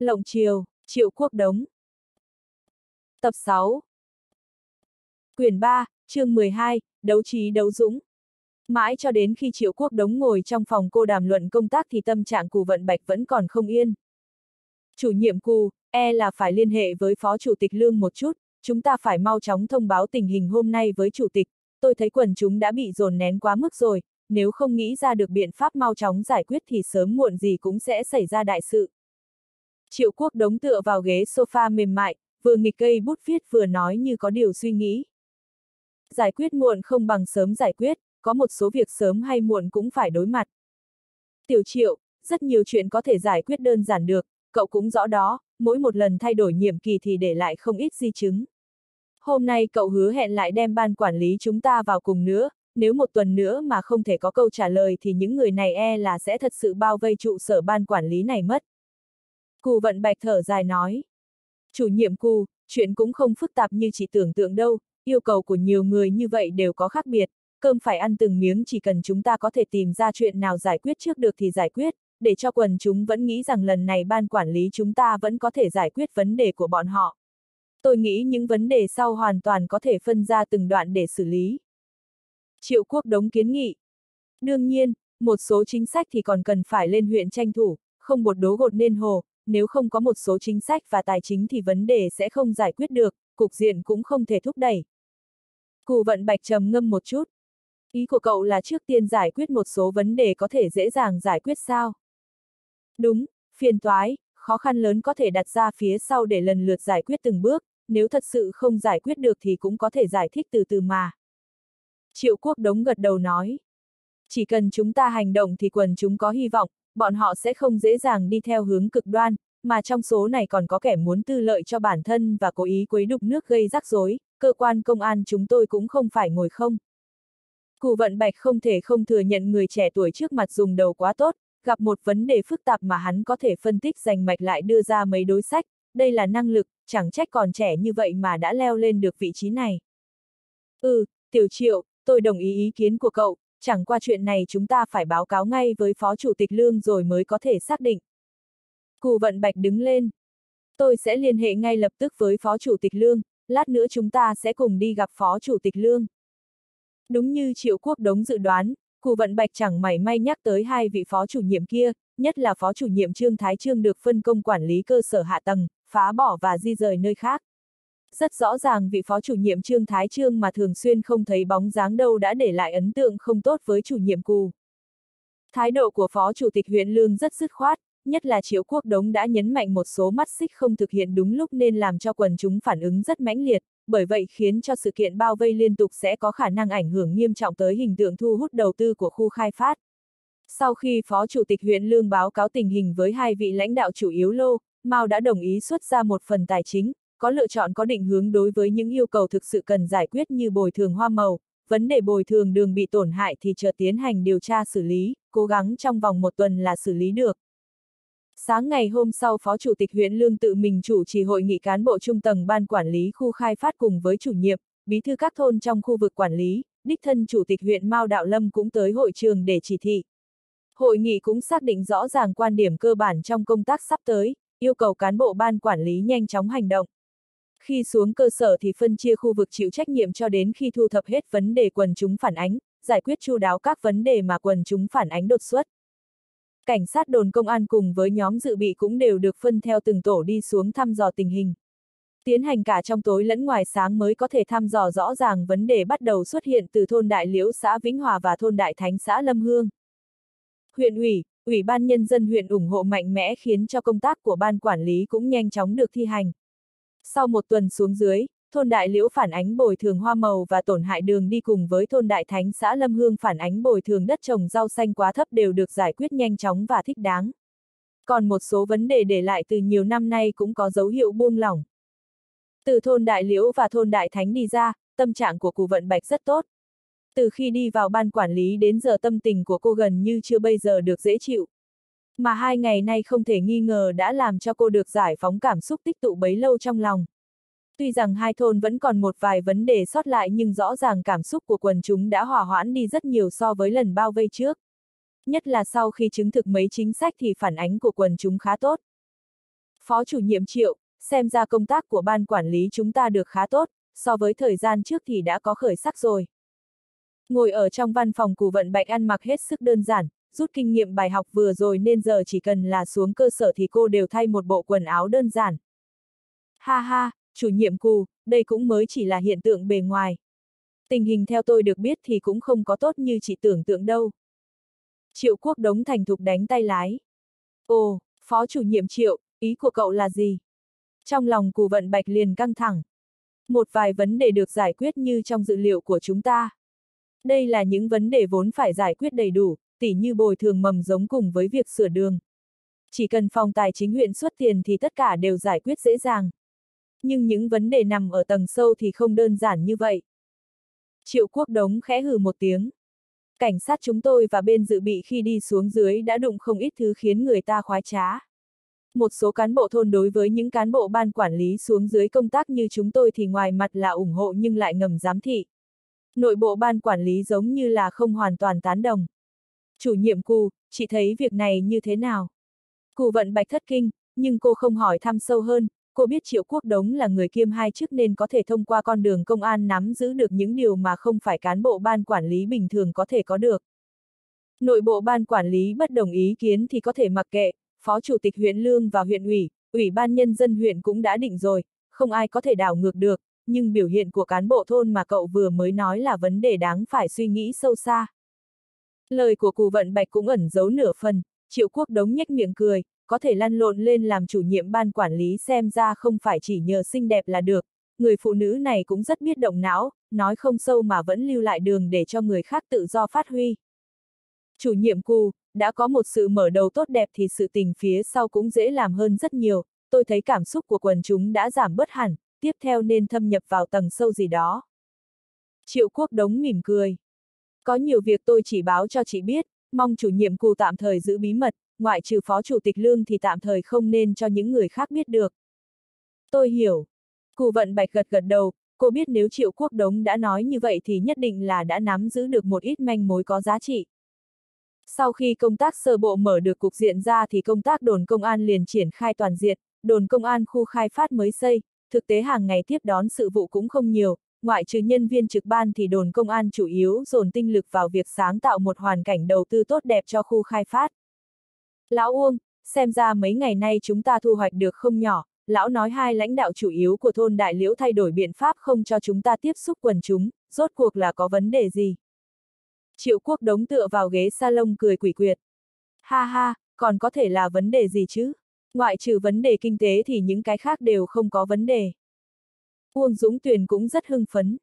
Lộng Triều, Triệu Quốc Đống. Tập 6 Quyển 3, chương 12, Đấu trí đấu dũng. Mãi cho đến khi Triệu Quốc Đống ngồi trong phòng cô đàm luận công tác thì tâm trạng cù vận bạch vẫn còn không yên. Chủ nhiệm cù, e là phải liên hệ với Phó Chủ tịch Lương một chút, chúng ta phải mau chóng thông báo tình hình hôm nay với Chủ tịch, tôi thấy quần chúng đã bị dồn nén quá mức rồi, nếu không nghĩ ra được biện pháp mau chóng giải quyết thì sớm muộn gì cũng sẽ xảy ra đại sự. Triệu quốc đống tựa vào ghế sofa mềm mại, vừa nghịch cây bút viết vừa nói như có điều suy nghĩ. Giải quyết muộn không bằng sớm giải quyết, có một số việc sớm hay muộn cũng phải đối mặt. Tiểu triệu, rất nhiều chuyện có thể giải quyết đơn giản được, cậu cũng rõ đó, mỗi một lần thay đổi nhiệm kỳ thì để lại không ít di chứng. Hôm nay cậu hứa hẹn lại đem ban quản lý chúng ta vào cùng nữa, nếu một tuần nữa mà không thể có câu trả lời thì những người này e là sẽ thật sự bao vây trụ sở ban quản lý này mất. Cù vận bạch thở dài nói. Chủ nhiệm cù, chuyện cũng không phức tạp như chị tưởng tượng đâu, yêu cầu của nhiều người như vậy đều có khác biệt, cơm phải ăn từng miếng chỉ cần chúng ta có thể tìm ra chuyện nào giải quyết trước được thì giải quyết, để cho quần chúng vẫn nghĩ rằng lần này ban quản lý chúng ta vẫn có thể giải quyết vấn đề của bọn họ. Tôi nghĩ những vấn đề sau hoàn toàn có thể phân ra từng đoạn để xử lý. Triệu quốc đống kiến nghị. Đương nhiên, một số chính sách thì còn cần phải lên huyện tranh thủ, không một đố gột nên hồ, nếu không có một số chính sách và tài chính thì vấn đề sẽ không giải quyết được, cục diện cũng không thể thúc đẩy. Cụ vận bạch trầm ngâm một chút. Ý của cậu là trước tiên giải quyết một số vấn đề có thể dễ dàng giải quyết sao? Đúng, phiền toái, khó khăn lớn có thể đặt ra phía sau để lần lượt giải quyết từng bước, nếu thật sự không giải quyết được thì cũng có thể giải thích từ từ mà. Triệu quốc đống gật đầu nói. Chỉ cần chúng ta hành động thì quần chúng có hy vọng, bọn họ sẽ không dễ dàng đi theo hướng cực đoan, mà trong số này còn có kẻ muốn tư lợi cho bản thân và cố ý quấy đục nước gây rắc rối, cơ quan công an chúng tôi cũng không phải ngồi không. Cụ vận bạch không thể không thừa nhận người trẻ tuổi trước mặt dùng đầu quá tốt, gặp một vấn đề phức tạp mà hắn có thể phân tích dành mạch lại đưa ra mấy đối sách, đây là năng lực, chẳng trách còn trẻ như vậy mà đã leo lên được vị trí này. Ừ, Tiểu Triệu, tôi đồng ý ý kiến của cậu, chẳng qua chuyện này chúng ta phải báo cáo ngay với Phó Chủ tịch Lương rồi mới có thể xác định. Cù Vận Bạch đứng lên. Tôi sẽ liên hệ ngay lập tức với Phó Chủ tịch Lương, lát nữa chúng ta sẽ cùng đi gặp Phó Chủ tịch Lương. Đúng như Triệu Quốc Đống dự đoán, Cù Vận Bạch chẳng mảy may nhắc tới hai vị phó chủ nhiệm kia, nhất là phó chủ nhiệm Trương Thái Trương được phân công quản lý cơ sở hạ tầng, phá bỏ và di rời nơi khác. Rất rõ ràng vị phó chủ nhiệm Trương Thái Trương mà thường xuyên không thấy bóng dáng đâu đã để lại ấn tượng không tốt với chủ nhiệm cù. Thái độ của phó chủ tịch huyện Lương rất dứt khoát, nhất là Triệu Quốc Đống đã nhấn mạnh một số mắt xích không thực hiện đúng lúc nên làm cho quần chúng phản ứng rất mãnh liệt, bởi vậy khiến cho sự kiện bao vây liên tục sẽ có khả năng ảnh hưởng nghiêm trọng tới hình tượng thu hút đầu tư của khu khai phát. Sau khi Phó Chủ tịch huyện Lương báo cáo tình hình với hai vị lãnh đạo chủ yếu lô, Mao đã đồng ý xuất ra một phần tài chính, có lựa chọn có định hướng đối với những yêu cầu thực sự cần giải quyết như bồi thường hoa màu, vấn đề bồi thường đường bị tổn hại thì chờ tiến hành điều tra xử lý, cố gắng trong vòng một tuần là xử lý được. Sáng ngày hôm sau Phó Chủ tịch huyện Lương tự mình chủ trì hội nghị cán bộ trung tầng ban quản lý khu khai phát cùng với chủ nhiệm, bí thư các thôn trong khu vực quản lý, đích thân Chủ tịch huyện Mao Đạo Lâm cũng tới hội trường để chỉ thị. Hội nghị cũng xác định rõ ràng quan điểm cơ bản trong công tác sắp tới, yêu cầu cán bộ ban quản lý nhanh chóng hành động. Khi xuống cơ sở thì phân chia khu vực chịu trách nhiệm cho đến khi thu thập hết vấn đề quần chúng phản ánh, giải quyết chu đáo các vấn đề mà quần chúng phản ánh đột xuất. Cảnh sát đồn công an cùng với nhóm dự bị cũng đều được phân theo từng tổ đi xuống thăm dò tình hình. Tiến hành cả trong tối lẫn ngoài sáng mới có thể thăm dò rõ ràng vấn đề bắt đầu xuất hiện từ thôn Đại Liễu xã Vĩnh Hòa và thôn Đại Thánh xã Lâm Hương. Huyện ủy, Ủy ban Nhân dân huyện ủng hộ mạnh mẽ khiến cho công tác của ban quản lý cũng nhanh chóng được thi hành. Sau một tuần xuống dưới, thôn Đại Liễu phản ánh bồi thường hoa màu và tổn hại đường đi cùng với thôn Đại Thánh xã Lâm Hương phản ánh bồi thường đất trồng rau xanh quá thấp đều được giải quyết nhanh chóng và thích đáng. Còn một số vấn đề để lại từ nhiều năm nay cũng có dấu hiệu buông lỏng. Từ thôn Đại Liễu và thôn Đại Thánh đi ra, tâm trạng của cụ vận bạch rất tốt. Từ khi đi vào ban quản lý đến giờ tâm tình của cô gần như chưa bây giờ được dễ chịu. Mà hai ngày nay không thể nghi ngờ đã làm cho cô được giải phóng cảm xúc tích tụ bấy lâu trong lòng. Tuy rằng hai thôn vẫn còn một vài vấn đề sót lại nhưng rõ ràng cảm xúc của quần chúng đã hỏa hoãn đi rất nhiều so với lần bao vây trước. Nhất là sau khi chứng thực mấy chính sách thì phản ánh của quần chúng khá tốt. Phó chủ nhiệm Triệu, xem ra công tác của ban quản lý chúng ta được khá tốt, so với thời gian trước thì đã có khởi sắc rồi. Ngồi ở trong văn phòng củ vận bạch ăn mặc hết sức đơn giản, rút kinh nghiệm bài học vừa rồi nên giờ chỉ cần là xuống cơ sở thì cô đều thay một bộ quần áo đơn giản. Ha ha, chủ nhiệm cù, đây cũng mới chỉ là hiện tượng bề ngoài. Tình hình theo tôi được biết thì cũng không có tốt như chị tưởng tượng đâu. Triệu quốc đống thành thục đánh tay lái. Ồ, phó chủ nhiệm triệu, ý của cậu là gì? Trong lòng cù vận bạch liền căng thẳng. Một vài vấn đề được giải quyết như trong dự liệu của chúng ta. Đây là những vấn đề vốn phải giải quyết đầy đủ, tỉ như bồi thường mầm giống cùng với việc sửa đường. Chỉ cần phòng tài chính huyện xuất tiền thì tất cả đều giải quyết dễ dàng. Nhưng những vấn đề nằm ở tầng sâu thì không đơn giản như vậy. Triệu quốc đống khẽ hừ một tiếng. Cảnh sát chúng tôi và bên dự bị khi đi xuống dưới đã đụng không ít thứ khiến người ta khoái trá. Một số cán bộ thôn đối với những cán bộ ban quản lý xuống dưới công tác như chúng tôi thì ngoài mặt là ủng hộ nhưng lại ngầm giám thị. Nội bộ ban quản lý giống như là không hoàn toàn tán đồng. Chủ nhiệm cù, chị thấy việc này như thế nào? Cù vận bạch thất kinh, nhưng cô không hỏi thăm sâu hơn, cô biết Triệu Quốc Đống là người kiêm hai chức nên có thể thông qua con đường công an nắm giữ được những điều mà không phải cán bộ ban quản lý bình thường có thể có được. Nội bộ ban quản lý bất đồng ý kiến thì có thể mặc kệ, Phó Chủ tịch huyện Lương và huyện ủy, Ủy ban Nhân dân huyện cũng đã định rồi, không ai có thể đảo ngược được, nhưng biểu hiện của cán bộ thôn mà cậu vừa mới nói là vấn đề đáng phải suy nghĩ sâu xa. Lời của cù vận bạch cũng ẩn giấu nửa phần, triệu quốc đống nhếch miệng cười, có thể lăn lộn lên làm chủ nhiệm ban quản lý xem ra không phải chỉ nhờ xinh đẹp là được, người phụ nữ này cũng rất biết động não, nói không sâu mà vẫn lưu lại đường để cho người khác tự do phát huy. Chủ nhiệm cù, đã có một sự mở đầu tốt đẹp thì sự tình phía sau cũng dễ làm hơn rất nhiều, tôi thấy cảm xúc của quần chúng đã giảm bớt hẳn, tiếp theo nên thâm nhập vào tầng sâu gì đó. Triệu quốc đống mỉm cười. Có nhiều việc tôi chỉ báo cho chị biết, mong chủ nhiệm cụ tạm thời giữ bí mật, ngoại trừ phó chủ tịch lương thì tạm thời không nên cho những người khác biết được. Tôi hiểu. Cụ vận bạch gật gật đầu, cô biết nếu triệu quốc đống đã nói như vậy thì nhất định là đã nắm giữ được một ít manh mối có giá trị. Sau khi công tác sơ bộ mở được cục diện ra thì công tác đồn công an liền triển khai toàn diện, đồn công an khu khai phát mới xây, thực tế hàng ngày tiếp đón sự vụ cũng không nhiều, ngoại trừ nhân viên trực ban thì đồn công an chủ yếu dồn tinh lực vào việc sáng tạo một hoàn cảnh đầu tư tốt đẹp cho khu khai phát. Lão Uông, xem ra mấy ngày nay chúng ta thu hoạch được không nhỏ, lão nói hai lãnh đạo chủ yếu của thôn Đại Liễu thay đổi biện pháp không cho chúng ta tiếp xúc quần chúng, rốt cuộc là có vấn đề gì? Triệu quốc đống tựa vào ghế salon cười quỷ quyệt. Ha ha, còn có thể là vấn đề gì chứ? Ngoại trừ vấn đề kinh tế thì những cái khác đều không có vấn đề. Uông Dũng Tuyền cũng rất hưng phấn.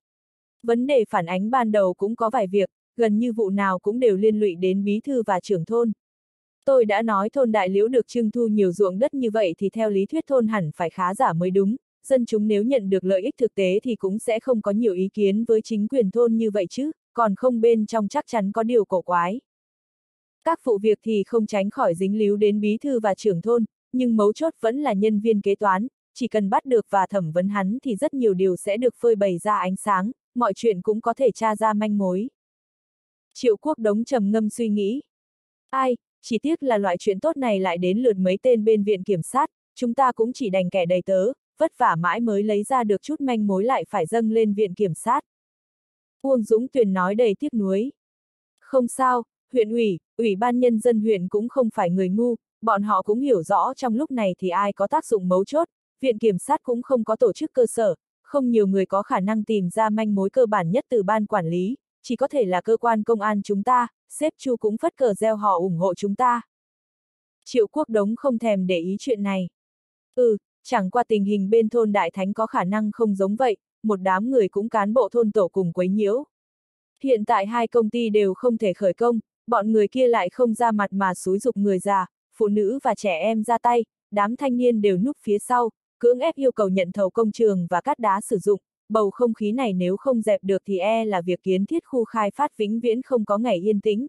Vấn đề phản ánh ban đầu cũng có vài việc, gần như vụ nào cũng đều liên lụy đến bí thư và trưởng thôn. Tôi đã nói thôn Đại Liễu được trưng thu nhiều ruộng đất như vậy thì theo lý thuyết thôn hẳn phải khá giả mới đúng, dân chúng nếu nhận được lợi ích thực tế thì cũng sẽ không có nhiều ý kiến với chính quyền thôn như vậy chứ, còn không bên trong chắc chắn có điều cổ quái. Các vụ việc thì không tránh khỏi dính líu đến bí thư và trưởng thôn, nhưng mấu chốt vẫn là nhân viên kế toán, chỉ cần bắt được và thẩm vấn hắn thì rất nhiều điều sẽ được phơi bày ra ánh sáng, mọi chuyện cũng có thể tra ra manh mối. Triệu quốc đống trầm ngâm suy nghĩ. Ai, chỉ tiếc là loại chuyện tốt này lại đến lượt mấy tên bên viện kiểm sát, chúng ta cũng chỉ đành kẻ đầy tớ, vất vả mãi mới lấy ra được chút manh mối lại phải dâng lên viện kiểm sát. Uông Dũng Tuyền nói đầy tiếc nuối. Không sao, huyện ủy, ủy ban nhân dân huyện cũng không phải người ngu, bọn họ cũng hiểu rõ trong lúc này thì ai có tác dụng mấu chốt, viện kiểm sát cũng không có tổ chức cơ sở, không nhiều người có khả năng tìm ra manh mối cơ bản nhất từ ban quản lý, chỉ có thể là cơ quan công an chúng ta, sếp Chu cũng phất cờ gieo họ ủng hộ chúng ta. Triệu quốc đống không thèm để ý chuyện này. Ừ, chẳng qua tình hình bên thôn Đại Thánh có khả năng không giống vậy, một đám người cũng cán bộ thôn tổ cùng quấy nhiễu. Hiện tại hai công ty đều không thể khởi công, bọn người kia lại không ra mặt mà xúi dục người già, phụ nữ và trẻ em ra tay, đám thanh niên đều núp phía sau, cưỡng ép yêu cầu nhận thầu công trường và cắt đá sử dụng, bầu không khí này nếu không dẹp được thì e là việc kiến thiết khu khai phát vĩnh viễn không có ngày yên tĩnh.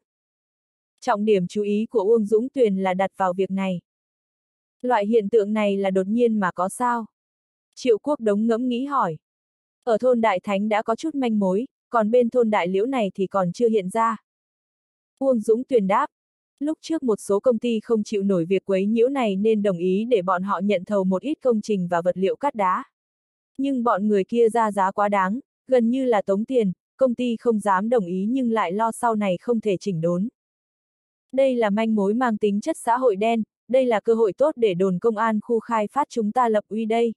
Trọng điểm chú ý của Uông Dũng Tuyền là đặt vào việc này. Loại hiện tượng này là đột nhiên mà có sao? Triệu Quốc Đống ngẫm nghĩ hỏi. Ở thôn Đại Thánh đã có chút manh mối, còn bên thôn Đại Liễu này thì còn chưa hiện ra. Uông Dũng Tuyền đáp. Lúc trước một số công ty không chịu nổi việc quấy nhiễu này nên đồng ý để bọn họ nhận thầu một ít công trình và vật liệu cắt đá. Nhưng bọn người kia ra giá quá đáng, gần như là tống tiền, công ty không dám đồng ý nhưng lại lo sau này không thể chỉnh đốn. Đây là manh mối mang tính chất xã hội đen, đây là cơ hội tốt để đồn công an khu khai phát chúng ta lập uy đây.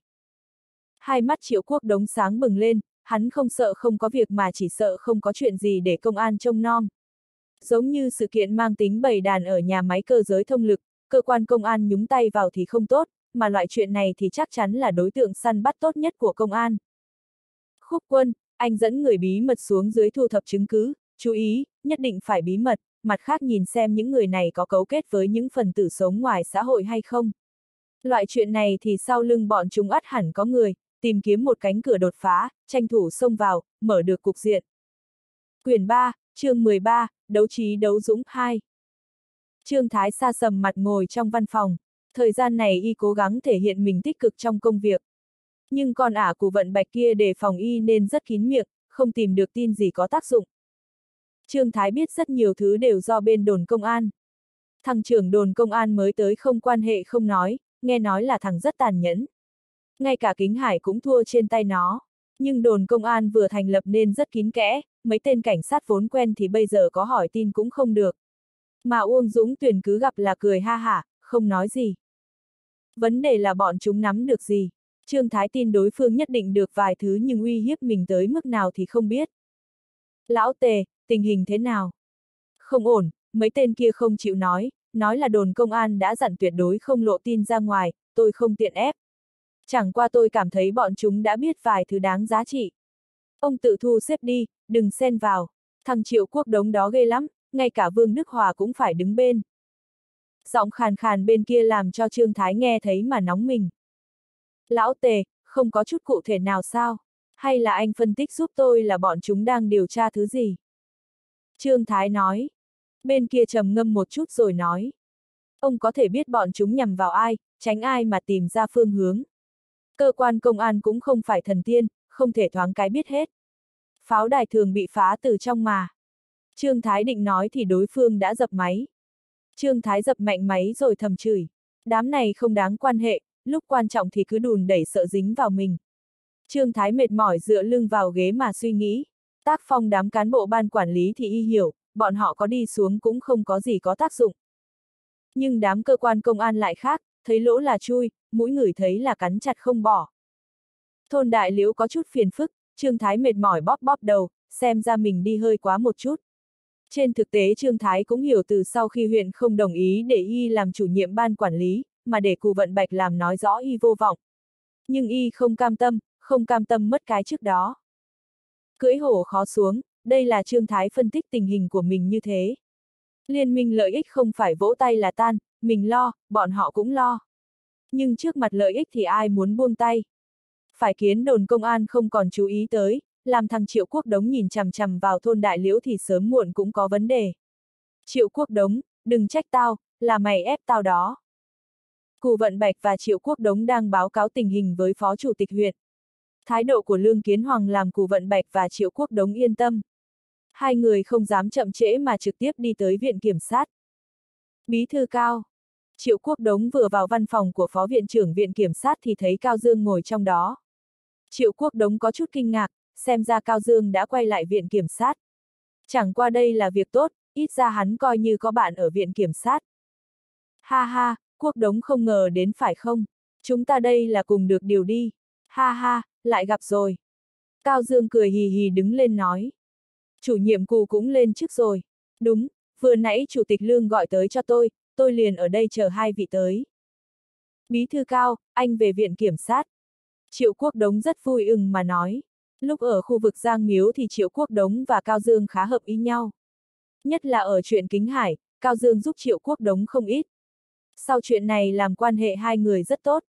Hai mắt triệu quốc đống sáng bừng lên, hắn không sợ không có việc mà chỉ sợ không có chuyện gì để công an trông nom. Giống như sự kiện mang tính bầy đàn ở nhà máy cơ giới thông lực, cơ quan công an nhúng tay vào thì không tốt, mà loại chuyện này thì chắc chắn là đối tượng săn bắt tốt nhất của công an. Khúc quân, anh dẫn người bí mật xuống dưới thu thập chứng cứ, chú ý, nhất định phải bí mật, mặt khác nhìn xem những người này có cấu kết với những phần tử sống ngoài xã hội hay không. Loại chuyện này thì sau lưng bọn chúng ắt hẳn có người, tìm kiếm một cánh cửa đột phá, tranh thủ xông vào, mở được cục diện. Quyển 3, chương 13, Đấu trí đấu dũng 2 Trương Thái xa sầm mặt ngồi trong văn phòng, thời gian này y cố gắng thể hiện mình tích cực trong công việc. Nhưng con ả của vận bạch kia đề phòng y nên rất kín miệng, không tìm được tin gì có tác dụng. Trương Thái biết rất nhiều thứ đều do bên đồn công an. Thằng trưởng đồn công an mới tới không quan hệ không nói, nghe nói là thằng rất tàn nhẫn. Ngay cả kính hải cũng thua trên tay nó. Nhưng đồn công an vừa thành lập nên rất kín kẽ, mấy tên cảnh sát vốn quen thì bây giờ có hỏi tin cũng không được. Mà Uông Dũng tuyển cứ gặp là cười ha hả, không nói gì. Vấn đề là bọn chúng nắm được gì. Trương Thái tin đối phương nhất định được vài thứ nhưng uy hiếp mình tới mức nào thì không biết. Lão Tề, tình hình thế nào? Không ổn, mấy tên kia không chịu nói, nói là đồn công an đã dặn tuyệt đối không lộ tin ra ngoài, tôi không tiện ép. Chẳng qua tôi cảm thấy bọn chúng đã biết vài thứ đáng giá trị. Ông tự thu xếp đi, đừng xen vào. Thằng triệu quốc đống đó ghê lắm, ngay cả Vương Đức Hòa cũng phải đứng bên. Giọng khàn khàn bên kia làm cho Trương Thái nghe thấy mà nóng mình. Lão tề, không có chút cụ thể nào sao? Hay là anh phân tích giúp tôi là bọn chúng đang điều tra thứ gì? Trương Thái nói. Bên kia trầm ngâm một chút rồi nói. Ông có thể biết bọn chúng nhằm vào ai, tránh ai mà tìm ra phương hướng. Cơ quan công an cũng không phải thần tiên, không thể thoáng cái biết hết. Pháo đài thường bị phá từ trong mà. Trương Thái định nói thì đối phương đã dập máy. Trương Thái dập mạnh máy rồi thầm chửi. Đám này không đáng quan hệ, lúc quan trọng thì cứ đùn đẩy sợ dính vào mình. Trương Thái mệt mỏi dựa lưng vào ghế mà suy nghĩ. Tác phong đám cán bộ ban quản lý thì y hiểu, bọn họ có đi xuống cũng không có gì có tác dụng. Nhưng đám cơ quan công an lại khác, thấy lỗ là chui, mũi người thấy là cắn chặt không bỏ. Thôn đại liễu có chút phiền phức, Trương Thái mệt mỏi bóp bóp đầu, xem ra mình đi hơi quá một chút. Trên thực tế Trương Thái cũng hiểu từ sau khi huyện không đồng ý để y làm chủ nhiệm ban quản lý, mà để cụ vận bạch làm nói rõ y vô vọng. Nhưng y không cam tâm, không cam tâm mất cái trước đó. Cưỡi hổ khó xuống, đây là Trương Thái phân tích tình hình của mình như thế. Liên minh lợi ích không phải vỗ tay là tan, mình lo, bọn họ cũng lo. Nhưng trước mặt lợi ích thì ai muốn buông tay. Phải kiến đồn công an không còn chú ý tới, làm thằng Triệu Quốc Đống nhìn chằm chằm vào thôn Đại Liễu thì sớm muộn cũng có vấn đề. Triệu Quốc Đống, đừng trách tao, là mày ép tao đó. Cụ Vận Bạch và Triệu Quốc Đống đang báo cáo tình hình với Phó Chủ tịch huyện. Thái độ của Lương Kiến Hoàng làm Cụ Vận Bạch và Triệu Quốc Đống yên tâm. Hai người không dám chậm trễ mà trực tiếp đi tới viện kiểm sát. Bí thư cao. Triệu Quốc Đống vừa vào văn phòng của Phó Viện trưởng Viện Kiểm sát thì thấy Cao Dương ngồi trong đó. Triệu Quốc Đống có chút kinh ngạc, xem ra Cao Dương đã quay lại Viện Kiểm sát. Chẳng qua đây là việc tốt, ít ra hắn coi như có bạn ở Viện Kiểm sát. Ha ha, Quốc Đống không ngờ đến phải không? Chúng ta đây là cùng được điều đi. Ha ha, lại gặp rồi. Cao Dương cười hì hì đứng lên nói. Chủ nhiệm cụ cũng lên trước rồi. Đúng, vừa nãy Chủ tịch Lương gọi tới cho tôi, tôi liền ở đây chờ hai vị tới. Bí thư cao, anh về viện kiểm sát. Triệu Quốc Đống rất vui ưng mà nói. Lúc ở khu vực Giang Miếu thì Triệu Quốc Đống và Cao Dương khá hợp ý nhau. Nhất là ở chuyện Kính Hải, Cao Dương giúp Triệu Quốc Đống không ít. Sau chuyện này làm quan hệ hai người rất tốt.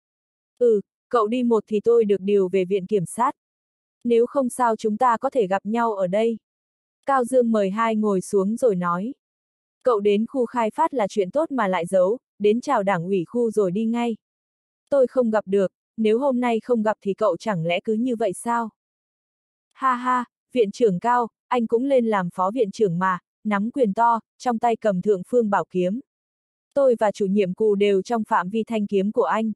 Ừ, cậu đi một thì tôi được điều về viện kiểm sát. Nếu không sao chúng ta có thể gặp nhau ở đây. Cao Dương mời hai ngồi xuống rồi nói. Cậu đến khu khai phát là chuyện tốt mà lại giấu, đến chào đảng ủy khu rồi đi ngay. Tôi không gặp được, nếu hôm nay không gặp thì cậu chẳng lẽ cứ như vậy sao? Ha ha, viện trưởng cao, anh cũng lên làm phó viện trưởng mà, nắm quyền to, trong tay cầm thượng phương bảo kiếm. Tôi và chủ nhiệm cù đều trong phạm vi thanh kiếm của anh.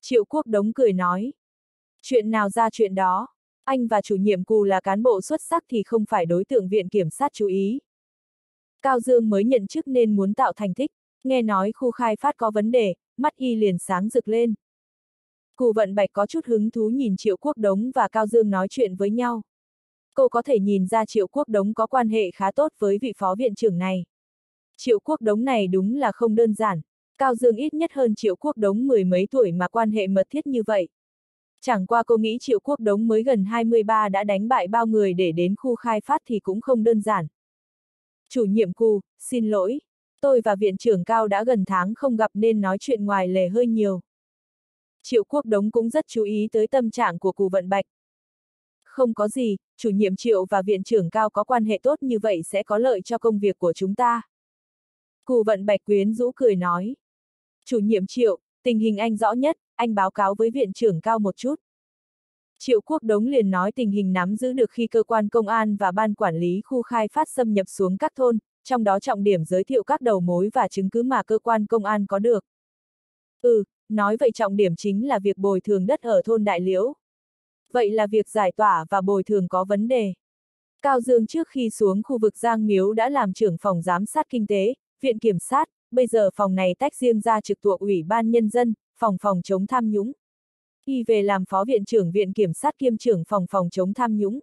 Triệu quốc đống cười nói. Chuyện nào ra chuyện đó, anh và chủ nhiệm cù là cán bộ xuất sắc thì không phải đối tượng viện kiểm sát chú ý. Cao Dương mới nhận chức nên muốn tạo thành tích, nghe nói khu khai phát có vấn đề, mắt y liền sáng rực lên. Cù vận bạch có chút hứng thú nhìn Triệu Quốc Đống và Cao Dương nói chuyện với nhau. Cô có thể nhìn ra Triệu Quốc Đống có quan hệ khá tốt với vị phó viện trưởng này. Triệu Quốc Đống này đúng là không đơn giản, Cao Dương ít nhất hơn Triệu Quốc Đống mười mấy tuổi mà quan hệ mật thiết như vậy. Chẳng qua cô nghĩ Triệu Quốc Đống mới gần 23 đã đánh bại bao người để đến khu khai phát thì cũng không đơn giản. Chủ nhiệm cù, xin lỗi. Tôi và viện trưởng Cao đã gần tháng không gặp nên nói chuyện ngoài lề hơi nhiều. Triệu Quốc Đống cũng rất chú ý tới tâm trạng của cù vận bạch. Không có gì, chủ nhiệm Triệu và viện trưởng Cao có quan hệ tốt như vậy sẽ có lợi cho công việc của chúng ta. Cù vận bạch quyến rũ cười nói. Chủ nhiệm Triệu, tình hình anh rõ nhất, anh báo cáo với viện trưởng Cao một chút. Triệu Quốc Đống liền nói tình hình nắm giữ được khi cơ quan công an và ban quản lý khu khai phát xâm nhập xuống các thôn, trong đó trọng điểm giới thiệu các đầu mối và chứng cứ mà cơ quan công an có được. Ừ, nói vậy trọng điểm chính là việc bồi thường đất ở thôn Đại Liễu. Vậy là việc giải tỏa và bồi thường có vấn đề. Cao Dương trước khi xuống khu vực Giang Miếu đã làm trưởng phòng giám sát kinh tế, viện kiểm sát, bây giờ phòng này tách riêng ra trực thuộc Ủy ban Nhân dân, phòng phòng chống tham nhũng. Y về làm phó viện trưởng viện kiểm sát kiêm trưởng phòng phòng chống tham nhũng.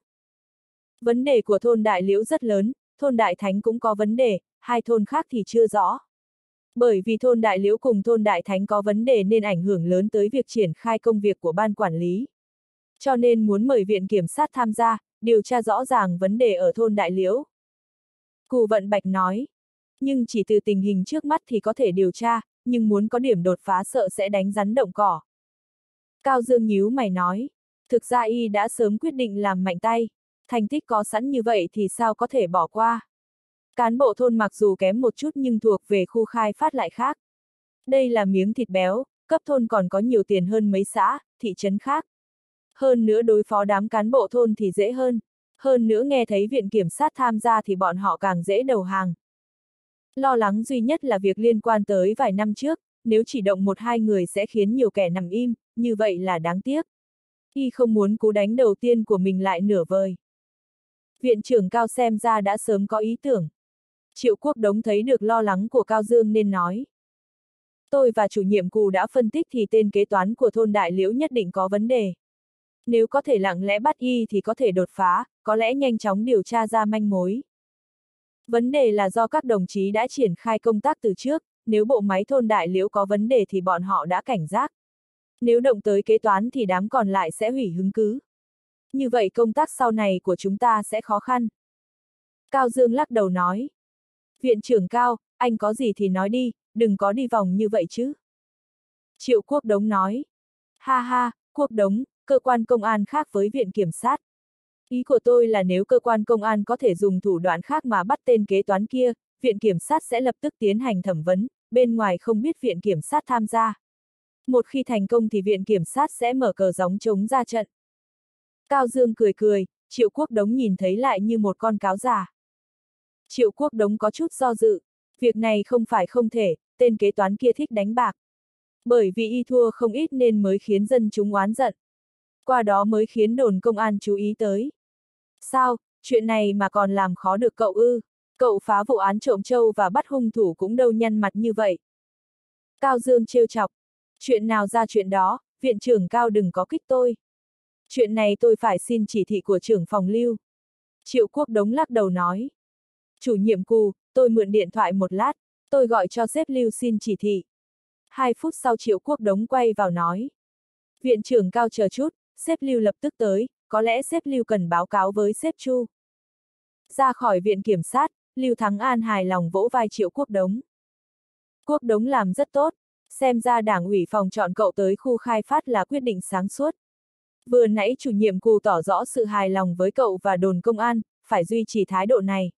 Vấn đề của thôn Đại Liễu rất lớn, thôn Đại Thánh cũng có vấn đề, hai thôn khác thì chưa rõ. Bởi vì thôn Đại Liễu cùng thôn Đại Thánh có vấn đề nên ảnh hưởng lớn tới việc triển khai công việc của ban quản lý. Cho nên muốn mời viện kiểm sát tham gia, điều tra rõ ràng vấn đề ở thôn Đại Liễu. Cù Vận Bạch nói, nhưng chỉ từ tình hình trước mắt thì có thể điều tra, nhưng muốn có điểm đột phá sợ sẽ đánh rắn động cỏ. Cao Dương nhíu mày nói, thực ra y đã sớm quyết định làm mạnh tay, thành tích có sẵn như vậy thì sao có thể bỏ qua. Cán bộ thôn mặc dù kém một chút nhưng thuộc về khu khai phát lại khác. Đây là miếng thịt béo, cấp thôn còn có nhiều tiền hơn mấy xã, thị trấn khác. Hơn nữa đối phó đám cán bộ thôn thì dễ hơn. Hơn nữa nghe thấy viện kiểm sát tham gia thì bọn họ càng dễ đầu hàng. Lo lắng duy nhất là việc liên quan tới vài năm trước, nếu chỉ động một hai người sẽ khiến nhiều kẻ nằm im, như vậy là đáng tiếc. Y không muốn cú đánh đầu tiên của mình lại nửa vời. Viện trưởng Cao xem ra đã sớm có ý tưởng. Triệu Quốc Đống thấy được lo lắng của Cao Dương nên nói. Tôi và chủ nhiệm cù đã phân tích thì tên kế toán của thôn Đại Liễu nhất định có vấn đề. Nếu có thể lặng lẽ bắt y thì có thể đột phá, có lẽ nhanh chóng điều tra ra manh mối. Vấn đề là do các đồng chí đã triển khai công tác từ trước, nếu bộ máy thôn đại liễu có vấn đề thì bọn họ đã cảnh giác. Nếu động tới kế toán thì đám còn lại sẽ hủy hứng cứ. Như vậy công tác sau này của chúng ta sẽ khó khăn. Cao Dương lắc đầu nói. Viện trưởng Cao, anh có gì thì nói đi, đừng có đi vòng như vậy chứ. Triệu Quốc Đống nói. Ha ha, Quốc Đống, cơ quan công an khác với viện kiểm sát. Ý của tôi là nếu cơ quan công an có thể dùng thủ đoạn khác mà bắt tên kế toán kia, viện kiểm sát sẽ lập tức tiến hành thẩm vấn, bên ngoài không biết viện kiểm sát tham gia. Một khi thành công thì viện kiểm sát sẽ mở cờ gióng chống ra trận. Cao Dương cười cười, Triệu Quốc Đống nhìn thấy lại như một con cáo già. Triệu Quốc Đống có chút do dự, việc này không phải không thể, tên kế toán kia thích đánh bạc. Bởi vì y thua không ít nên mới khiến dân chúng oán giận. Qua đó mới khiến đồn công an chú ý tới. Sao, chuyện này mà còn làm khó được cậu ư? Cậu phá vụ án trộm châu và bắt hung thủ cũng đâu nhăn mặt như vậy. Cao Dương trêu chọc. Chuyện nào ra chuyện đó, viện trưởng Cao đừng có kích tôi. Chuyện này tôi phải xin chỉ thị của trưởng phòng lưu. Triệu Quốc Đống lắc đầu nói. Chủ nhiệm cù, tôi mượn điện thoại một lát, tôi gọi cho sếp lưu xin chỉ thị. Hai phút sau Triệu Quốc Đống quay vào nói. Viện trưởng Cao chờ chút, sếp lưu lập tức tới, có lẽ sếp lưu cần báo cáo với sếp Chu. Ra khỏi viện kiểm sát, Lưu Thắng An hài lòng vỗ vai Triệu Quốc Đống. Quốc Đống làm rất tốt, xem ra đảng ủy phòng chọn cậu tới khu khai phát là quyết định sáng suốt. Vừa nãy chủ nhiệm cù tỏ rõ sự hài lòng với cậu và đồn công an, phải duy trì thái độ này.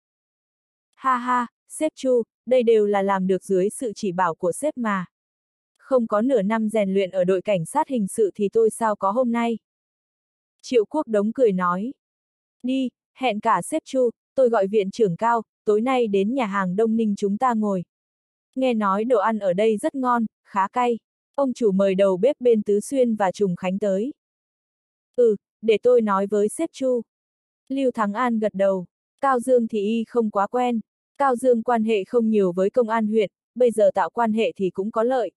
Ha ha, sếp Chu, đây đều là làm được dưới sự chỉ bảo của sếp mà. Không có nửa năm rèn luyện ở đội cảnh sát hình sự thì tôi sao có hôm nay. Triệu Quốc Đống cười nói. Đi, hẹn cả sếp Chu, tôi gọi viện trưởng cao, tối nay đến nhà hàng Đông Ninh chúng ta ngồi. Nghe nói đồ ăn ở đây rất ngon, khá cay. Ông chủ mời đầu bếp bên Tứ Xuyên và Trùng Khánh tới. Ừ, để tôi nói với sếp Chu. Lưu Thắng An gật đầu. Cao Dương thì y không quá quen. Cao Dương quan hệ không nhiều với công an huyện, bây giờ tạo quan hệ thì cũng có lợi.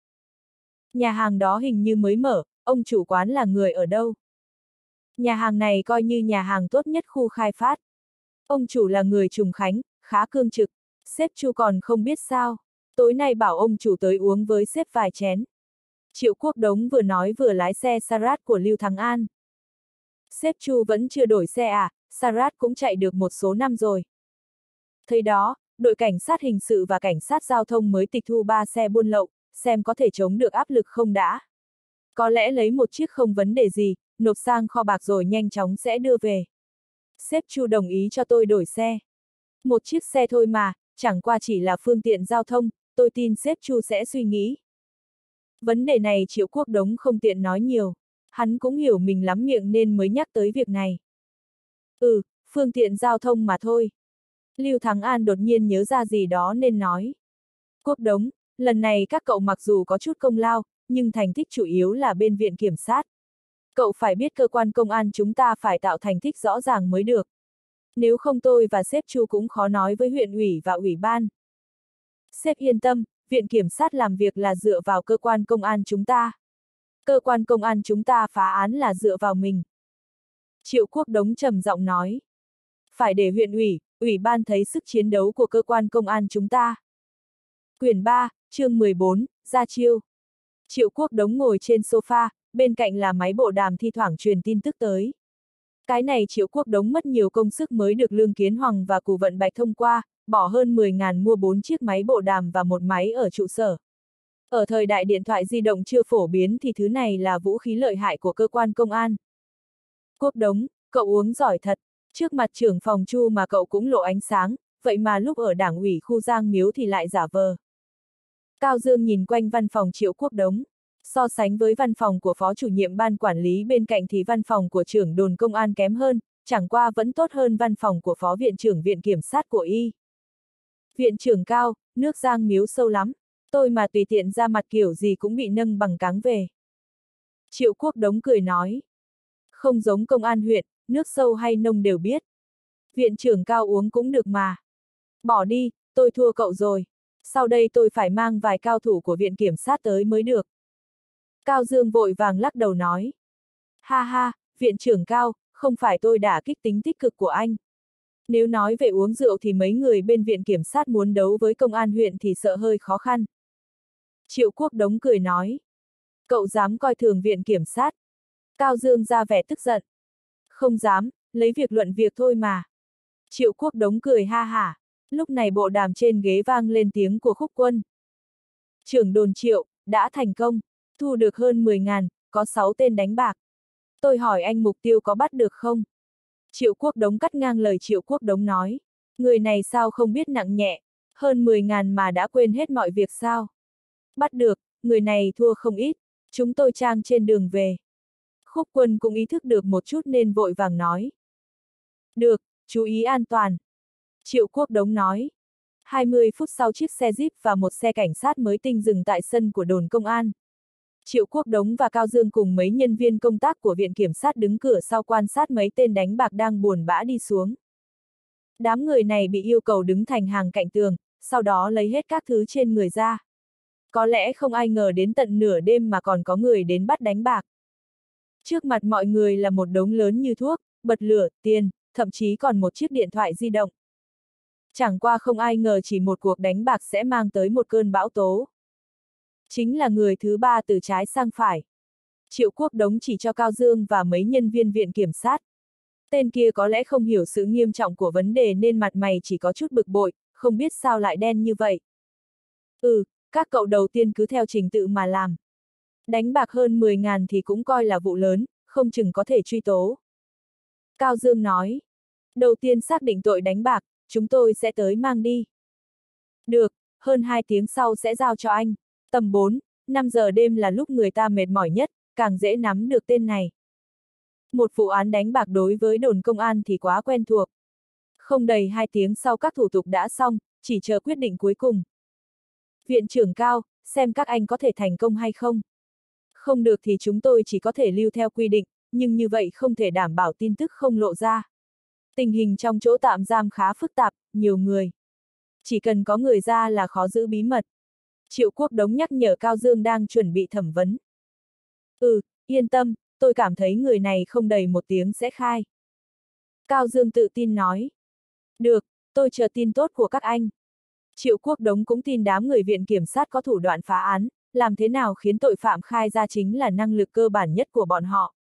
Nhà hàng đó hình như mới mở, ông chủ quán là người ở đâu? Nhà hàng này coi như nhà hàng tốt nhất khu khai phát. Ông chủ là người trùng khánh, khá cương trực. Sếp Chu còn không biết sao. Tối nay bảo ông chủ tới uống với sếp vài chén. Triệu Quốc Đống vừa nói vừa lái xe Sarat của Lưu Thắng An. Sếp Chu vẫn chưa đổi xe à, Sarat cũng chạy được một số năm rồi. thấy đó, đội cảnh sát hình sự và cảnh sát giao thông mới tịch thu ba xe buôn lậu, xem có thể chống được áp lực không đã. Có lẽ lấy một chiếc không vấn đề gì, nộp sang kho bạc rồi nhanh chóng sẽ đưa về. Sếp Chu đồng ý cho tôi đổi xe. Một chiếc xe thôi mà, chẳng qua chỉ là phương tiện giao thông, tôi tin sếp Chu sẽ suy nghĩ. Vấn đề này Triệu Quốc Đống không tiện nói nhiều. Hắn cũng hiểu mình lắm miệng nên mới nhắc tới việc này. Ừ, phương tiện giao thông mà thôi. Lưu Thắng An đột nhiên nhớ ra gì đó nên nói. Quốc Đống, lần này các cậu mặc dù có chút công lao, nhưng thành tích chủ yếu là bên viện kiểm sát. Cậu phải biết cơ quan công an chúng ta phải tạo thành tích rõ ràng mới được. Nếu không tôi và sếp Chu cũng khó nói với huyện ủy và ủy ban. Sếp yên tâm, viện kiểm sát làm việc là dựa vào cơ quan công an chúng ta. Cơ quan công an chúng ta phá án là dựa vào mình. Triệu Quốc Đống trầm giọng nói. Phải để huyện ủy, ủy ban thấy sức chiến đấu của cơ quan công an chúng ta. Quyển 3, chương 14, ra chiêu. Triệu Quốc Đống ngồi trên sofa, bên cạnh là máy bộ đàm thi thoảng truyền tin tức tới. Cái này Triệu Quốc Đống mất nhiều công sức mới được Lương Kiến Hoàng và Cù Vận Bạch thông qua, bỏ hơn 10.000 mua 4 chiếc máy bộ đàm và một máy ở trụ sở. Ở thời đại điện thoại di động chưa phổ biến thì thứ này là vũ khí lợi hại của cơ quan công an. Quốc Đống, cậu uống giỏi thật, trước mặt trưởng phòng chu mà cậu cũng lộ ánh sáng, vậy mà lúc ở đảng ủy khu Giang Miếu thì lại giả vờ. Cao Dương nhìn quanh văn phòng Triệu Quốc Đống. So sánh với văn phòng của phó chủ nhiệm ban quản lý bên cạnh thì văn phòng của trưởng đồn công an kém hơn, chẳng qua vẫn tốt hơn văn phòng của phó viện trưởng viện kiểm sát của y. Viện trưởng cao, nước giang miếu sâu lắm, tôi mà tùy tiện ra mặt kiểu gì cũng bị nâng bằng cáng về. Triệu quốc đống cười nói. Không giống công an huyện, nước sâu hay nông đều biết. Viện trưởng cao uống cũng được mà. Bỏ đi, tôi thua cậu rồi. Sau đây tôi phải mang vài cao thủ của viện kiểm sát tới mới được. Cao Dương vội vàng lắc đầu nói. Ha ha, viện trưởng Cao, không phải tôi đã kích tính tích cực của anh. Nếu nói về uống rượu thì mấy người bên viện kiểm sát muốn đấu với công an huyện thì sợ hơi khó khăn. Triệu Quốc Đống cười nói. Cậu dám coi thường viện kiểm sát. Cao Dương ra vẻ tức giận. Không dám, lấy việc luận việc thôi mà. Triệu Quốc Đống cười ha hả. Lúc này bộ đàm trên ghế vang lên tiếng của khúc quân. Trưởng đồn Triệu, đã thành công thu được hơn 10 ngàn, có 6 tên đánh bạc. Tôi hỏi anh mục tiêu có bắt được không? Triệu Quốc Đống cắt ngang lời Triệu Quốc Đống nói. Người này sao không biết nặng nhẹ, hơn 10 ngàn mà đã quên hết mọi việc sao? Bắt được, người này thua không ít, chúng tôi trang trên đường về. Khúc quân cũng ý thức được một chút nên vội vàng nói. Được, chú ý an toàn. Triệu Quốc Đống nói. 20 phút sau chiếc xe Jeep và một xe cảnh sát mới tinh dừng tại sân của đồn công an. Triệu Quốc Đống và Cao Dương cùng mấy nhân viên công tác của Viện Kiểm sát đứng cửa sau quan sát mấy tên đánh bạc đang buồn bã đi xuống. Đám người này bị yêu cầu đứng thành hàng cạnh tường, sau đó lấy hết các thứ trên người ra. Có lẽ không ai ngờ đến tận nửa đêm mà còn có người đến bắt đánh bạc. Trước mặt mọi người là một đống lớn như thuốc, bật lửa, tiền, thậm chí còn một chiếc điện thoại di động. Chẳng qua không ai ngờ chỉ một cuộc đánh bạc sẽ mang tới một cơn bão tố chính là người thứ ba từ trái sang phải. Triệu Quốc Đống chỉ cho Cao Dương và mấy nhân viên viện kiểm sát. Tên kia có lẽ không hiểu sự nghiêm trọng của vấn đề nên mặt mày chỉ có chút bực bội, không biết sao lại đen như vậy. Ừ, các cậu đầu tiên cứ theo trình tự mà làm. Đánh bạc hơn 10 ngàn thì cũng coi là vụ lớn, không chừng có thể truy tố. Cao Dương nói. Đầu tiên xác định tội đánh bạc, chúng tôi sẽ tới mang đi. Được, hơn 2 tiếng sau sẽ giao cho anh. Tầm 4, 5 giờ đêm là lúc người ta mệt mỏi nhất, càng dễ nắm được tên này. Một vụ án đánh bạc đối với đồn công an thì quá quen thuộc. Không đầy hai tiếng sau các thủ tục đã xong, chỉ chờ quyết định cuối cùng. Viện trưởng cao, xem các anh có thể thành công hay không. Không được thì chúng tôi chỉ có thể lưu theo quy định, nhưng như vậy không thể đảm bảo tin tức không lộ ra. Tình hình trong chỗ tạm giam khá phức tạp, nhiều người. Chỉ cần có người ra là khó giữ bí mật. Triệu Quốc Đống nhắc nhở Cao Dương đang chuẩn bị thẩm vấn. Ừ, yên tâm, tôi cảm thấy người này không đầy một tiếng sẽ khai. Cao Dương tự tin nói. Được, tôi chờ tin tốt của các anh. Triệu Quốc Đống cũng tin đám người viện kiểm sát có thủ đoạn phá án, làm thế nào khiến tội phạm khai ra chính là năng lực cơ bản nhất của bọn họ.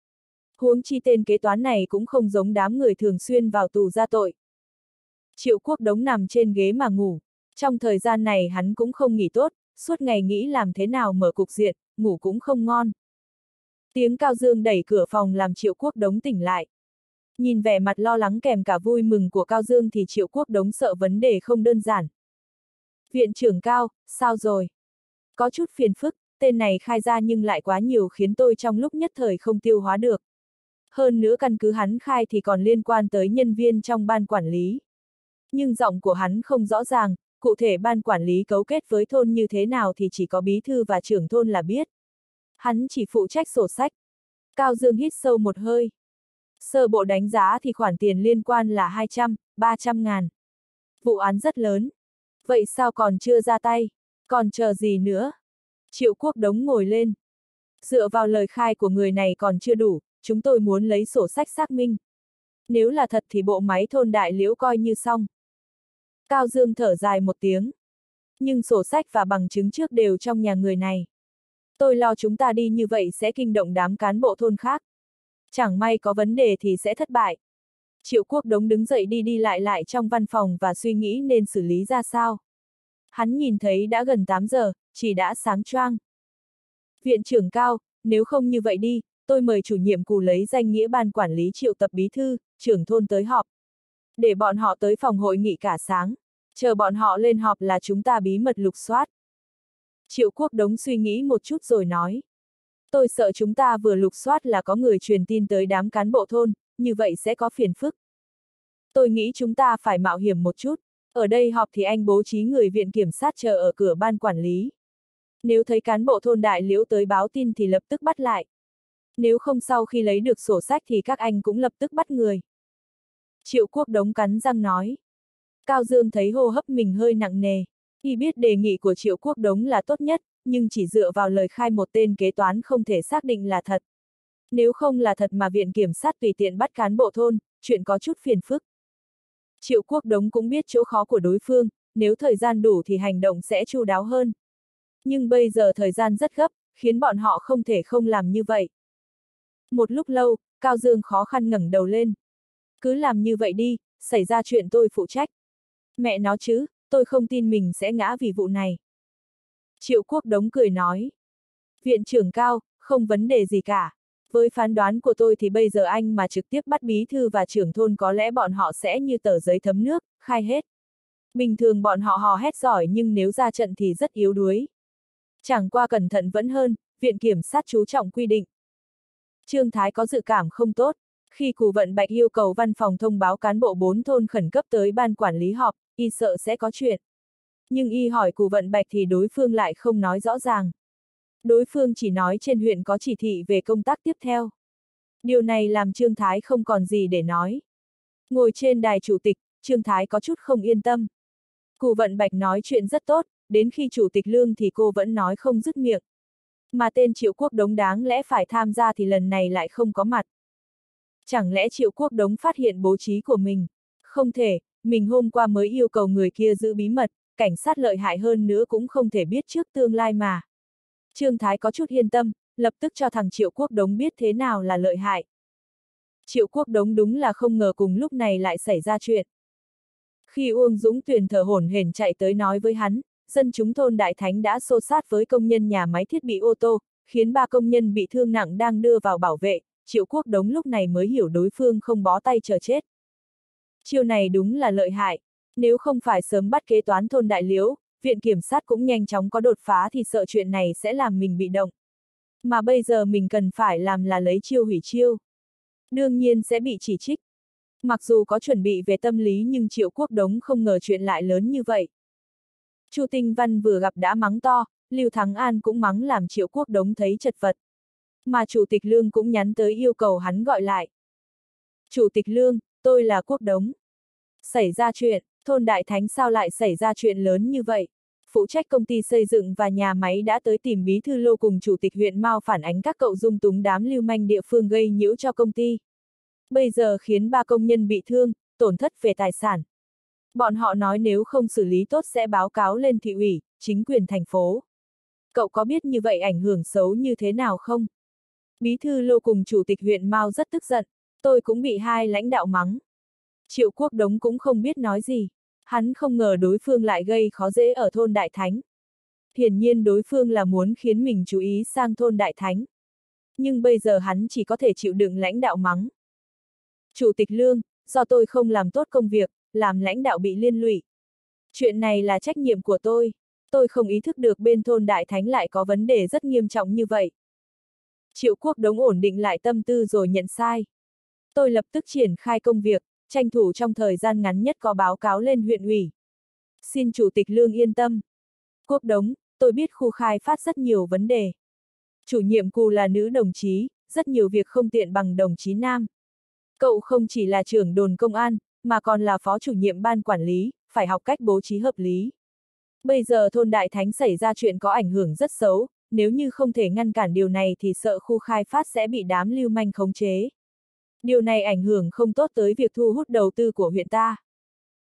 Huống chi tên kế toán này cũng không giống đám người thường xuyên vào tù ra tội. Triệu Quốc Đống nằm trên ghế mà ngủ. Trong thời gian này hắn cũng không nghỉ tốt, suốt ngày nghĩ làm thế nào mở cục diện, ngủ cũng không ngon. Tiếng Cao Dương đẩy cửa phòng làm Triệu Quốc Đống tỉnh lại. Nhìn vẻ mặt lo lắng kèm cả vui mừng của Cao Dương thì Triệu Quốc Đống sợ vấn đề không đơn giản. Viện trưởng Cao, sao rồi? Có chút phiền phức, tên này khai ra nhưng lại quá nhiều khiến tôi trong lúc nhất thời không tiêu hóa được. Hơn nữa căn cứ hắn khai thì còn liên quan tới nhân viên trong ban quản lý. Nhưng giọng của hắn không rõ ràng, cụ thể ban quản lý cấu kết với thôn như thế nào thì chỉ có bí thư và trưởng thôn là biết. Hắn chỉ phụ trách sổ sách. Cao Dương hít sâu một hơi. Sơ bộ đánh giá thì khoản tiền liên quan là 200, 300 ngàn. Vụ án rất lớn. Vậy sao còn chưa ra tay? Còn chờ gì nữa? Triệu quốc đống ngồi lên. Dựa vào lời khai của người này còn chưa đủ, chúng tôi muốn lấy sổ sách xác minh. Nếu là thật thì bộ máy thôn đại liễu coi như xong. Cao Dương thở dài một tiếng. Nhưng sổ sách và bằng chứng trước đều trong nhà người này. Tôi lo chúng ta đi như vậy sẽ kinh động đám cán bộ thôn khác. Chẳng may có vấn đề thì sẽ thất bại. Triệu Quốc Đống đứng dậy đi đi lại lại trong văn phòng và suy nghĩ nên xử lý ra sao. Hắn nhìn thấy đã gần 8 giờ, chỉ đã sáng choang. Viện trưởng cao, nếu không như vậy đi, tôi mời chủ nhiệm cù lấy danh nghĩa ban quản lý triệu tập bí thư, trưởng thôn tới họp. Để bọn họ tới phòng hội nghị cả sáng. Chờ bọn họ lên họp là chúng ta bí mật lục soát. Triệu quốc đống suy nghĩ một chút rồi nói. Tôi sợ chúng ta vừa lục soát là có người truyền tin tới đám cán bộ thôn, như vậy sẽ có phiền phức. Tôi nghĩ chúng ta phải mạo hiểm một chút. Ở đây họp thì anh bố trí người viện kiểm sát chờ ở cửa ban quản lý. Nếu thấy cán bộ thôn đại liễu tới báo tin thì lập tức bắt lại. Nếu không sau khi lấy được sổ sách thì các anh cũng lập tức bắt người. Triệu quốc đống cắn răng nói. Cao Dương thấy hô hấp mình hơi nặng nề. Y biết đề nghị của Triệu quốc đống là tốt nhất, nhưng chỉ dựa vào lời khai một tên kế toán không thể xác định là thật. Nếu không là thật mà viện kiểm sát tùy tiện bắt cán bộ thôn, chuyện có chút phiền phức. Triệu quốc đống cũng biết chỗ khó của đối phương, nếu thời gian đủ thì hành động sẽ chu đáo hơn. Nhưng bây giờ thời gian rất gấp, khiến bọn họ không thể không làm như vậy. Một lúc lâu, Cao Dương khó khăn ngẩng đầu lên. Cứ làm như vậy đi, xảy ra chuyện tôi phụ trách. Mẹ nó chứ, tôi không tin mình sẽ ngã vì vụ này. Triệu quốc đống cười nói. Viện trưởng Cao, không vấn đề gì cả. Với phán đoán của tôi thì bây giờ anh mà trực tiếp bắt bí thư và trưởng thôn có lẽ bọn họ sẽ như tờ giấy thấm nước, khai hết. Bình thường bọn họ hò hét giỏi nhưng nếu ra trận thì rất yếu đuối. Chẳng qua cẩn thận vẫn hơn, viện kiểm sát chú trọng quy định. Trương Thái có dự cảm không tốt. Khi Cù Vận Bạch yêu cầu văn phòng thông báo cán bộ bốn thôn khẩn cấp tới ban quản lý họp, y sợ sẽ có chuyện. Nhưng y hỏi Cù Vận Bạch thì đối phương lại không nói rõ ràng. Đối phương chỉ nói trên huyện có chỉ thị về công tác tiếp theo. Điều này làm Trương Thái không còn gì để nói. Ngồi trên đài chủ tịch, Trương Thái có chút không yên tâm. Cù Vận Bạch nói chuyện rất tốt, đến khi chủ tịch lương thì cô vẫn nói không dứt miệng. Mà tên Triệu Quốc Đống đáng lẽ phải tham gia thì lần này lại không có mặt. Chẳng lẽ Triệu Quốc Đống phát hiện bố trí của mình? Không thể, mình hôm qua mới yêu cầu người kia giữ bí mật, cảnh sát lợi hại hơn nữa cũng không thể biết trước tương lai mà. Trương Thái có chút yên tâm, lập tức cho thằng Triệu Quốc Đống biết thế nào là lợi hại. Triệu Quốc Đống đúng là không ngờ cùng lúc này lại xảy ra chuyện. Khi Uông Dũng Tuyền thở hổn hển chạy tới nói với hắn, dân chúng thôn Đại Thánh đã xô sát với công nhân nhà máy thiết bị ô tô, khiến ba công nhân bị thương nặng đang đưa vào bảo vệ, Triệu Quốc Đống lúc này mới hiểu đối phương không bó tay chờ chết. Chiêu này đúng là lợi hại, nếu không phải sớm bắt kế toán thôn Đại Liễu, viện kiểm sát cũng nhanh chóng có đột phá thì sợ chuyện này sẽ làm mình bị động. Mà bây giờ mình cần phải làm là lấy chiêu hủy chiêu. Đương nhiên sẽ bị chỉ trích. Mặc dù có chuẩn bị về tâm lý nhưng Triệu Quốc Đống không ngờ chuyện lại lớn như vậy. Chu Tinh Văn vừa gặp đã mắng to, Lưu Thắng An cũng mắng làm Triệu Quốc Đống thấy chật vật. Mà Chủ tịch Lương cũng nhắn tới yêu cầu hắn gọi lại. Chủ tịch Lương, tôi là Quốc Đống. Xảy ra chuyện, thôn Đại Thánh sao lại xảy ra chuyện lớn như vậy? Phụ trách công ty xây dựng và nhà máy đã tới tìm bí thư lô cùng chủ tịch huyện Mao phản ánh các cậu dung túng đám lưu manh địa phương gây nhiễu cho công ty. Bây giờ khiến ba công nhân bị thương, tổn thất về tài sản. Bọn họ nói nếu không xử lý tốt sẽ báo cáo lên thị ủy, chính quyền thành phố. Cậu có biết như vậy ảnh hưởng xấu như thế nào không? Bí thư lô cùng chủ tịch huyện Mao rất tức giận, tôi cũng bị hai lãnh đạo mắng. Triệu Quốc Đống cũng không biết nói gì. Hắn không ngờ đối phương lại gây khó dễ ở thôn Đại Thánh. Hiển nhiên đối phương là muốn khiến mình chú ý sang thôn Đại Thánh. Nhưng bây giờ hắn chỉ có thể chịu đựng lãnh đạo mắng. Chủ tịch Lương, do tôi không làm tốt công việc, làm lãnh đạo bị liên lụy. Chuyện này là trách nhiệm của tôi. Tôi không ý thức được bên thôn Đại Thánh lại có vấn đề rất nghiêm trọng như vậy. Triệu Quốc Đống ổn định lại tâm tư rồi nhận sai. Tôi lập tức triển khai công việc, tranh thủ trong thời gian ngắn nhất có báo cáo lên huyện ủy. Xin Chủ tịch Lương yên tâm. Quốc Đống, tôi biết khu khai phát rất nhiều vấn đề. Chủ nhiệm cù là nữ đồng chí, rất nhiều việc không tiện bằng đồng chí nam. Cậu không chỉ là trưởng đồn công an, mà còn là phó chủ nhiệm ban quản lý, phải học cách bố trí hợp lý. Bây giờ thôn Đại Thánh xảy ra chuyện có ảnh hưởng rất xấu, nếu như không thể ngăn cản điều này thì sợ khu khai phát sẽ bị đám lưu manh khống chế. Điều này ảnh hưởng không tốt tới việc thu hút đầu tư của huyện ta.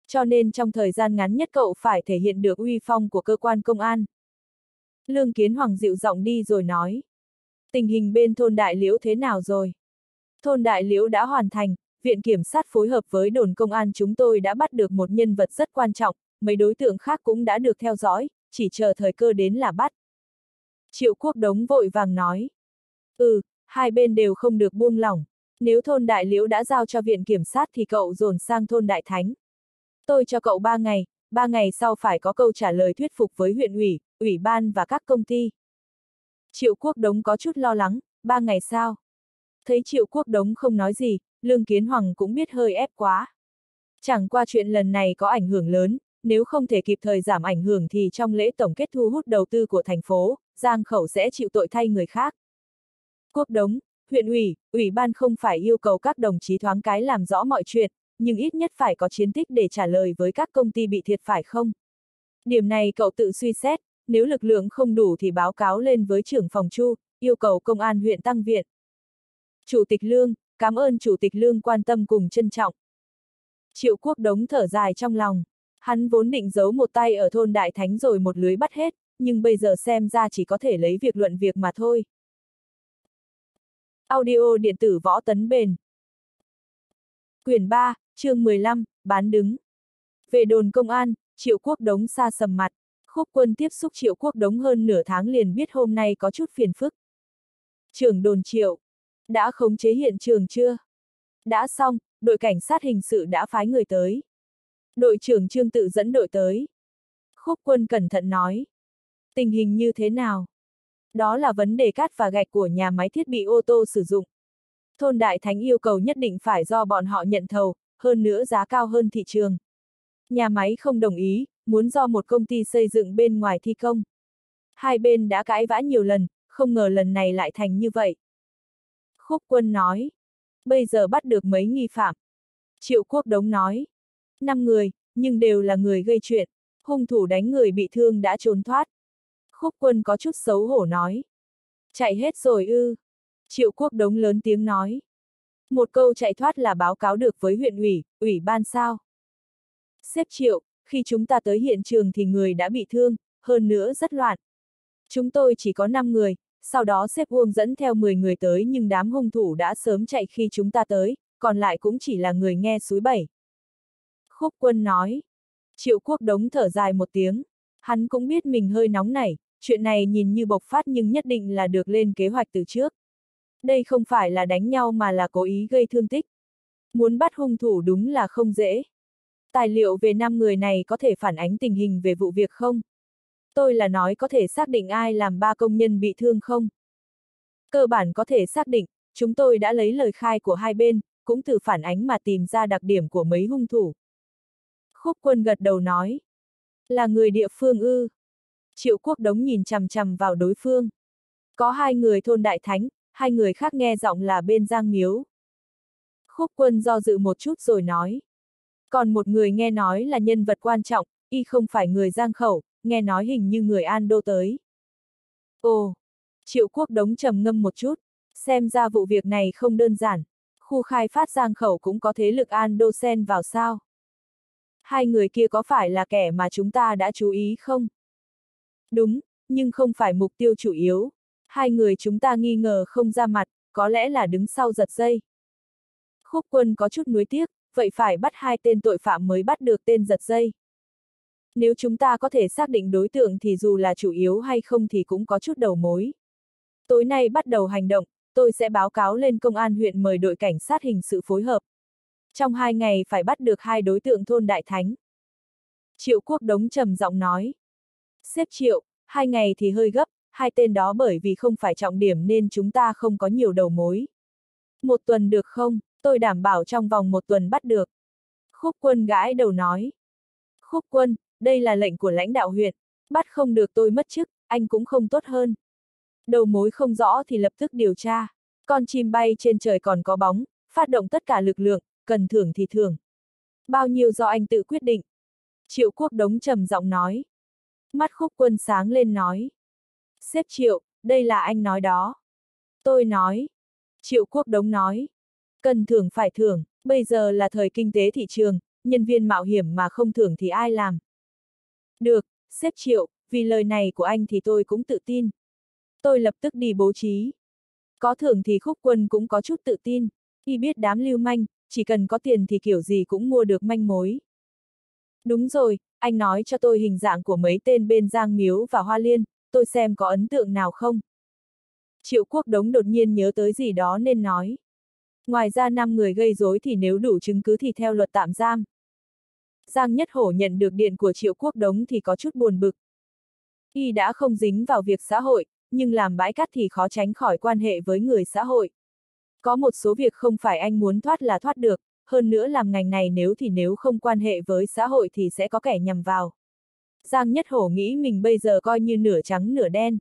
Cho nên trong thời gian ngắn nhất cậu phải thể hiện được uy phong của cơ quan công an. Lương Kiến Hoàng dịu giọng đi rồi nói. Tình hình bên thôn Đại Liễu thế nào rồi? Thôn Đại Liễu đã hoàn thành, Viện Kiểm sát phối hợp với đồn công an chúng tôi đã bắt được một nhân vật rất quan trọng, mấy đối tượng khác cũng đã được theo dõi, chỉ chờ thời cơ đến là bắt. Triệu Quốc Đống vội vàng nói. Ừ, hai bên đều không được buông lỏng. Nếu thôn Đại Liễu đã giao cho viện kiểm sát thì cậu dồn sang thôn Đại Thánh. Tôi cho cậu ba ngày, ba ngày sau phải có câu trả lời thuyết phục với huyện ủy, ủy ban và các công ty. Triệu Quốc Đống có chút lo lắng, ba ngày sau. Thấy Triệu Quốc Đống không nói gì, Lương Kiến Hoàng cũng biết hơi ép quá. Chẳng qua chuyện lần này có ảnh hưởng lớn, nếu không thể kịp thời giảm ảnh hưởng thì trong lễ tổng kết thu hút đầu tư của thành phố, Giang Khẩu sẽ chịu tội thay người khác. Quốc Đống, huyện ủy, ủy ban không phải yêu cầu các đồng chí thoáng cái làm rõ mọi chuyện, nhưng ít nhất phải có chiến tích để trả lời với các công ty bị thiệt phải không? Điểm này cậu tự suy xét, nếu lực lượng không đủ thì báo cáo lên với trưởng phòng chu, yêu cầu công an huyện tăng viện. Chủ tịch Lương, cảm ơn Chủ tịch Lương quan tâm cùng trân trọng. Triệu Quốc Đống thở dài trong lòng. Hắn vốn định giấu một tay ở thôn Đại Thánh rồi một lưới bắt hết, nhưng bây giờ xem ra chỉ có thể lấy việc luận việc mà thôi. Audio điện tử võ tấn bền. Quyển 3, chương 15, bán đứng. Về đồn công an, Triệu Quốc Đống xa sầm mặt. Khúc quân tiếp xúc Triệu Quốc Đống hơn nửa tháng liền biết hôm nay có chút phiền phức. Trưởng đồn Triệu. Đã khống chế hiện trường chưa? Đã xong, đội cảnh sát hình sự đã phái người tới. Đội trưởng Trương tự dẫn đội tới. Khúc quân cẩn thận nói. Tình hình như thế nào? Đó là vấn đề cát và gạch của nhà máy thiết bị ô tô sử dụng. Thôn Đại Thánh yêu cầu nhất định phải do bọn họ nhận thầu, hơn nữa giá cao hơn thị trường. Nhà máy không đồng ý, muốn do một công ty xây dựng bên ngoài thi công. Hai bên đã cãi vã nhiều lần, không ngờ lần này lại thành như vậy. Khúc quân nói. Bây giờ bắt được mấy nghi phạm. Triệu Quốc Đống nói. Năm người, nhưng đều là người gây chuyện. Hung thủ đánh người bị thương đã trốn thoát. Khúc quân có chút xấu hổ nói. Chạy hết rồi ư. Triệu Quốc Đống lớn tiếng nói. Một câu chạy thoát là báo cáo được với huyện ủy, ủy ban sao. Xếp Triệu, khi chúng ta tới hiện trường thì người đã bị thương, hơn nữa rất loạn. Chúng tôi chỉ có 5 người, sau đó xếp Uông dẫn theo 10 người tới nhưng đám hung thủ đã sớm chạy khi chúng ta tới, còn lại cũng chỉ là người nghe suối bảy. Khúc quân nói. Triệu quốc đống thở dài một tiếng. Hắn cũng biết mình hơi nóng nảy, chuyện này nhìn như bộc phát nhưng nhất định là được lên kế hoạch từ trước. Đây không phải là đánh nhau mà là cố ý gây thương tích. Muốn bắt hung thủ đúng là không dễ. Tài liệu về năm người này có thể phản ánh tình hình về vụ việc không? Tôi là nói có thể xác định ai làm ba công nhân bị thương không? Cơ bản có thể xác định, chúng tôi đã lấy lời khai của hai bên, cũng từ phản ánh mà tìm ra đặc điểm của mấy hung thủ. Khúc quân gật đầu nói. Là người địa phương ư. Triệu quốc đống nhìn chằm chằm vào đối phương. Có hai người thôn đại thánh, hai người khác nghe giọng là bên giang miếu. Khúc quân do dự một chút rồi nói. Còn một người nghe nói là nhân vật quan trọng, y không phải người giang khẩu, nghe nói hình như người An Đô tới. Ồ! Triệu quốc đống trầm ngâm một chút, xem ra vụ việc này không đơn giản, khu khai phát giang khẩu cũng có thế lực An Đô xen vào sao. Hai người kia có phải là kẻ mà chúng ta đã chú ý không? Đúng, nhưng không phải mục tiêu chủ yếu. Hai người chúng ta nghi ngờ không ra mặt, có lẽ là đứng sau giật dây. Khúc quân có chút nuối tiếc, vậy phải bắt hai tên tội phạm mới bắt được tên giật dây. Nếu chúng ta có thể xác định đối tượng thì dù là chủ yếu hay không thì cũng có chút đầu mối. Tối nay bắt đầu hành động, tôi sẽ báo cáo lên công an huyện mời đội cảnh sát hình sự phối hợp. Trong hai ngày phải bắt được hai đối tượng thôn Đại Thánh. Triệu Quốc Đống trầm giọng nói. Xếp Triệu, hai ngày thì hơi gấp, hai tên đó bởi vì không phải trọng điểm nên chúng ta không có nhiều đầu mối. Một tuần được không, tôi đảm bảo trong vòng một tuần bắt được. Khúc quân gãi đầu nói. Khúc quân, đây là lệnh của lãnh đạo huyện, bắt không được tôi mất chức, anh cũng không tốt hơn. Đầu mối không rõ thì lập tức điều tra. Con chim bay trên trời còn có bóng, phát động tất cả lực lượng, cần thưởng thì thưởng. Bao nhiêu do anh tự quyết định. Triệu quốc đống trầm giọng nói. Mắt khúc quân sáng lên nói. Xếp triệu, đây là anh nói đó. Tôi nói. Triệu quốc đống nói. Cần thưởng phải thưởng, bây giờ là thời kinh tế thị trường, nhân viên mạo hiểm mà không thưởng thì ai làm. Được, xếp triệu, vì lời này của anh thì tôi cũng tự tin. Tôi lập tức đi bố trí. Có thưởng thì khúc quân cũng có chút tự tin, khi biết đám lưu manh, chỉ cần có tiền thì kiểu gì cũng mua được manh mối. Đúng rồi, anh nói cho tôi hình dạng của mấy tên bên Giang Miếu và Hoa Liên, tôi xem có ấn tượng nào không. Triệu quốc đống đột nhiên nhớ tới gì đó nên nói. Ngoài ra 5 người gây rối thì nếu đủ chứng cứ thì theo luật tạm giam. Giang Nhất Hổ nhận được điện của Triệu Quốc Đống thì có chút buồn bực. Y đã không dính vào việc xã hội, nhưng làm bãi cát thì khó tránh khỏi quan hệ với người xã hội. Có một số việc không phải anh muốn thoát là thoát được, hơn nữa làm ngành này nếu thì nếu không quan hệ với xã hội thì sẽ có kẻ nhầm vào. Giang Nhất Hổ nghĩ mình bây giờ coi như nửa trắng nửa đen.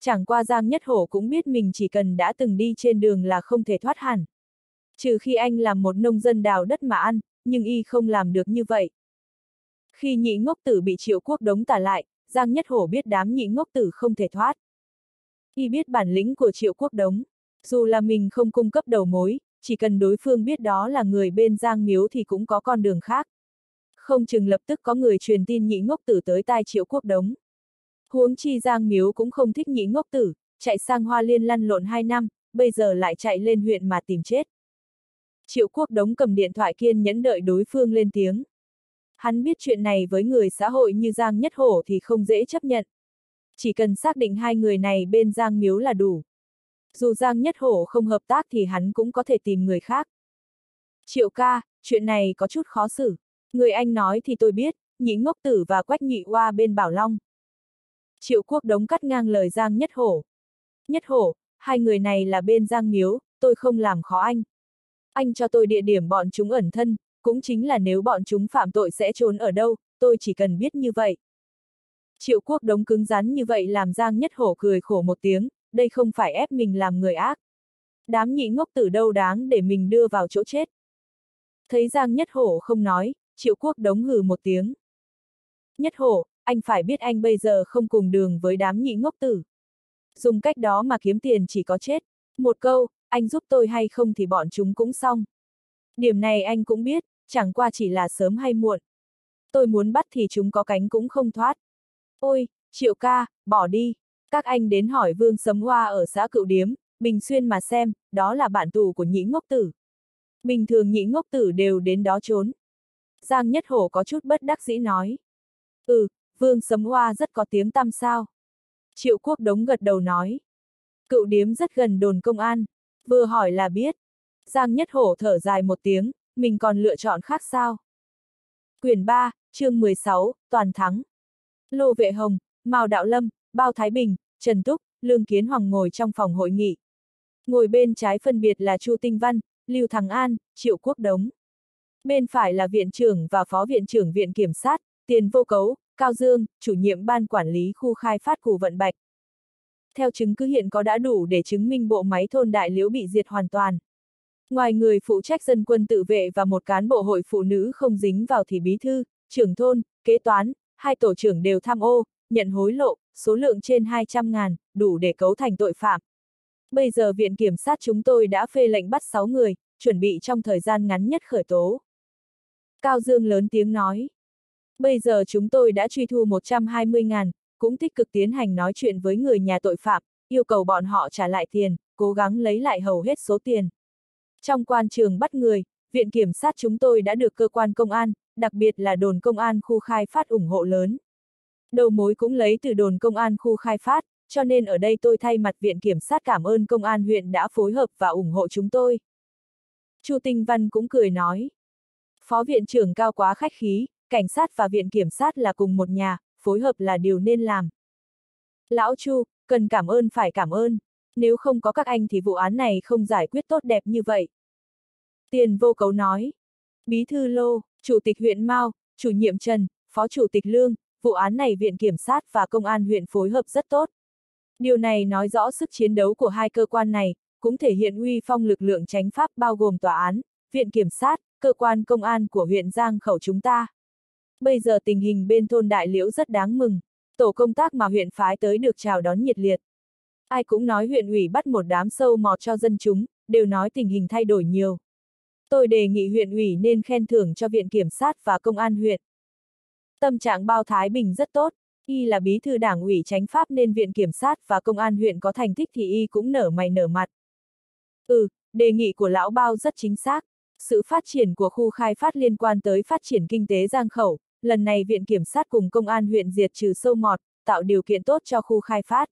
Chẳng qua Giang Nhất Hổ cũng biết mình chỉ cần đã từng đi trên đường là không thể thoát hẳn. Trừ khi anh làm một nông dân đào đất mà ăn, nhưng y không làm được như vậy. Khi nhị ngốc tử bị triệu quốc đống tả lại, Giang Nhất Hổ biết đám nhị ngốc tử không thể thoát. Y biết bản lĩnh của triệu quốc đống. Dù là mình không cung cấp đầu mối, chỉ cần đối phương biết đó là người bên Giang Miếu thì cũng có con đường khác. Không chừng lập tức có người truyền tin nhị ngốc tử tới tai triệu quốc đống. Huống chi Giang Miếu cũng không thích nhị ngốc tử, chạy sang Hoa Liên lăn lộn hai năm, bây giờ lại chạy lên huyện mà tìm chết. Triệu quốc đống cầm điện thoại kiên nhẫn đợi đối phương lên tiếng. Hắn biết chuyện này với người xã hội như Giang Nhất Hổ thì không dễ chấp nhận. Chỉ cần xác định hai người này bên Giang Miếu là đủ. Dù Giang Nhất Hổ không hợp tác thì hắn cũng có thể tìm người khác. Triệu ca, chuyện này có chút khó xử. Người anh nói thì tôi biết, nhĩ ngốc tử và quách nhị hoa bên Bảo Long. Triệu quốc đống cắt ngang lời Giang Nhất Hổ. Nhất Hổ, hai người này là bên Giang Miếu, tôi không làm khó anh. Anh cho tôi địa điểm bọn chúng ẩn thân, cũng chính là nếu bọn chúng phạm tội sẽ trốn ở đâu, tôi chỉ cần biết như vậy. Triệu quốc đống cứng rắn như vậy làm Giang Nhất Hổ cười khổ một tiếng, đây không phải ép mình làm người ác. Đám nhị ngốc tử đâu đáng để mình đưa vào chỗ chết. Thấy Giang Nhất Hổ không nói, Triệu quốc đống hừ một tiếng. Nhất Hổ, anh phải biết anh bây giờ không cùng đường với đám nhị ngốc tử. Dùng cách đó mà kiếm tiền chỉ có chết. Một câu, anh giúp tôi hay không thì bọn chúng cũng xong. Điểm này anh cũng biết, chẳng qua chỉ là sớm hay muộn. Tôi muốn bắt thì chúng có cánh cũng không thoát. Ôi, triệu ca, bỏ đi. Các anh đến hỏi Vương Sấm Hoa ở xã Cựu Điếm, Bình Xuyên mà xem, đó là bạn tù của nhĩ ngốc tử. Bình thường nhĩ ngốc tử đều đến đó trốn. Giang Nhất Hổ có chút bất đắc dĩ nói. Ừ, Vương Sấm Hoa rất có tiếng tăm sao. Triệu Quốc Đống gật đầu nói. Cựu điếm rất gần đồn công an. Vừa hỏi là biết. Giang Nhất Hổ thở dài một tiếng, mình còn lựa chọn khác sao? Quyển 3, chương 16, Toàn Thắng. Lô Vệ Hồng, Mao Đạo Lâm, Bao Thái Bình, Trần Túc, Lương Kiến Hoàng ngồi trong phòng hội nghị. Ngồi bên trái phân biệt là Chu Tinh Văn, Lưu Thắng An, Triệu Quốc Đống. Bên phải là viện trưởng và phó viện trưởng viện kiểm sát, Tiền Vô Cấu, Cao Dương, chủ nhiệm ban quản lý khu khai phát Cù Vận Bạch. Theo chứng cứ hiện có đã đủ để chứng minh bộ máy thôn Đại Liễu bị diệt hoàn toàn. Ngoài người phụ trách dân quân tự vệ và một cán bộ hội phụ nữ không dính vào thì bí thư, trưởng thôn, kế toán, hai tổ trưởng đều tham ô, nhận hối lộ, số lượng trên 200 ngàn, đủ để cấu thành tội phạm. Bây giờ Viện Kiểm sát chúng tôi đã phê lệnh bắt 6 người, chuẩn bị trong thời gian ngắn nhất khởi tố. Cao Dương lớn tiếng nói. Bây giờ chúng tôi đã truy thu 120 ngàn, cũng tích cực tiến hành nói chuyện với người nhà tội phạm, yêu cầu bọn họ trả lại tiền, cố gắng lấy lại hầu hết số tiền. Trong quan trường bắt người, Viện Kiểm sát chúng tôi đã được cơ quan công an, đặc biệt là đồn công an khu khai phát ủng hộ lớn. Đầu mối cũng lấy từ đồn công an khu khai phát, cho nên ở đây tôi thay mặt Viện Kiểm sát cảm ơn công an huyện đã phối hợp và ủng hộ chúng tôi. Chu Tinh Văn cũng cười nói. Phó viện trưởng cao quá khách khí, cảnh sát và viện kiểm sát là cùng một nhà, phối hợp là điều nên làm. Lão Chu, cần cảm ơn phải cảm ơn, nếu không có các anh thì vụ án này không giải quyết tốt đẹp như vậy. Tiền vô cấu nói. Bí thư Lô, Chủ tịch huyện Mao, Chủ nhiệm Trần, Phó Chủ tịch Lương, vụ án này Viện Kiểm sát và Công an huyện phối hợp rất tốt. Điều này nói rõ sức chiến đấu của hai cơ quan này, cũng thể hiện uy phong lực lượng tránh pháp bao gồm tòa án, viện kiểm sát, cơ quan công an của huyện Giang Khẩu chúng ta. Bây giờ tình hình bên thôn Đại Liễu rất đáng mừng, tổ công tác mà huyện phái tới được chào đón nhiệt liệt. Ai cũng nói huyện ủy bắt một đám sâu mọt cho dân chúng, đều nói tình hình thay đổi nhiều. Tôi đề nghị huyện ủy nên khen thưởng cho viện kiểm sát và công an huyện. Tâm trạng bao Thái Bình rất tốt, y là bí thư đảng ủy tránh pháp nên viện kiểm sát và công an huyện có thành tích thì y cũng nở mày nở mặt. Ừ, đề nghị của lão bao rất chính xác. Sự phát triển của khu khai phát liên quan tới phát triển kinh tế giang khẩu, lần này Viện Kiểm sát cùng Công an huyện diệt trừ sâu mọt, tạo điều kiện tốt cho khu khai phát.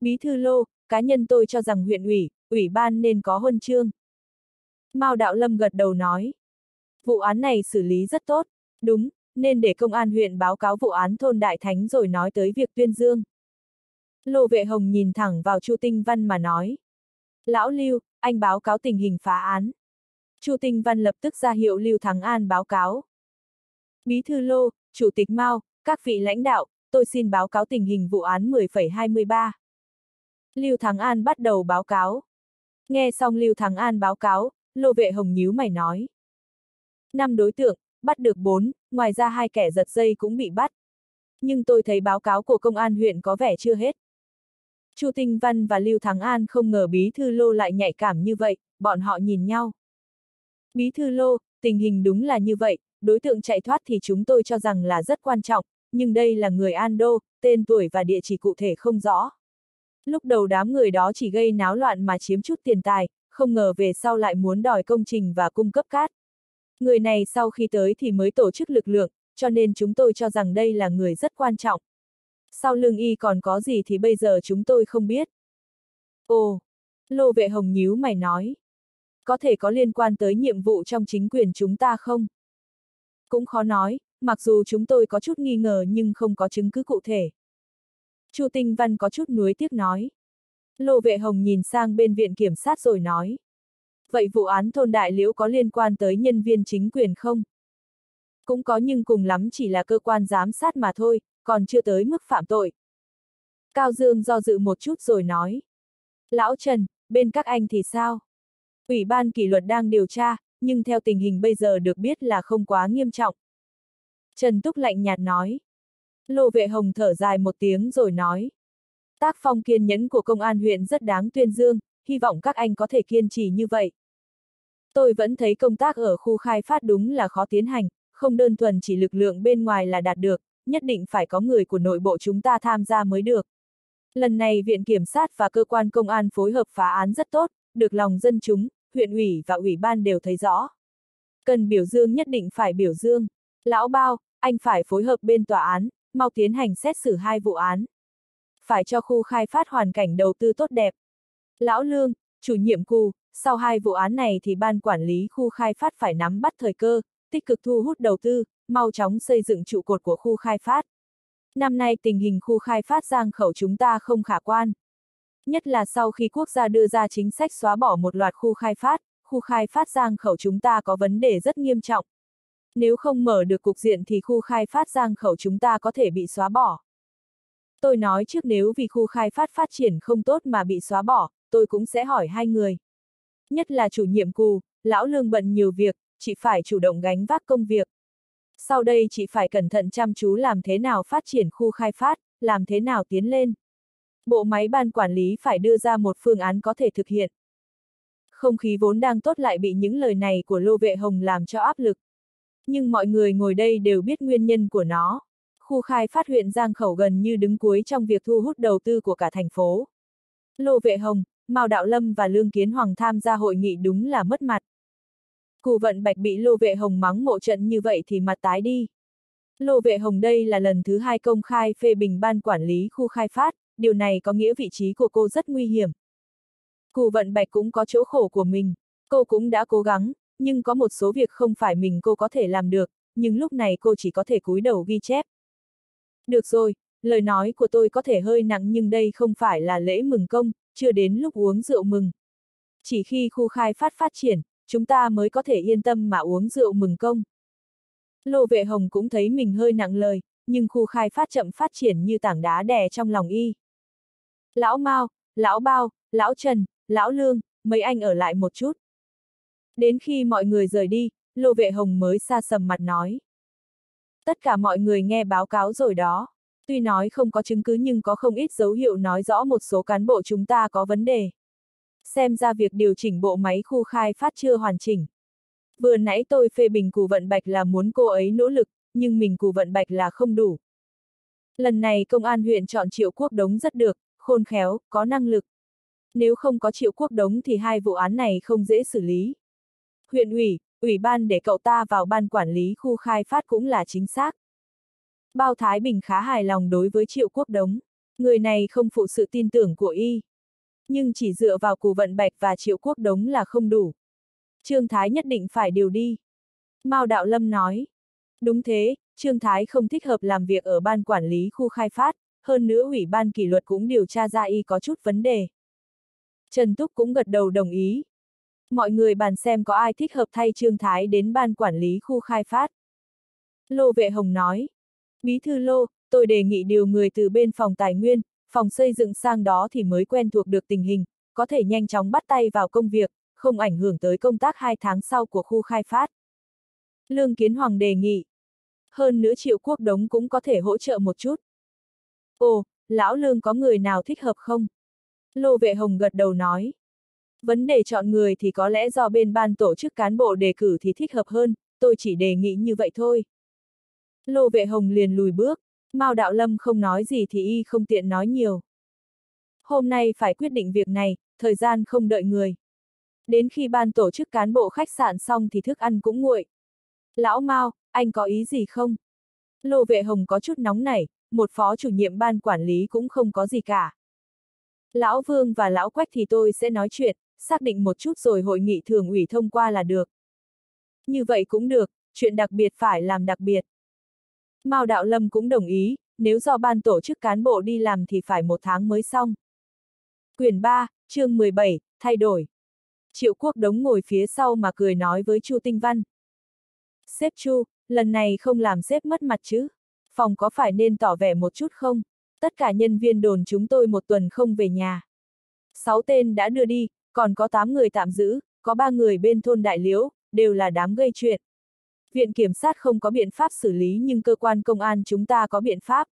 Bí thư Lô, cá nhân tôi cho rằng huyện ủy, ủy ban nên có huân chương. Mao Đạo Lâm gật đầu nói. Vụ án này xử lý rất tốt, đúng, nên để công an huyện báo cáo vụ án thôn Đại Thánh rồi nói tới việc tuyên dương. Lô Vệ Hồng nhìn thẳng vào Chu Tinh Văn mà nói. Lão Lưu, anh báo cáo tình hình phá án. Chu Tinh Văn lập tức ra hiệu Lưu Thắng An báo cáo. Bí thư Lô, Chủ tịch Mao, các vị lãnh đạo, tôi xin báo cáo tình hình vụ án 10,23. Lưu Thắng An bắt đầu báo cáo. Nghe xong Lưu Thắng An báo cáo, Lô Vệ Hồng nhíu mày nói. Năm đối tượng, bắt được bốn, ngoài ra hai kẻ giật dây cũng bị bắt. Nhưng tôi thấy báo cáo của công an huyện có vẻ chưa hết. Chu Tinh Văn và Lưu Thắng An không ngờ Bí Thư Lô lại nhạy cảm như vậy, bọn họ nhìn nhau. Bí Thư Lô, tình hình đúng là như vậy, đối tượng chạy thoát thì chúng tôi cho rằng là rất quan trọng, nhưng đây là người An Đô, tên tuổi và địa chỉ cụ thể không rõ. Lúc đầu đám người đó chỉ gây náo loạn mà chiếm chút tiền tài, không ngờ về sau lại muốn đòi công trình và cung cấp cát. Người này sau khi tới thì mới tổ chức lực lượng, cho nên chúng tôi cho rằng đây là người rất quan trọng. Sau lưng y còn có gì thì bây giờ chúng tôi không biết. Ồ, Lô Vệ Hồng nhíu mày nói. Có thể có liên quan tới nhiệm vụ trong chính quyền chúng ta không? Cũng khó nói, mặc dù chúng tôi có chút nghi ngờ nhưng không có chứng cứ cụ thể. Chu Tinh Văn có chút nuối tiếc nói. Lô Vệ Hồng nhìn sang bên viện kiểm sát rồi nói. Vậy vụ án thôn Đại Liễu có liên quan tới nhân viên chính quyền không? Cũng có nhưng cùng lắm chỉ là cơ quan giám sát mà thôi, còn chưa tới mức phạm tội. Cao Dương do dự một chút rồi nói. Lão Trần, bên các anh thì sao? Ủy ban kỷ luật đang điều tra, nhưng theo tình hình bây giờ được biết là không quá nghiêm trọng. Trần Túc lạnh nhạt nói. Lô vệ hồng thở dài một tiếng rồi nói. Tác phong kiên nhẫn của công an huyện rất đáng tuyên dương, hy vọng các anh có thể kiên trì như vậy. Tôi vẫn thấy công tác ở khu khai phát đúng là khó tiến hành, không đơn thuần chỉ lực lượng bên ngoài là đạt được, nhất định phải có người của nội bộ chúng ta tham gia mới được. Lần này Viện Kiểm sát và cơ quan công an phối hợp phá án rất tốt, được lòng dân chúng, huyện ủy và ủy ban đều thấy rõ. Cần biểu dương nhất định phải biểu dương. Lão Bao, anh phải phối hợp bên tòa án, mau tiến hành xét xử hai vụ án. Phải cho khu khai phát hoàn cảnh đầu tư tốt đẹp. Lão Lương, chủ nhiệm khu, sau hai vụ án này thì ban quản lý khu khai phát phải nắm bắt thời cơ, tích cực thu hút đầu tư, mau chóng xây dựng trụ cột của khu khai phát. Năm nay tình hình khu khai phát giang khẩu chúng ta không khả quan. Nhất là sau khi quốc gia đưa ra chính sách xóa bỏ một loạt khu khai phát, khu khu khai phát giang khẩu chúng ta có vấn đề rất nghiêm trọng. Nếu không mở được cục diện thì khu khai phát giang khẩu chúng ta có thể bị xóa bỏ. Tôi nói trước nếu vì khu khai phát phát triển không tốt mà bị xóa bỏ, tôi cũng sẽ hỏi hai người. Nhất là chủ nhiệm cù, lão lương bận nhiều việc, chị phải chủ động gánh vác công việc. Sau đây chị phải cẩn thận chăm chú làm thế nào phát triển khu khai phát, làm thế nào tiến lên. Bộ máy ban quản lý phải đưa ra một phương án có thể thực hiện. Không khí vốn đang tốt lại bị những lời này của Lô Vệ Hồng làm cho áp lực. Nhưng mọi người ngồi đây đều biết nguyên nhân của nó. Khu khai phát huyện Giang Khẩu gần như đứng cuối trong việc thu hút đầu tư của cả thành phố. Lô Vệ Hồng, Mao Đạo Lâm và Lương Kiến Hoàng tham gia hội nghị đúng là mất mặt. Cụ vận bạch bị Lô Vệ Hồng mắng mộ trận như vậy thì mặt tái đi. Lô Vệ Hồng đây là lần thứ hai công khai phê bình ban quản lý khu khai phát, điều này có nghĩa vị trí của cô rất nguy hiểm. Cụ vận bạch cũng có chỗ khổ của mình, cô cũng đã cố gắng, nhưng có một số việc không phải mình cô có thể làm được, nhưng lúc này cô chỉ có thể cúi đầu ghi chép. Được rồi, lời nói của tôi có thể hơi nặng nhưng đây không phải là lễ mừng công, chưa đến lúc uống rượu mừng. Chỉ khi khu khai phát phát triển, chúng ta mới có thể yên tâm mà uống rượu mừng công. Lô vệ hồng cũng thấy mình hơi nặng lời, nhưng khu khai phát chậm phát triển như tảng đá đè trong lòng y. Lão Mao, Lão Bao, Lão Trần, Lão Lương, mấy anh ở lại một chút. Đến khi mọi người rời đi, Lô Vệ Hồng mới xa sầm mặt nói. Tất cả mọi người nghe báo cáo rồi đó. Tuy nói không có chứng cứ nhưng có không ít dấu hiệu nói rõ một số cán bộ chúng ta có vấn đề. Xem ra việc điều chỉnh bộ máy khu khai phát chưa hoàn chỉnh. Vừa nãy tôi phê bình Cù Vận Bạch là muốn cô ấy nỗ lực, nhưng mình Cù Vận Bạch là không đủ. Lần này công an huyện chọn Triệu Quốc Đống rất được, khôn khéo, có năng lực. Nếu không có Triệu Quốc Đống thì hai vụ án này không dễ xử lý. Huyện ủy, ủy ban để cậu ta vào ban quản lý khu khai phát cũng là chính xác. Bao Thái Bình khá hài lòng đối với Triệu Quốc Đống. Người này không phụ sự tin tưởng của y. Nhưng chỉ dựa vào Cù Vận Bạch và Triệu Quốc Đống là không đủ. Trương Thái nhất định phải điều đi. Mao Đạo Lâm nói. Đúng thế, Trương Thái không thích hợp làm việc ở ban quản lý khu khai phát, hơn nữa ủy ban kỷ luật cũng điều tra ra y có chút vấn đề. Trần Túc cũng gật đầu đồng ý. Mọi người bàn xem có ai thích hợp thay Trương Thái đến ban quản lý khu khai phát. Lô Vệ Hồng nói. Bí thư Lô, tôi đề nghị điều người từ bên phòng tài nguyên, phòng xây dựng sang đó thì mới quen thuộc được tình hình, có thể nhanh chóng bắt tay vào công việc, không ảnh hưởng tới công tác hai tháng sau của khu khai phát. Lương Kiến Hoàng đề nghị. Hơn nữa triệu quốc đống cũng có thể hỗ trợ một chút. Ồ, lão lương có người nào thích hợp không? Lô Vệ Hồng gật đầu nói. Vấn đề chọn người thì có lẽ do bên ban tổ chức cán bộ đề cử thì thích hợp hơn, tôi chỉ đề nghị như vậy thôi. Lô Vệ Hồng liền lùi bước, Mao Đạo Lâm không nói gì thì y không tiện nói nhiều. Hôm nay phải quyết định việc này, thời gian không đợi người. Đến khi ban tổ chức cán bộ khách sạn xong thì thức ăn cũng nguội. Lão Mao, anh có ý gì không? Lô Vệ Hồng có chút nóng nảy, một phó chủ nhiệm ban quản lý cũng không có gì cả. Lão Vương và Lão Quách thì tôi sẽ nói chuyện, xác định một chút rồi hội nghị thường ủy thông qua là được. Như vậy cũng được, chuyện đặc biệt phải làm đặc biệt. Mao Đạo Lâm cũng đồng ý, nếu do ban tổ chức cán bộ đi làm thì phải một tháng mới xong. Quyền 3, chương 17, thay đổi. Triệu Quốc Đống ngồi phía sau mà cười nói với Chu Tinh Văn. Sếp Chu, lần này không làm sếp mất mặt chứ? Phòng có phải nên tỏ vẻ một chút không? Tất cả nhân viên đồn chúng tôi một tuần không về nhà. Sáu tên đã đưa đi, còn có 8 người tạm giữ, có ba người bên thôn Đại Liễu, đều là đám gây chuyện. Viện kiểm sát không có biện pháp xử lý nhưng cơ quan công an chúng ta có biện pháp.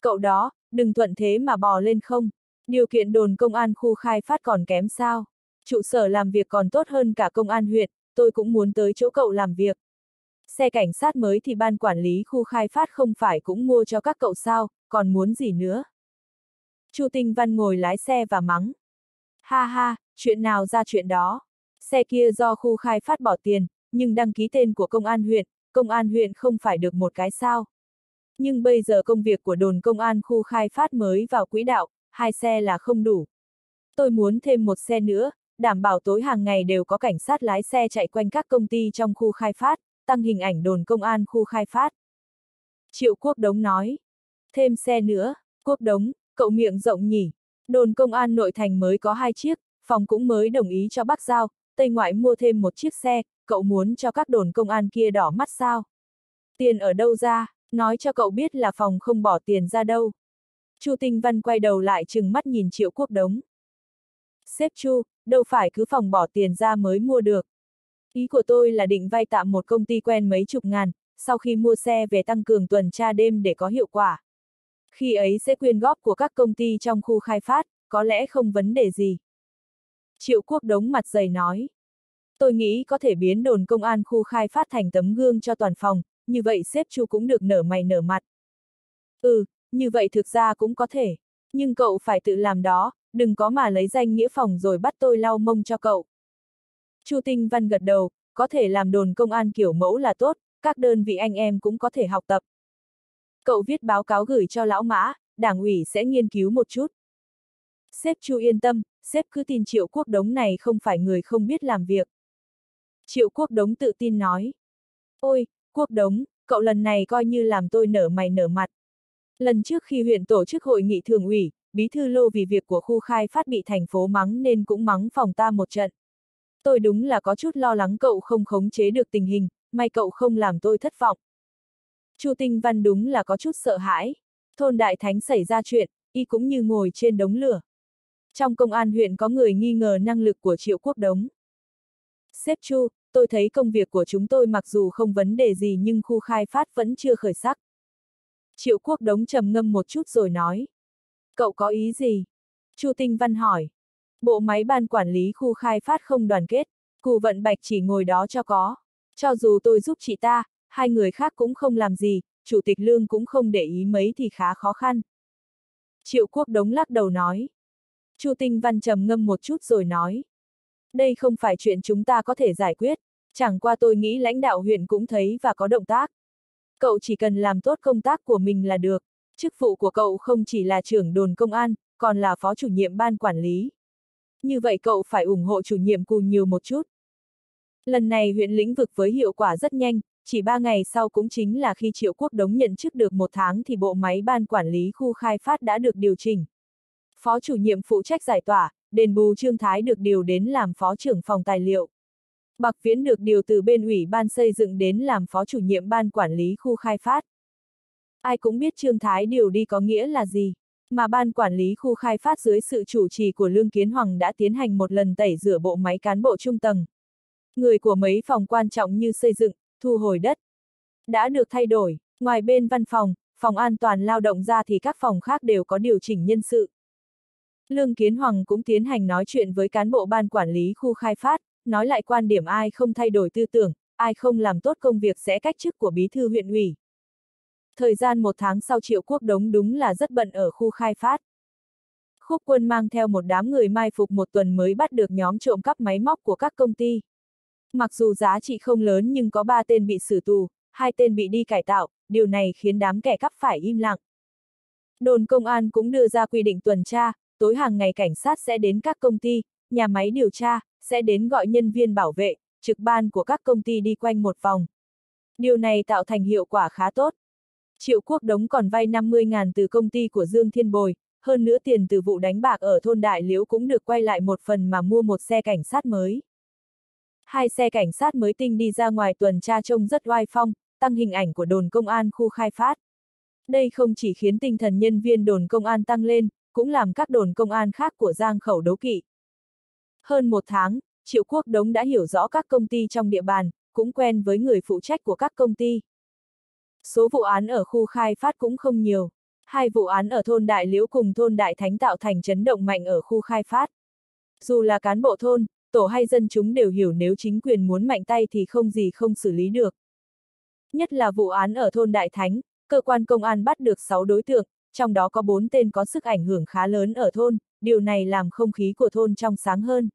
Cậu đó, đừng thuận thế mà bò lên không. Điều kiện đồn công an khu khai phát còn kém sao. Trụ sở làm việc còn tốt hơn cả công an huyện, tôi cũng muốn tới chỗ cậu làm việc. Xe cảnh sát mới thì ban quản lý khu khai phát không phải cũng mua cho các cậu sao, còn muốn gì nữa. Chu Tinh Văn ngồi lái xe và mắng. Ha ha, chuyện nào ra chuyện đó. Xe kia do khu khai phát bỏ tiền, nhưng đăng ký tên của công an huyện, công an huyện không phải được một cái sao. Nhưng bây giờ công việc của đồn công an khu khai phát mới vào quỹ đạo, hai xe là không đủ. Tôi muốn thêm một xe nữa, đảm bảo tối hàng ngày đều có cảnh sát lái xe chạy quanh các công ty trong khu khai phát, tăng hình ảnh đồn công an khu khai phát. Triệu Quốc Đống nói. Thêm xe nữa, Quốc Đống, cậu miệng rộng nhỉ. Đồn công an nội thành mới có hai chiếc, phòng cũng mới đồng ý cho bác Giao, Tây ngoại mua thêm một chiếc xe, cậu muốn cho các đồn công an kia đỏ mắt sao? Tiền ở đâu ra, nói cho cậu biết là phòng không bỏ tiền ra đâu. Chu Tinh Văn quay đầu lại chừng mắt nhìn Triệu Quốc Đống. Sếp Chu, đâu phải cứ phòng bỏ tiền ra mới mua được. Ý của tôi là định vay tạm một công ty quen mấy chục ngàn, sau khi mua xe về tăng cường tuần tra đêm để có hiệu quả. Khi ấy sẽ quyên góp của các công ty trong khu khai phát, có lẽ không vấn đề gì. Triệu Quốc Đống mặt dày nói. Tôi nghĩ có thể biến đồn công an khu khai phát thành tấm gương cho toàn phòng, như vậy xếp Chu cũng được nở mày nở mặt. Ừ, như vậy thực ra cũng có thể. Nhưng cậu phải tự làm đó, đừng có mà lấy danh nghĩa phòng rồi bắt tôi lau mông cho cậu. Chu Tinh Văn gật đầu, có thể làm đồn công an kiểu mẫu là tốt, các đơn vị anh em cũng có thể học tập. Cậu viết báo cáo gửi cho lão mã, đảng ủy sẽ nghiên cứu một chút. Sếp Chu yên tâm, sếp cứ tin Triệu Quốc Đống này không phải người không biết làm việc. Triệu Quốc Đống tự tin nói. Ôi, Quốc Đống, cậu lần này coi như làm tôi nở mày nở mặt. Lần trước khi huyện tổ chức hội nghị thường ủy, bí thư lô vì việc của khu khai phát bị thành phố mắng nên cũng mắng phòng ta một trận. Tôi đúng là có chút lo lắng cậu không khống chế được tình hình, may cậu không làm tôi thất vọng. Chu Tinh Văn đúng là có chút sợ hãi. Thôn Đại Thánh xảy ra chuyện, y cũng như ngồi trên đống lửa. Trong công an huyện có người nghi ngờ năng lực của Triệu Quốc Đống. xếp Chu, tôi thấy công việc của chúng tôi mặc dù không vấn đề gì nhưng khu khai phát vẫn chưa khởi sắc. Triệu Quốc Đống trầm ngâm một chút rồi nói. Cậu có ý gì? Chu Tinh Văn hỏi. Bộ máy ban quản lý khu khai phát không đoàn kết, Cù Vận Bạch chỉ ngồi đó cho có. Cho dù tôi giúp chị ta, hai người khác cũng không làm gì, Chủ tịch Lương cũng không để ý mấy thì khá khó khăn. Triệu Quốc Đống lắc đầu nói. Chu Tinh Văn trầm ngâm một chút rồi nói. Đây không phải chuyện chúng ta có thể giải quyết, chẳng qua tôi nghĩ lãnh đạo huyện cũng thấy và có động tác. Cậu chỉ cần làm tốt công tác của mình là được. Chức vụ của cậu không chỉ là trưởng đồn công an, còn là phó chủ nhiệm ban quản lý. Như vậy cậu phải ủng hộ chủ nhiệm cù nhiều một chút. Lần này huyện lĩnh vực với hiệu quả rất nhanh, chỉ ba ngày sau cũng chính là khi Triệu Quốc Đống nhận chức được một tháng thì bộ máy ban quản lý khu khai phát đã được điều chỉnh. Phó chủ nhiệm phụ trách giải tỏa, đền bù Trương Thái được điều đến làm phó trưởng phòng tài liệu. Bạc Viễn được điều từ bên ủy ban xây dựng đến làm phó chủ nhiệm ban quản lý khu khai phát. Ai cũng biết Trương Thái điều đi có nghĩa là gì, mà ban quản lý khu khai phát dưới sự chủ trì của Lương Kiến Hoàng đã tiến hành một lần tẩy rửa bộ máy cán bộ trung tầng. Người của mấy phòng quan trọng như xây dựng, thu hồi đất, đã được thay đổi, ngoài bên văn phòng, phòng an toàn lao động ra thì các phòng khác đều có điều chỉnh nhân sự. Lương Kiến Hoàng cũng tiến hành nói chuyện với cán bộ ban quản lý khu khai phát, nói lại quan điểm ai không thay đổi tư tưởng, ai không làm tốt công việc sẽ cách chức của bí thư huyện ủy. Thời gian một tháng sau Triệu Quốc Đống đúng là rất bận ở khu khai phát. Khúc quân mang theo một đám người mai phục một tuần mới bắt được nhóm trộm cắp máy móc của các công ty. Mặc dù giá trị không lớn nhưng có ba tên bị xử tù, hai tên bị đi cải tạo, điều này khiến đám kẻ cắp phải im lặng. Đồn công an cũng đưa ra quy định tuần tra, tối hàng ngày cảnh sát sẽ đến các công ty, nhà máy điều tra, sẽ đến gọi nhân viên bảo vệ, trực ban của các công ty đi quanh một vòng. Điều này tạo thành hiệu quả khá tốt. Triệu Quốc Đống còn vay 50.000 từ công ty của Dương Thiên Bồi, hơn nữa tiền từ vụ đánh bạc ở thôn Đại Liễu cũng được quay lại một phần mà mua một xe cảnh sát mới. Hai xe cảnh sát mới tinh đi ra ngoài tuần tra trông rất oai phong, tăng hình ảnh của đồn công an khu khai phát. Đây không chỉ khiến tinh thần nhân viên đồn công an tăng lên, cũng làm các đồn công an khác của Giang Khẩu đấu kỵ. Hơn một tháng, Triệu Quốc Đống đã hiểu rõ các công ty trong địa bàn, cũng quen với người phụ trách của các công ty. Số vụ án ở khu khai phát cũng không nhiều. Hai vụ án ở thôn Đại Liễu cùng thôn Đại Thánh tạo thành chấn động mạnh ở khu khai phát. Dù là cán bộ thôn, tổ hay dân chúng đều hiểu nếu chính quyền muốn mạnh tay thì không gì không xử lý được. Nhất là vụ án ở thôn Đại Thánh, cơ quan công an bắt được 6 đối tượng, trong đó có bốn tên có sức ảnh hưởng khá lớn ở thôn, điều này làm không khí của thôn trong sáng hơn.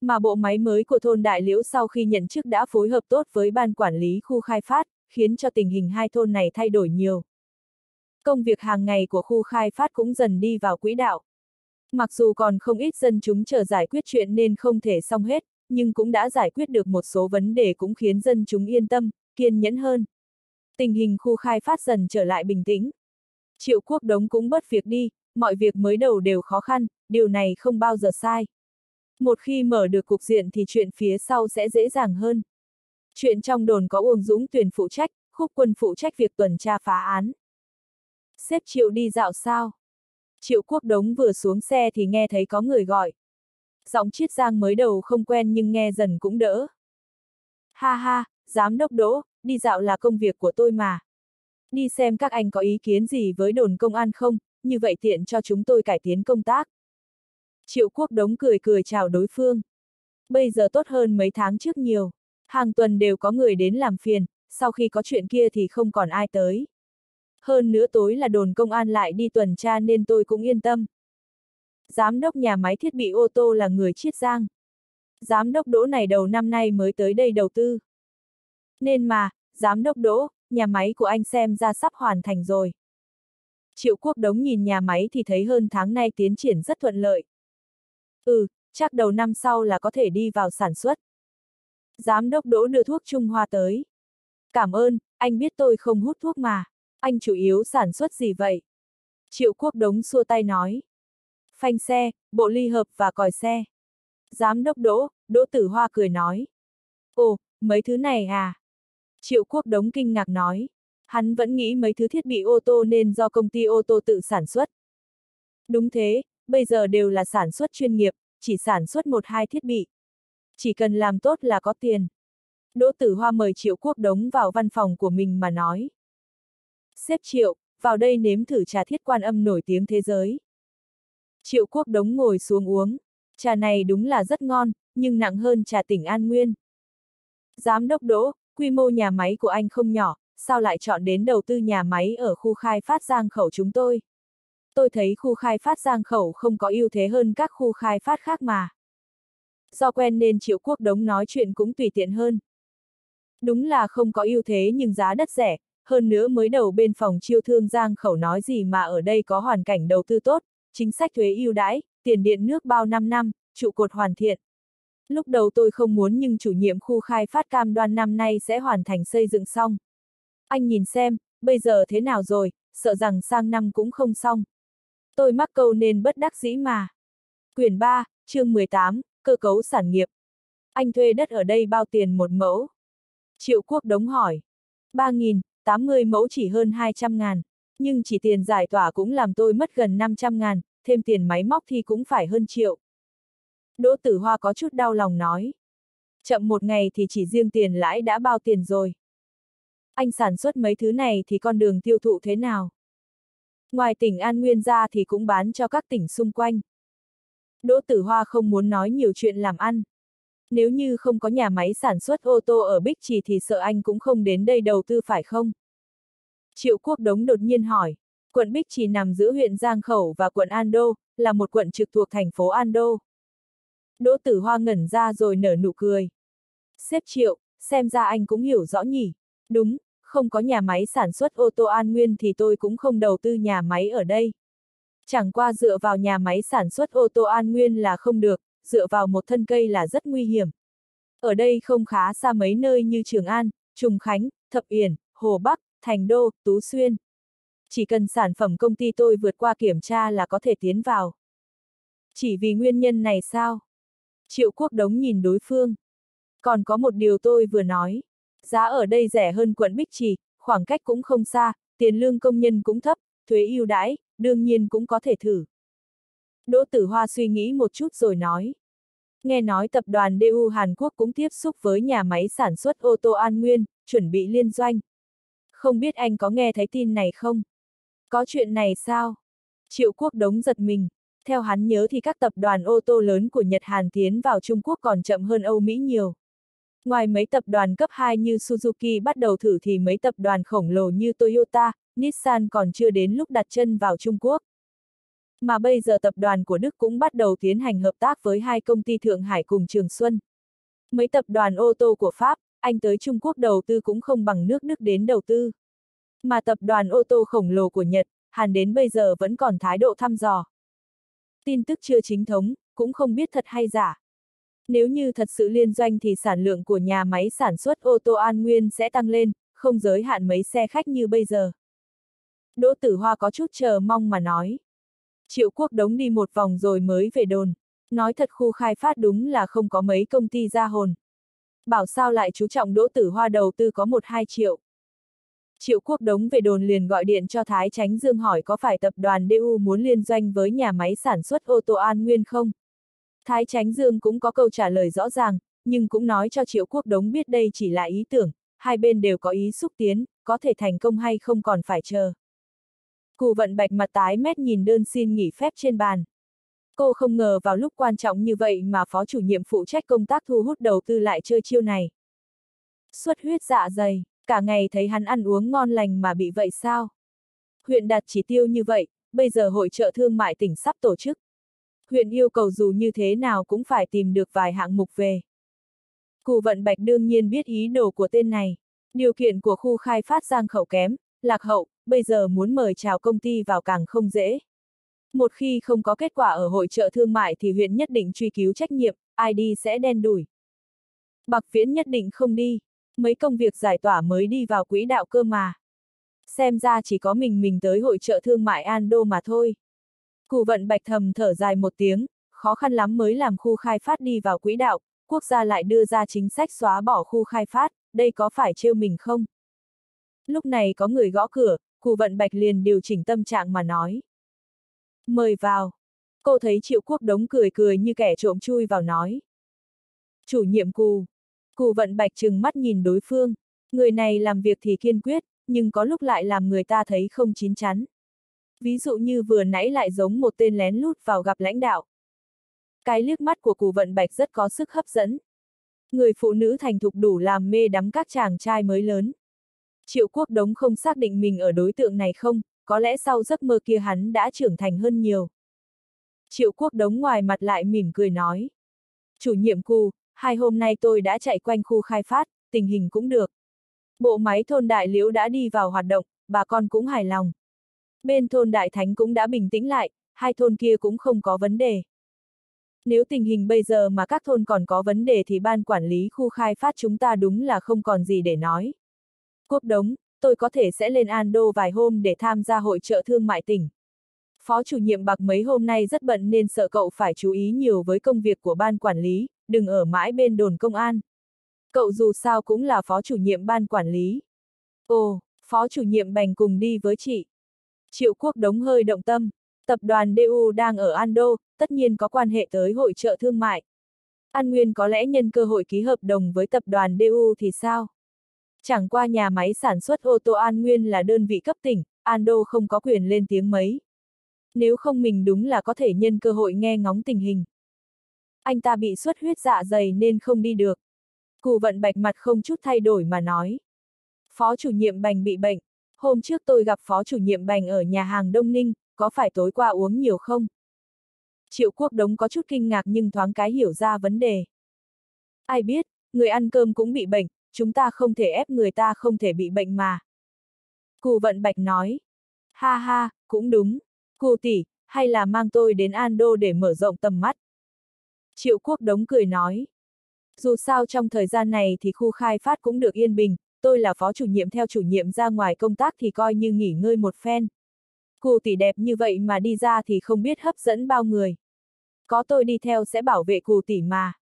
Mà bộ máy mới của thôn Đại Liễu sau khi nhận chức đã phối hợp tốt với ban quản lý khu khai phát, khiến cho tình hình hai thôn này thay đổi nhiều. Công việc hàng ngày của khu khai phát cũng dần đi vào quỹ đạo. Mặc dù còn không ít dân chúng chờ giải quyết chuyện nên không thể xong hết, nhưng cũng đã giải quyết được một số vấn đề cũng khiến dân chúng yên tâm, kiên nhẫn hơn. Tình hình khu khai phát dần trở lại bình tĩnh. Triệu quốc đống cũng bớt việc đi, mọi việc mới đầu đều khó khăn, điều này không bao giờ sai. Một khi mở được cục diện thì chuyện phía sau sẽ dễ dàng hơn. Chuyện trong đồn có Uông Dũng tuyển phụ trách, khúc quân phụ trách việc tuần tra phá án. Xếp Triệu đi dạo sao? Triệu Quốc Đống vừa xuống xe thì nghe thấy có người gọi. Giọng chiết giang mới đầu không quen nhưng nghe dần cũng đỡ. Ha ha, giám đốc Đỗ, đi dạo là công việc của tôi mà. Đi xem các anh có ý kiến gì với đồn công an không, như vậy tiện cho chúng tôi cải tiến công tác. Triệu Quốc Đống cười cười chào đối phương. Bây giờ tốt hơn mấy tháng trước nhiều. Hàng tuần đều có người đến làm phiền, sau khi có chuyện kia thì không còn ai tới. Hơn nữa tối là đồn công an lại đi tuần tra nên tôi cũng yên tâm. Giám đốc nhà máy thiết bị ô tô là người chiết giang. Giám đốc đỗ này đầu năm nay mới tới đây đầu tư. Nên mà, giám đốc đỗ, nhà máy của anh xem ra sắp hoàn thành rồi. Triệu quốc đống nhìn nhà máy thì thấy hơn tháng nay tiến triển rất thuận lợi. Ừ, chắc đầu năm sau là có thể đi vào sản xuất. Giám đốc đỗ đưa thuốc Trung Hoa tới. Cảm ơn, anh biết tôi không hút thuốc mà. Anh chủ yếu sản xuất gì vậy? Triệu quốc đống xua tay nói. Phanh xe, bộ ly hợp và còi xe. Giám đốc đỗ, đỗ tử hoa cười nói. Ồ, mấy thứ này à? Triệu quốc đống kinh ngạc nói. Hắn vẫn nghĩ mấy thứ thiết bị ô tô nên do công ty ô tô tự sản xuất. Đúng thế, bây giờ đều là sản xuất chuyên nghiệp, chỉ sản xuất một hai thiết bị. Chỉ cần làm tốt là có tiền. Đỗ Tử Hoa mời Triệu Quốc Đống vào văn phòng của mình mà nói. Xếp Triệu, vào đây nếm thử trà thiết quan âm nổi tiếng thế giới. Triệu Quốc Đống ngồi xuống uống. Trà này đúng là rất ngon, nhưng nặng hơn trà tỉnh An Nguyên. Giám đốc Đỗ, quy mô nhà máy của anh không nhỏ, sao lại chọn đến đầu tư nhà máy ở khu khai phát giang khẩu chúng tôi? Tôi thấy khu khai phát giang khẩu không có ưu thế hơn các khu khai phát khác mà. Do quen nên Triệu Quốc Đống nói chuyện cũng tùy tiện hơn. Đúng là không có ưu thế nhưng giá đất rẻ, hơn nữa mới đầu bên phòng chiêu thương Giang Khẩu nói gì mà ở đây có hoàn cảnh đầu tư tốt, chính sách thuế ưu đãi, tiền điện nước bao 5 năm, trụ cột hoàn thiện. Lúc đầu tôi không muốn nhưng chủ nhiệm khu khai phát cam đoan năm nay sẽ hoàn thành xây dựng xong. Anh nhìn xem, bây giờ thế nào rồi, sợ rằng sang năm cũng không xong. Tôi mắc câu nên bất đắc dĩ mà. Quyển 3, chương 18, cơ cấu sản nghiệp. Anh thuê đất ở đây bao tiền một mẫu? Triệu Quốc Đống hỏi. 3.000, 80 mẫu chỉ hơn 200 ngàn. Nhưng chỉ tiền giải tỏa cũng làm tôi mất gần 500 ngàn, thêm tiền máy móc thì cũng phải hơn triệu. Đỗ Tử Hoa có chút đau lòng nói. Chậm một ngày thì chỉ riêng tiền lãi đã bao tiền rồi. Anh sản xuất mấy thứ này thì con đường tiêu thụ thế nào? Ngoài tỉnh An Nguyên ra thì cũng bán cho các tỉnh xung quanh. Đỗ Tử Hoa không muốn nói nhiều chuyện làm ăn. Nếu như không có nhà máy sản xuất ô tô ở Bích Trì thì sợ anh cũng không đến đây đầu tư phải không? Triệu Quốc Đống đột nhiên hỏi. Quận Bích Trì nằm giữa huyện Giang Khẩu và quận An Đô, là một quận trực thuộc thành phố An Đô. Đỗ Tử Hoa ngẩn ra rồi nở nụ cười. Xếp Triệu, xem ra anh cũng hiểu rõ nhỉ. Đúng, không có nhà máy sản xuất ô tô An Nguyên thì tôi cũng không đầu tư nhà máy ở đây. Chẳng qua dựa vào nhà máy sản xuất ô tô An Nguyên là không được, dựa vào một thân cây là rất nguy hiểm. Ở đây không khá xa mấy nơi như Trường An, Trùng Khánh, Thập Yển, Hồ Bắc, Thành Đô, Tú Xuyên. Chỉ cần sản phẩm công ty tôi vượt qua kiểm tra là có thể tiến vào. Chỉ vì nguyên nhân này sao? Triệu Quốc Đống nhìn đối phương. Còn có một điều tôi vừa nói. Giá ở đây rẻ hơn quận Bích Trì, khoảng cách cũng không xa, tiền lương công nhân cũng thấp, thuế ưu đãi, đương nhiên cũng có thể thử. Đỗ Tử Hoa suy nghĩ một chút rồi nói. Nghe nói tập đoàn DU Hàn Quốc cũng tiếp xúc với nhà máy sản xuất ô tô An Nguyên, chuẩn bị liên doanh. Không biết anh có nghe thấy tin này không? Có chuyện này sao? Triệu Quốc đống giật mình. Theo hắn nhớ thì các tập đoàn ô tô lớn của Nhật Hàn tiến vào Trung Quốc còn chậm hơn Âu Mỹ nhiều. Ngoài mấy tập đoàn cấp 2 như Suzuki bắt đầu thử thì mấy tập đoàn khổng lồ như Toyota, Nissan còn chưa đến lúc đặt chân vào Trung Quốc. Mà bây giờ tập đoàn của Đức cũng bắt đầu tiến hành hợp tác với hai công ty Thượng Hải cùng Trường Xuân. Mấy tập đoàn ô tô của Pháp, Anh tới Trung Quốc đầu tư cũng không bằng nước Đức đến đầu tư. Mà tập đoàn ô tô khổng lồ của Nhật, Hàn đến bây giờ vẫn còn thái độ thăm dò. Tin tức chưa chính thống, cũng không biết thật hay giả. Nếu như thật sự liên doanh thì sản lượng của nhà máy sản xuất ô tô An Nguyên sẽ tăng lên, không giới hạn mấy xe khách như bây giờ. Đỗ Tử Hoa có chút chờ mong mà nói. Triệu Quốc Đống đi một vòng rồi mới về đồn. Nói thật khu khai phát đúng là không có mấy công ty ra hồn. Bảo sao lại chú trọng đỗ tử hoa đầu tư có 1-2 triệu. Triệu Quốc Đống về đồn liền gọi điện cho Thái Tránh Dương hỏi có phải tập đoàn DU muốn liên doanh với nhà máy sản xuất ô tô An Nguyên không? Thái Tránh Dương cũng có câu trả lời rõ ràng, nhưng cũng nói cho Triệu Quốc Đống biết đây chỉ là ý tưởng, hai bên đều có ý xúc tiến, có thể thành công hay không còn phải chờ. Cụ vận bạch mặt tái mét nhìn đơn xin nghỉ phép trên bàn. Cô không ngờ vào lúc quan trọng như vậy mà phó chủ nhiệm phụ trách công tác thu hút đầu tư lại chơi chiêu này. Xuất huyết dạ dày, cả ngày thấy hắn ăn uống ngon lành mà bị vậy sao? Huyện đặt chỉ tiêu như vậy, bây giờ hội trợ thương mại tỉnh sắp tổ chức. Huyện yêu cầu dù như thế nào cũng phải tìm được vài hạng mục về. Cụ vận bạch đương nhiên biết ý đồ của tên này. Điều kiện của khu khai phát giang khẩu kém, lạc hậu, bây giờ muốn mời chào công ty vào càng không dễ. Một khi không có kết quả ở hội trợ thương mại thì huyện nhất định truy cứu trách nhiệm, ai đi sẽ đen đủi. Bạc viễn nhất định không đi, mấy công việc giải tỏa mới đi vào quỹ đạo cơ mà. Xem ra chỉ có mình mình tới hội trợ thương mại An Đô mà thôi. Cụ vận bạch thầm thở dài một tiếng, khó khăn lắm mới làm khu khai phát đi vào quỹ đạo, quốc gia lại đưa ra chính sách xóa bỏ khu khai phát, đây có phải trêu mình không? Lúc này có người gõ cửa, cụ vận bạch liền điều chỉnh tâm trạng mà nói. Mời vào. Cô thấy triệu quốc đống cười cười như kẻ trộm chui vào nói. Chủ nhiệm cù. Cù vận bạch trừng mắt nhìn đối phương. Người này làm việc thì kiên quyết, nhưng có lúc lại làm người ta thấy không chín chắn. Ví dụ như vừa nãy lại giống một tên lén lút vào gặp lãnh đạo. Cái liếc mắt của cù vận bạch rất có sức hấp dẫn. Người phụ nữ thành thục đủ làm mê đắm các chàng trai mới lớn. Triệu quốc đống không xác định mình ở đối tượng này không, có lẽ sau giấc mơ kia hắn đã trưởng thành hơn nhiều. Triệu quốc đống ngoài mặt lại mỉm cười nói. Chủ nhiệm Cù hai hôm nay tôi đã chạy quanh khu khai phát, tình hình cũng được. Bộ máy thôn Đại Liễu đã đi vào hoạt động, bà con cũng hài lòng. Bên thôn Đại Thánh cũng đã bình tĩnh lại, hai thôn kia cũng không có vấn đề. Nếu tình hình bây giờ mà các thôn còn có vấn đề thì ban quản lý khu khai phát chúng ta đúng là không còn gì để nói. Quốc đống, tôi có thể sẽ lên Ando vài hôm để tham gia hội trợ thương mại tỉnh. Phó chủ nhiệm bạc mấy hôm nay rất bận nên sợ cậu phải chú ý nhiều với công việc của ban quản lý, đừng ở mãi bên đồn công an. Cậu dù sao cũng là phó chủ nhiệm ban quản lý. Ồ, phó chủ nhiệm bành cùng đi với chị. Triệu quốc đống hơi động tâm. Tập đoàn DU đang ở Ando, tất nhiên có quan hệ tới hội trợ thương mại. An Nguyên có lẽ nhân cơ hội ký hợp đồng với tập đoàn DU thì sao? Chẳng qua nhà máy sản xuất ô tô An Nguyên là đơn vị cấp tỉnh, Ando không có quyền lên tiếng mấy. Nếu không mình đúng là có thể nhân cơ hội nghe ngóng tình hình. Anh ta bị xuất huyết dạ dày nên không đi được. Cụ vận bạch mặt không chút thay đổi mà nói. Phó chủ nhiệm bành bị bệnh. Hôm trước tôi gặp phó chủ nhiệm bành ở nhà hàng Đông Ninh, có phải tối qua uống nhiều không? Triệu quốc đống có chút kinh ngạc nhưng thoáng cái hiểu ra vấn đề. Ai biết, người ăn cơm cũng bị bệnh, chúng ta không thể ép người ta không thể bị bệnh mà. Cụ vận bạch nói. Ha ha, cũng đúng. Cụ tỷ, hay là mang tôi đến Ando để mở rộng tầm mắt. Triệu quốc đống cười nói. Dù sao trong thời gian này thì khu khai phát cũng được yên bình, tôi là phó chủ nhiệm theo chủ nhiệm ra ngoài công tác thì coi như nghỉ ngơi một phen. Cụ tỷ đẹp như vậy mà đi ra thì không biết hấp dẫn bao người. Có tôi đi theo sẽ bảo vệ cụ tỷ mà.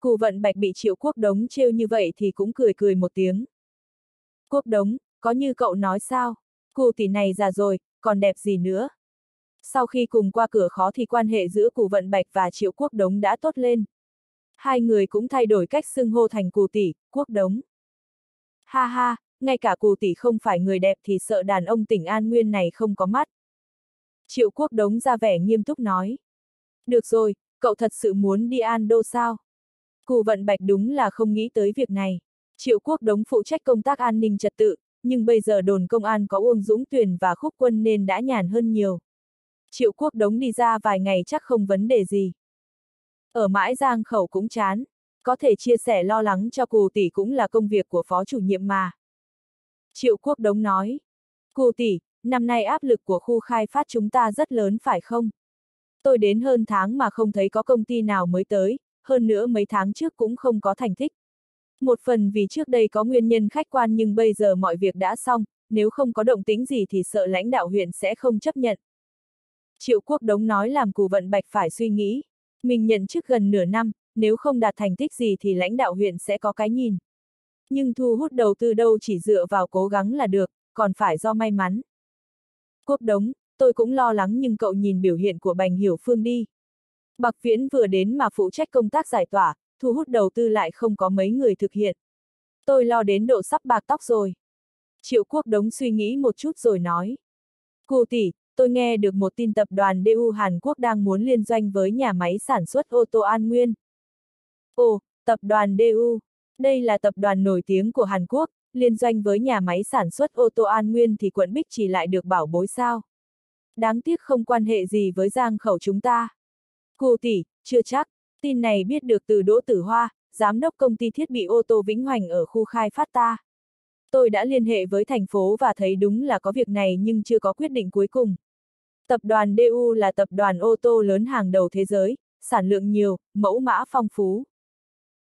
Cụ vận bạch bị triệu quốc đống trêu như vậy thì cũng cười cười một tiếng. Quốc đống, có như cậu nói sao? Cụ tỷ này già rồi, còn đẹp gì nữa? Sau khi cùng qua cửa khó thì quan hệ giữa Cù vận bạch và triệu quốc đống đã tốt lên. Hai người cũng thay đổi cách xưng hô thành Cù tỷ, quốc đống. Ha ha, ngay cả Cù tỷ không phải người đẹp thì sợ đàn ông tỉnh An Nguyên này không có mắt. Triệu quốc đống ra vẻ nghiêm túc nói. Được rồi, cậu thật sự muốn đi An Đô sao? Cù vận bạch đúng là không nghĩ tới việc này. Triệu quốc đống phụ trách công tác an ninh trật tự, nhưng bây giờ đồn công an có Uông Dũng Tuyền và Khúc Quân nên đã nhàn hơn nhiều. Triệu quốc đống đi ra vài ngày chắc không vấn đề gì. Ở mãi giang khẩu cũng chán, có thể chia sẻ lo lắng cho cù tỷ cũng là công việc của phó chủ nhiệm mà. Triệu quốc đống nói, cù tỷ, năm nay áp lực của khu khai phát chúng ta rất lớn phải không? Tôi đến hơn tháng mà không thấy có công ty nào mới tới, hơn nữa mấy tháng trước cũng không có thành tích. Một phần vì trước đây có nguyên nhân khách quan nhưng bây giờ mọi việc đã xong, nếu không có động tính gì thì sợ lãnh đạo huyện sẽ không chấp nhận. Triệu Quốc Đống nói làm cù vận bạch phải suy nghĩ. Mình nhận chức gần nửa năm, nếu không đạt thành tích gì thì lãnh đạo huyện sẽ có cái nhìn. Nhưng thu hút đầu tư đâu chỉ dựa vào cố gắng là được, còn phải do may mắn. Quốc đống, tôi cũng lo lắng nhưng cậu nhìn biểu hiện của Bành Hiểu Phương đi. Bạc Viễn vừa đến mà phụ trách công tác giải tỏa, thu hút đầu tư lại không có mấy người thực hiện. Tôi lo đến độ sắp bạc tóc rồi. Triệu Quốc Đống suy nghĩ một chút rồi nói. Cô tỷ, tôi nghe được một tin tập đoàn DU Hàn Quốc đang muốn liên doanh với nhà máy sản xuất ô tô An Nguyên. Ồ, tập đoàn DU. Đây là tập đoàn nổi tiếng của Hàn Quốc, liên doanh với nhà máy sản xuất ô tô An Nguyên thì quận Bích chỉ lại được bảo bối sao. Đáng tiếc không quan hệ gì với giang khẩu chúng ta. Cô tỷ, chưa chắc, tin này biết được từ Đỗ Tử Hoa, giám đốc công ty thiết bị ô tô Vĩnh Hoành ở khu khai phát ta. Tôi đã liên hệ với thành phố và thấy đúng là có việc này nhưng chưa có quyết định cuối cùng. Tập đoàn DU là tập đoàn ô tô lớn hàng đầu thế giới, sản lượng nhiều, mẫu mã phong phú.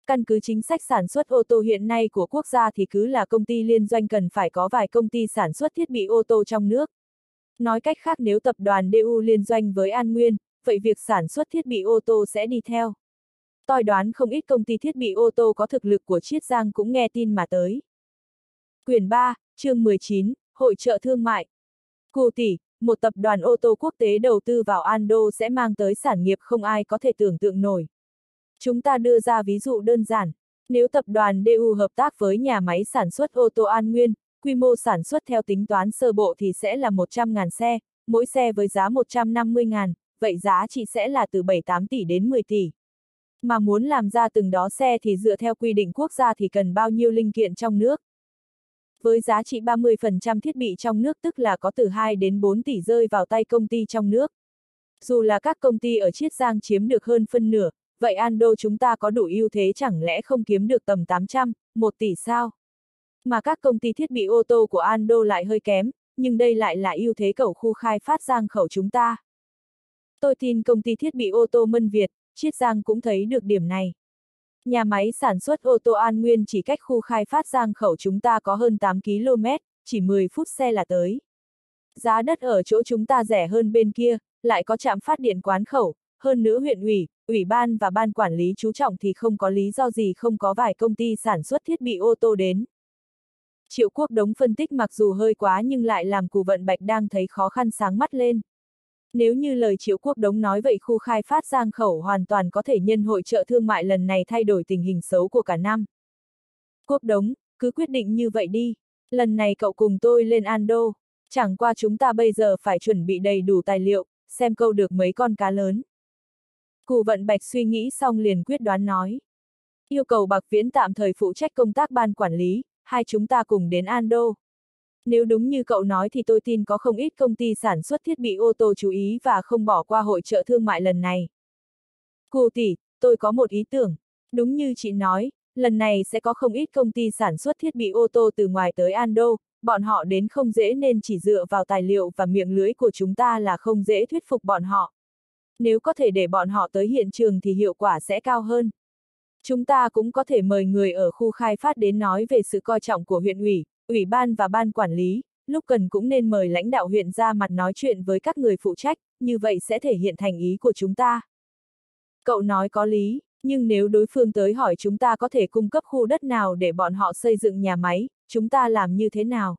Căn cứ chính sách sản xuất ô tô hiện nay của quốc gia thì cứ là công ty liên doanh cần phải có vài công ty sản xuất thiết bị ô tô trong nước. Nói cách khác nếu tập đoàn DU liên doanh với An Nguyên, vậy việc sản xuất thiết bị ô tô sẽ đi theo. Tôi đoán không ít công ty thiết bị ô tô có thực lực của Chiết Giang cũng nghe tin mà tới. Quyền 3, chương 19, Hội trợ thương mại. Cụ tỷ, một tập đoàn ô tô quốc tế đầu tư vào Ando sẽ mang tới sản nghiệp không ai có thể tưởng tượng nổi. Chúng ta đưa ra ví dụ đơn giản. Nếu tập đoàn DU hợp tác với nhà máy sản xuất ô tô An Nguyên, quy mô sản xuất theo tính toán sơ bộ thì sẽ là 100.000 xe, mỗi xe với giá 150.000, vậy giá trị sẽ là từ 7-8 tỷ đến 10 tỷ. Mà muốn làm ra từng đó xe thì dựa theo quy định quốc gia thì cần bao nhiêu linh kiện trong nước. Với giá trị 30% thiết bị trong nước tức là có từ 2 đến 4 tỷ rơi vào tay công ty trong nước. Dù là các công ty ở Chiết Giang chiếm được hơn phân nửa, vậy Ando chúng ta có đủ ưu thế chẳng lẽ không kiếm được tầm 800, 1 tỷ sao? Mà các công ty thiết bị ô tô của Ando lại hơi kém, nhưng đây lại là ưu thế cầu khu khai phát Giang khẩu chúng ta. Tôi tin công ty thiết bị ô tô Mân Việt, Chiết Giang cũng thấy được điểm này. Nhà máy sản xuất ô tô An Nguyên chỉ cách khu khai phát Giang khẩu chúng ta có hơn 8 km, chỉ 10 phút xe là tới. Giá đất ở chỗ chúng ta rẻ hơn bên kia, lại có trạm phát điện quán khẩu, hơn nữa huyện ủy, ủy ban và ban quản lý chú trọng thì không có lý do gì không có vài công ty sản xuất thiết bị ô tô đến. Triệu Quốc Đống phân tích mặc dù hơi quá nhưng lại làm cù vận bạch đang thấy khó khăn sáng mắt lên. Nếu như lời Triệu Quốc Đống nói vậy khu khai phát giang khẩu hoàn toàn có thể nhân hội trợ thương mại lần này thay đổi tình hình xấu của cả năm. Quốc Đống, cứ quyết định như vậy đi. Lần này cậu cùng tôi lên Ando. Chẳng qua chúng ta bây giờ phải chuẩn bị đầy đủ tài liệu, xem câu được mấy con cá lớn. Cụ vận bạch suy nghĩ xong liền quyết đoán nói. Yêu cầu Bạc Viễn tạm thời phụ trách công tác ban quản lý, hai chúng ta cùng đến Ando. Nếu đúng như cậu nói thì tôi tin có không ít công ty sản xuất thiết bị ô tô chú ý và không bỏ qua hội trợ thương mại lần này. Cô tỷ, tôi có một ý tưởng. Đúng như chị nói, lần này sẽ có không ít công ty sản xuất thiết bị ô tô từ ngoài tới Ando, bọn họ đến không dễ nên chỉ dựa vào tài liệu và miệng lưới của chúng ta là không dễ thuyết phục bọn họ. Nếu có thể để bọn họ tới hiện trường thì hiệu quả sẽ cao hơn. Chúng ta cũng có thể mời người ở khu khai phát đến nói về sự coi trọng của huyện ủy, ủy ban và ban quản lý, lúc cần cũng nên mời lãnh đạo huyện ra mặt nói chuyện với các người phụ trách, như vậy sẽ thể hiện thành ý của chúng ta. Cậu nói có lý, nhưng nếu đối phương tới hỏi chúng ta có thể cung cấp khu đất nào để bọn họ xây dựng nhà máy, chúng ta làm như thế nào?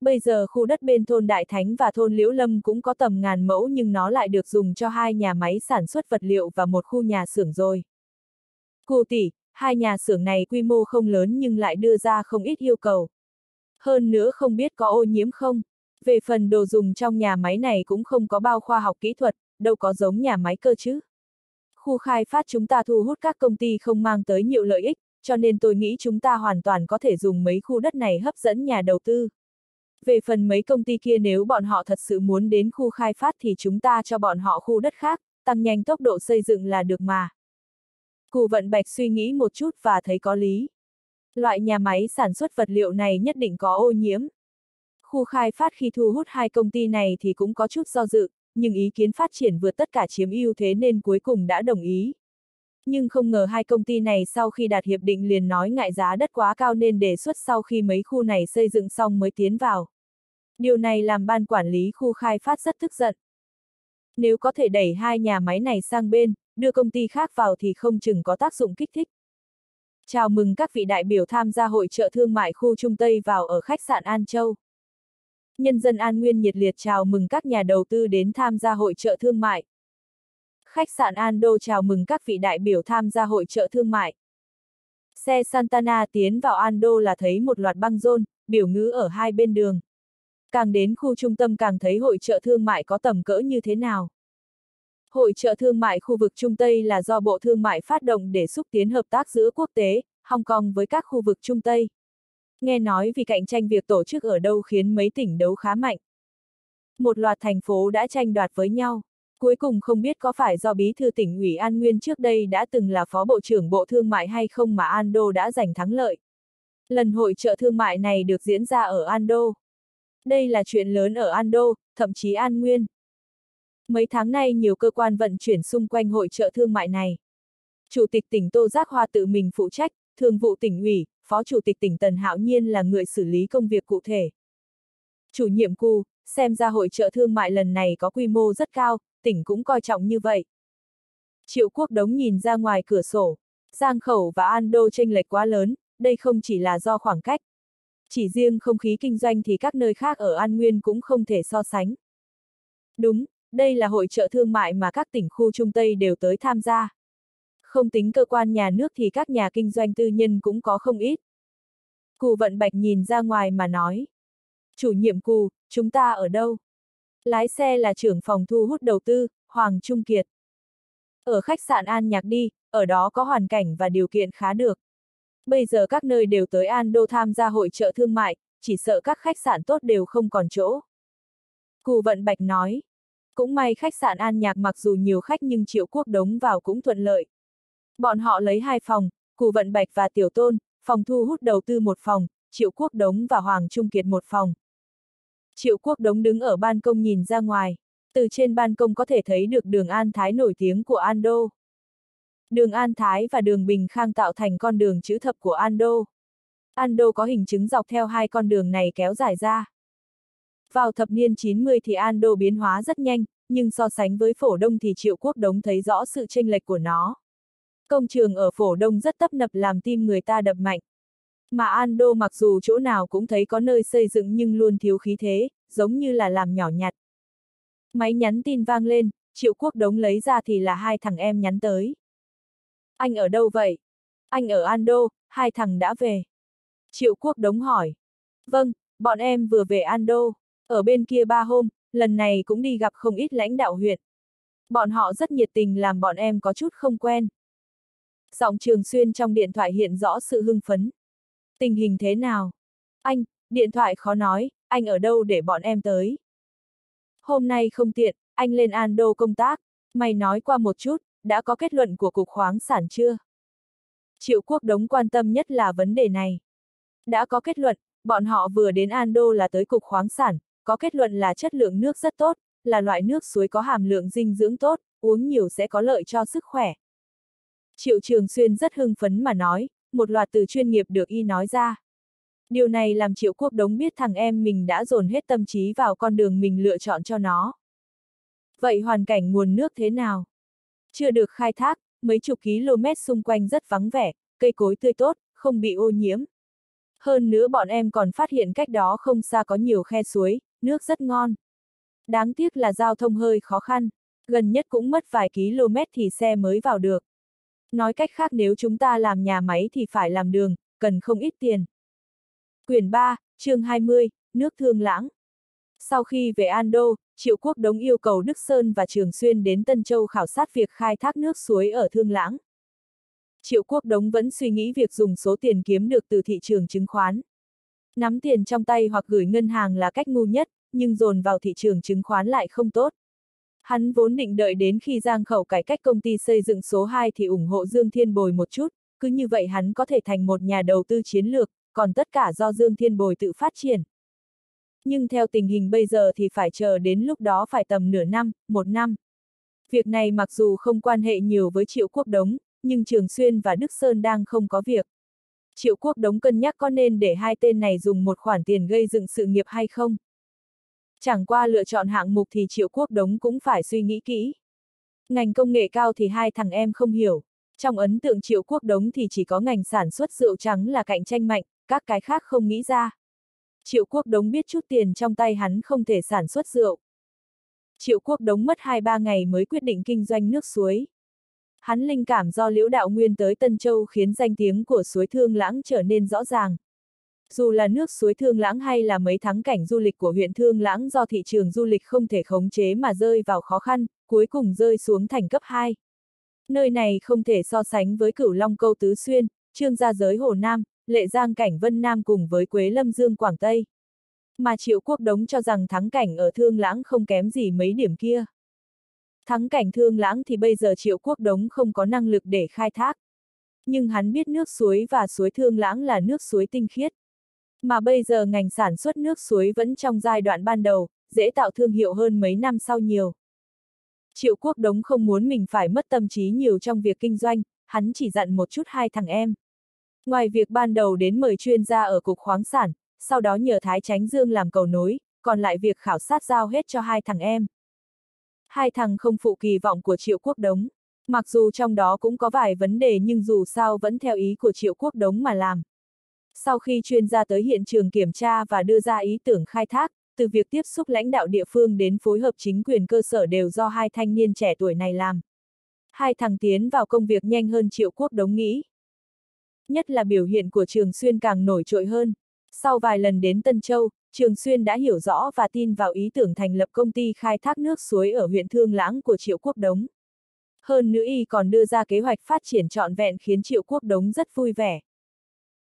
Bây giờ khu đất bên thôn Đại Thánh và thôn Liễu Lâm cũng có tầm ngàn mẫu nhưng nó lại được dùng cho hai nhà máy sản xuất vật liệu và một khu nhà xưởng rồi. Cụ tỷ, hai nhà xưởng này quy mô không lớn nhưng lại đưa ra không ít yêu cầu. Hơn nữa không biết có ô nhiễm không. Về phần đồ dùng trong nhà máy này cũng không có bao khoa học kỹ thuật, đâu có giống nhà máy cơ chứ. Khu khai phát chúng ta thu hút các công ty không mang tới nhiều lợi ích, cho nên tôi nghĩ chúng ta hoàn toàn có thể dùng mấy khu đất này hấp dẫn nhà đầu tư. Về phần mấy công ty kia nếu bọn họ thật sự muốn đến khu khai phát thì chúng ta cho bọn họ khu đất khác, tăng nhanh tốc độ xây dựng là được mà. Cụ vận bạch suy nghĩ một chút và thấy có lý. Loại nhà máy sản xuất vật liệu này nhất định có ô nhiễm. Khu khai phát khi thu hút hai công ty này thì cũng có chút do dự, nhưng ý kiến phát triển vượt tất cả chiếm ưu thế nên cuối cùng đã đồng ý. Nhưng không ngờ hai công ty này sau khi đạt hiệp định liền nói ngại giá đất quá cao nên đề xuất sau khi mấy khu này xây dựng xong mới tiến vào. Điều này làm ban quản lý khu khai phát rất tức giận. Nếu có thể đẩy hai nhà máy này sang bên, đưa công ty khác vào thì không chừng có tác dụng kích thích. Chào mừng các vị đại biểu tham gia hội trợ thương mại khu Trung Tây vào ở khách sạn An Châu. Nhân dân An Nguyên nhiệt liệt chào mừng các nhà đầu tư đến tham gia hội trợ thương mại. Khách sạn An Đô chào mừng các vị đại biểu tham gia hội trợ thương mại. Xe Santana tiến vào An đô là thấy một loạt băng rôn, biểu ngữ ở hai bên đường. Càng đến khu trung tâm càng thấy hội trợ thương mại có tầm cỡ như thế nào. Hội trợ thương mại khu vực Trung Tây là do Bộ Thương mại phát động để xúc tiến hợp tác giữa quốc tế, Hong Kong với các khu vực Trung Tây. Nghe nói vì cạnh tranh việc tổ chức ở đâu khiến mấy tỉnh đấu khá mạnh. Một loạt thành phố đã tranh đoạt với nhau. Cuối cùng không biết có phải do bí thư tỉnh ủy An Nguyên trước đây đã từng là phó bộ trưởng Bộ Thương mại hay không mà Ando đã giành thắng lợi. Lần hội trợ thương mại này được diễn ra ở Ando. Đây là chuyện lớn ở Ando, thậm chí An Nguyên. Mấy tháng nay nhiều cơ quan vận chuyển xung quanh hội trợ thương mại này. Chủ tịch tỉnh Tô Giác Hoa tự mình phụ trách, thường vụ tỉnh ủy, phó chủ tịch tỉnh Tần Hạo Nhiên là người xử lý công việc cụ thể. Chủ nhiệm cu, xem ra hội trợ thương mại lần này có quy mô rất cao, tỉnh cũng coi trọng như vậy. Triệu Quốc Đống nhìn ra ngoài cửa sổ, Giang Khẩu và An Đô tranh lệch quá lớn, đây không chỉ là do khoảng cách. Chỉ riêng không khí kinh doanh thì các nơi khác ở An Nguyên cũng không thể so sánh. Đúng, đây là hội trợ thương mại mà các tỉnh khu Trung Tây đều tới tham gia. Không tính cơ quan nhà nước thì các nhà kinh doanh tư nhân cũng có không ít. Cù vận bạch nhìn ra ngoài mà nói. Chủ nhiệm cù, chúng ta ở đâu? Lái xe là trưởng phòng thu hút đầu tư, Hoàng Trung Kiệt. Ở khách sạn An Nhạc đi, ở đó có hoàn cảnh và điều kiện khá được. Bây giờ các nơi đều tới An Đô tham gia hội trợ thương mại, chỉ sợ các khách sạn tốt đều không còn chỗ. Cù Vận Bạch nói. Cũng may khách sạn An Nhạc mặc dù nhiều khách nhưng Triệu Quốc Đống vào cũng thuận lợi. Bọn họ lấy hai phòng, Cù Vận Bạch và Tiểu Tôn, phòng thu hút đầu tư một phòng, Triệu Quốc Đống và Hoàng Trung Kiệt một phòng. Triệu Quốc Đống đứng ở ban công nhìn ra ngoài. Từ trên ban công có thể thấy được đường An Thái nổi tiếng của An Đô. Đường An Thái và đường Bình Khang tạo thành con đường chữ thập của An Đô. An Đô có hình chứng dọc theo hai con đường này kéo dài ra. Vào thập niên 90 thì An Đô biến hóa rất nhanh, nhưng so sánh với phổ đông thì Triệu Quốc Đống thấy rõ sự chênh lệch của nó. Công trường ở phổ đông rất tấp nập làm tim người ta đập mạnh. Mà Ando mặc dù chỗ nào cũng thấy có nơi xây dựng nhưng luôn thiếu khí thế, giống như là làm nhỏ nhặt. Máy nhắn tin vang lên, Triệu Quốc Đống lấy ra thì là hai thằng em nhắn tới. Anh ở đâu vậy? Anh ở Ando, hai thằng đã về. Triệu Quốc Đống hỏi. Vâng, bọn em vừa về Ando, ở bên kia ba hôm, lần này cũng đi gặp không ít lãnh đạo huyện. Bọn họ rất nhiệt tình làm bọn em có chút không quen. Giọng Trường Xuyên trong điện thoại hiện rõ sự hưng phấn. Tình hình thế nào? Anh, điện thoại khó nói, anh ở đâu để bọn em tới? Hôm nay không tiện, anh lên An Đô công tác, mày nói qua một chút, đã có kết luận của Cục khoáng sản chưa? Triệu Quốc Đống quan tâm nhất là vấn đề này. Đã có kết luận, bọn họ vừa đến An Đô là tới Cục khoáng sản, có kết luận là chất lượng nước rất tốt, là loại nước suối có hàm lượng dinh dưỡng tốt, uống nhiều sẽ có lợi cho sức khỏe. Triệu Trường Xuyên rất hưng phấn mà nói, một loạt từ chuyên nghiệp được y nói ra. Điều này làm Triệu Quốc Đống biết thằng em mình đã dồn hết tâm trí vào con đường mình lựa chọn cho nó. Vậy hoàn cảnh nguồn nước thế nào? Chưa được khai thác, mấy chục km xung quanh rất vắng vẻ, cây cối tươi tốt, không bị ô nhiễm. Hơn nữa bọn em còn phát hiện cách đó không xa có nhiều khe suối, nước rất ngon. Đáng tiếc là giao thông hơi khó khăn, gần nhất cũng mất vài km thì xe mới vào được. Nói cách khác nếu chúng ta làm nhà máy thì phải làm đường, cần không ít tiền. Quyển 3, chương 20, nước thương lãng. Sau khi về An Đô, Triệu Quốc Đống yêu cầu Đức Sơn và Trường Xuyên đến Tân Châu khảo sát việc khai thác nước suối ở Thương Lãng. Triệu Quốc Đống vẫn suy nghĩ việc dùng số tiền kiếm được từ thị trường chứng khoán. Nắm tiền trong tay hoặc gửi ngân hàng là cách ngu nhất, nhưng dồn vào thị trường chứng khoán lại không tốt. Hắn vốn định đợi đến khi Giang Khẩu cải cách công ty xây dựng số 2 thì ủng hộ Dương Thiên Bồi một chút, cứ như vậy hắn có thể thành một nhà đầu tư chiến lược, còn tất cả do Dương Thiên Bồi tự phát triển. Nhưng theo tình hình bây giờ thì phải chờ đến lúc đó phải tầm nửa năm, một năm. Việc này mặc dù không quan hệ nhiều với Triệu Quốc Đống, nhưng Trường Xuyên và Đức Sơn đang không có việc. Triệu Quốc Đống cân nhắc có nên để hai tên này dùng một khoản tiền gây dựng sự nghiệp hay không? Chẳng qua lựa chọn hạng mục thì Triệu Quốc Đống cũng phải suy nghĩ kỹ. Ngành công nghệ cao thì hai thằng em không hiểu. Trong ấn tượng triệu quốc đống thì chỉ có ngành sản xuất rượu trắng là cạnh tranh mạnh, các cái khác không nghĩ ra. Triệu quốc đống biết chút tiền trong tay hắn không thể sản xuất rượu. Triệu quốc đống mất 2-3 ngày mới quyết định kinh doanh nước suối. Hắn linh cảm do liễu đạo nguyên tới Tân Châu khiến danh tiếng của suối Thương Lãng trở nên rõ ràng. Dù là nước suối Thương Lãng hay là mấy thắng cảnh du lịch của huyện Thương Lãng do thị trường du lịch không thể khống chế mà rơi vào khó khăn, cuối cùng rơi xuống thành cấp 2. Nơi này không thể so sánh với cửu Long Câu Tứ Xuyên, Trương Gia Giới Hồ Nam, Lệ Giang Cảnh Vân Nam cùng với Quế Lâm Dương Quảng Tây. Mà Triệu Quốc Đống cho rằng thắng cảnh ở Thương Lãng không kém gì mấy điểm kia. Thắng cảnh Thương Lãng thì bây giờ Triệu Quốc Đống không có năng lực để khai thác. Nhưng hắn biết nước suối và suối Thương Lãng là nước suối tinh khiết. Mà bây giờ ngành sản xuất nước suối vẫn trong giai đoạn ban đầu, dễ tạo thương hiệu hơn mấy năm sau nhiều. Triệu Quốc Đống không muốn mình phải mất tâm trí nhiều trong việc kinh doanh, hắn chỉ dặn một chút hai thằng em. Ngoài việc ban đầu đến mời chuyên gia ở cục khoáng sản, sau đó nhờ Thái Tránh Dương làm cầu nối, còn lại việc khảo sát giao hết cho hai thằng em. Hai thằng không phụ kỳ vọng của Triệu Quốc Đống. Mặc dù trong đó cũng có vài vấn đề nhưng dù sao vẫn theo ý của Triệu Quốc Đống mà làm. Sau khi chuyên gia tới hiện trường kiểm tra và đưa ra ý tưởng khai thác, từ việc tiếp xúc lãnh đạo địa phương đến phối hợp chính quyền cơ sở đều do hai thanh niên trẻ tuổi này làm. Hai thằng tiến vào công việc nhanh hơn Triệu Quốc Đống nghĩ. Nhất là biểu hiện của Trường Xuyên càng nổi trội hơn. Sau vài lần đến Tân Châu, Trường Xuyên đã hiểu rõ và tin vào ý tưởng thành lập công ty khai thác nước suối ở huyện Thương Lãng của Triệu Quốc Đống. Hơn nữa y còn đưa ra kế hoạch phát triển trọn vẹn khiến Triệu Quốc Đống rất vui vẻ.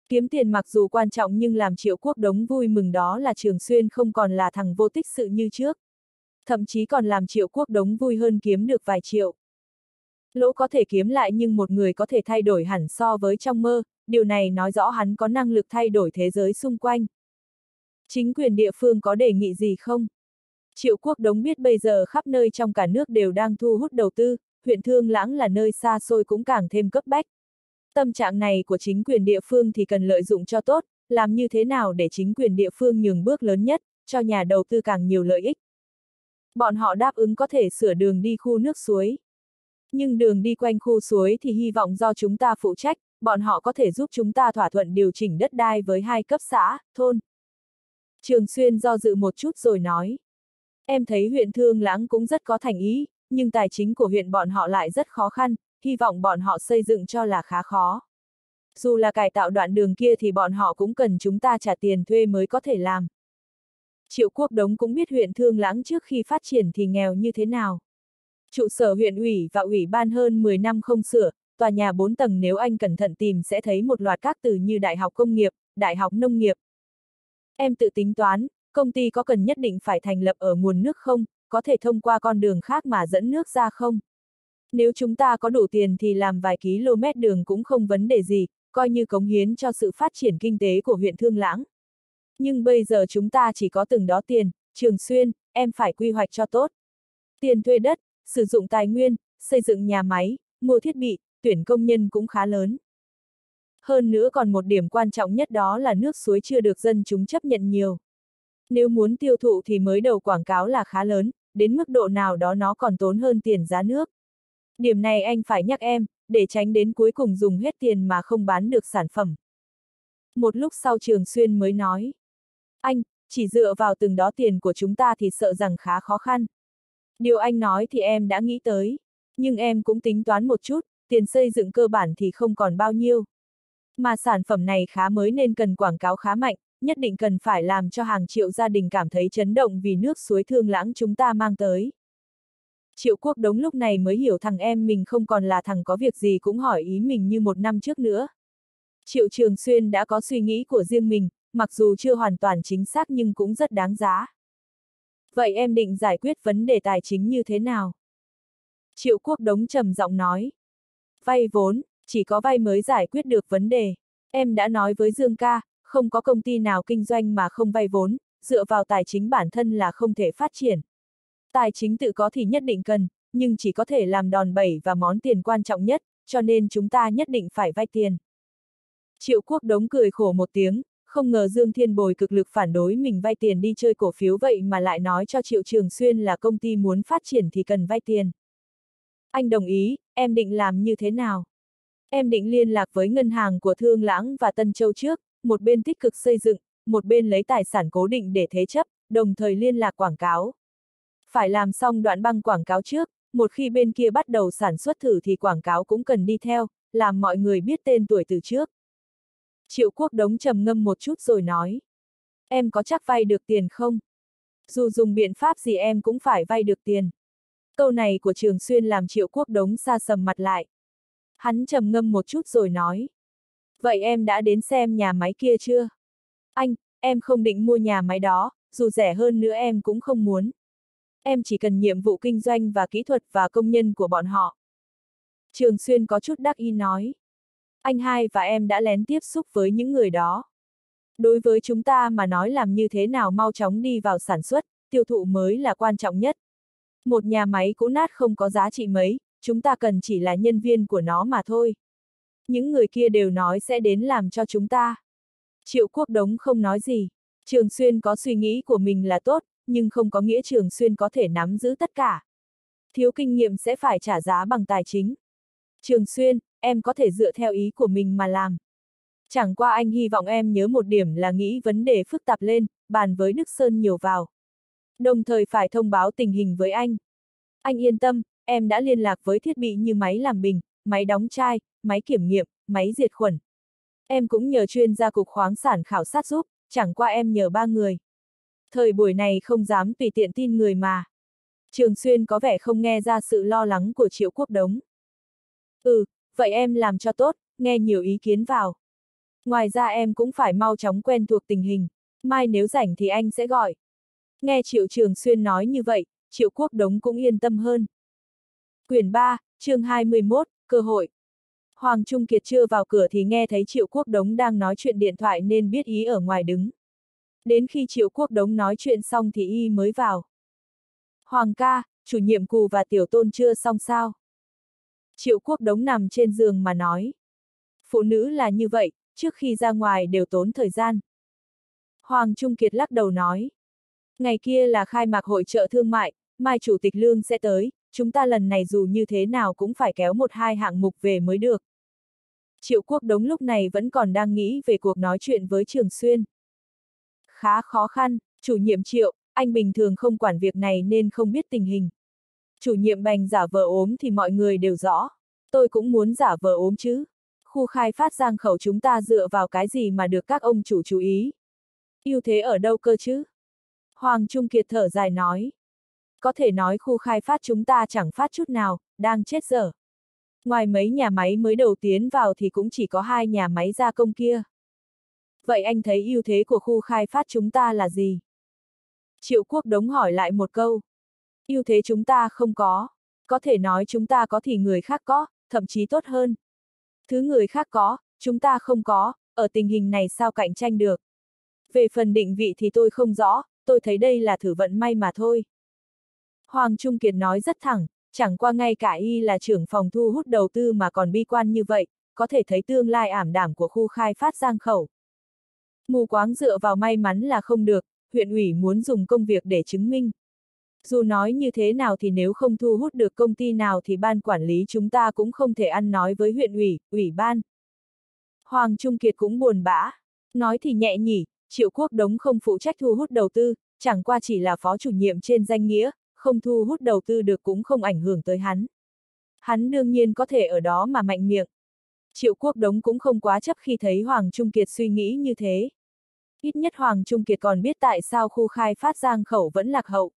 Kiếm tiền mặc dù quan trọng nhưng làm Triệu Quốc Đống vui mừng đó là Trường Xuyên không còn là thằng vô tích sự như trước. Thậm chí còn làm Triệu Quốc Đống vui hơn kiếm được vài triệu. Lỗ có thể kiếm lại nhưng một người có thể thay đổi hẳn so với trong mơ, điều này nói rõ hắn có năng lực thay đổi thế giới xung quanh. Chính quyền địa phương có đề nghị gì không? Triệu Quốc Đống biết bây giờ khắp nơi trong cả nước đều đang thu hút đầu tư, huyện Thương Lãng là nơi xa xôi cũng càng thêm cấp bách. Tâm trạng này của chính quyền địa phương thì cần lợi dụng cho tốt, làm như thế nào để chính quyền địa phương nhường bước lớn nhất, cho nhà đầu tư càng nhiều lợi ích. Bọn họ đáp ứng có thể sửa đường đi khu nước suối. Nhưng đường đi quanh khu suối thì hy vọng do chúng ta phụ trách, bọn họ có thể giúp chúng ta thỏa thuận điều chỉnh đất đai với hai cấp xã, thôn. Trường Xuyên do dự một chút rồi nói. Em thấy huyện Thương Lãng cũng rất có thành ý, nhưng tài chính của huyện bọn họ lại rất khó khăn, hy vọng bọn họ xây dựng cho là khá khó. Dù là cải tạo đoạn đường kia thì bọn họ cũng cần chúng ta trả tiền thuê mới có thể làm. Triệu Quốc Đống cũng biết huyện Thương Lãng trước khi phát triển thì nghèo như thế nào. Trụ sở huyện ủy và ủy ban hơn 10 năm không sửa, tòa nhà 4 tầng nếu anh cẩn thận tìm sẽ thấy một loạt các từ như Đại học Công nghiệp, Đại học Nông nghiệp. Em tự tính toán, công ty có cần nhất định phải thành lập ở nguồn nước không, có thể thông qua con đường khác mà dẫn nước ra không? Nếu chúng ta có đủ tiền thì làm vài km đường cũng không vấn đề gì, coi như cống hiến cho sự phát triển kinh tế của huyện Thương Lãng. Nhưng bây giờ chúng ta chỉ có từng đó tiền, trường xuyên, em phải quy hoạch cho tốt. Tiền thuê đất, sử dụng tài nguyên, xây dựng nhà máy, mua thiết bị, tuyển công nhân cũng khá lớn. Hơn nữa còn một điểm quan trọng nhất đó là nước suối chưa được dân chúng chấp nhận nhiều. Nếu muốn tiêu thụ thì mới đầu quảng cáo là khá lớn, đến mức độ nào đó nó còn tốn hơn tiền giá nước. Điểm này anh phải nhắc em, để tránh đến cuối cùng dùng hết tiền mà không bán được sản phẩm. Một lúc sau Trường Xuyên mới nói. Anh, chỉ dựa vào từng đó tiền của chúng ta thì sợ rằng khá khó khăn. Điều anh nói thì em đã nghĩ tới. Nhưng em cũng tính toán một chút, tiền xây dựng cơ bản thì không còn bao nhiêu. Mà sản phẩm này khá mới nên cần quảng cáo khá mạnh, nhất định cần phải làm cho hàng triệu gia đình cảm thấy chấn động vì nước suối thương lãng chúng ta mang tới. Triệu quốc đống lúc này mới hiểu thằng em mình không còn là thằng có việc gì cũng hỏi ý mình như một năm trước nữa. Triệu Trường Xuyên đã có suy nghĩ của riêng mình, mặc dù chưa hoàn toàn chính xác nhưng cũng rất đáng giá. Vậy em định giải quyết vấn đề tài chính như thế nào? Triệu quốc đống trầm giọng nói. Vay vốn, chỉ có vay mới giải quyết được vấn đề. Em đã nói với Dương ca, không có công ty nào kinh doanh mà không vay vốn, dựa vào tài chính bản thân là không thể phát triển. Tài chính tự có thì nhất định cần, nhưng chỉ có thể làm đòn bẩy và món tiền quan trọng nhất, cho nên chúng ta nhất định phải vay tiền. Triệu quốc đống cười khổ một tiếng, không ngờ Dương Thiên Bồi cực lực phản đối mình vay tiền đi chơi cổ phiếu vậy mà lại nói cho Triệu Trường Xuyên là công ty muốn phát triển thì cần vay tiền. Anh đồng ý, em định làm như thế nào? Em định liên lạc với ngân hàng của Thương Lãng và Tân Châu trước, một bên tích cực xây dựng, một bên lấy tài sản cố định để thế chấp, đồng thời liên lạc quảng cáo. Phải làm xong đoạn băng quảng cáo trước, một khi bên kia bắt đầu sản xuất thử thì quảng cáo cũng cần đi theo, làm mọi người biết tên tuổi từ trước. Triệu quốc đống trầm ngâm một chút rồi nói. Em có chắc vay được tiền không? Dù dùng biện pháp gì em cũng phải vay được tiền. Câu này của Trường Xuyên làm triệu quốc đống xa sầm mặt lại. Hắn trầm ngâm một chút rồi nói. Vậy em đã đến xem nhà máy kia chưa? Anh, em không định mua nhà máy đó, dù rẻ hơn nữa em cũng không muốn. Em chỉ cần nhiệm vụ kinh doanh và kỹ thuật và công nhân của bọn họ. Trường Xuyên có chút đắc ý nói. Anh hai và em đã lén tiếp xúc với những người đó. Đối với chúng ta mà nói làm như thế nào mau chóng đi vào sản xuất, tiêu thụ mới là quan trọng nhất. Một nhà máy cũ nát không có giá trị mấy, chúng ta cần chỉ là nhân viên của nó mà thôi. Những người kia đều nói sẽ đến làm cho chúng ta. Triệu Quốc Đống không nói gì. Trường Xuyên có suy nghĩ của mình là tốt, nhưng không có nghĩa Trường Xuyên có thể nắm giữ tất cả. Thiếu kinh nghiệm sẽ phải trả giá bằng tài chính. Trường Xuyên, em có thể dựa theo ý của mình mà làm. Chẳng qua anh hy vọng em nhớ một điểm là nghĩ vấn đề phức tạp lên, bàn với Đức Sơn nhiều vào. Đồng thời phải thông báo tình hình với anh. Anh yên tâm, em đã liên lạc với thiết bị như máy làm bình, máy đóng chai, máy kiểm nghiệm, máy diệt khuẩn. Em cũng nhờ chuyên gia cục khoáng sản khảo sát giúp, chẳng qua em nhờ ba người. Thời buổi này không dám tùy tiện tin người mà. Trường Xuyên có vẻ không nghe ra sự lo lắng của Triệu Quốc Đống. Ừ, vậy em làm cho tốt, nghe nhiều ý kiến vào. Ngoài ra em cũng phải mau chóng quen thuộc tình hình, mai nếu rảnh thì anh sẽ gọi. Nghe Triệu Trường Xuyên nói như vậy, Triệu Quốc Đống cũng yên tâm hơn. Quyển 3, chương 21, cơ hội. Hoàng Trung Kiệt chưa vào cửa thì nghe thấy Triệu Quốc Đống đang nói chuyện điện thoại nên biết ý ở ngoài đứng. Đến khi Triệu Quốc Đống nói chuyện xong thì y mới vào. Hoàng ca, chủ nhiệm cù và tiểu tôn chưa xong sao? Triệu Quốc Đống nằm trên giường mà nói. Phụ nữ là như vậy, trước khi ra ngoài đều tốn thời gian. Hoàng Trung Kiệt lắc đầu nói. Ngày kia là khai mạc hội trợ thương mại, mai chủ tịch lương sẽ tới, chúng ta lần này dù như thế nào cũng phải kéo một hai hạng mục về mới được. Triệu Quốc Đống lúc này vẫn còn đang nghĩ về cuộc nói chuyện với Trường Xuyên. Khá khó khăn, chủ nhiệm Triệu, anh bình thường không quản việc này nên không biết tình hình. Chủ nhiệm bành giả vờ ốm thì mọi người đều rõ. Tôi cũng muốn giả vờ ốm chứ. Khu khai phát giang khẩu chúng ta dựa vào cái gì mà được các ông chủ chú ý. ưu thế ở đâu cơ chứ? Hoàng Trung Kiệt thở dài nói. Có thể nói khu khai phát chúng ta chẳng phát chút nào, đang chết dở. Ngoài mấy nhà máy mới đầu tiến vào thì cũng chỉ có hai nhà máy gia công kia. Vậy anh thấy ưu thế của khu khai phát chúng ta là gì? Triệu Quốc Đống hỏi lại một câu. ưu thế chúng ta không có. Có thể nói chúng ta có thì người khác có, thậm chí tốt hơn. Thứ người khác có, chúng ta không có, ở tình hình này sao cạnh tranh được. Về phần định vị thì tôi không rõ, tôi thấy đây là thử vận may mà thôi. Hoàng Trung Kiệt nói rất thẳng, chẳng qua ngay cả y là trưởng phòng thu hút đầu tư mà còn bi quan như vậy, có thể thấy tương lai ảm đảm của khu khai phát giang khẩu. Mù quáng dựa vào may mắn là không được, huyện ủy muốn dùng công việc để chứng minh. Dù nói như thế nào thì nếu không thu hút được công ty nào thì ban quản lý chúng ta cũng không thể ăn nói với huyện ủy, ủy ban. Hoàng Trung Kiệt cũng buồn bã. Nói thì nhẹ nhỉ, Triệu Quốc Đống không phụ trách thu hút đầu tư, chẳng qua chỉ là phó chủ nhiệm trên danh nghĩa, không thu hút đầu tư được cũng không ảnh hưởng tới hắn. Hắn đương nhiên có thể ở đó mà mạnh miệng. Triệu Quốc Đống cũng không quá chấp khi thấy Hoàng Trung Kiệt suy nghĩ như thế. Ít nhất Hoàng Trung Kiệt còn biết tại sao khu khai phát giang khẩu vẫn lạc hậu.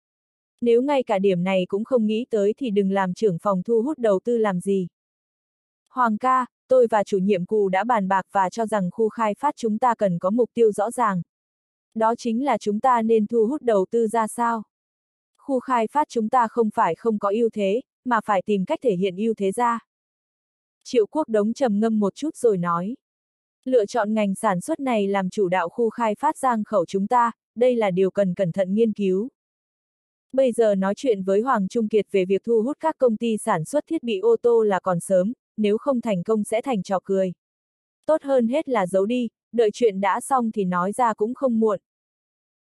Nếu ngay cả điểm này cũng không nghĩ tới thì đừng làm trưởng phòng thu hút đầu tư làm gì. Hoàng ca, tôi và chủ nhiệm cù đã bàn bạc và cho rằng khu khai phát chúng ta cần có mục tiêu rõ ràng. Đó chính là chúng ta nên thu hút đầu tư ra sao. Khu khai phát chúng ta không phải không có ưu thế, mà phải tìm cách thể hiện ưu thế ra. Triệu quốc đống trầm ngâm một chút rồi nói. Lựa chọn ngành sản xuất này làm chủ đạo khu khai phát giang khẩu chúng ta, đây là điều cần cẩn thận nghiên cứu. Bây giờ nói chuyện với Hoàng Trung Kiệt về việc thu hút các công ty sản xuất thiết bị ô tô là còn sớm, nếu không thành công sẽ thành trò cười. Tốt hơn hết là giấu đi, đợi chuyện đã xong thì nói ra cũng không muộn.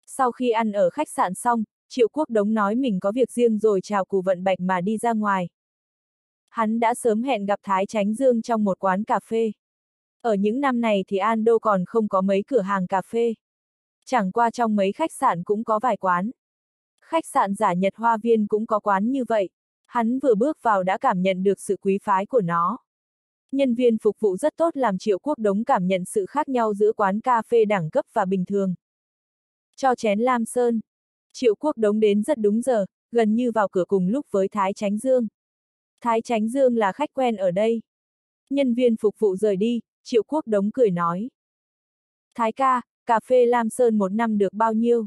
Sau khi ăn ở khách sạn xong, Triệu Quốc Đống nói mình có việc riêng rồi chào cù vận bạch mà đi ra ngoài. Hắn đã sớm hẹn gặp Thái Tránh Dương trong một quán cà phê. Ở những năm này thì An Đô còn không có mấy cửa hàng cà phê. Chẳng qua trong mấy khách sạn cũng có vài quán. Khách sạn giả Nhật Hoa Viên cũng có quán như vậy. Hắn vừa bước vào đã cảm nhận được sự quý phái của nó. Nhân viên phục vụ rất tốt làm Triệu Quốc Đống cảm nhận sự khác nhau giữa quán cà phê đẳng cấp và bình thường. Cho chén Lam Sơn. Triệu Quốc Đống đến rất đúng giờ, gần như vào cửa cùng lúc với Thái Tránh Dương. Thái Tránh Dương là khách quen ở đây. Nhân viên phục vụ rời đi, Triệu Quốc Đống cười nói. Thái ca, cà phê Lam Sơn một năm được bao nhiêu?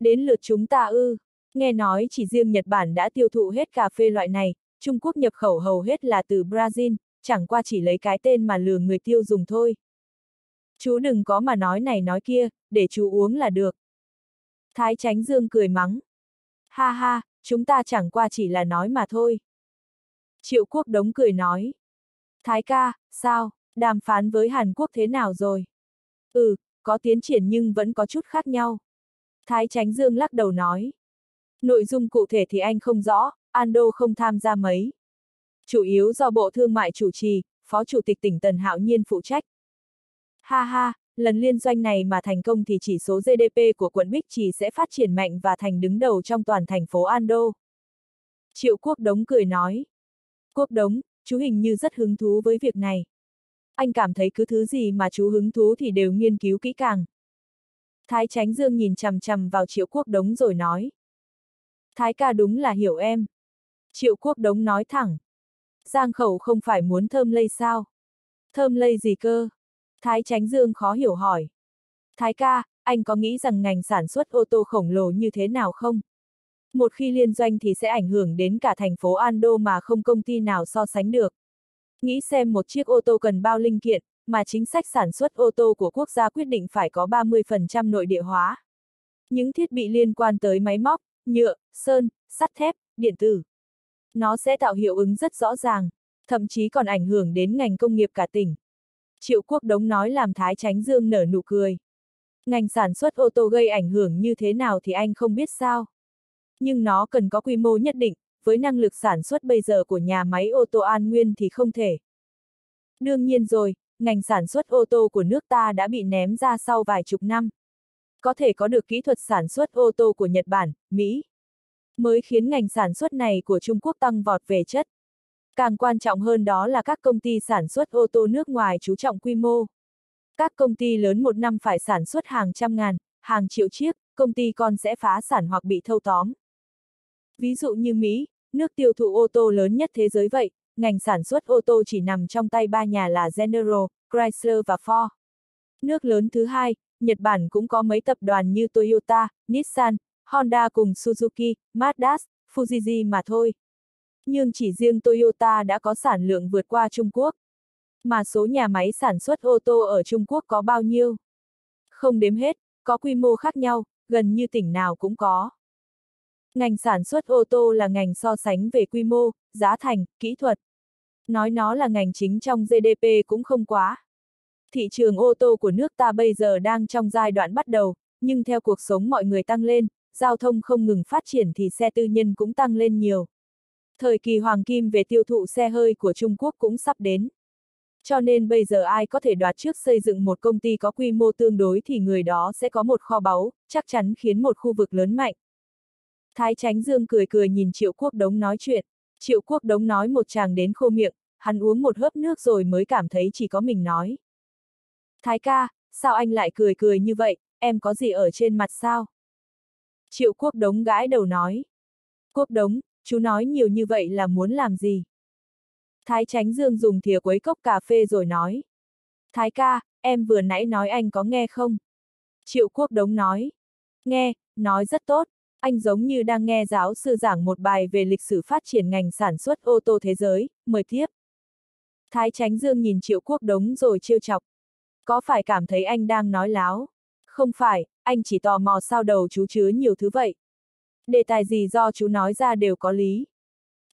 Đến lượt chúng ta ư. Nghe nói chỉ riêng Nhật Bản đã tiêu thụ hết cà phê loại này, Trung Quốc nhập khẩu hầu hết là từ Brazil, chẳng qua chỉ lấy cái tên mà lừa người tiêu dùng thôi. Chú đừng có mà nói này nói kia, để chú uống là được. Thái Tránh Dương cười mắng. Ha ha, chúng ta chẳng qua chỉ là nói mà thôi. Triệu Quốc Đống cười nói. Thái ca, sao, đàm phán với Hàn Quốc thế nào rồi? Ừ, có tiến triển nhưng vẫn có chút khác nhau. Thái Tránh Dương lắc đầu nói. Nội dung cụ thể thì anh không rõ, Ando không tham gia mấy. Chủ yếu do Bộ Thương mại chủ trì, Phó Chủ tịch tỉnh Tần Hạo Nhiên phụ trách. Ha ha, lần liên doanh này mà thành công thì chỉ số GDP của quận Bích Trì sẽ phát triển mạnh và thành đứng đầu trong toàn thành phố Ando. Triệu Quốc Đống cười nói. Quốc Đống, chú hình như rất hứng thú với việc này. Anh cảm thấy cứ thứ gì mà chú hứng thú thì đều nghiên cứu kỹ càng. Thái Tránh Dương nhìn chằm chằm vào Triệu Quốc Đống rồi nói. Thái ca đúng là hiểu em. Triệu Quốc Đống nói thẳng. Giang khẩu không phải muốn thơm lây sao? Thơm lây gì cơ? Thái Tránh Dương khó hiểu hỏi. Thái ca, anh có nghĩ rằng ngành sản xuất ô tô khổng lồ như thế nào không? Một khi liên doanh thì sẽ ảnh hưởng đến cả thành phố Ando mà không công ty nào so sánh được. Nghĩ xem một chiếc ô tô cần bao linh kiện, mà chính sách sản xuất ô tô của quốc gia quyết định phải có 30% nội địa hóa. Những thiết bị liên quan tới máy móc, nhựa, sơn, sắt thép, điện tử. Nó sẽ tạo hiệu ứng rất rõ ràng, thậm chí còn ảnh hưởng đến ngành công nghiệp cả tỉnh. Triệu Quốc Đống nói làm Thái Tránh Dương nở nụ cười. Ngành sản xuất ô tô gây ảnh hưởng như thế nào thì anh không biết sao. Nhưng nó cần có quy mô nhất định, với năng lực sản xuất bây giờ của nhà máy ô tô An Nguyên thì không thể. Đương nhiên rồi, ngành sản xuất ô tô của nước ta đã bị ném ra sau vài chục năm. Có thể có được kỹ thuật sản xuất ô tô của Nhật Bản, Mỹ, mới khiến ngành sản xuất này của Trung Quốc tăng vọt về chất. Càng quan trọng hơn đó là các công ty sản xuất ô tô nước ngoài chú trọng quy mô. Các công ty lớn một năm phải sản xuất hàng trăm ngàn, hàng triệu chiếc, công ty con sẽ phá sản hoặc bị thâu tóm. Ví dụ như Mỹ, nước tiêu thụ ô tô lớn nhất thế giới vậy, ngành sản xuất ô tô chỉ nằm trong tay ba nhà là General, Chrysler và Ford. Nước lớn thứ hai, Nhật Bản cũng có mấy tập đoàn như Toyota, Nissan, Honda cùng Suzuki, Mazda, Fujitsu mà thôi. Nhưng chỉ riêng Toyota đã có sản lượng vượt qua Trung Quốc. Mà số nhà máy sản xuất ô tô ở Trung Quốc có bao nhiêu? Không đếm hết, có quy mô khác nhau, gần như tỉnh nào cũng có. Ngành sản xuất ô tô là ngành so sánh về quy mô, giá thành, kỹ thuật. Nói nó là ngành chính trong GDP cũng không quá. Thị trường ô tô của nước ta bây giờ đang trong giai đoạn bắt đầu, nhưng theo cuộc sống mọi người tăng lên, giao thông không ngừng phát triển thì xe tư nhân cũng tăng lên nhiều. Thời kỳ hoàng kim về tiêu thụ xe hơi của Trung Quốc cũng sắp đến. Cho nên bây giờ ai có thể đoạt trước xây dựng một công ty có quy mô tương đối thì người đó sẽ có một kho báu, chắc chắn khiến một khu vực lớn mạnh. Thái Tránh Dương cười cười nhìn Triệu Quốc Đống nói chuyện. Triệu Quốc Đống nói một chàng đến khô miệng, hắn uống một hớp nước rồi mới cảm thấy chỉ có mình nói. Thái ca, sao anh lại cười cười như vậy, em có gì ở trên mặt sao? Triệu Quốc Đống gãi đầu nói. Quốc Đống, chú nói nhiều như vậy là muốn làm gì? Thái Tránh Dương dùng thìa quấy cốc cà phê rồi nói. Thái ca, em vừa nãy nói anh có nghe không? Triệu Quốc Đống nói. Nghe, nói rất tốt, anh giống như đang nghe giáo sư giảng một bài về lịch sử phát triển ngành sản xuất ô tô thế giới, mời tiếp. Thái Tránh Dương nhìn Triệu Quốc Đống rồi trêu chọc. Có phải cảm thấy anh đang nói láo? Không phải, anh chỉ tò mò sao đầu chú chứa nhiều thứ vậy. Đề tài gì do chú nói ra đều có lý.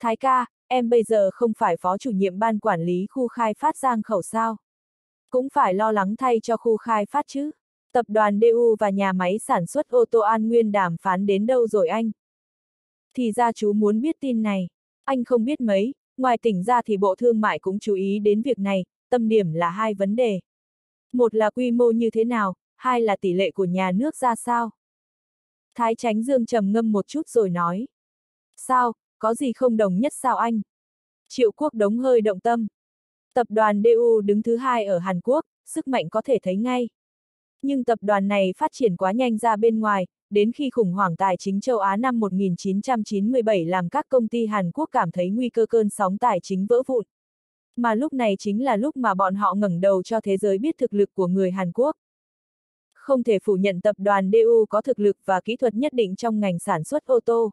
Thái ca, em bây giờ không phải phó chủ nhiệm ban quản lý khu khai phát giang khẩu sao. Cũng phải lo lắng thay cho khu khai phát chứ. Tập đoàn DU và nhà máy sản xuất ô tô An Nguyên đàm phán đến đâu rồi anh? Thì ra chú muốn biết tin này. Anh không biết mấy, Ngoài tỉnh ra thì Bộ Thương mại cũng chú ý đến việc này, tâm điểm là hai vấn đề. Một là quy mô như thế nào, hai là tỷ lệ của nhà nước ra sao. Thái Tránh Dương trầm ngâm một chút rồi nói. Sao, có gì không đồng nhất sao anh? Triệu Quốc Đống hơi động tâm. Tập đoàn DU đứng thứ hai ở Hàn Quốc, sức mạnh có thể thấy ngay. Nhưng tập đoàn này phát triển quá nhanh ra bên ngoài, đến khi khủng hoảng tài chính châu Á năm 1997 làm các công ty Hàn Quốc cảm thấy nguy cơ cơn sóng tài chính vỡ vụn. Mà lúc này chính là lúc mà bọn họ ngẩng đầu cho thế giới biết thực lực của người Hàn Quốc. Không thể phủ nhận tập đoàn DU có thực lực và kỹ thuật nhất định trong ngành sản xuất ô tô.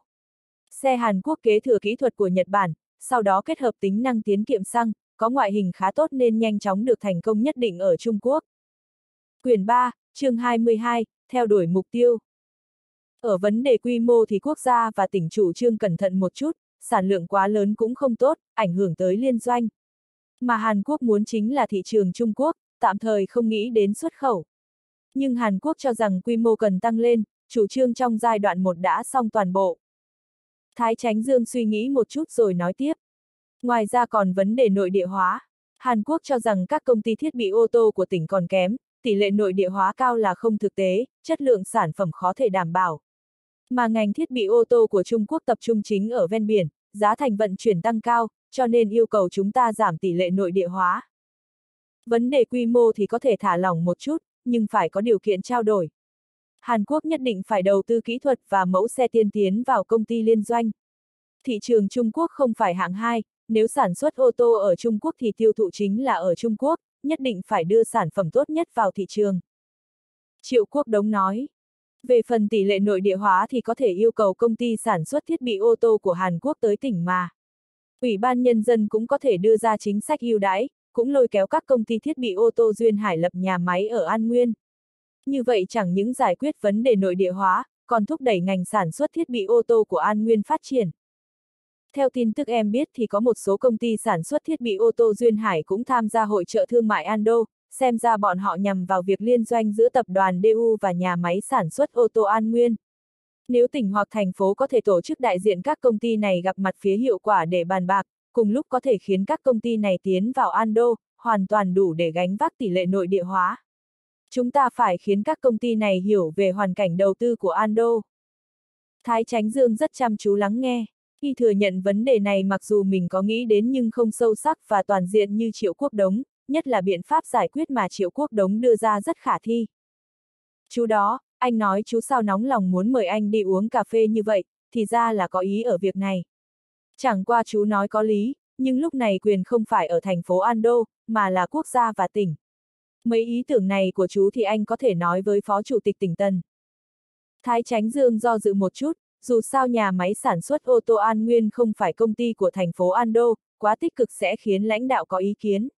Xe Hàn Quốc kế thừa kỹ thuật của Nhật Bản, sau đó kết hợp tính năng tiến kiệm xăng, có ngoại hình khá tốt nên nhanh chóng được thành công nhất định ở Trung Quốc. Quyền 3, chương 22, theo đuổi mục tiêu. Ở vấn đề quy mô thì quốc gia và tỉnh chủ trương cẩn thận một chút, sản lượng quá lớn cũng không tốt, ảnh hưởng tới liên doanh. Mà Hàn Quốc muốn chính là thị trường Trung Quốc, tạm thời không nghĩ đến xuất khẩu. Nhưng Hàn Quốc cho rằng quy mô cần tăng lên, chủ trương trong giai đoạn 1 đã xong toàn bộ. Thái Tránh Dương suy nghĩ một chút rồi nói tiếp. Ngoài ra còn vấn đề nội địa hóa. Hàn Quốc cho rằng các công ty thiết bị ô tô của tỉnh còn kém, tỷ lệ nội địa hóa cao là không thực tế, chất lượng sản phẩm khó thể đảm bảo. Mà ngành thiết bị ô tô của Trung Quốc tập trung chính ở ven biển, giá thành vận chuyển tăng cao, cho nên yêu cầu chúng ta giảm tỷ lệ nội địa hóa. Vấn đề quy mô thì có thể thả lỏng một chút, nhưng phải có điều kiện trao đổi. Hàn Quốc nhất định phải đầu tư kỹ thuật và mẫu xe tiên tiến vào công ty liên doanh. Thị trường Trung Quốc không phải hạng hai. nếu sản xuất ô tô ở Trung Quốc thì tiêu thụ chính là ở Trung Quốc, nhất định phải đưa sản phẩm tốt nhất vào thị trường. Triệu Quốc Đống nói. Về phần tỷ lệ nội địa hóa thì có thể yêu cầu công ty sản xuất thiết bị ô tô của Hàn Quốc tới tỉnh mà. Ủy ban Nhân dân cũng có thể đưa ra chính sách ưu đãi, cũng lôi kéo các công ty thiết bị ô tô Duyên Hải lập nhà máy ở An Nguyên. Như vậy chẳng những giải quyết vấn đề nội địa hóa, còn thúc đẩy ngành sản xuất thiết bị ô tô của An Nguyên phát triển. Theo tin tức em biết thì có một số công ty sản xuất thiết bị ô tô Duyên Hải cũng tham gia hội trợ thương mại Ando, xem ra bọn họ nhằm vào việc liên doanh giữa tập đoàn DU và nhà máy sản xuất ô tô An Nguyên. Nếu tỉnh hoặc thành phố có thể tổ chức đại diện các công ty này gặp mặt phía hiệu quả để bàn bạc, cùng lúc có thể khiến các công ty này tiến vào Ando, hoàn toàn đủ để gánh vác tỷ lệ nội địa hóa. Chúng ta phải khiến các công ty này hiểu về hoàn cảnh đầu tư của Ando. Thái Tránh Dương rất chăm chú lắng nghe. Y thừa nhận vấn đề này mặc dù mình có nghĩ đến nhưng không sâu sắc và toàn diện như Triệu Quốc Đống, nhất là biện pháp giải quyết mà Triệu Quốc Đống đưa ra rất khả thi. Chú đó, anh nói chú sao nóng lòng muốn mời anh đi uống cà phê như vậy, thì ra là có ý ở việc này. Chẳng qua chú nói có lý, nhưng lúc này quyền không phải ở thành phố Ando, mà là quốc gia và tỉnh. Mấy ý tưởng này của chú thì anh có thể nói với Phó Chủ tịch tỉnh Tân. Thái Tránh Dương do dự một chút, dù sao nhà máy sản xuất ô tô An Nguyên không phải công ty của thành phố Ando, quá tích cực sẽ khiến lãnh đạo có ý kiến.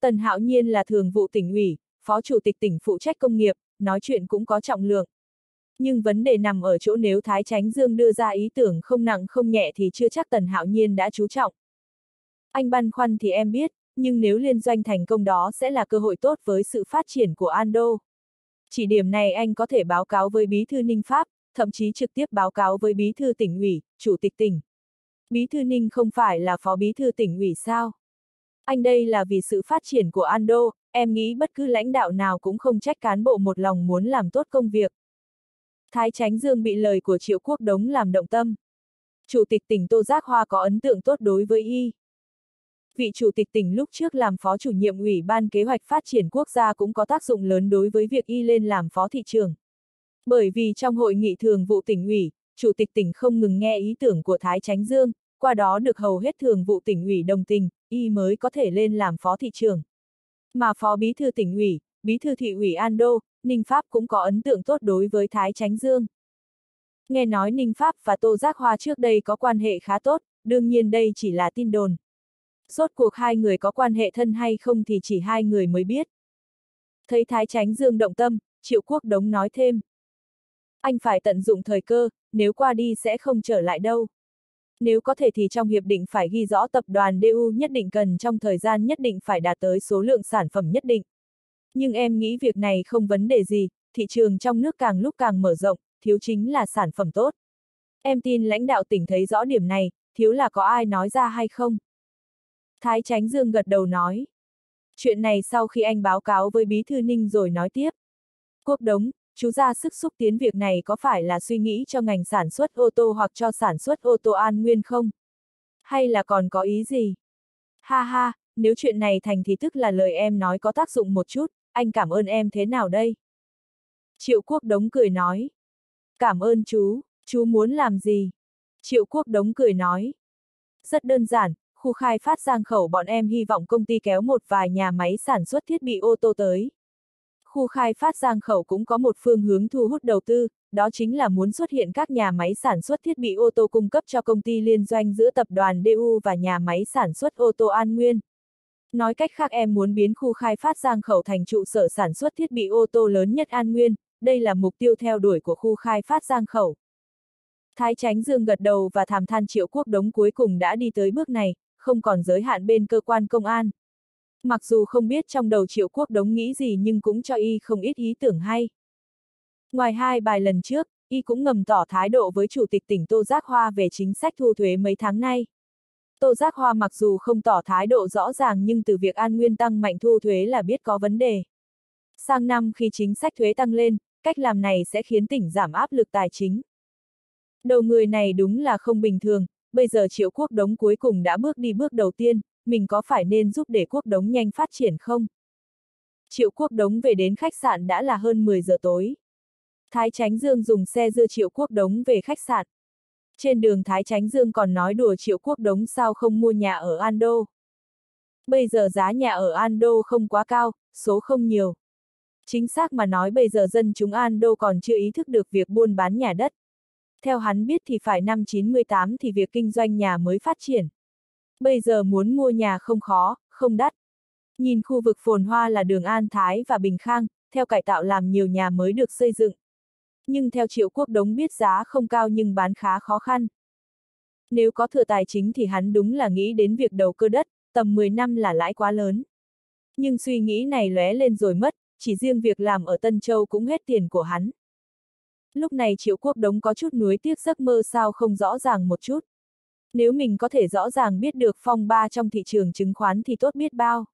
Tần Hạo Nhiên là thường vụ tỉnh ủy, phó chủ tịch tỉnh phụ trách công nghiệp, nói chuyện cũng có trọng lượng. Nhưng vấn đề nằm ở chỗ nếu Thái Tránh Dương đưa ra ý tưởng không nặng không nhẹ thì chưa chắc Tần Hạo Nhiên đã chú trọng. Anh băn khoăn thì em biết, nhưng nếu liên doanh thành công đó sẽ là cơ hội tốt với sự phát triển của Ando. Chỉ điểm này anh có thể báo cáo với Bí thư Ninh Pháp, thậm chí trực tiếp báo cáo với bí thư tỉnh ủy, chủ tịch tỉnh. Bí thư Ninh không phải là phó bí thư tỉnh ủy sao? Anh đây là vì sự phát triển của Ando, em nghĩ bất cứ lãnh đạo nào cũng không trách cán bộ một lòng muốn làm tốt công việc. Thái Tránh Dương bị lời của Triệu Quốc Đống làm động tâm. Chủ tịch tỉnh Tô Giác Hoa có ấn tượng tốt đối với y. Vị chủ tịch tỉnh lúc trước làm phó chủ nhiệm ủy ban kế hoạch phát triển quốc gia cũng có tác dụng lớn đối với việc y lên làm phó thị trường. Bởi vì trong hội nghị thường vụ tỉnh ủy, chủ tịch tỉnh không ngừng nghe ý tưởng của Thái Tránh Dương, qua đó được hầu hết thường vụ tỉnh ủy đồng tình, y mới có thể lên làm phó thị trưởng. Mà phó bí thư tỉnh ủy, bí thư thị ủy An Đô, Ninh Pháp cũng có ấn tượng tốt đối với Thái Tránh Dương. Nghe nói Ninh Pháp và Tô Giác Hoa trước đây có quan hệ khá tốt, đương nhiên đây chỉ là tin đồn. Rốt cuộc hai người có quan hệ thân hay không thì chỉ hai người mới biết. Thấy Thái Tránh Dương động tâm, Triệu Quốc Đống nói thêm anh phải tận dụng thời cơ, nếu qua đi sẽ không trở lại đâu. Nếu có thể thì trong hiệp định phải ghi rõ tập đoàn DU nhất định cần trong thời gian nhất định phải đạt tới số lượng sản phẩm nhất định. Nhưng em nghĩ việc này không vấn đề gì, thị trường trong nước càng lúc càng mở rộng, thiếu chính là sản phẩm tốt. Em tin lãnh đạo tỉnh thấy rõ điểm này, thiếu là có ai nói ra hay không? Thái Tránh Dương gật đầu nói. Chuyện này sau khi anh báo cáo với Bí Thư Ninh rồi nói tiếp. Quốc đống, chú ra sức xúc tiến việc này có phải là suy nghĩ cho ngành sản xuất ô tô hoặc cho sản xuất ô tô an nguyên không? Hay là còn có ý gì? Ha ha, nếu chuyện này thành thì tức là lời em nói có tác dụng một chút, anh cảm ơn em thế nào đây? Triệu Quốc Đống cười nói. Cảm ơn chú, chú muốn làm gì? Triệu Quốc Đống cười nói. Rất đơn giản, khu khai phát giang khẩu bọn em hy vọng công ty kéo một vài nhà máy sản xuất thiết bị ô tô tới. Khu khai phát giang khẩu cũng có một phương hướng thu hút đầu tư, đó chính là muốn xuất hiện các nhà máy sản xuất thiết bị ô tô cung cấp cho công ty liên doanh giữa tập đoàn DU và nhà máy sản xuất ô tô An Nguyên. Nói cách khác em muốn biến khu khai phát giang khẩu thành trụ sở sản xuất thiết bị ô tô lớn nhất An Nguyên, đây là mục tiêu theo đuổi của khu khai phát giang khẩu. Thái Tránh Dương gật đầu và thảm than triệu quốc đống cuối cùng đã đi tới bước này, không còn giới hạn bên cơ quan công an. Mặc dù không biết trong đầu triệu quốc đống nghĩ gì nhưng cũng cho y không ít ý tưởng hay. Ngoài hai bài lần trước, y cũng ngầm tỏ thái độ với Chủ tịch tỉnh Tô Giác Hoa về chính sách thu thuế mấy tháng nay. Tô Giác Hoa mặc dù không tỏ thái độ rõ ràng nhưng từ việc An Nguyên tăng mạnh thu thuế là biết có vấn đề. Sang năm khi chính sách thuế tăng lên, cách làm này sẽ khiến tỉnh giảm áp lực tài chính. Đầu người này đúng là không bình thường, bây giờ triệu quốc đống cuối cùng đã bước đi bước đầu tiên, mình có phải nên giúp để quốc đống nhanh phát triển không? Triệu quốc đống về đến khách sạn đã là hơn 10 giờ tối. Thái Tránh Dương dùng xe đưa Triệu quốc đống về khách sạn. Trên đường Thái Tránh Dương còn nói đùa Triệu quốc đống sao không mua nhà ở Ando. Bây giờ giá nhà ở Ando không quá cao, số không nhiều. Chính xác mà nói bây giờ dân chúng Ando còn chưa ý thức được việc buôn bán nhà đất. Theo hắn biết thì phải năm 98 thì việc kinh doanh nhà mới phát triển. Bây giờ muốn mua nhà không khó, không đắt. Nhìn khu vực phồn hoa là đường An Thái và Bình Khang, theo cải tạo làm nhiều nhà mới được xây dựng. Nhưng theo triệu quốc đống biết giá không cao nhưng bán khá khó khăn. Nếu có thừa tài chính thì hắn đúng là nghĩ đến việc đầu cơ đất, tầm 10 năm là lãi quá lớn. Nhưng suy nghĩ này lóe lên rồi mất, chỉ riêng việc làm ở Tân Châu cũng hết tiền của hắn. Lúc này triệu quốc đống có chút nuối tiếc giấc mơ sao không rõ ràng một chút. Nếu mình có thể rõ ràng biết được phong ba trong thị trường chứng khoán thì tốt biết bao.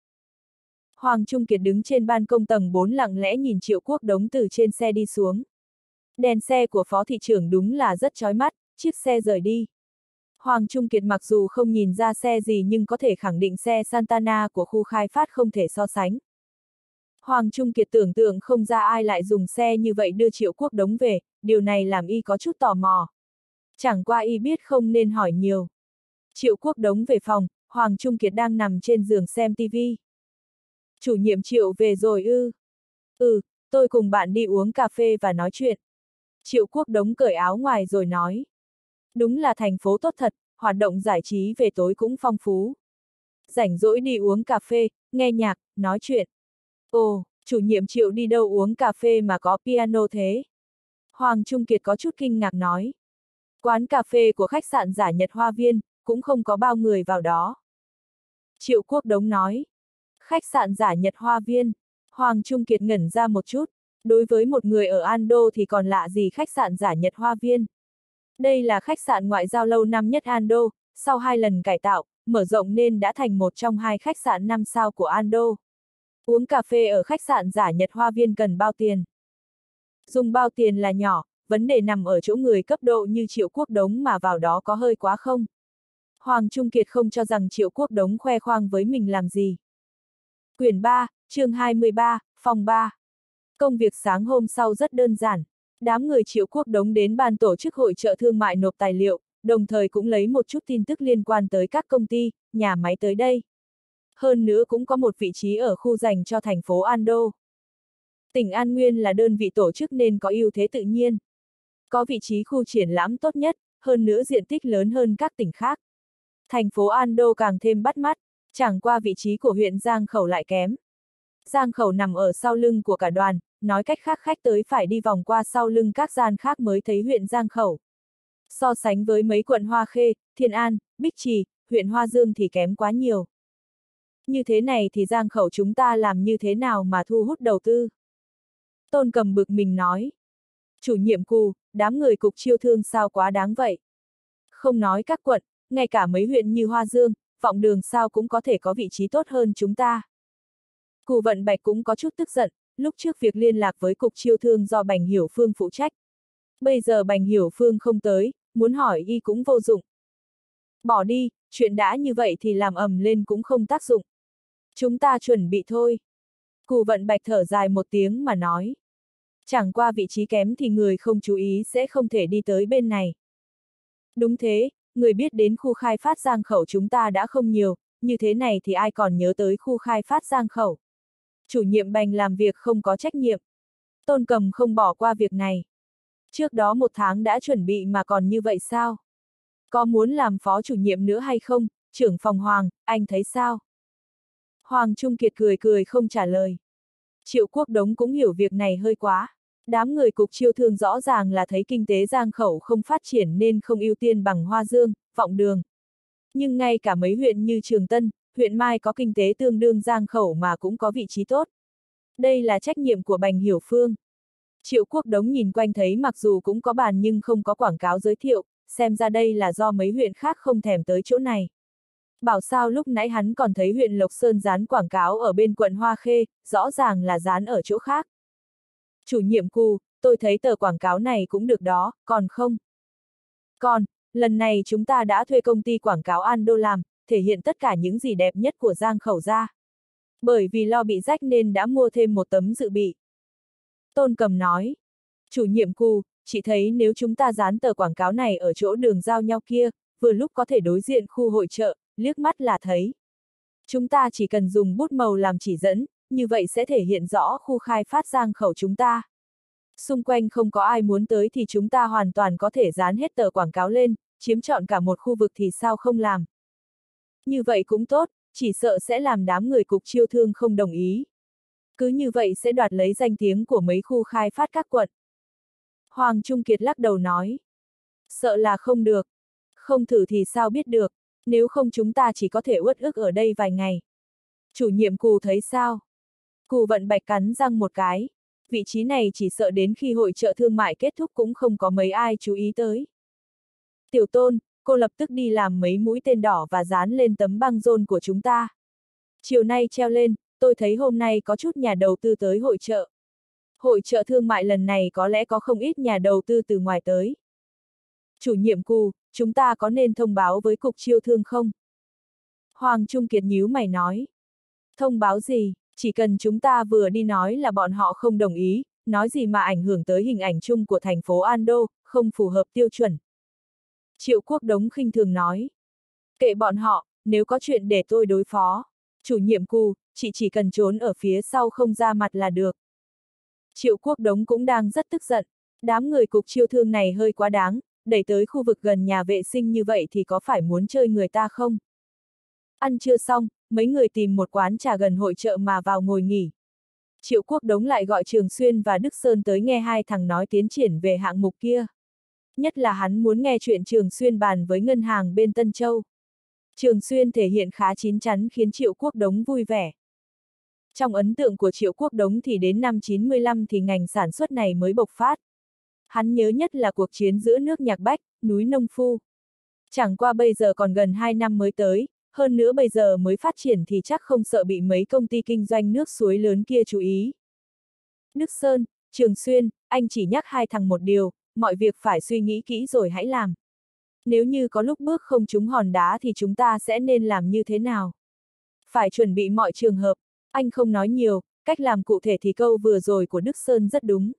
Hoàng Trung Kiệt đứng trên ban công tầng 4 lặng lẽ nhìn triệu quốc đống từ trên xe đi xuống. Đèn xe của phó thị trưởng đúng là rất chói mắt, chiếc xe rời đi. Hoàng Trung Kiệt mặc dù không nhìn ra xe gì nhưng có thể khẳng định xe Santana của khu khai phát không thể so sánh. Hoàng Trung Kiệt tưởng tượng không ra ai lại dùng xe như vậy đưa triệu quốc đống về, điều này làm y có chút tò mò. Chẳng qua y biết không nên hỏi nhiều. Triệu quốc đống về phòng, Hoàng Trung Kiệt đang nằm trên giường xem TV. Chủ nhiệm Triệu về rồi ư. Ừ, tôi cùng bạn đi uống cà phê và nói chuyện. Triệu quốc đống cởi áo ngoài rồi nói. Đúng là thành phố tốt thật, hoạt động giải trí về tối cũng phong phú. Rảnh rỗi đi uống cà phê, nghe nhạc, nói chuyện. Ồ, chủ nhiệm Triệu đi đâu uống cà phê mà có piano thế? Hoàng Trung Kiệt có chút kinh ngạc nói. Quán cà phê của khách sạn giả Nhật Hoa Viên, cũng không có bao người vào đó. Triệu Quốc Đống nói. Khách sạn giả Nhật Hoa Viên. Hoàng Trung Kiệt ngẩn ra một chút. Đối với một người ở Ando thì còn lạ gì khách sạn giả Nhật Hoa Viên. Đây là khách sạn ngoại giao lâu năm nhất Ando, sau hai lần cải tạo, mở rộng nên đã thành một trong hai khách sạn năm sao của Ando. Uống cà phê ở khách sạn giả Nhật Hoa Viên cần bao tiền? Dùng bao tiền là nhỏ, vấn đề nằm ở chỗ người cấp độ như Triệu Quốc Đống mà vào đó có hơi quá không? Hoàng Trung Kiệt không cho rằng Triệu Quốc Đống khoe khoang với mình làm gì. Quyển 3, chương 23, phòng 3. Công việc sáng hôm sau rất đơn giản. Đám người Triệu Quốc Đống đến ban tổ chức hội trợ thương mại nộp tài liệu, đồng thời cũng lấy một chút tin tức liên quan tới các công ty, nhà máy tới đây. Hơn nữa cũng có một vị trí ở khu dành cho thành phố Ando. Tỉnh An Nguyên là đơn vị tổ chức nên có ưu thế tự nhiên. Có vị trí khu triển lãm tốt nhất, hơn nữa diện tích lớn hơn các tỉnh khác. Thành phố Ando càng thêm bắt mắt, chẳng qua vị trí của huyện Giang Khẩu lại kém. Giang Khẩu nằm ở sau lưng của cả đoàn, nói cách khác khách tới phải đi vòng qua sau lưng các gian khác mới thấy huyện Giang Khẩu. So sánh với mấy quận Hoa Khê, Thiên An, Bích Trì, huyện Hoa Dương thì kém quá nhiều. Như thế này thì Giang Khẩu chúng ta làm như thế nào mà thu hút đầu tư? Tôn cầm bực mình nói. Chủ nhiệm cù, đám người cục chiêu thương sao quá đáng vậy? Không nói các quận, ngay cả mấy huyện như Hoa Dương, vọng đường sao cũng có thể có vị trí tốt hơn chúng ta. Cù vận bạch cũng có chút tức giận, lúc trước việc liên lạc với cục chiêu thương do Bành Hiểu Phương phụ trách. Bây giờ Bành Hiểu Phương không tới, muốn hỏi y cũng vô dụng. Bỏ đi, chuyện đã như vậy thì làm ầm lên cũng không tác dụng. Chúng ta chuẩn bị thôi. Cù vận bạch thở dài một tiếng mà nói. Chẳng qua vị trí kém thì người không chú ý sẽ không thể đi tới bên này. Đúng thế, người biết đến khu khai phát giang khẩu chúng ta đã không nhiều, như thế này thì ai còn nhớ tới khu khai phát giang khẩu. Chủ nhiệm bành làm việc không có trách nhiệm. Tôn cầm không bỏ qua việc này. Trước đó một tháng đã chuẩn bị mà còn như vậy sao? Có muốn làm phó chủ nhiệm nữa hay không, trưởng phòng Hoàng, anh thấy sao? Hoàng Trung Kiệt cười cười không trả lời. Triệu Quốc Đống cũng hiểu việc này hơi quá. Đám người cục chiêu thương rõ ràng là thấy kinh tế giang khẩu không phát triển nên không ưu tiên bằng Hoa Dương, Vọng Đường. Nhưng ngay cả mấy huyện như Trường Tân, huyện Mai có kinh tế tương đương giang khẩu mà cũng có vị trí tốt. Đây là trách nhiệm của Bành Hiểu Phương. Triệu Quốc Đống nhìn quanh thấy mặc dù cũng có bàn nhưng không có quảng cáo giới thiệu, xem ra đây là do mấy huyện khác không thèm tới chỗ này. Bảo sao lúc nãy hắn còn thấy huyện Lộc Sơn dán quảng cáo ở bên quận Hoa Khê, rõ ràng là dán ở chỗ khác. Chủ nhiệm cù, tôi thấy tờ quảng cáo này cũng được đó, còn không? Còn, lần này chúng ta đã thuê công ty quảng cáo Ando làm, thể hiện tất cả những gì đẹp nhất của Giang Khẩu ra. Bởi vì lo bị rách nên đã mua thêm một tấm dự bị. Tôn Cầm nói, chủ nhiệm cù, chị thấy nếu chúng ta dán tờ quảng cáo này ở chỗ đường giao nhau kia, vừa lúc có thể đối diện khu hội trợ, liếc mắt là thấy. Chúng ta chỉ cần dùng bút màu làm chỉ dẫn, như vậy sẽ thể hiện rõ khu khai phát giang khẩu chúng ta. Xung quanh không có ai muốn tới thì chúng ta hoàn toàn có thể dán hết tờ quảng cáo lên, chiếm trọn cả một khu vực thì sao không làm. Như vậy cũng tốt, chỉ sợ sẽ làm đám người cục chiêu thương không đồng ý. Cứ như vậy sẽ đoạt lấy danh tiếng của mấy khu khai phát các quận. Hoàng Trung Kiệt lắc đầu nói. Sợ là không được. Không thử thì sao biết được, nếu không chúng ta chỉ có thể uất ức ở đây vài ngày. Chủ nhiệm cù thấy sao? Cù vận bạch cắn răng một cái. Vị trí này chỉ sợ đến khi hội trợ thương mại kết thúc cũng không có mấy ai chú ý tới. Tiểu tôn, cô lập tức đi làm mấy mũi tên đỏ và dán lên tấm băng rôn của chúng ta. Chiều nay treo lên, tôi thấy hôm nay có chút nhà đầu tư tới hội trợ. Hội trợ thương mại lần này có lẽ có không ít nhà đầu tư từ ngoài tới. Chủ nhiệm cù, chúng ta có nên thông báo với cục chiêu thương không? Hoàng Trung Kiệt nhíu mày nói. Thông báo gì, chỉ cần chúng ta vừa đi nói là bọn họ không đồng ý, nói gì mà ảnh hưởng tới hình ảnh chung của thành phố Ando, không phù hợp tiêu chuẩn. Triệu Quốc Đống khinh thường nói. Kệ bọn họ, nếu có chuyện để tôi đối phó. Chủ nhiệm cù, chị chỉ cần trốn ở phía sau không ra mặt là được. Triệu Quốc Đống cũng đang rất tức giận. Đám người cục chiêu thương này hơi quá đáng, đẩy tới khu vực gần nhà vệ sinh như vậy thì có phải muốn chơi người ta không? Ăn chưa xong, mấy người tìm một quán trà gần hội trợ mà vào ngồi nghỉ. Triệu Quốc Đống lại gọi Trường Xuyên và Đức Sơn tới nghe hai thằng nói tiến triển về hạng mục kia. Nhất là hắn muốn nghe chuyện Trường Xuyên bàn với ngân hàng bên Tân Châu. Trường Xuyên thể hiện khá chín chắn khiến Triệu Quốc Đống vui vẻ. Trong ấn tượng của Triệu Quốc Đống thì đến năm 95 thì ngành sản xuất này mới bộc phát. Hắn nhớ nhất là cuộc chiến giữa nước Nhạc Bách, núi Nông Phu. Chẳng qua bây giờ còn gần 2 năm mới tới, hơn nữa bây giờ mới phát triển thì chắc không sợ bị mấy công ty kinh doanh nước suối lớn kia chú ý. Đức Sơn, Trường Xuyên, anh chỉ nhắc hai thằng một điều, mọi việc phải suy nghĩ kỹ rồi hãy làm. Nếu như có lúc bước không trúng hòn đá thì chúng ta sẽ nên làm như thế nào? Phải chuẩn bị mọi trường hợp, anh không nói nhiều, cách làm cụ thể thì câu vừa rồi của Đức Sơn rất đúng.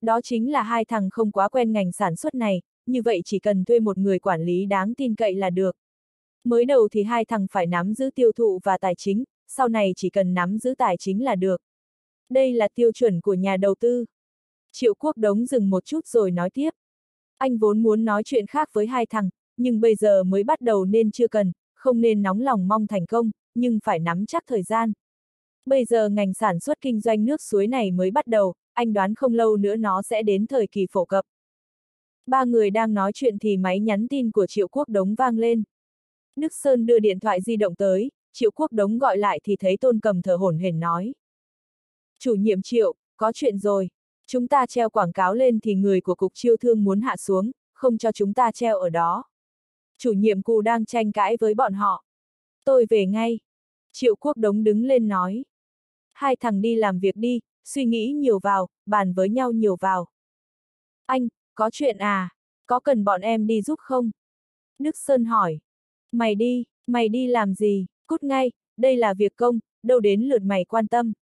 Đó chính là hai thằng không quá quen ngành sản xuất này, như vậy chỉ cần thuê một người quản lý đáng tin cậy là được. Mới đầu thì hai thằng phải nắm giữ tiêu thụ và tài chính, sau này chỉ cần nắm giữ tài chính là được. Đây là tiêu chuẩn của nhà đầu tư. Triệu Quốc Đống dừng một chút rồi nói tiếp. Anh vốn muốn nói chuyện khác với hai thằng, nhưng bây giờ mới bắt đầu nên chưa cần, không nên nóng lòng mong thành công, nhưng phải nắm chắc thời gian. Bây giờ ngành sản xuất kinh doanh nước suối này mới bắt đầu, anh đoán không lâu nữa nó sẽ đến thời kỳ phổ cập. Ba người đang nói chuyện thì máy nhắn tin của Triệu Quốc Đống vang lên. Đức Sơn đưa điện thoại di động tới, Triệu Quốc Đống gọi lại thì thấy Tôn Cầm thở hổn hển nói. Chủ nhiệm Triệu, có chuyện rồi. Chúng ta treo quảng cáo lên thì người của Cục Chiêu Thương muốn hạ xuống, không cho chúng ta treo ở đó. chủ nhiệm cù đang tranh cãi với bọn họ. Tôi về ngay. Triệu quốc đống đứng lên nói. Hai thằng đi làm việc đi, suy nghĩ nhiều vào, bàn với nhau nhiều vào. Anh, có chuyện à? Có cần bọn em đi giúp không? Đức Sơn hỏi. Mày đi, mày đi làm gì? Cút ngay, đây là việc công, đâu đến lượt mày quan tâm.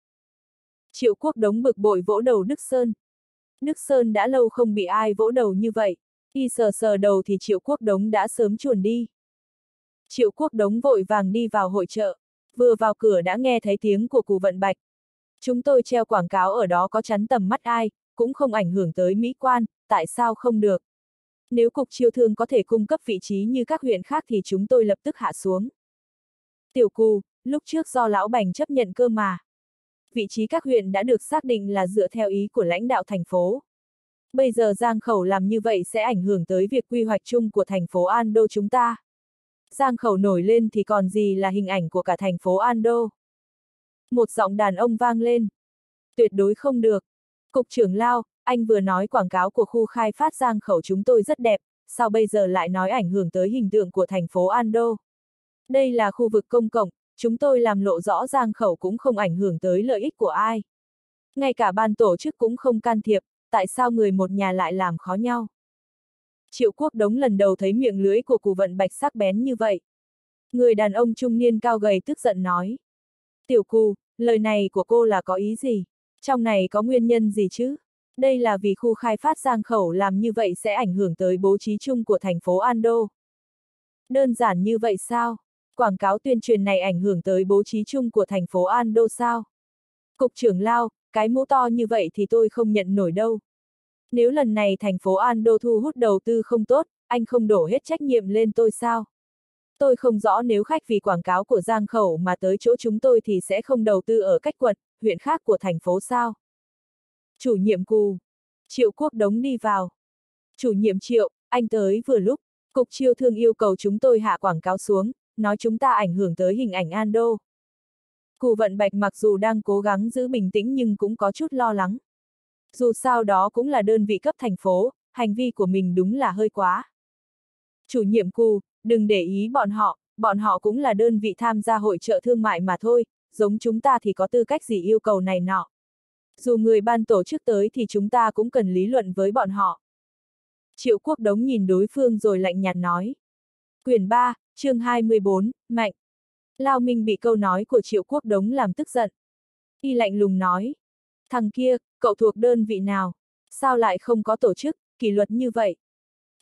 Triệu quốc đống bực bội vỗ đầu Đức Sơn. Đức Sơn đã lâu không bị ai vỗ đầu như vậy. Y sờ sờ đầu thì Triệu quốc đống đã sớm chuồn đi. Triệu quốc đống vội vàng đi vào hội chợ. Vừa vào cửa đã nghe thấy tiếng của cụ vận bạch. Chúng tôi treo quảng cáo ở đó có chắn tầm mắt ai, cũng không ảnh hưởng tới mỹ quan, tại sao không được? Nếu cục chiêu thương có thể cung cấp vị trí như các huyện khác thì chúng tôi lập tức hạ xuống. Tiểu cù, lúc trước do lão bành chấp nhận cơ mà. Vị trí các huyện đã được xác định là dựa theo ý của lãnh đạo thành phố. Bây giờ Giang Khẩu làm như vậy sẽ ảnh hưởng tới việc quy hoạch chung của thành phố An Đô chúng ta. Giang Khẩu nổi lên thì còn gì là hình ảnh của cả thành phố An Đô. Một giọng đàn ông vang lên. Tuyệt đối không được. Cục trưởng Lao, anh vừa nói quảng cáo của khu khai phát Giang Khẩu chúng tôi rất đẹp, sao bây giờ lại nói ảnh hưởng tới hình tượng của thành phố An Đô? Đây là khu vực công cộng, chúng tôi làm lộ rõ Giang Khẩu cũng không ảnh hưởng tới lợi ích của ai. Ngay cả ban tổ chức cũng không can thiệp, tại sao người một nhà lại làm khó nhau? Triệu quốc đống lần đầu thấy miệng lưới của cụ vận bạch sắc bén như vậy. Người đàn ông trung niên cao gầy tức giận nói. Tiểu cù, lời này của cô là có ý gì? Trong này có nguyên nhân gì chứ? Đây là vì khu khai phát giang khẩu làm như vậy sẽ ảnh hưởng tới bố trí chung của thành phố Ando. Đơn giản như vậy sao? Quảng cáo tuyên truyền này ảnh hưởng tới bố trí chung của thành phố Ando sao? Cục trưởng Lao, cái mũ to như vậy thì tôi không nhận nổi đâu. Nếu lần này thành phố Ando thu hút đầu tư không tốt, anh không đổ hết trách nhiệm lên tôi sao? Tôi không rõ nếu khách vì quảng cáo của Giang Khẩu mà tới chỗ chúng tôi thì sẽ không đầu tư ở cách quận, huyện khác của thành phố sao? Chủ nhiệm cù. Triệu quốc đống đi vào. Chủ nhiệm triệu, anh tới vừa lúc, cục chiêu thương yêu cầu chúng tôi hạ quảng cáo xuống, nói chúng ta ảnh hưởng tới hình ảnh An Đô. Cụ vận bạch mặc dù đang cố gắng giữ bình tĩnh nhưng cũng có chút lo lắng. Dù sao đó cũng là đơn vị cấp thành phố, hành vi của mình đúng là hơi quá. Chủ nhiệm cù, đừng để ý bọn họ, bọn họ cũng là đơn vị tham gia hội trợ thương mại mà thôi, giống chúng ta thì có tư cách gì yêu cầu này nọ. Dù người ban tổ chức tới thì chúng ta cũng cần lý luận với bọn họ. Triệu quốc đống nhìn đối phương rồi lạnh nhạt nói. Quyền 3, chương 24, Mạnh. Lao Minh bị câu nói của triệu quốc đống làm tức giận. Y lạnh lùng nói. Thằng kia, cậu thuộc đơn vị nào? Sao lại không có tổ chức, kỷ luật như vậy?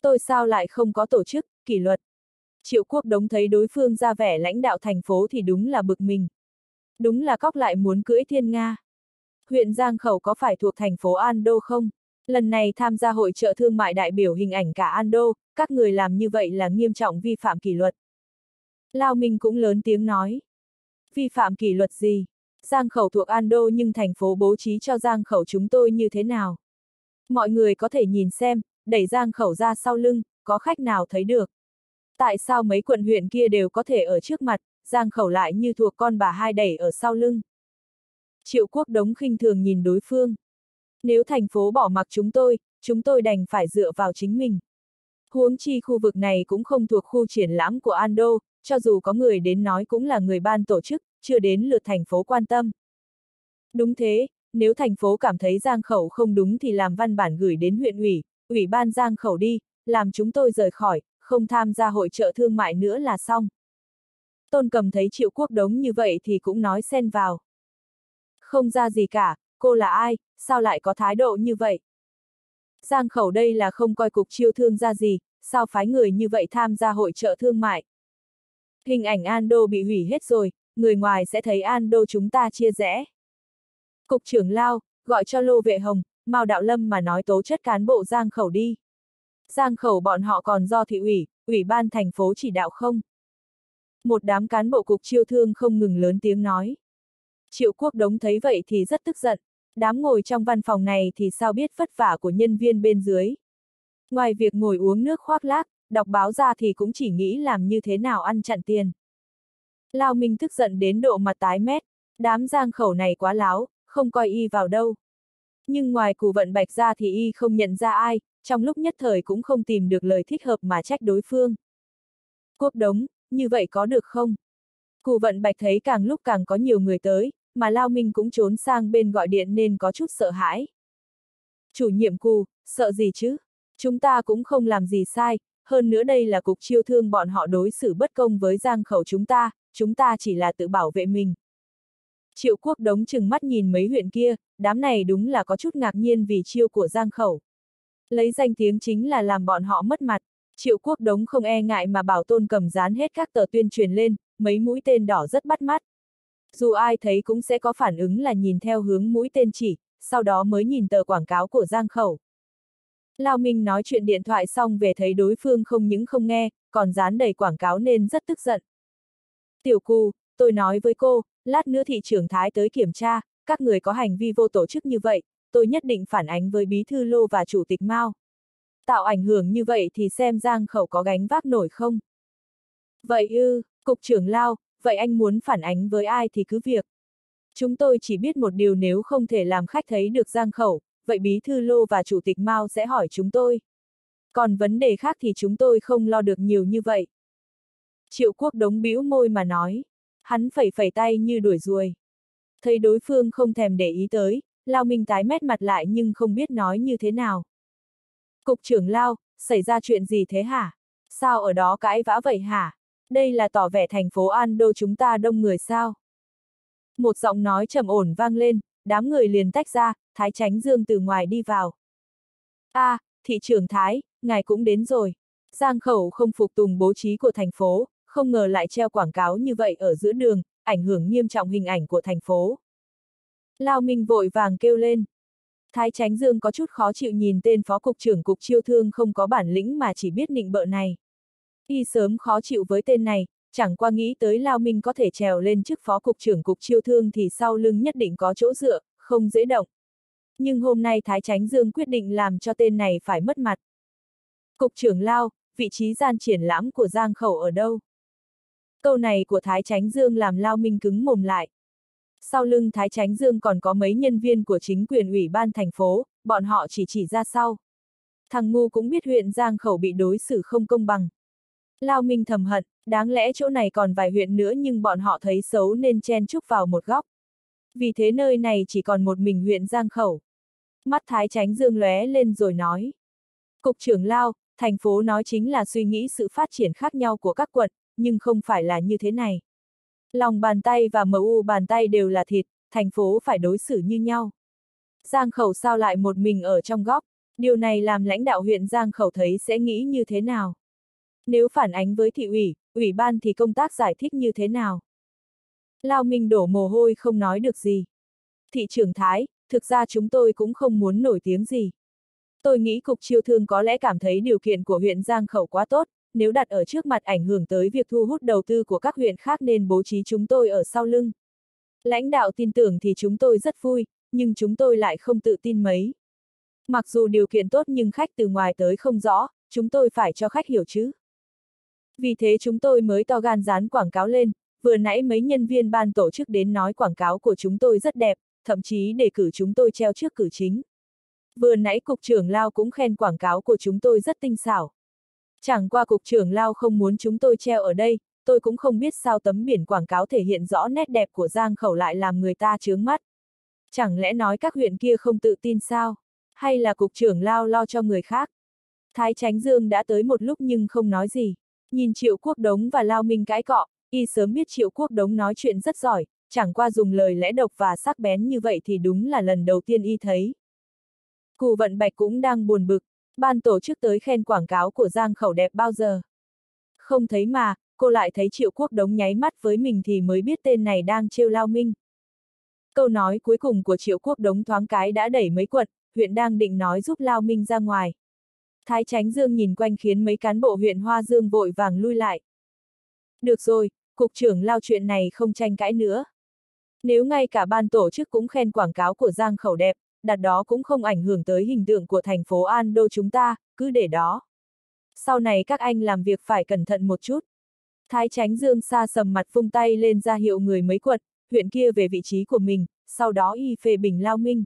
Tôi sao lại không có tổ chức, kỷ luật? Triệu quốc đống thấy đối phương ra vẻ lãnh đạo thành phố thì đúng là bực mình. Đúng là cóc lại muốn cưỡi thiên Nga. Huyện Giang Khẩu có phải thuộc thành phố An Đô không? Lần này tham gia hội trợ thương mại đại biểu hình ảnh cả An Đô, các người làm như vậy là nghiêm trọng vi phạm kỷ luật. Lao Minh cũng lớn tiếng nói. Vi phạm kỷ luật gì? Giang Khẩu thuộc An Đô nhưng thành phố bố trí cho Giang Khẩu chúng tôi như thế nào? Mọi người có thể nhìn xem, đẩy Giang Khẩu ra sau lưng, có khách nào thấy được? Tại sao mấy quận huyện kia đều có thể ở trước mặt, Giang Khẩu lại như thuộc con bà hai đẩy ở sau lưng? Triệu quốc đống khinh thường nhìn đối phương. Nếu thành phố bỏ mặc chúng tôi, chúng tôi đành phải dựa vào chính mình. Huống chi khu vực này cũng không thuộc khu triển lãm của Ando, cho dù có người đến nói cũng là người ban tổ chức, chưa đến lượt thành phố quan tâm. Đúng thế, nếu thành phố cảm thấy Giang Khẩu không đúng thì làm văn bản gửi đến huyện ủy, ủy ban Giang Khẩu đi, làm chúng tôi rời khỏi, không tham gia hội trợ thương mại nữa là xong. Tôn cầm thấy triệu quốc đống như vậy thì cũng nói xen vào. Không ra gì cả, cô là ai, sao lại có thái độ như vậy? Giang khẩu đây là không coi cục chiêu thương ra gì, sao phái người như vậy tham gia hội trợ thương mại? Hình ảnh Ando bị hủy hết rồi, người ngoài sẽ thấy Ando chúng ta chia rẽ. Cục trưởng Lao, gọi cho Lô Vệ Hồng, Mao Đạo Lâm mà nói tố chất cán bộ Giang khẩu đi. Giang khẩu bọn họ còn do thị ủy, ủy ban thành phố chỉ đạo không? Một đám cán bộ cục chiêu thương không ngừng lớn tiếng nói. Triệu quốc đống thấy vậy thì rất tức giận. Đám ngồi trong văn phòng này thì sao biết vất vả của nhân viên bên dưới. Ngoài việc ngồi uống nước khoác lác, đọc báo ra thì cũng chỉ nghĩ làm như thế nào ăn chặn tiền. Lao Minh tức giận đến độ mặt tái mét, đám giang khẩu này quá láo, không coi y vào đâu. Nhưng ngoài củ vận bạch ra thì y không nhận ra ai, trong lúc nhất thời cũng không tìm được lời thích hợp mà trách đối phương. Quốc đống, như vậy có được không? Cụ vận bạch thấy càng lúc càng có nhiều người tới, mà Lao Minh cũng trốn sang bên gọi điện nên có chút sợ hãi. Chủ nhiệm cù, sợ gì chứ? Chúng ta cũng không làm gì sai, hơn nữa đây là cục chiêu thương bọn họ đối xử bất công với giang khẩu chúng ta, chúng ta chỉ là tự bảo vệ mình. Triệu quốc đống chừng mắt nhìn mấy huyện kia, đám này đúng là có chút ngạc nhiên vì chiêu của giang khẩu. Lấy danh tiếng chính là làm bọn họ mất mặt. Triệu quốc đống không e ngại mà bảo tôn cầm dán hết các tờ tuyên truyền lên, mấy mũi tên đỏ rất bắt mắt. Dù ai thấy cũng sẽ có phản ứng là nhìn theo hướng mũi tên chỉ, sau đó mới nhìn tờ quảng cáo của Giang Khẩu. Lao Minh nói chuyện điện thoại xong về thấy đối phương không những không nghe, còn dán đầy quảng cáo nên rất tức giận. Tiểu cù, tôi nói với cô, lát nữa thị trưởng Thái tới kiểm tra, các người có hành vi vô tổ chức như vậy, tôi nhất định phản ánh với bí thư Lô và chủ tịch Mao. Tạo ảnh hưởng như vậy thì xem Giang Khẩu có gánh vác nổi không? Vậy ư, cục trưởng Lao, vậy anh muốn phản ánh với ai thì cứ việc. Chúng tôi chỉ biết một điều nếu không thể làm khách thấy được Giang Khẩu, vậy bí thư Lô và chủ tịch Mao sẽ hỏi chúng tôi. Còn vấn đề khác thì chúng tôi không lo được nhiều như vậy. Triệu quốc đống bĩu môi mà nói. Hắn phẩy phẩy tay như đuổi ruồi. Thấy đối phương không thèm để ý tới, Lao Minh tái mét mặt lại nhưng không biết nói như thế nào. Cục trưởng Lao, xảy ra chuyện gì thế hả? Sao ở đó cãi vã vậy hả? Đây là tỏ vẻ thành phố An Đô chúng ta đông người sao? Một giọng nói trầm ổn vang lên, đám người liền tách ra, Thái Tránh Dương từ ngoài đi vào. a à, thị trưởng Thái, ngài cũng đến rồi. Giang khẩu không phục tùng bố trí của thành phố, không ngờ lại treo quảng cáo như vậy ở giữa đường, ảnh hưởng nghiêm trọng hình ảnh của thành phố. Lao Minh vội vàng kêu lên. Thái Tránh Dương có chút khó chịu nhìn tên phó cục trưởng cục chiêu thương không có bản lĩnh mà chỉ biết nịnh bợ này. Y sớm khó chịu với tên này, chẳng qua nghĩ tới Lao Minh có thể trèo lên chức phó cục trưởng cục chiêu thương thì sau lưng nhất định có chỗ dựa, không dễ động. Nhưng hôm nay Thái Tránh Dương quyết định làm cho tên này phải mất mặt. Cục trưởng Lao, vị trí gian triển lãm của Giang Khẩu ở đâu? Câu này của Thái Tránh Dương làm Lao Minh cứng mồm lại. Sau lưng Thái Tránh Dương còn có mấy nhân viên của chính quyền ủy ban thành phố, bọn họ chỉ chỉ ra sau. Thằng ngu cũng biết huyện Giang Khẩu bị đối xử không công bằng. Lao Minh thầm hận, đáng lẽ chỗ này còn vài huyện nữa nhưng bọn họ thấy xấu nên chen chúc vào một góc. Vì thế nơi này chỉ còn một mình huyện Giang Khẩu. Mắt Thái Tránh Dương lóe lên rồi nói. Cục trưởng Lao, thành phố nói chính là suy nghĩ sự phát triển khác nhau của các quận, nhưng không phải là như thế này. Lòng bàn tay và MU bàn tay đều là thịt, thành phố phải đối xử như nhau. Giang Khẩu sao lại một mình ở trong góc, điều này làm lãnh đạo huyện Giang Khẩu thấy sẽ nghĩ như thế nào? Nếu phản ánh với thị ủy, ủy ban thì công tác giải thích như thế nào? Lao Minh đổ mồ hôi không nói được gì. Thị trưởng Thái, thực ra chúng tôi cũng không muốn nổi tiếng gì. Tôi nghĩ Cục Chiêu Thương có lẽ cảm thấy điều kiện của huyện Giang Khẩu quá tốt, nếu đặt ở trước mặt ảnh hưởng tới việc thu hút đầu tư của các huyện khác nên bố trí chúng tôi ở sau lưng. Lãnh đạo tin tưởng thì chúng tôi rất vui, nhưng chúng tôi lại không tự tin mấy. Mặc dù điều kiện tốt nhưng khách từ ngoài tới không rõ, chúng tôi phải cho khách hiểu chứ. Vì thế chúng tôi mới to gan dán quảng cáo lên, vừa nãy mấy nhân viên ban tổ chức đến nói quảng cáo của chúng tôi rất đẹp, thậm chí đề cử chúng tôi treo trước cử chính. Vừa nãy cục trưởng Lao cũng khen quảng cáo của chúng tôi rất tinh xảo. Chẳng qua cục trưởng Lao không muốn chúng tôi treo ở đây, tôi cũng không biết sao tấm biển quảng cáo thể hiện rõ nét đẹp của Giang Khẩu lại làm người ta chướng mắt. Chẳng lẽ nói các huyện kia không tự tin sao? Hay là cục trưởng Lao lo cho người khác? Thái Tránh Dương đã tới một lúc nhưng không nói gì. Nhìn Triệu Quốc Đống và Lao Minh cãi cọ, y sớm biết Triệu Quốc Đống nói chuyện rất giỏi, chẳng qua dùng lời lẽ độc và sắc bén như vậy thì đúng là lần đầu tiên y thấy. Cụ vận bạch cũng đang buồn bực, ban tổ chức tới khen quảng cáo của Giang Khẩu đẹp bao giờ. Không thấy mà, cô lại thấy Triệu Quốc Đống nháy mắt với mình thì mới biết tên này đang trêu Lao Minh. Câu nói cuối cùng của Triệu Quốc Đống thoáng cái đã đẩy mấy quật, huyện đang định nói giúp Lao Minh ra ngoài. Thái Tránh Dương nhìn quanh khiến mấy cán bộ huyện Hoa Dương vội vàng lui lại. Được rồi, cục trưởng lao chuyện này không tranh cãi nữa. Nếu ngay cả ban tổ chức cũng khen quảng cáo của Giang Khẩu đẹp, đặt đó cũng không ảnh hưởng tới hình tượng của thành phố An Đô chúng ta, cứ để đó. Sau này các anh làm việc phải cẩn thận một chút. Thái Tránh Dương xa sầm mặt phung tay lên ra hiệu người mấy quật, huyện kia về vị trí của mình, sau đó y phê bình lao minh.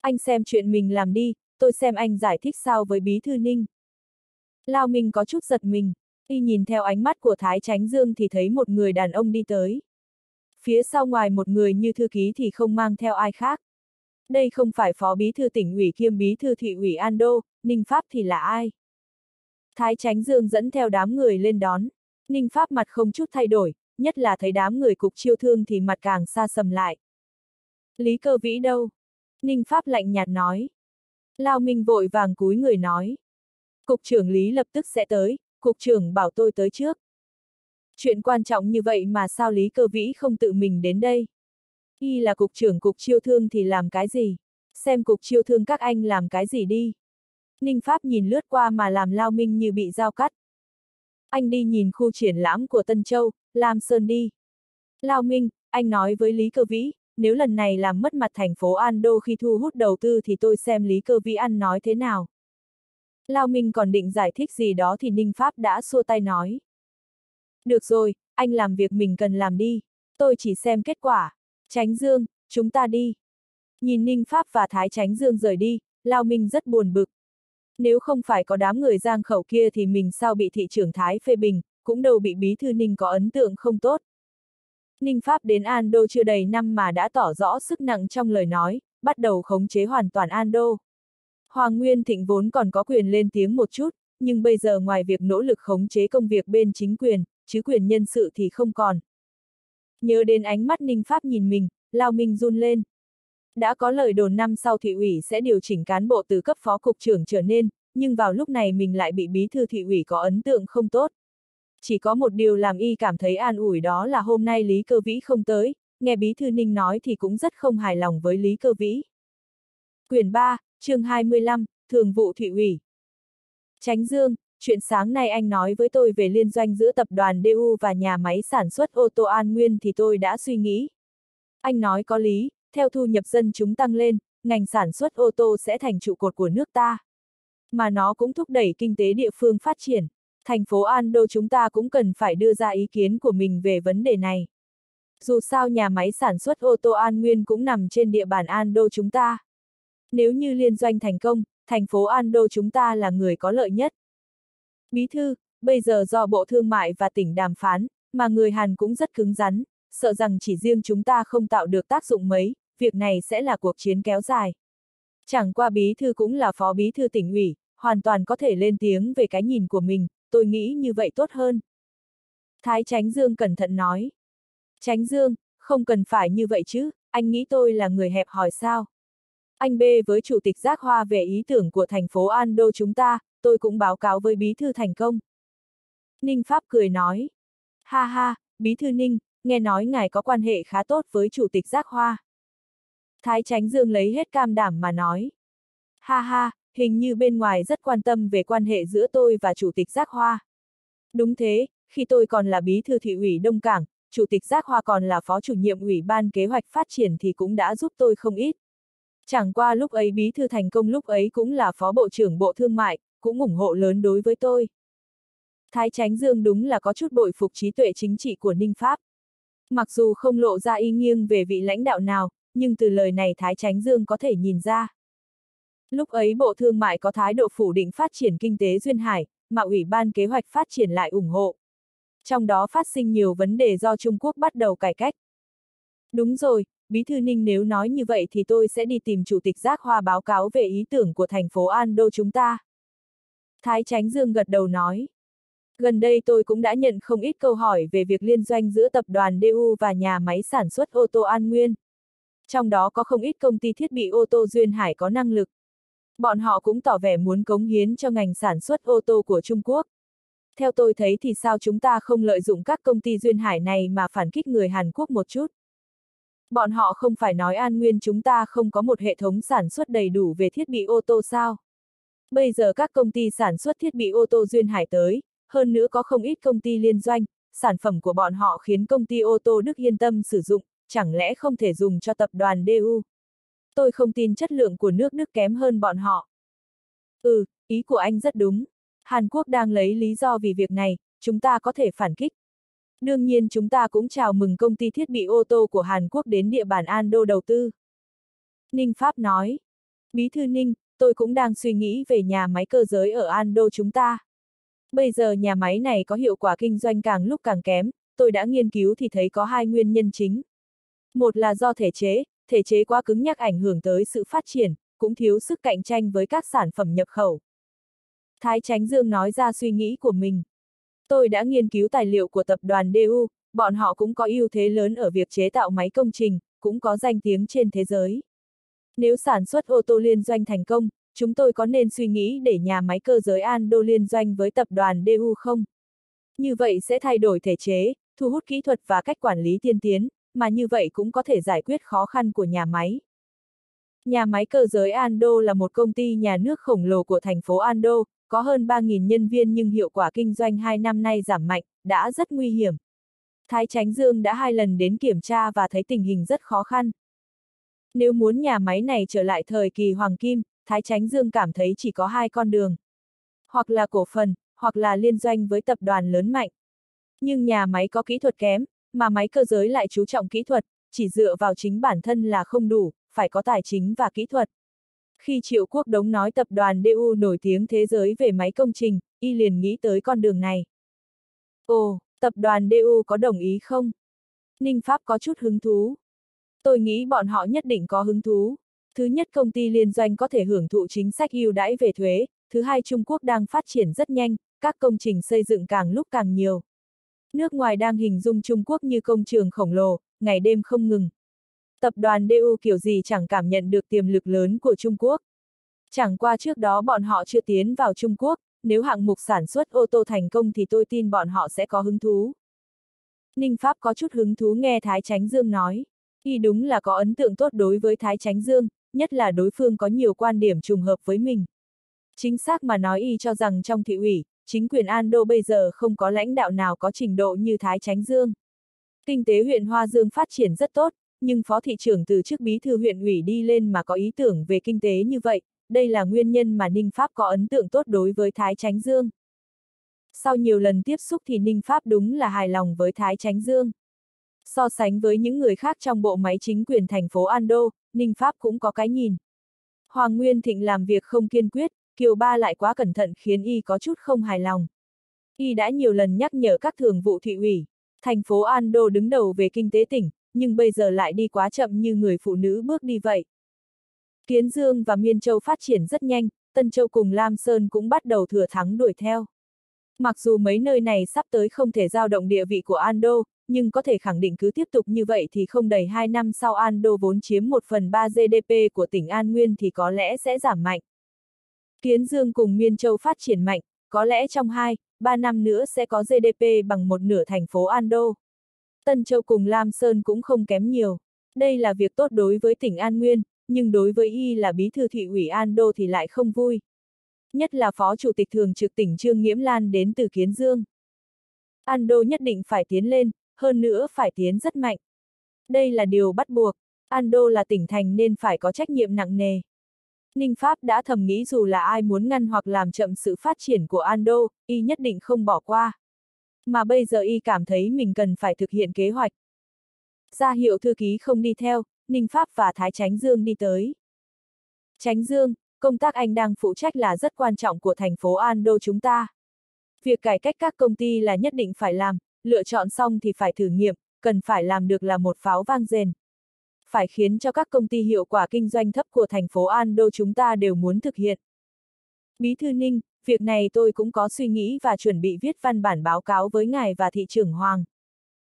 Anh xem chuyện mình làm đi, tôi xem anh giải thích sao với Bí Thư Ninh. Lao Minh có chút giật mình, Y nhìn theo ánh mắt của Thái Tránh Dương thì thấy một người đàn ông đi tới. Phía sau ngoài một người như thư ký thì không mang theo ai khác. Đây không phải phó bí thư tỉnh ủy kiêm bí thư thị ủy An Đô, Ninh Pháp thì là ai? Thái Tránh Dương dẫn theo đám người lên đón. Ninh Pháp mặt không chút thay đổi, nhất là thấy đám người cục chiêu thương thì mặt càng xa sầm lại. Lý cơ vĩ đâu? Ninh Pháp lạnh nhạt nói. Lao Minh vội vàng cúi người nói. Cục trưởng Lý lập tức sẽ tới, cục trưởng bảo tôi tới trước. Chuyện quan trọng như vậy mà sao Lý cơ vĩ không tự mình đến đây? Y là cục trưởng cục chiêu thương thì làm cái gì? Xem cục chiêu thương các anh làm cái gì đi. Ninh Pháp nhìn lướt qua mà làm Lao Minh như bị dao cắt. Anh đi nhìn khu triển lãm của Tân Châu, Lam Sơn đi. Lao Minh, anh nói với Lý Cơ Vĩ, nếu lần này làm mất mặt thành phố An Đô khi thu hút đầu tư thì tôi xem Lý Cơ Vĩ ăn nói thế nào. Lao Minh còn định giải thích gì đó thì Ninh Pháp đã xua tay nói. Được rồi, anh làm việc mình cần làm đi, tôi chỉ xem kết quả. Tránh Dương, chúng ta đi. Nhìn Ninh Pháp và Thái Tránh Dương rời đi, Lao Minh rất buồn bực. Nếu không phải có đám người giang khẩu kia thì mình sao bị thị trưởng Thái phê bình, cũng đâu bị bí thư Ninh có ấn tượng không tốt. Ninh Pháp đến An Đô chưa đầy năm mà đã tỏ rõ sức nặng trong lời nói, bắt đầu khống chế hoàn toàn An Đô. Hoàng Nguyên Thịnh vốn còn có quyền lên tiếng một chút, nhưng bây giờ ngoài việc nỗ lực khống chế công việc bên chính quyền, chứ quyền nhân sự thì không còn. Nhớ đến ánh mắt Ninh Pháp nhìn mình, Lao Minh run lên. Đã có lời đồn năm sau thị ủy sẽ điều chỉnh cán bộ từ cấp phó cục trưởng trở nên, nhưng vào lúc này mình lại bị bí thư thị ủy có ấn tượng không tốt. Chỉ có một điều làm y cảm thấy an ủi đó là hôm nay Lý Cơ Vĩ không tới, nghe bí thư Ninh nói thì cũng rất không hài lòng với Lý Cơ Vĩ. Quyển 3, chương 25, Thường vụ thụy ủy. Tránh Dương, chuyện sáng nay anh nói với tôi về liên doanh giữa tập đoàn DU và nhà máy sản xuất ô tô An Nguyên thì tôi đã suy nghĩ. Anh nói có lý, theo thu nhập dân chúng tăng lên, ngành sản xuất ô tô sẽ thành trụ cột của nước ta. Mà nó cũng thúc đẩy kinh tế địa phương phát triển. Thành phố Ando chúng ta cũng cần phải đưa ra ý kiến của mình về vấn đề này. Dù sao nhà máy sản xuất ô tô An Nguyên cũng nằm trên địa bàn Ando chúng ta. Nếu như liên doanh thành công, thành phố Ando chúng ta là người có lợi nhất. Bí thư, bây giờ do Bộ Thương mại và tỉnh đàm phán, mà người Hàn cũng rất cứng rắn, sợ rằng chỉ riêng chúng ta không tạo được tác dụng mấy, việc này sẽ là cuộc chiến kéo dài. Chẳng qua bí thư cũng là phó bí thư tỉnh ủy, hoàn toàn có thể lên tiếng về cái nhìn của mình, tôi nghĩ như vậy tốt hơn. Thái Tránh Dương cẩn thận nói. Tránh Dương, không cần phải như vậy chứ, anh nghĩ tôi là người hẹp hòi sao? Anh bê với Chủ tịch Giác Hoa về ý tưởng của thành phố An Đô chúng ta, tôi cũng báo cáo với Bí Thư thành công. Ninh Pháp cười nói. Ha ha, Bí Thư Ninh, nghe nói ngài có quan hệ khá tốt với Chủ tịch Giác Hoa. Thái Tránh Dương lấy hết cam đảm mà nói. Ha ha, hình như bên ngoài rất quan tâm về quan hệ giữa tôi và Chủ tịch Giác Hoa. Đúng thế, khi tôi còn là bí thư thị ủy Đông Cảng, Chủ tịch Giác Hoa còn là phó chủ nhiệm ủy ban kế hoạch phát triển thì cũng đã giúp tôi không ít. Chẳng qua lúc ấy bí thư thành công lúc ấy cũng là phó bộ trưởng bộ thương mại, cũng ủng hộ lớn đối với tôi. Thái Tránh Dương đúng là có chút bội phục trí tuệ chính trị của Ninh Pháp. Mặc dù không lộ ra ý nghiêng về vị lãnh đạo nào, nhưng từ lời này Thái Tránh Dương có thể nhìn ra. Lúc ấy Bộ Thương mại có thái độ phủ định phát triển kinh tế duyên hải, mà Ủy ban kế hoạch phát triển lại ủng hộ. Trong đó phát sinh nhiều vấn đề do Trung Quốc bắt đầu cải cách. Đúng rồi, Bí Thư Ninh nếu nói như vậy thì tôi sẽ đi tìm Chủ tịch Giác Hoa báo cáo về ý tưởng của thành phố An Đô chúng ta. Thái Tránh Dương gật đầu nói. Gần đây tôi cũng đã nhận không ít câu hỏi về việc liên doanh giữa tập đoàn DU và nhà máy sản xuất ô tô An Nguyên. Trong đó có không ít công ty thiết bị ô tô Duyên Hải có năng lực. Bọn họ cũng tỏ vẻ muốn cống hiến cho ngành sản xuất ô tô của Trung Quốc. Theo tôi thấy thì sao chúng ta không lợi dụng các công ty Duyên Hải này mà phản kích người Hàn Quốc một chút. Bọn họ không phải nói An Nguyên chúng ta không có một hệ thống sản xuất đầy đủ về thiết bị ô tô sao. Bây giờ các công ty sản xuất thiết bị ô tô Duyên Hải tới, hơn nữa có không ít công ty liên doanh, sản phẩm của bọn họ khiến công ty ô tô Đức yên tâm sử dụng, chẳng lẽ không thể dùng cho tập đoàn DU. Tôi không tin chất lượng của nước Đức kém hơn bọn họ. Ừ, ý của anh rất đúng. Hàn Quốc đang lấy lý do vì việc này, chúng ta có thể phản kích. Đương nhiên chúng ta cũng chào mừng công ty thiết bị ô tô của Hàn Quốc đến địa bàn An Đô đầu tư. Ninh Pháp nói. Bí thư Ninh, tôi cũng đang suy nghĩ về nhà máy cơ giới ở An Đô chúng ta. Bây giờ nhà máy này có hiệu quả kinh doanh càng lúc càng kém, tôi đã nghiên cứu thì thấy có hai nguyên nhân chính. Một là do thể chế, thể chế quá cứng nhắc ảnh hưởng tới sự phát triển, cũng thiếu sức cạnh tranh với các sản phẩm nhập khẩu. Thái Tránh Dương nói ra suy nghĩ của mình. Tôi đã nghiên cứu tài liệu của tập đoàn DU, bọn họ cũng có ưu thế lớn ở việc chế tạo máy công trình, cũng có danh tiếng trên thế giới. Nếu sản xuất ô tô liên doanh thành công, chúng tôi có nên suy nghĩ để nhà máy cơ giới Ando liên doanh với tập đoàn DU không? Như vậy sẽ thay đổi thể chế, thu hút kỹ thuật và cách quản lý tiên tiến, mà như vậy cũng có thể giải quyết khó khăn của nhà máy. Nhà máy cơ giới Ando là một công ty nhà nước khổng lồ của thành phố Ando, có hơn 3.000 nhân viên nhưng hiệu quả kinh doanh hai năm nay giảm mạnh, đã rất nguy hiểm. Thái Tránh Dương đã hai lần đến kiểm tra và thấy tình hình rất khó khăn. Nếu muốn nhà máy này trở lại thời kỳ hoàng kim, Thái Tránh Dương cảm thấy chỉ có hai con đường. Hoặc là cổ phần, hoặc là liên doanh với tập đoàn lớn mạnh. Nhưng nhà máy có kỹ thuật kém, mà máy cơ giới lại chú trọng kỹ thuật, chỉ dựa vào chính bản thân là không đủ, phải có tài chính và kỹ thuật. Khi Triệu Quốc Đống nói tập đoàn DU nổi tiếng thế giới về máy công trình, y liền nghĩ tới con đường này. Ồ, tập đoàn DU có đồng ý không? Ninh Pháp có chút hứng thú. Tôi nghĩ bọn họ nhất định có hứng thú. Thứ nhất công ty liên doanh có thể hưởng thụ chính sách ưu đãi về thuế, thứ hai Trung Quốc đang phát triển rất nhanh, các công trình xây dựng càng lúc càng nhiều. Nước ngoài đang hình dung Trung Quốc như công trường khổng lồ, ngày đêm không ngừng. Tập đoàn DU kiểu gì chẳng cảm nhận được tiềm lực lớn của Trung Quốc. Chẳng qua trước đó bọn họ chưa tiến vào Trung Quốc, nếu hạng mục sản xuất ô tô thành công thì tôi tin bọn họ sẽ có hứng thú. Ninh Pháp có chút hứng thú nghe Thái Tránh Dương nói. Y đúng là có ấn tượng tốt đối với Thái Tránh Dương, nhất là đối phương có nhiều quan điểm trùng hợp với mình. Chính xác mà nói Y cho rằng trong thị ủy, chính quyền An Đô bây giờ không có lãnh đạo nào có trình độ như Thái Tránh Dương. Kinh tế huyện Hoa Dương phát triển rất tốt, nhưng phó thị trưởng từ chức bí thư huyện ủy đi lên mà có ý tưởng về kinh tế như vậy, đây là nguyên nhân mà Ninh Pháp có ấn tượng tốt đối với Thái Tránh Dương. Sau nhiều lần tiếp xúc thì Ninh Pháp đúng là hài lòng với Thái Tránh Dương. So sánh với những người khác trong bộ máy chính quyền thành phố Ando, Ninh Pháp cũng có cái nhìn. Hoàng Nguyên Thịnh làm việc không kiên quyết, Kiều Ba lại quá cẩn thận khiến y có chút không hài lòng. Y đã nhiều lần nhắc nhở các thường vụ thị ủy, thành phố Ando đứng đầu về kinh tế tỉnh, nhưng bây giờ lại đi quá chậm như người phụ nữ bước đi vậy. Kiến Dương và Miên Châu phát triển rất nhanh, Tân Châu cùng Lam Sơn cũng bắt đầu thừa thắng đuổi theo. Mặc dù mấy nơi này sắp tới không thể giao động địa vị của Ando, nhưng có thể khẳng định cứ tiếp tục như vậy thì không đầy 2 năm sau Ando vốn chiếm 1 phần 3 GDP của tỉnh An Nguyên thì có lẽ sẽ giảm mạnh. Kiến Dương cùng Miên Châu phát triển mạnh, có lẽ trong 2, 3 năm nữa sẽ có GDP bằng một nửa thành phố Ando. Tân Châu cùng Lam Sơn cũng không kém nhiều. Đây là việc tốt đối với tỉnh An Nguyên, nhưng đối với y là bí thư thị ủy An Đô thì lại không vui. Nhất là phó chủ tịch thường trực tỉnh Trương Nghiễm Lan đến từ Kiến Dương. An Đô nhất định phải tiến lên, hơn nữa phải tiến rất mạnh. Đây là điều bắt buộc, An Đô là tỉnh thành nên phải có trách nhiệm nặng nề. Ninh Pháp đã thầm nghĩ dù là ai muốn ngăn hoặc làm chậm sự phát triển của Ando, y nhất định không bỏ qua. Mà bây giờ y cảm thấy mình cần phải thực hiện kế hoạch. Ra hiệu thư ký không đi theo, Ninh Pháp và Thái Tránh Dương đi tới. Tránh Dương, công tác anh đang phụ trách là rất quan trọng của thành phố Ando chúng ta. Việc cải cách các công ty là nhất định phải làm, lựa chọn xong thì phải thử nghiệm, cần phải làm được là một pháo vang rền. Phải khiến cho các công ty hiệu quả kinh doanh thấp của thành phố An Đô chúng ta đều muốn thực hiện. Bí thư Ninh, việc này tôi cũng có suy nghĩ và chuẩn bị viết văn bản báo cáo với ngài và thị trưởng Hoàng.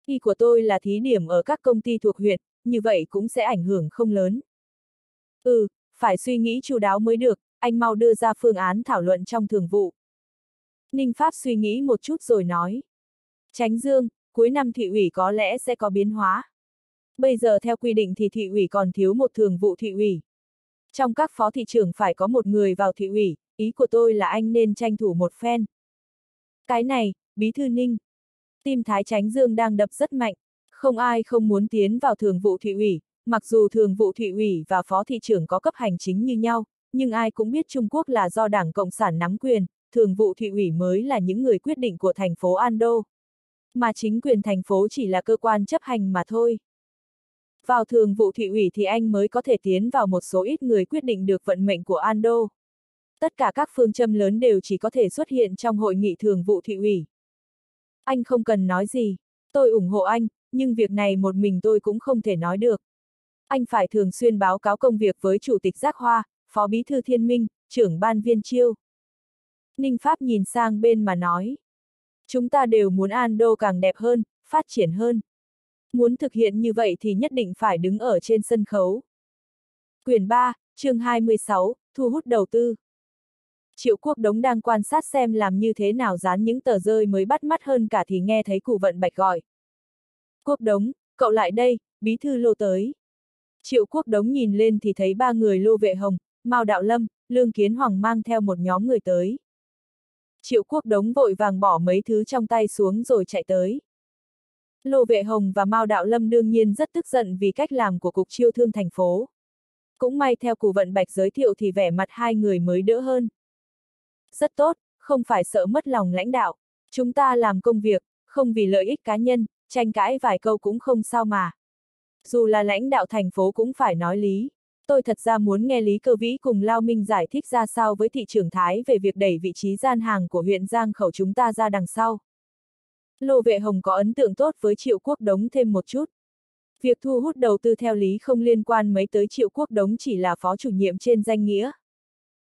Ý của tôi là thí điểm ở các công ty thuộc huyện, như vậy cũng sẽ ảnh hưởng không lớn. Ừ, phải suy nghĩ chu đáo mới được, anh mau đưa ra phương án thảo luận trong thường vụ. Ninh Pháp suy nghĩ một chút rồi nói. Tránh Dương, cuối năm thị ủy có lẽ sẽ có biến hóa. Bây giờ theo quy định thì thị ủy còn thiếu một thường vụ thị ủy. Trong các phó thị trưởng phải có một người vào thị ủy, ý của tôi là anh nên tranh thủ một phen. Cái này, Bí Thư Ninh. Tim Thái Tránh Dương đang đập rất mạnh, không ai không muốn tiến vào thường vụ thị ủy, mặc dù thường vụ thị ủy và phó thị trưởng có cấp hành chính như nhau, nhưng ai cũng biết Trung Quốc là do Đảng Cộng sản nắm quyền, thường vụ thị ủy mới là những người quyết định của thành phố Ando. Mà chính quyền thành phố chỉ là cơ quan chấp hành mà thôi. Vào thường vụ thị ủy thì anh mới có thể tiến vào một số ít người quyết định được vận mệnh của Ando. Tất cả các phương châm lớn đều chỉ có thể xuất hiện trong hội nghị thường vụ thị ủy. Anh không cần nói gì, tôi ủng hộ anh, nhưng việc này một mình tôi cũng không thể nói được. Anh phải thường xuyên báo cáo công việc với Chủ tịch Giác Hoa, Phó Bí thư Thiên Minh, trưởng ban viên chiêu. Ninh Pháp nhìn sang bên mà nói. Chúng ta đều muốn Ando càng đẹp hơn, phát triển hơn. Muốn thực hiện như vậy thì nhất định phải đứng ở trên sân khấu. Quyển 3, chương 26, thu hút đầu tư. Triệu Quốc Đống đang quan sát xem làm như thế nào dán những tờ rơi mới bắt mắt hơn cả thì nghe thấy cụ vận bạch gọi. Quốc Đống, cậu lại đây, bí thư lô tới. Triệu Quốc Đống nhìn lên thì thấy ba người lô vệ hồng, Mao Đạo Lâm, Lương Kiến Hoàng mang theo một nhóm người tới. Triệu Quốc Đống vội vàng bỏ mấy thứ trong tay xuống rồi chạy tới. Lô Vệ Hồng và Mao Đạo Lâm đương nhiên rất tức giận vì cách làm của Cục Chiêu Thương thành phố. Cũng may theo cụ vận bạch giới thiệu thì vẻ mặt hai người mới đỡ hơn. Rất tốt, không phải sợ mất lòng lãnh đạo. Chúng ta làm công việc, không vì lợi ích cá nhân, tranh cãi vài câu cũng không sao mà. Dù là lãnh đạo thành phố cũng phải nói lý. Tôi thật ra muốn nghe Lý Cơ Vĩ cùng Lao Minh giải thích ra sao với thị trường Thái về việc đẩy vị trí gian hàng của huyện Giang Khẩu chúng ta ra đằng sau. Lô Vệ Hồng có ấn tượng tốt với Triệu Quốc Đống thêm một chút. Việc thu hút đầu tư theo lý không liên quan mấy tới Triệu Quốc Đống chỉ là phó chủ nhiệm trên danh nghĩa.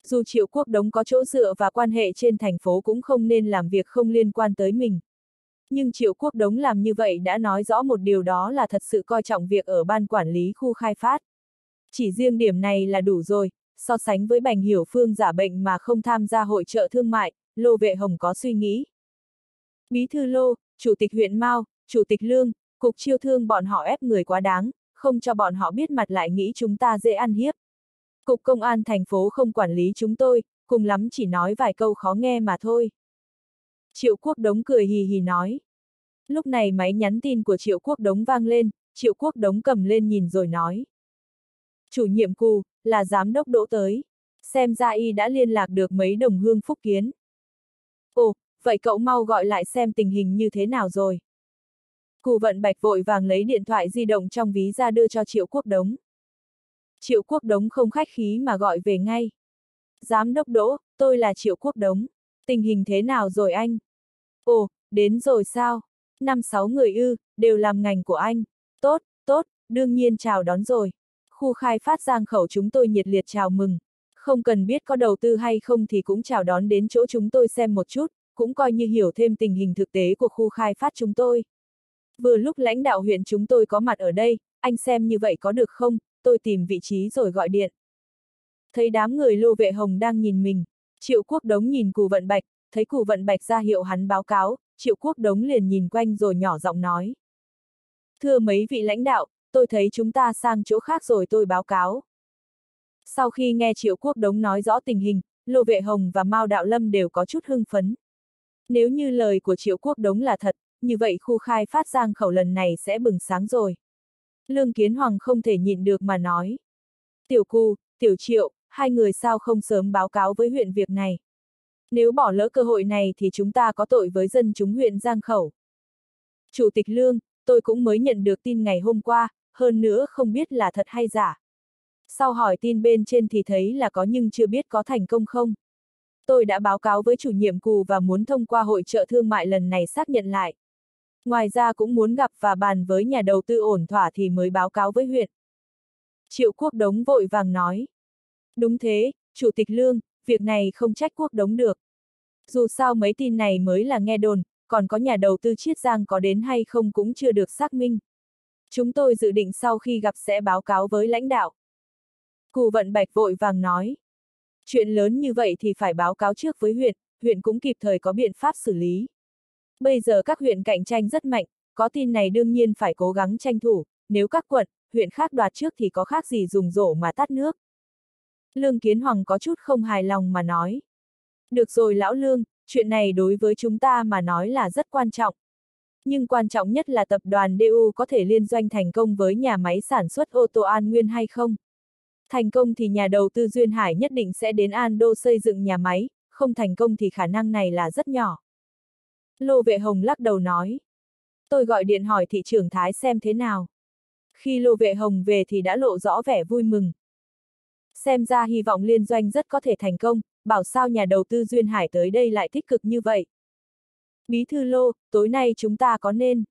Dù Triệu Quốc Đống có chỗ dựa và quan hệ trên thành phố cũng không nên làm việc không liên quan tới mình. Nhưng Triệu Quốc Đống làm như vậy đã nói rõ một điều đó là thật sự coi trọng việc ở ban quản lý khu khai phát. Chỉ riêng điểm này là đủ rồi, so sánh với Bành Hiểu Phương giả bệnh mà không tham gia hội trợ thương mại, Lô Vệ Hồng có suy nghĩ. Bí thư Lô, Chủ tịch huyện Mao, Chủ tịch Lương, Cục chiêu thương bọn họ ép người quá đáng, không cho bọn họ biết mặt lại nghĩ chúng ta dễ ăn hiếp. Cục công an thành phố không quản lý chúng tôi, cùng lắm chỉ nói vài câu khó nghe mà thôi. Triệu Quốc Đống cười hì hì nói. Lúc này máy nhắn tin của Triệu Quốc Đống vang lên, Triệu Quốc Đống cầm lên nhìn rồi nói. Chủ nhiệm cù, là giám đốc đỗ tới. Xem ra y đã liên lạc được mấy đồng hương phúc kiến. Ồ, vậy cậu mau gọi lại xem tình hình như thế nào rồi. Cù vận bạch vội vàng lấy điện thoại di động trong ví ra đưa cho Triệu Quốc Đống. Triệu Quốc Đống không khách khí mà gọi về ngay. Giám đốc đỗ, tôi là Triệu Quốc Đống. Tình hình thế nào rồi anh? Ồ, đến rồi sao? Năm sáu người ư, đều làm ngành của anh. Tốt, tốt, đương nhiên chào đón rồi. Khu khai phát giang khẩu chúng tôi nhiệt liệt chào mừng. Không cần biết có đầu tư hay không thì cũng chào đón đến chỗ chúng tôi xem một chút, cũng coi như hiểu thêm tình hình thực tế của khu khai phát chúng tôi. Vừa lúc lãnh đạo huyện chúng tôi có mặt ở đây, anh xem như vậy có được không, tôi tìm vị trí rồi gọi điện. Thấy đám người lô vệ hồng đang nhìn mình, triệu quốc đống nhìn cù vận bạch, thấy cù vận bạch ra hiệu hắn báo cáo, triệu quốc đống liền nhìn quanh rồi nhỏ giọng nói. Thưa mấy vị lãnh đạo, tôi thấy chúng ta sang chỗ khác rồi tôi báo cáo. Sau khi nghe triệu quốc đống nói rõ tình hình, lô vệ hồng và mao đạo lâm đều có chút hưng phấn. Nếu như lời của triệu quốc đống là thật, như vậy khu khai phát giang khẩu lần này sẽ bừng sáng rồi. Lương Kiến Hoàng không thể nhịn được mà nói. Tiểu Cu, Tiểu Triệu, hai người sao không sớm báo cáo với huyện việc này. Nếu bỏ lỡ cơ hội này thì chúng ta có tội với dân chúng huyện Giang Khẩu. Chủ tịch Lương, tôi cũng mới nhận được tin ngày hôm qua, hơn nữa không biết là thật hay giả. Sau hỏi tin bên trên thì thấy là có nhưng chưa biết có thành công không. Tôi đã báo cáo với chủ nhiệm cù và muốn thông qua hội trợ thương mại lần này xác nhận lại. Ngoài ra cũng muốn gặp và bàn với nhà đầu tư ổn thỏa thì mới báo cáo với huyện. Triệu Quốc Đống vội vàng nói. Đúng thế, Chủ tịch Lương, việc này không trách Quốc Đống được. Dù sao mấy tin này mới là nghe đồn, còn có nhà đầu tư Chiết Giang có đến hay không cũng chưa được xác minh. Chúng tôi dự định sau khi gặp sẽ báo cáo với lãnh đạo. Cụ vận bạch vội vàng nói. Chuyện lớn như vậy thì phải báo cáo trước với huyện, huyện cũng kịp thời có biện pháp xử lý. Bây giờ các huyện cạnh tranh rất mạnh, có tin này đương nhiên phải cố gắng tranh thủ, nếu các quận, huyện khác đoạt trước thì có khác gì dùng rổ mà tắt nước. Lương Kiến Hoàng có chút không hài lòng mà nói. Được rồi lão Lương, chuyện này đối với chúng ta mà nói là rất quan trọng. Nhưng quan trọng nhất là tập đoàn DU có thể liên doanh thành công với nhà máy sản xuất ô tô An Nguyên hay không. Thành công thì nhà đầu tư Duyên Hải nhất định sẽ đến An Đô xây dựng nhà máy, không thành công thì khả năng này là rất nhỏ. Lô Vệ Hồng lắc đầu nói. Tôi gọi điện hỏi thị trưởng Thái xem thế nào. Khi Lô Vệ Hồng về thì đã lộ rõ vẻ vui mừng. Xem ra hy vọng liên doanh rất có thể thành công, bảo sao nhà đầu tư Duyên Hải tới đây lại tích cực như vậy. Bí thư lô, tối nay chúng ta có nên.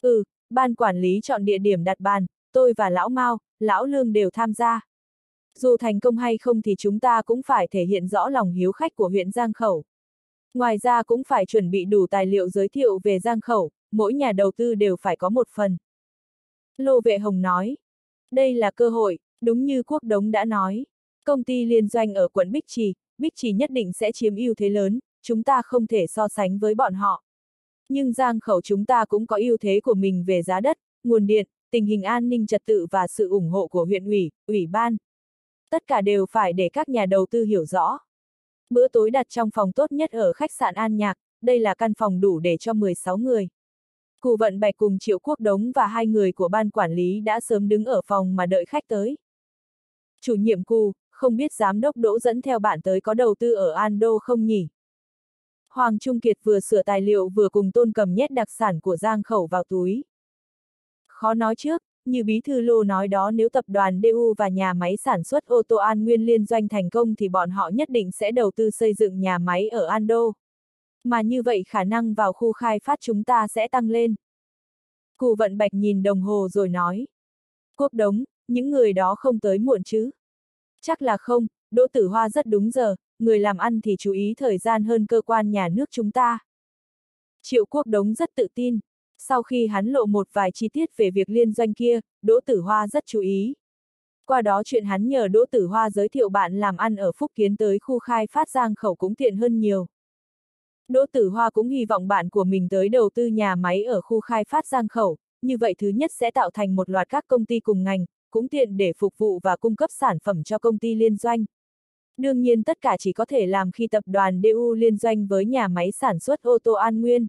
Ừ, ban quản lý chọn địa điểm đặt bàn, tôi và lão Mao, lão Lương đều tham gia. Dù thành công hay không thì chúng ta cũng phải thể hiện rõ lòng hiếu khách của huyện Giang Khẩu. Ngoài ra cũng phải chuẩn bị đủ tài liệu giới thiệu về Giang Khẩu, mỗi nhà đầu tư đều phải có một phần. Lô Vệ Hồng nói, đây là cơ hội, đúng như Quốc Đống đã nói. Công ty liên doanh ở quận Bích Trì, Bích Trì nhất định sẽ chiếm ưu thế lớn, chúng ta không thể so sánh với bọn họ. Nhưng Giang Khẩu chúng ta cũng có ưu thế của mình về giá đất, nguồn điện, tình hình an ninh trật tự và sự ủng hộ của huyện ủy, ủy ban. Tất cả đều phải để các nhà đầu tư hiểu rõ. Bữa tối đặt trong phòng tốt nhất ở khách sạn An Nhạc, đây là căn phòng đủ để cho 16 người. Cù vận bạch cùng Triệu Quốc Đống và hai người của ban quản lý đã sớm đứng ở phòng mà đợi khách tới. Chủ nhiệm cù, không biết giám đốc đỗ dẫn theo bạn tới có đầu tư ở Ando không nhỉ? Hoàng Trung Kiệt vừa sửa tài liệu vừa cùng tôn cầm nhét đặc sản của Giang Khẩu vào túi. Khó nói trước, như Bí Thư Lô nói đó nếu tập đoàn DU và nhà máy sản xuất ô tô An Nguyên liên doanh thành công thì bọn họ nhất định sẽ đầu tư xây dựng nhà máy ở Ando. Mà như vậy khả năng vào khu khai phát chúng ta sẽ tăng lên. Cụ vận bạch nhìn đồng hồ rồi nói. Quốc đống, những người đó không tới muộn chứ? Chắc là không, Đỗ Tử Hoa rất đúng giờ, người làm ăn thì chú ý thời gian hơn cơ quan nhà nước chúng ta. Triệu Quốc Đống rất tự tin. Sau khi hắn lộ một vài chi tiết về việc liên doanh kia, Đỗ Tử Hoa rất chú ý. Qua đó chuyện hắn nhờ Đỗ Tử Hoa giới thiệu bạn làm ăn ở Phúc Kiến tới khu khai phát giang khẩu cũng tiện hơn nhiều. Đỗ Tử Hoa cũng hy vọng bạn của mình tới đầu tư nhà máy ở khu khai phát giang khẩu, như vậy thứ nhất sẽ tạo thành một loạt các công ty cùng ngành, cũng tiện để phục vụ và cung cấp sản phẩm cho công ty liên doanh. Đương nhiên tất cả chỉ có thể làm khi tập đoàn DU liên doanh với nhà máy sản xuất ô tô An Nguyên.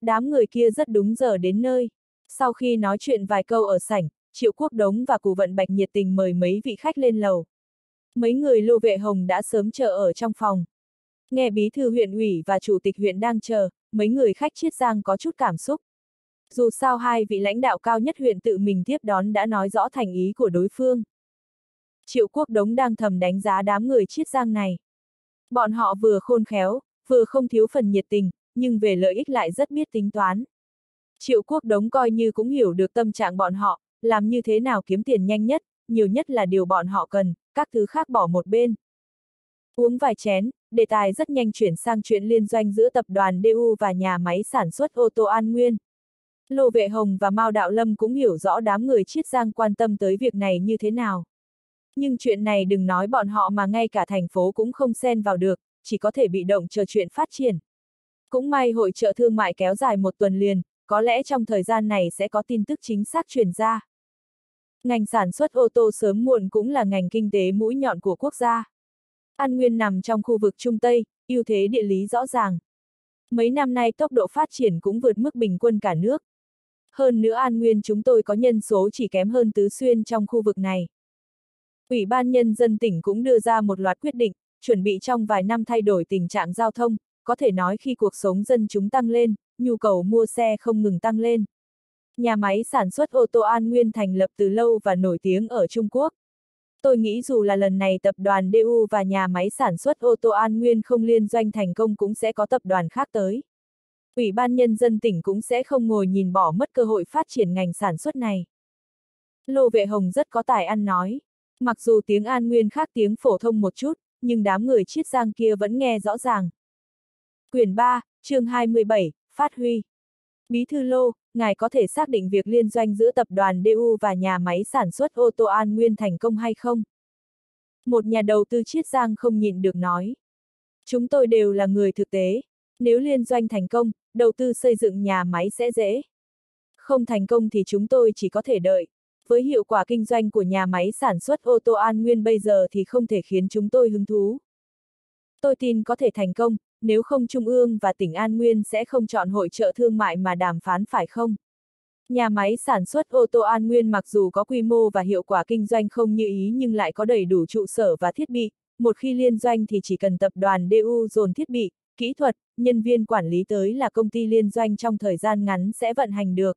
Đám người kia rất đúng giờ đến nơi. Sau khi nói chuyện vài câu ở sảnh, Triệu Quốc Đống và Cù Vận Bạch nhiệt tình mời mấy vị khách lên lầu. Mấy người lô vệ hồng đã sớm chờ ở trong phòng. Nghe bí thư huyện ủy và chủ tịch huyện đang chờ, mấy người khách chiết giang có chút cảm xúc. Dù sao hai vị lãnh đạo cao nhất huyện tự mình tiếp đón đã nói rõ thành ý của đối phương. Triệu Quốc Đống đang thầm đánh giá đám người chiết giang này. Bọn họ vừa khôn khéo, vừa không thiếu phần nhiệt tình, nhưng về lợi ích lại rất biết tính toán. Triệu Quốc Đống coi như cũng hiểu được tâm trạng bọn họ, làm như thế nào kiếm tiền nhanh nhất, nhiều nhất là điều bọn họ cần, các thứ khác bỏ một bên. Uống vài chén, đề tài rất nhanh chuyển sang chuyện liên doanh giữa tập đoàn DU và nhà máy sản xuất ô tô An Nguyên. Lô Vệ Hồng và Mao Đạo Lâm cũng hiểu rõ đám người chiết giang quan tâm tới việc này như thế nào. Nhưng chuyện này đừng nói bọn họ mà ngay cả thành phố cũng không xen vào được, chỉ có thể bị động chờ chuyện phát triển. Cũng may hội trợ thương mại kéo dài một tuần liền, có lẽ trong thời gian này sẽ có tin tức chính xác truyền ra. Ngành sản xuất ô tô sớm muộn cũng là ngành kinh tế mũi nhọn của quốc gia. An Nguyên nằm trong khu vực Trung Tây, ưu thế địa lý rõ ràng. Mấy năm nay tốc độ phát triển cũng vượt mức bình quân cả nước. Hơn nữa An Nguyên chúng tôi có nhân số chỉ kém hơn Tứ Xuyên trong khu vực này. Ủy ban Nhân dân tỉnh cũng đưa ra một loạt quyết định, chuẩn bị trong vài năm thay đổi tình trạng giao thông, có thể nói khi cuộc sống dân chúng tăng lên, nhu cầu mua xe không ngừng tăng lên. Nhà máy sản xuất ô tô An Nguyên thành lập từ lâu và nổi tiếng ở Trung Quốc. Tôi nghĩ dù là lần này tập đoàn DU và nhà máy sản xuất ô tô An Nguyên không liên doanh thành công cũng sẽ có tập đoàn khác tới. Ủy ban Nhân dân tỉnh cũng sẽ không ngồi nhìn bỏ mất cơ hội phát triển ngành sản xuất này. Lô Vệ Hồng rất có tài ăn nói. Mặc dù tiếng An Nguyên khác tiếng phổ thông một chút, nhưng đám người chiết giang kia vẫn nghe rõ ràng. Quyển 3, chương 27, Phát Huy. Bí thư Lô, ngài có thể xác định việc liên doanh giữa tập đoàn DU và nhà máy sản xuất ô tô An Nguyên thành công hay không? Một nhà đầu tư chiết giang không nhịn được nói. Chúng tôi đều là người thực tế. Nếu liên doanh thành công, đầu tư xây dựng nhà máy sẽ dễ. Không thành công thì chúng tôi chỉ có thể đợi. Với hiệu quả kinh doanh của nhà máy sản xuất ô tô An Nguyên bây giờ thì không thể khiến chúng tôi hứng thú. Tôi tin có thể thành công, nếu không Trung ương và tỉnh An Nguyên sẽ không chọn hội trợ thương mại mà đàm phán phải không? Nhà máy sản xuất ô tô An Nguyên mặc dù có quy mô và hiệu quả kinh doanh không như ý nhưng lại có đầy đủ trụ sở và thiết bị, một khi liên doanh thì chỉ cần tập đoàn DU dồn thiết bị, kỹ thuật, nhân viên quản lý tới là công ty liên doanh trong thời gian ngắn sẽ vận hành được.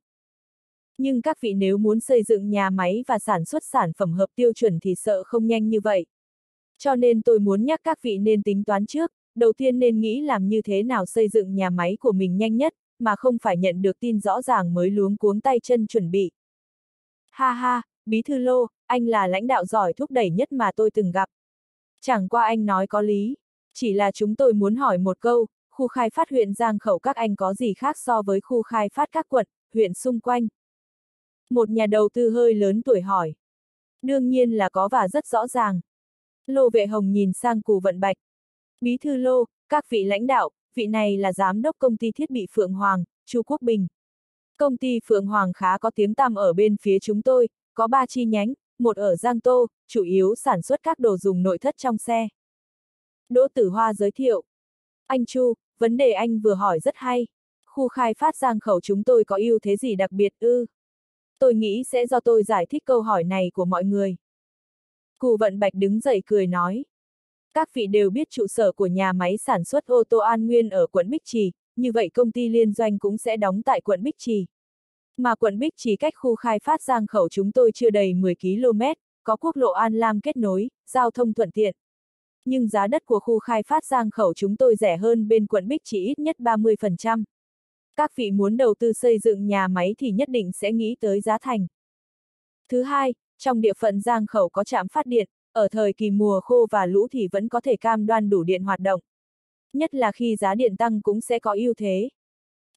Nhưng các vị nếu muốn xây dựng nhà máy và sản xuất sản phẩm hợp tiêu chuẩn thì sợ không nhanh như vậy. Cho nên tôi muốn nhắc các vị nên tính toán trước, đầu tiên nên nghĩ làm như thế nào xây dựng nhà máy của mình nhanh nhất, mà không phải nhận được tin rõ ràng mới luống cuống tay chân chuẩn bị. Ha ha, Bí Thư Lô, anh là lãnh đạo giỏi thúc đẩy nhất mà tôi từng gặp. Chẳng qua anh nói có lý, chỉ là chúng tôi muốn hỏi một câu, khu khai phát huyện Giang Khẩu các anh có gì khác so với khu khai phát các quận, huyện xung quanh? Một nhà đầu tư hơi lớn tuổi hỏi. Đương nhiên là có và rất rõ ràng. Lô Vệ Hồng nhìn sang Cù Vận Bạch. Bí thư Lô, các vị lãnh đạo, vị này là giám đốc công ty thiết bị Phượng Hoàng, Chu Quốc Bình. Công ty Phượng Hoàng khá có tiếng tăm ở bên phía chúng tôi, có ba chi nhánh, một ở Giang Tô, chủ yếu sản xuất các đồ dùng nội thất trong xe. Đỗ Tử Hoa giới thiệu. Anh Chu, vấn đề anh vừa hỏi rất hay. Khu khai phát Giang Khẩu chúng tôi có ưu thế gì đặc biệt ư? Tôi nghĩ sẽ do tôi giải thích câu hỏi này của mọi người. Cụ Vận Bạch đứng dậy cười nói. Các vị đều biết trụ sở của nhà máy sản xuất ô tô An Nguyên ở quận Bích Trì, như vậy công ty liên doanh cũng sẽ đóng tại quận Bích Trì. Mà quận Bích Trì cách khu khai phát giang khẩu chúng tôi chưa đầy 10 km, có quốc lộ An Lam kết nối, giao thông thuận tiện. Nhưng giá đất của khu khai phát giang khẩu chúng tôi rẻ hơn bên quận Bích Trì ít nhất 30%. Các vị muốn đầu tư xây dựng nhà máy thì nhất định sẽ nghĩ tới giá thành. Thứ hai, trong địa phận giang khẩu có trạm phát điện, ở thời kỳ mùa khô và lũ thì vẫn có thể cam đoan đủ điện hoạt động. Nhất là khi giá điện tăng cũng sẽ có ưu thế.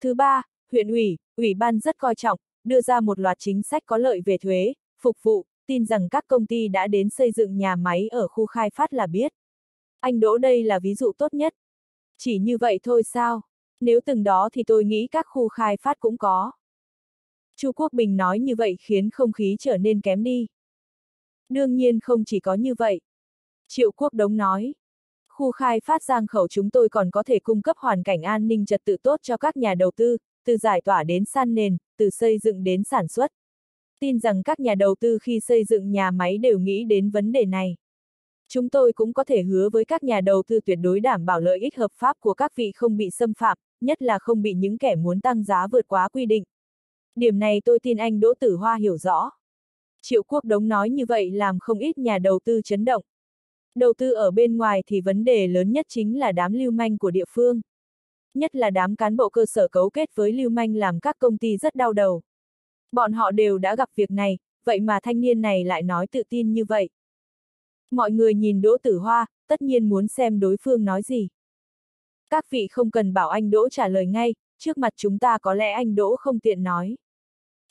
Thứ ba, huyện ủy, ủy ban rất coi trọng, đưa ra một loạt chính sách có lợi về thuế, phục vụ, tin rằng các công ty đã đến xây dựng nhà máy ở khu khai phát là biết. Anh Đỗ đây là ví dụ tốt nhất. Chỉ như vậy thôi sao? Nếu từng đó thì tôi nghĩ các khu khai phát cũng có. Chu Quốc Bình nói như vậy khiến không khí trở nên kém đi. Đương nhiên không chỉ có như vậy. Triệu Quốc Đống nói. Khu khai phát giang khẩu chúng tôi còn có thể cung cấp hoàn cảnh an ninh trật tự tốt cho các nhà đầu tư, từ giải tỏa đến san nền, từ xây dựng đến sản xuất. Tin rằng các nhà đầu tư khi xây dựng nhà máy đều nghĩ đến vấn đề này. Chúng tôi cũng có thể hứa với các nhà đầu tư tuyệt đối đảm bảo lợi ích hợp pháp của các vị không bị xâm phạm, nhất là không bị những kẻ muốn tăng giá vượt quá quy định. Điểm này tôi tin anh Đỗ Tử Hoa hiểu rõ. Triệu Quốc Đống nói như vậy làm không ít nhà đầu tư chấn động. Đầu tư ở bên ngoài thì vấn đề lớn nhất chính là đám lưu manh của địa phương. Nhất là đám cán bộ cơ sở cấu kết với lưu manh làm các công ty rất đau đầu. Bọn họ đều đã gặp việc này, vậy mà thanh niên này lại nói tự tin như vậy. Mọi người nhìn Đỗ Tử Hoa, tất nhiên muốn xem đối phương nói gì. Các vị không cần bảo anh Đỗ trả lời ngay, trước mặt chúng ta có lẽ anh Đỗ không tiện nói.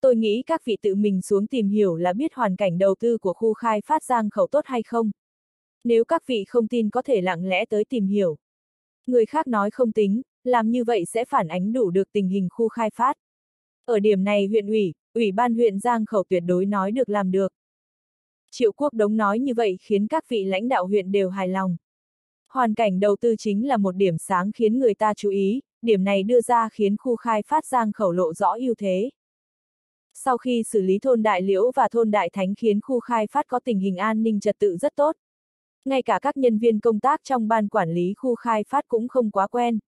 Tôi nghĩ các vị tự mình xuống tìm hiểu là biết hoàn cảnh đầu tư của khu khai phát giang khẩu tốt hay không. Nếu các vị không tin có thể lặng lẽ tới tìm hiểu. Người khác nói không tính, làm như vậy sẽ phản ánh đủ được tình hình khu khai phát. Ở điểm này huyện ủy, ủy ban huyện Giang Khẩu tuyệt đối nói được làm được. Triệu Quốc Đống nói như vậy khiến các vị lãnh đạo huyện đều hài lòng. Hoàn cảnh đầu tư chính là một điểm sáng khiến người ta chú ý, điểm này đưa ra khiến khu khai phát Giang Khẩu lộ rõ ưu thế. Sau khi xử lý thôn Đại Liễu và thôn Đại Thánh khiến khu khai phát có tình hình an ninh trật tự rất tốt. Ngay cả các nhân viên công tác trong ban quản lý khu khai phát cũng không quá quen.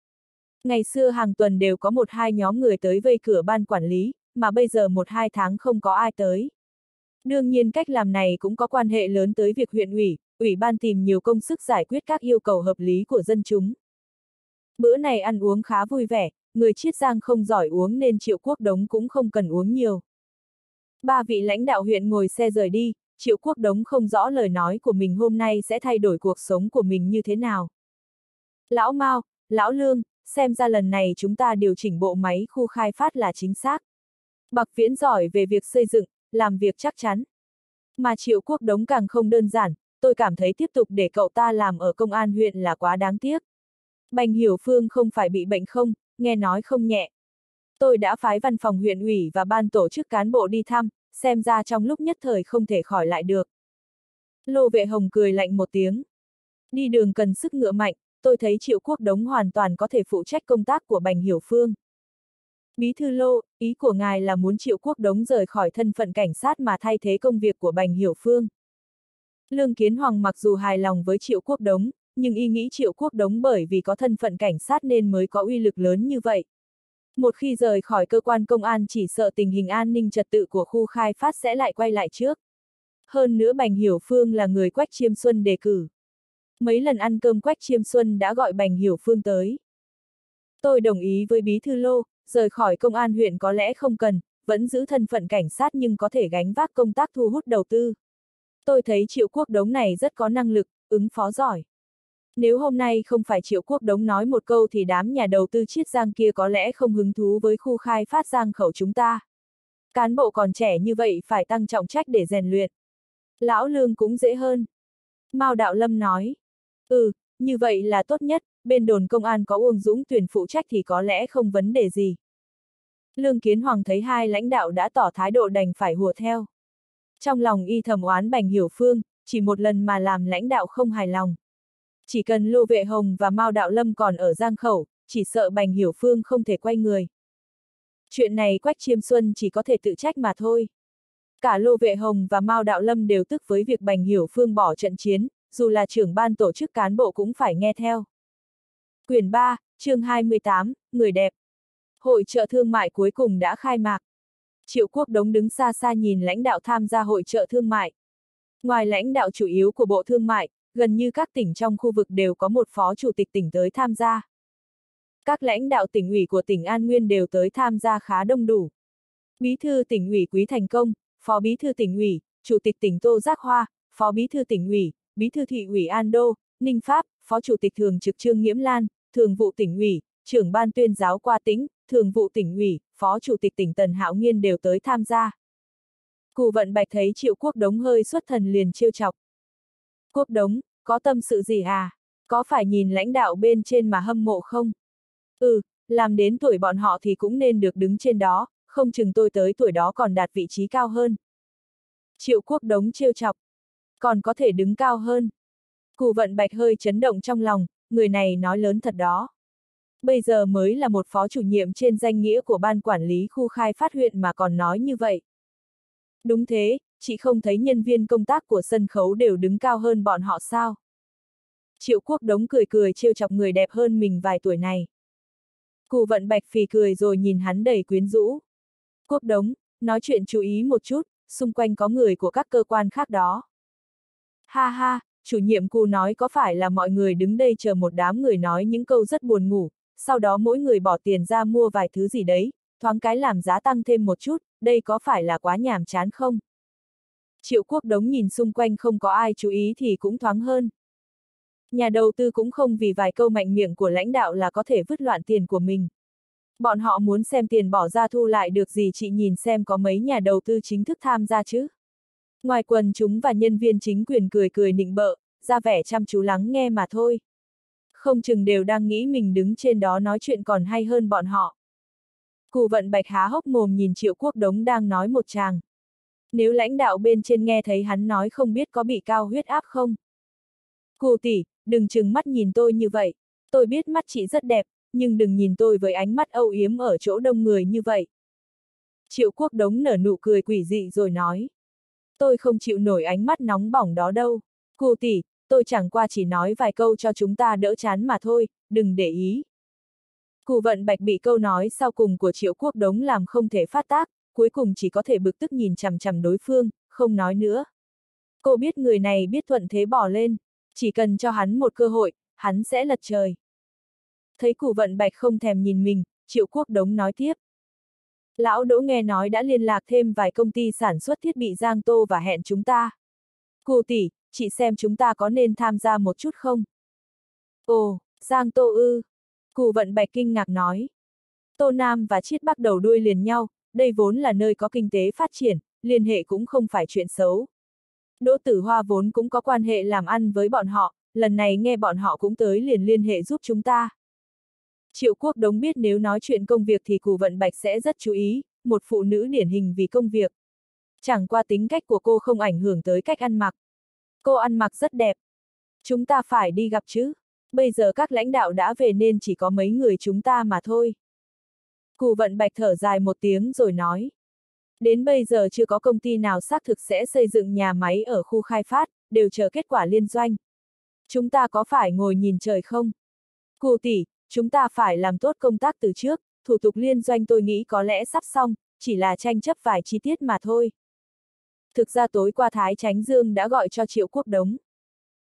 Ngày xưa hàng tuần đều có một hai nhóm người tới vây cửa ban quản lý, mà bây giờ một hai tháng không có ai tới. Đương nhiên cách làm này cũng có quan hệ lớn tới việc huyện ủy, ủy ban tìm nhiều công sức giải quyết các yêu cầu hợp lý của dân chúng. Bữa này ăn uống khá vui vẻ, người chiết giang không giỏi uống nên triệu quốc đống cũng không cần uống nhiều. Ba vị lãnh đạo huyện ngồi xe rời đi, triệu quốc đống không rõ lời nói của mình hôm nay sẽ thay đổi cuộc sống của mình như thế nào. Lão Mao, Lão Lương, xem ra lần này chúng ta điều chỉnh bộ máy khu khai phát là chính xác. Bạc Viễn giỏi về việc xây dựng, làm việc chắc chắn. Mà Triệu Quốc Đống càng không đơn giản, tôi cảm thấy tiếp tục để cậu ta làm ở công an huyện là quá đáng tiếc. Bành Hiểu Phương không phải bị bệnh không, nghe nói không nhẹ. Tôi đã phái văn phòng huyện ủy và ban tổ chức cán bộ đi thăm, xem ra trong lúc nhất thời không thể khỏi lại được. Lô vệ hồng cười lạnh một tiếng. Đi đường cần sức ngựa mạnh, tôi thấy Triệu Quốc Đống hoàn toàn có thể phụ trách công tác của Bành Hiểu Phương. Bí thư Lô, ý của ngài là muốn Triệu Quốc Đống rời khỏi thân phận cảnh sát mà thay thế công việc của Bành Hiểu Phương. Lương Kiến Hoàng mặc dù hài lòng với Triệu Quốc Đống, nhưng y nghĩ Triệu Quốc Đống bởi vì có thân phận cảnh sát nên mới có uy lực lớn như vậy. Một khi rời khỏi cơ quan công an chỉ sợ tình hình an ninh trật tự của khu khai phát sẽ lại quay lại trước. Hơn nữa Bành Hiểu Phương là người Quách Chiêm Xuân đề cử. Mấy lần ăn cơm Quách Chiêm Xuân đã gọi Bành Hiểu Phương tới. Tôi đồng ý với Bí Thư Lô, rời khỏi công an huyện có lẽ không cần, vẫn giữ thân phận cảnh sát nhưng có thể gánh vác công tác thu hút đầu tư. Tôi thấy Triệu Quốc Đống này rất có năng lực, ứng phó giỏi. Nếu hôm nay không phải Triệu Quốc Đống nói một câu thì đám nhà đầu tư chiết giang kia có lẽ không hứng thú với khu khai phát giang khẩu chúng ta. Cán bộ còn trẻ như vậy phải tăng trọng trách để rèn luyện. Lão lương cũng dễ hơn. Mao Đạo Lâm nói. Ừ, như vậy là tốt nhất, bên đồn công an có Uông Dũng tuyển phụ trách thì có lẽ không vấn đề gì. Lương Kiến Hoàng thấy hai lãnh đạo đã tỏ thái độ đành phải hùa theo. Trong lòng y thầm oán Bành Hiểu Phương, chỉ một lần mà làm lãnh đạo không hài lòng. Chỉ cần Lô Vệ Hồng và Mao Đạo Lâm còn ở Giang Khẩu, chỉ sợ Bành Hiểu Phương không thể quay người. Chuyện này Quách Chiêm Xuân chỉ có thể tự trách mà thôi. Cả Lô Vệ Hồng và Mao Đạo Lâm đều tức với việc Bành Hiểu Phương bỏ trận chiến, dù là trưởng ban tổ chức cán bộ cũng phải nghe theo. Quyển 3, chương 28, Người đẹp. Hội trợ thương mại cuối cùng đã khai mạc. Triệu Quốc Đống đứng xa xa nhìn lãnh đạo tham gia hội trợ thương mại. Ngoài lãnh đạo chủ yếu của Bộ Thương mại, gần như các tỉnh trong khu vực đều có một phó chủ tịch tỉnh tới tham gia. Các lãnh đạo tỉnh ủy của tỉnh An Nguyên đều tới tham gia khá đông đủ. Bí thư tỉnh ủy Quý Thành Công, Phó Bí thư tỉnh ủy, Chủ tịch tỉnh Tô Giác Hoa, Phó Bí thư tỉnh ủy, Bí thư thị ủy An Đô, Ninh Pháp, Phó Chủ tịch Thường trực Trương Nghiễm Lan, Thường vụ tỉnh ủy, trưởng ban tuyên giáo qua tỉnh, Thường vụ tỉnh ủy, Phó Chủ tịch tỉnh Tần Hạo Nghiên đều tới tham gia. Cụ vận bạch thấy Triệu Quốc Đống hơi xuất thần liền trêu chọc. Quốc Đống, có tâm sự gì à? Có phải nhìn lãnh đạo bên trên mà hâm mộ không? Ừ, làm đến tuổi bọn họ thì cũng nên được đứng trên đó, không chừng tôi tới tuổi đó còn đạt vị trí cao hơn. Triệu Quốc Đống trêu chọc. Còn có thể đứng cao hơn. Cụ vận bạch hơi chấn động trong lòng, người này nói lớn thật đó. Bây giờ mới là một phó chủ nhiệm trên danh nghĩa của ban quản lý khu khai phát huyện mà còn nói như vậy. Đúng thế, chị không thấy nhân viên công tác của sân khấu đều đứng cao hơn bọn họ sao? Triệu quốc đống cười cười trêu chọc người đẹp hơn mình vài tuổi này. Cụ vận bạch phì cười rồi nhìn hắn đầy quyến rũ. Quốc đống, nói chuyện chú ý một chút, xung quanh có người của các cơ quan khác đó. Ha ha, chủ nhiệm cụ nói có phải là mọi người đứng đây chờ một đám người nói những câu rất buồn ngủ, sau đó mỗi người bỏ tiền ra mua vài thứ gì đấy, thoáng cái làm giá tăng thêm một chút, đây có phải là quá nhàm chán không? Triệu quốc đống nhìn xung quanh không có ai chú ý thì cũng thoáng hơn. Nhà đầu tư cũng không vì vài câu mạnh miệng của lãnh đạo là có thể vứt loạn tiền của mình. Bọn họ muốn xem tiền bỏ ra thu lại được gì chị nhìn xem có mấy nhà đầu tư chính thức tham gia chứ. Ngoài quần chúng và nhân viên chính quyền cười cười nịnh bợ, ra vẻ chăm chú lắng nghe mà thôi. Không chừng đều đang nghĩ mình đứng trên đó nói chuyện còn hay hơn bọn họ. Cụ vận bạch há hốc mồm nhìn triệu quốc đống đang nói một chàng. Nếu lãnh đạo bên trên nghe thấy hắn nói không biết có bị cao huyết áp không? Cụ tỷ, đừng chừng mắt nhìn tôi như vậy. Tôi biết mắt chị rất đẹp, nhưng đừng nhìn tôi với ánh mắt âu yếm ở chỗ đông người như vậy. Triệu quốc đống nở nụ cười quỷ dị rồi nói. Tôi không chịu nổi ánh mắt nóng bỏng đó đâu. Cụ tỷ, tôi chẳng qua chỉ nói vài câu cho chúng ta đỡ chán mà thôi, đừng để ý. Cụ vận bạch bị câu nói sau cùng của triệu quốc đống làm không thể phát tác, cuối cùng chỉ có thể bực tức nhìn chằm chằm đối phương, không nói nữa. Cô biết người này biết thuận thế bỏ lên, chỉ cần cho hắn một cơ hội, hắn sẽ lật trời. Thấy cụ vận bạch không thèm nhìn mình, triệu quốc đống nói tiếp. Lão Đỗ nghe nói đã liên lạc thêm vài công ty sản xuất thiết bị Giang Tô và hẹn chúng ta. Cụ tỷ, chị xem chúng ta có nên tham gia một chút không? Ồ, Giang Tô ư. Cụ vận bạch kinh ngạc nói. Tô Nam và Chiết Bắc đầu đuôi liền nhau, đây vốn là nơi có kinh tế phát triển, liên hệ cũng không phải chuyện xấu. Đỗ Tử Hoa vốn cũng có quan hệ làm ăn với bọn họ, lần này nghe bọn họ cũng tới liền liên hệ giúp chúng ta. Triệu Quốc Đống biết nếu nói chuyện công việc thì Cù Vận Bạch sẽ rất chú ý, một phụ nữ điển hình vì công việc. Chẳng qua tính cách của cô không ảnh hưởng tới cách ăn mặc. Cô ăn mặc rất đẹp. Chúng ta phải đi gặp chứ. Bây giờ các lãnh đạo đã về nên chỉ có mấy người chúng ta mà thôi. Cù Vận Bạch thở dài một tiếng rồi nói. Đến bây giờ chưa có công ty nào xác thực sẽ xây dựng nhà máy ở khu khai phát, đều chờ kết quả liên doanh. Chúng ta có phải ngồi nhìn trời không? Cù tỷ, chúng ta phải làm tốt công tác từ trước, thủ tục liên doanh tôi nghĩ có lẽ sắp xong, chỉ là tranh chấp vài chi tiết mà thôi. Thực ra tối qua Thái Tránh Dương đã gọi cho Triệu Quốc Đống.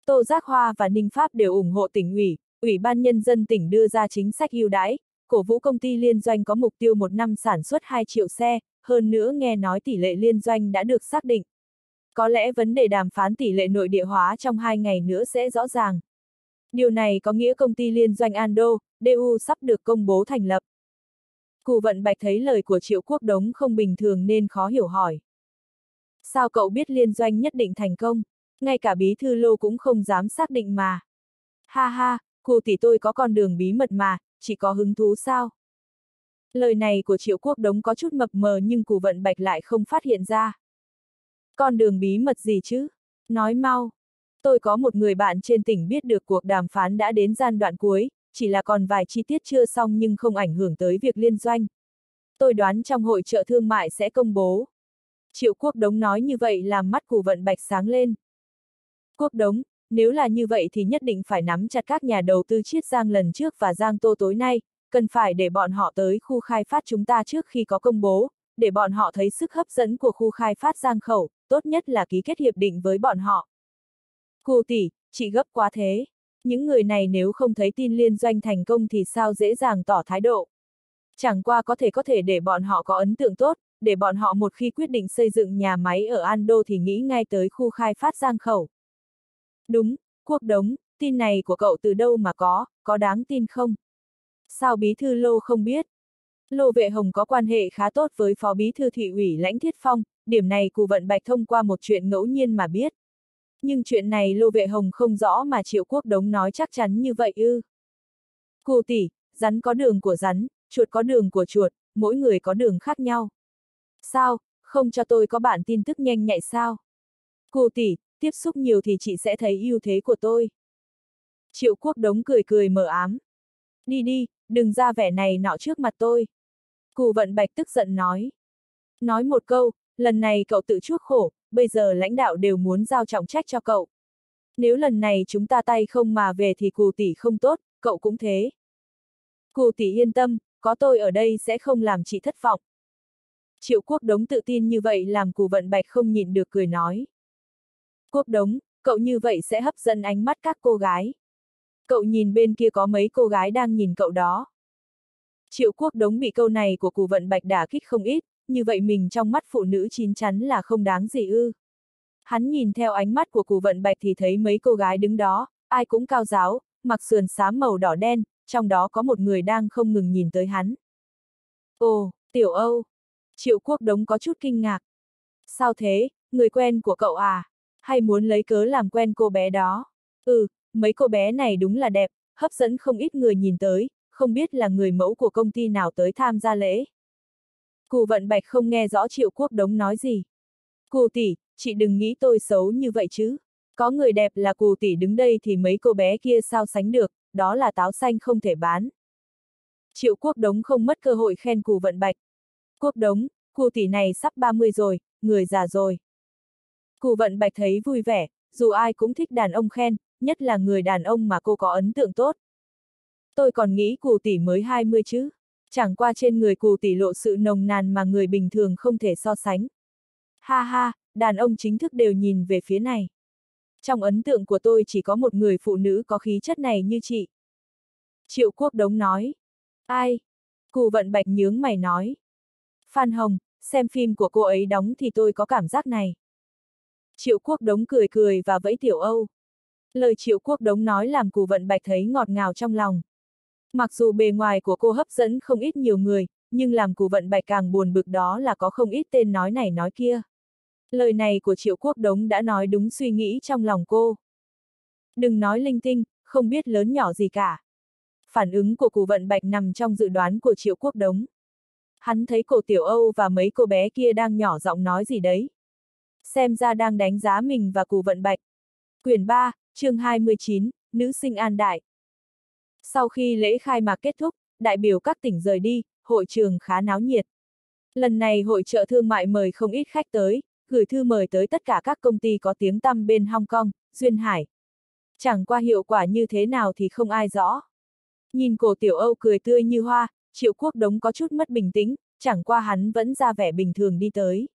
Tô Giác Hoa và Ninh Pháp đều ủng hộ tỉnh ủy, Ủy ban Nhân dân tỉnh đưa ra chính sách ưu đãi, cổ vũ công ty liên doanh có mục tiêu một năm sản xuất 2 triệu xe, hơn nữa nghe nói tỷ lệ liên doanh đã được xác định. Có lẽ vấn đề đàm phán tỷ lệ nội địa hóa trong hai ngày nữa sẽ rõ ràng. Điều này có nghĩa công ty liên doanh Ando, DU sắp được công bố thành lập. Cù vận bạch thấy lời của Triệu Quốc Đống không bình thường nên khó hiểu hỏi. Sao cậu biết liên doanh nhất định thành công? Ngay cả bí thư lô cũng không dám xác định mà. Ha ha, cô tỷ tôi có con đường bí mật mà, chỉ có hứng thú sao? Lời này của Triệu Quốc Đống có chút mập mờ nhưng cù vận bạch lại không phát hiện ra. Con đường bí mật gì chứ? Nói mau. Tôi có một người bạn trên tỉnh biết được cuộc đàm phán đã đến gian đoạn cuối, chỉ là còn vài chi tiết chưa xong nhưng không ảnh hưởng tới việc liên doanh. Tôi đoán trong hội trợ thương mại sẽ công bố. Triệu Quốc Đống nói như vậy làm mắt cù vận bạch sáng lên. Quốc Đống, nếu là như vậy thì nhất định phải nắm chặt các nhà đầu tư chiết giang lần trước và giang tô tối nay, cần phải để bọn họ tới khu khai phát chúng ta trước khi có công bố, để bọn họ thấy sức hấp dẫn của khu khai phát giang khẩu, tốt nhất là ký kết hiệp định với bọn họ. Cô tỷ, chị gấp quá thế. Những người này nếu không thấy tin liên doanh thành công thì sao dễ dàng tỏ thái độ. Chẳng qua có thể có thể để bọn họ có ấn tượng tốt, để bọn họ một khi quyết định xây dựng nhà máy ở Ando thì nghĩ ngay tới khu khai phát giang khẩu. Đúng, quốc đống, tin này của cậu từ đâu mà có, có đáng tin không? Sao bí thư Lô không biết? Lô Vệ Hồng có quan hệ khá tốt với phó bí thư thị ủy lãnh thiết phong, điểm này cụ vận bạch thông qua một chuyện ngẫu nhiên mà biết. Nhưng chuyện này Lô Vệ Hồng không rõ mà Triệu Quốc Đống nói chắc chắn như vậy ư. cụ tỷ, rắn có đường của rắn, chuột có đường của chuột, mỗi người có đường khác nhau. Sao, không cho tôi có bản tin tức nhanh nhạy sao? cụ tỷ, tiếp xúc nhiều thì chị sẽ thấy ưu thế của tôi. Triệu Quốc Đống cười cười mờ ám. Đi đi, đừng ra vẻ này nọ trước mặt tôi. Cù vận bạch tức giận nói. Nói một câu, lần này cậu tự chuốc khổ, bây giờ lãnh đạo đều muốn giao trọng trách cho cậu. Nếu lần này chúng ta tay không mà về thì cù tỷ không tốt, cậu cũng thế. Cù tỷ yên tâm, có tôi ở đây sẽ không làm chị thất vọng. Triệu quốc đống tự tin như vậy làm cù vận bạch không nhịn được cười nói. Quốc đống, cậu như vậy sẽ hấp dẫn ánh mắt các cô gái. Cậu nhìn bên kia có mấy cô gái đang nhìn cậu đó. Triệu quốc đống bị câu này của cù vận bạch đả kích không ít, như vậy mình trong mắt phụ nữ chín chắn là không đáng gì ư. Hắn nhìn theo ánh mắt của cù vận bạch thì thấy mấy cô gái đứng đó, ai cũng cao giáo, mặc sườn xám màu đỏ đen, trong đó có một người đang không ngừng nhìn tới hắn. Ồ, Tiểu Âu. Triệu quốc đống có chút kinh ngạc. Sao thế, người quen của cậu à? Hay muốn lấy cớ làm quen cô bé đó? Ừ, mấy cô bé này đúng là đẹp, hấp dẫn không ít người nhìn tới, không biết là người mẫu của công ty nào tới tham gia lễ. Cụ vận bạch không nghe rõ triệu quốc đống nói gì. Cụ tỷ, chị đừng nghĩ tôi xấu như vậy chứ. Có người đẹp là cụ tỷ đứng đây thì mấy cô bé kia sao sánh được, đó là táo xanh không thể bán. Triệu quốc đống không mất cơ hội khen cụ vận bạch. Quốc đống, cụ tỷ này sắp 30 rồi, người già rồi. Cụ vận bạch thấy vui vẻ, dù ai cũng thích đàn ông khen, nhất là người đàn ông mà cô có ấn tượng tốt. Tôi còn nghĩ cụ tỷ mới 20 chứ. Chẳng qua trên người cụ tỷ lộ sự nồng nàn mà người bình thường không thể so sánh. Ha ha, đàn ông chính thức đều nhìn về phía này. Trong ấn tượng của tôi chỉ có một người phụ nữ có khí chất này như chị. Triệu Quốc Đống nói. Ai? Cụ vận bạch nhướng mày nói. Phan Hồng, xem phim của cô ấy đóng thì tôi có cảm giác này. Triệu Quốc Đống cười cười và vẫy Tiểu Âu. Lời Triệu Quốc Đống nói làm cụ vận bạch thấy ngọt ngào trong lòng. Mặc dù bề ngoài của cô hấp dẫn không ít nhiều người, nhưng làm cụ vận bạch càng buồn bực đó là có không ít tên nói này nói kia. Lời này của Triệu Quốc Đống đã nói đúng suy nghĩ trong lòng cô. Đừng nói linh tinh, không biết lớn nhỏ gì cả. Phản ứng của cụ vận bạch nằm trong dự đoán của Triệu Quốc Đống. Hắn thấy cổ Tiểu Âu và mấy cô bé kia đang nhỏ giọng nói gì đấy. Xem ra đang đánh giá mình và cù vận bạch. quyển 3, chương 29, Nữ sinh an đại. Sau khi lễ khai mạc kết thúc, đại biểu các tỉnh rời đi, hội trường khá náo nhiệt. Lần này hội trợ thương mại mời không ít khách tới, gửi thư mời tới tất cả các công ty có tiếng tăm bên Hong Kong, Duyên Hải. Chẳng qua hiệu quả như thế nào thì không ai rõ. Nhìn cổ tiểu Âu cười tươi như hoa, triệu quốc đống có chút mất bình tĩnh, chẳng qua hắn vẫn ra vẻ bình thường đi tới.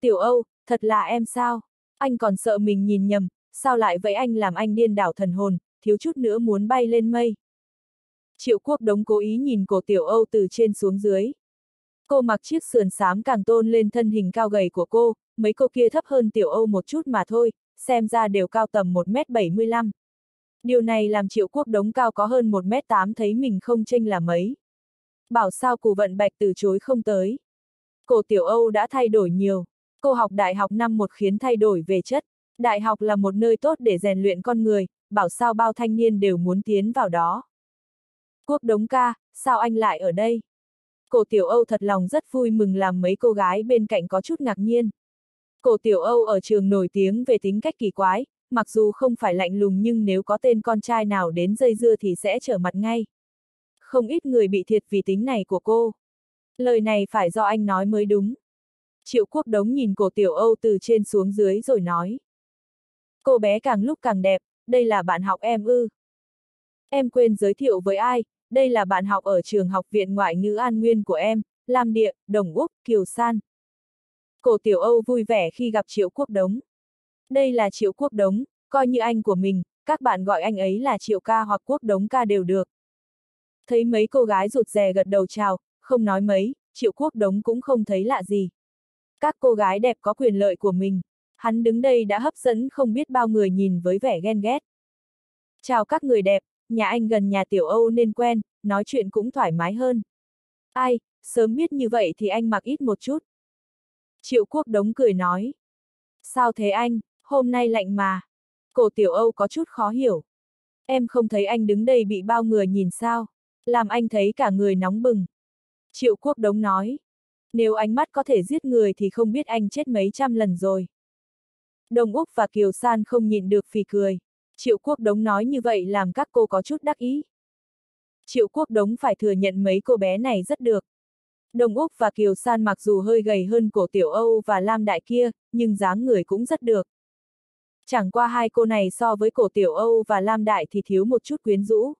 Tiểu Âu, thật là em sao? Anh còn sợ mình nhìn nhầm, sao lại vậy anh làm anh điên đảo thần hồn, thiếu chút nữa muốn bay lên mây. Triệu quốc đống cố ý nhìn cổ tiểu Âu từ trên xuống dưới. Cô mặc chiếc sườn xám càng tôn lên thân hình cao gầy của cô, mấy cô kia thấp hơn tiểu Âu một chút mà thôi, xem ra đều cao tầm 1m75. Điều này làm triệu quốc đống cao có hơn 1m8 thấy mình không chênh là mấy. Bảo sao cụ vận bạch từ chối không tới. Cổ tiểu Âu đã thay đổi nhiều. Cô học đại học năm một khiến thay đổi về chất. Đại học là một nơi tốt để rèn luyện con người, bảo sao bao thanh niên đều muốn tiến vào đó. Quốc đống ca, sao anh lại ở đây? Cổ tiểu Âu thật lòng rất vui mừng làm mấy cô gái bên cạnh có chút ngạc nhiên. Cổ tiểu Âu ở trường nổi tiếng về tính cách kỳ quái, mặc dù không phải lạnh lùng nhưng nếu có tên con trai nào đến dây dưa thì sẽ trở mặt ngay. Không ít người bị thiệt vì tính này của cô. Lời này phải do anh nói mới đúng. Triệu quốc đống nhìn cổ tiểu Âu từ trên xuống dưới rồi nói. Cô bé càng lúc càng đẹp, đây là bạn học em ư. Em quên giới thiệu với ai, đây là bạn học ở trường học viện ngoại ngữ An Nguyên của em, Lam Địa, Đồng Úc, Kiều San. Cổ Tiểu Âu vui vẻ khi gặp Triệu Quốc Đống. Đây là Triệu Quốc Đống, coi như anh của mình, các bạn gọi anh ấy là Triệu ca hoặc Quốc Đống ca đều được. Thấy mấy cô gái rụt rè gật đầu chào, không nói mấy, Triệu Quốc Đống cũng không thấy lạ gì. Các cô gái đẹp có quyền lợi của mình, hắn đứng đây đã hấp dẫn không biết bao người nhìn với vẻ ghen ghét. Chào các người đẹp, nhà anh gần nhà Tiểu Âu nên quen, nói chuyện cũng thoải mái hơn. Ai, sớm biết như vậy thì anh mặc ít một chút. Triệu Quốc Đống cười nói. Sao thế anh, hôm nay lạnh mà. Cổ Tiểu Âu có chút khó hiểu. Em không thấy anh đứng đây bị bao người nhìn sao, làm anh thấy cả người nóng bừng. Triệu Quốc Đống nói. Nếu ánh mắt có thể giết người thì không biết anh chết mấy trăm lần rồi. Đồng Úc và Kiều San không nhịn được phì cười. Triệu Quốc Đống nói như vậy làm các cô có chút đắc ý. Triệu Quốc Đống phải thừa nhận mấy cô bé này rất được. Đồng Úc và Kiều San mặc dù hơi gầy hơn cổ Tiểu Âu và Lam Đại kia, nhưng dáng người cũng rất được. Chẳng qua hai cô này so với cổ Tiểu Âu và Lam Đại thì thiếu một chút quyến rũ.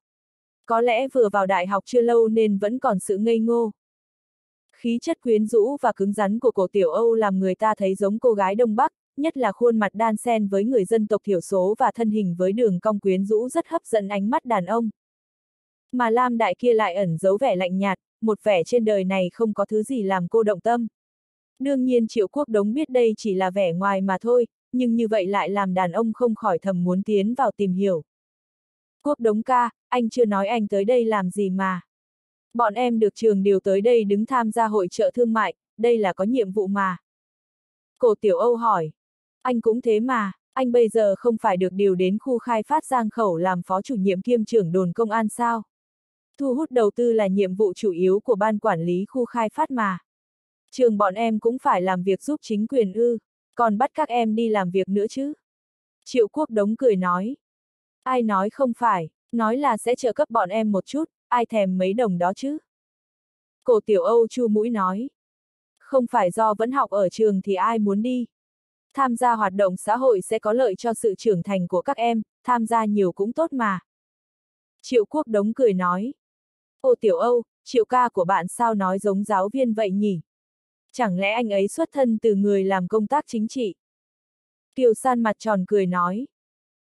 Có lẽ vừa vào đại học chưa lâu nên vẫn còn sự ngây ngô. Khí chất quyến rũ và cứng rắn của cổ Tiểu Âu làm người ta thấy giống cô gái Đông Bắc, nhất là khuôn mặt đan xen với người dân tộc thiểu số và thân hình với đường cong quyến rũ rất hấp dẫn ánh mắt đàn ông. Mà Lam Đại kia lại ẩn giấu vẻ lạnh nhạt, một vẻ trên đời này không có thứ gì làm cô động tâm. Đương nhiên Triệu Quốc Đống biết đây chỉ là vẻ ngoài mà thôi, nhưng như vậy lại làm đàn ông không khỏi thầm muốn tiến vào tìm hiểu. Quốc Đống ca, anh chưa nói anh tới đây làm gì mà. Bọn em được trường điều tới đây đứng tham gia hội trợ thương mại, đây là có nhiệm vụ mà. Cổ Tiểu Âu hỏi. Anh cũng thế mà, anh bây giờ không phải được điều đến khu khai phát Giang Khẩu làm phó chủ nhiệm kiêm trưởng đồn công an sao? Thu hút đầu tư là nhiệm vụ chủ yếu của ban quản lý khu khai phát mà. Trường bọn em cũng phải làm việc giúp chính quyền ư, còn bắt các em đi làm việc nữa chứ. Triệu Quốc Đống cười nói. Ai nói không phải, nói là sẽ trợ cấp bọn em một chút, ai thèm mấy đồng đó chứ. Cổ Tiểu Âu chu mũi nói. Không phải do vẫn học ở trường thì ai muốn đi. Tham gia hoạt động xã hội sẽ có lợi cho sự trưởng thành của các em, tham gia nhiều cũng tốt mà. Triệu Quốc Đống cười nói. Ô Tiểu Âu, triệu ca của bạn sao nói giống giáo viên vậy nhỉ? Chẳng lẽ anh ấy xuất thân từ người làm công tác chính trị? Kiều San mặt tròn cười nói.